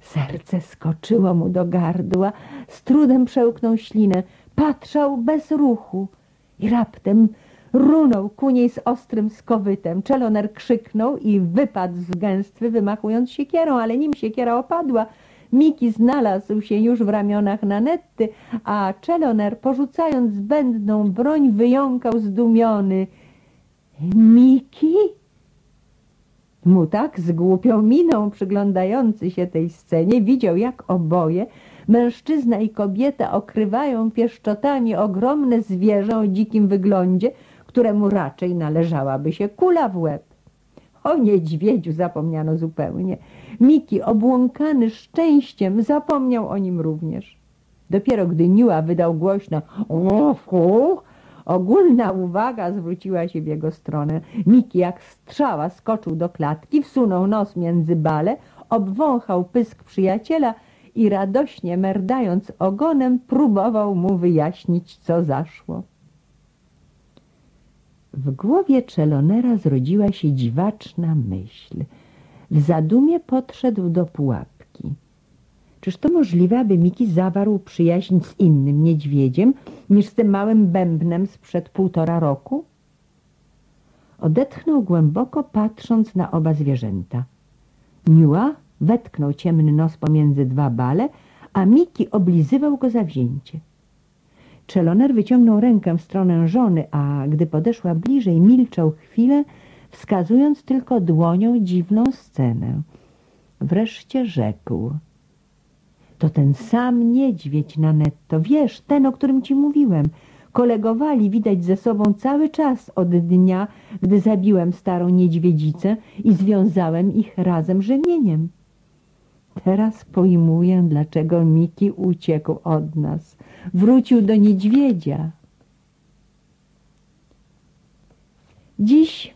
Serce skoczyło mu do gardła, z trudem przełknął ślinę, patrzał bez ruchu i raptem runął ku niej z ostrym skowytem. Czeloner krzyknął i wypadł z gęstwy, wymachując siekierą, ale nim siekiera opadła, Miki znalazł się już w ramionach Nanetty, a Czeloner, porzucając zbędną broń, wyjąkał zdumiony. Miki? Mutak z głupią miną przyglądający się tej scenie widział, jak oboje, mężczyzna i kobieta, okrywają pieszczotami ogromne zwierzę o dzikim wyglądzie, któremu raczej należałaby się kula w łeb. O niedźwiedziu zapomniano zupełnie. Miki, obłąkany szczęściem, zapomniał o nim również. Dopiero gdy Niła wydał głośno uch, ogólna uwaga zwróciła się w jego stronę. Miki jak strzała skoczył do klatki, wsunął nos między bale, obwąchał pysk przyjaciela i radośnie merdając ogonem próbował mu wyjaśnić, co zaszło. W głowie Czelonera zrodziła się dziwaczna myśl. W zadumie podszedł do pułapki. Czyż to możliwe, aby Miki zawarł przyjaźń z innym niedźwiedziem niż z tym małym bębnem sprzed półtora roku? Odetchnął głęboko, patrząc na oba zwierzęta. Niua wetknął ciemny nos pomiędzy dwa bale, a Miki oblizywał go zawzięcie. Czeloner wyciągnął rękę w stronę żony, a gdy podeszła bliżej, milczał chwilę, wskazując tylko dłonią dziwną scenę. Wreszcie rzekł. To ten sam niedźwiedź na netto, wiesz, ten, o którym ci mówiłem. Kolegowali widać ze sobą cały czas od dnia, gdy zabiłem starą niedźwiedzicę i związałem ich razem rzemieniem. Teraz pojmuję, dlaczego Miki uciekł od nas. Wrócił do niedźwiedzia. Dziś,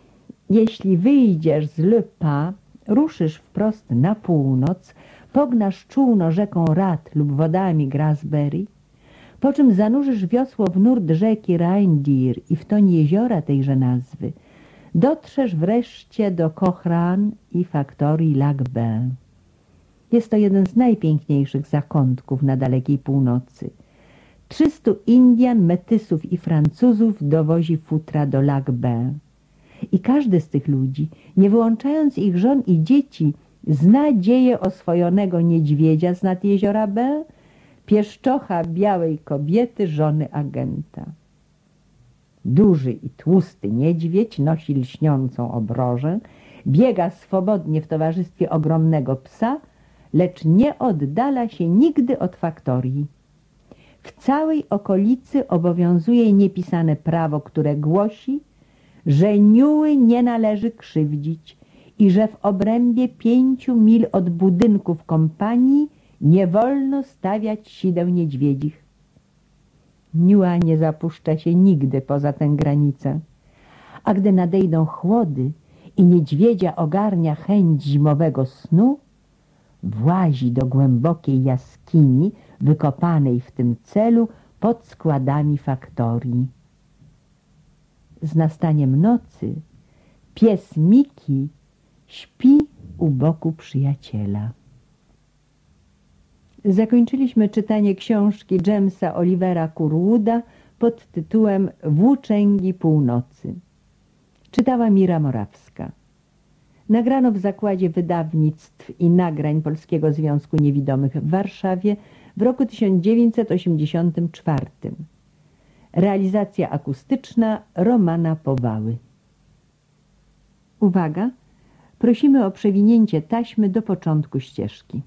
jeśli wyjdziesz z Lepa, ruszysz wprost na północ, pognasz czółno rzeką Rat lub wodami Grasberry, po czym zanurzysz wiosło w nurt rzeki Reindeer i w toń jeziora tejże nazwy, dotrzesz wreszcie do Kochran i faktorii Bain. Jest to jeden z najpiękniejszych zakątków na dalekiej północy. Trzystu Indian, Metysów i Francuzów dowozi futra do Bain. I każdy z tych ludzi, nie wyłączając ich żon i dzieci, zna dzieje oswojonego niedźwiedzia z nad jeziora Bain, pieszczocha białej kobiety, żony agenta. Duży i tłusty niedźwiedź nosi lśniącą obrożę, biega swobodnie w towarzystwie ogromnego psa, lecz nie oddala się nigdy od faktorii. W całej okolicy obowiązuje niepisane prawo, które głosi, że niuły nie należy krzywdzić i że w obrębie pięciu mil od budynków kompanii nie wolno stawiać sideł niedźwiedzich. Niua nie zapuszcza się nigdy poza tę granicę, a gdy nadejdą chłody i niedźwiedzia ogarnia chęć zimowego snu, włazi do głębokiej jaskini wykopanej w tym celu pod składami faktorii. Z nastaniem nocy pies Miki Śpi u boku przyjaciela. Zakończyliśmy czytanie książki Jamesa Olivera Curwooda pod tytułem Włóczęgi północy. Czytała Mira Morawska. Nagrano w Zakładzie Wydawnictw i Nagrań Polskiego Związku Niewidomych w Warszawie w roku 1984. Realizacja akustyczna Romana Powały. Uwaga! Prosimy o przewinięcie taśmy do początku ścieżki.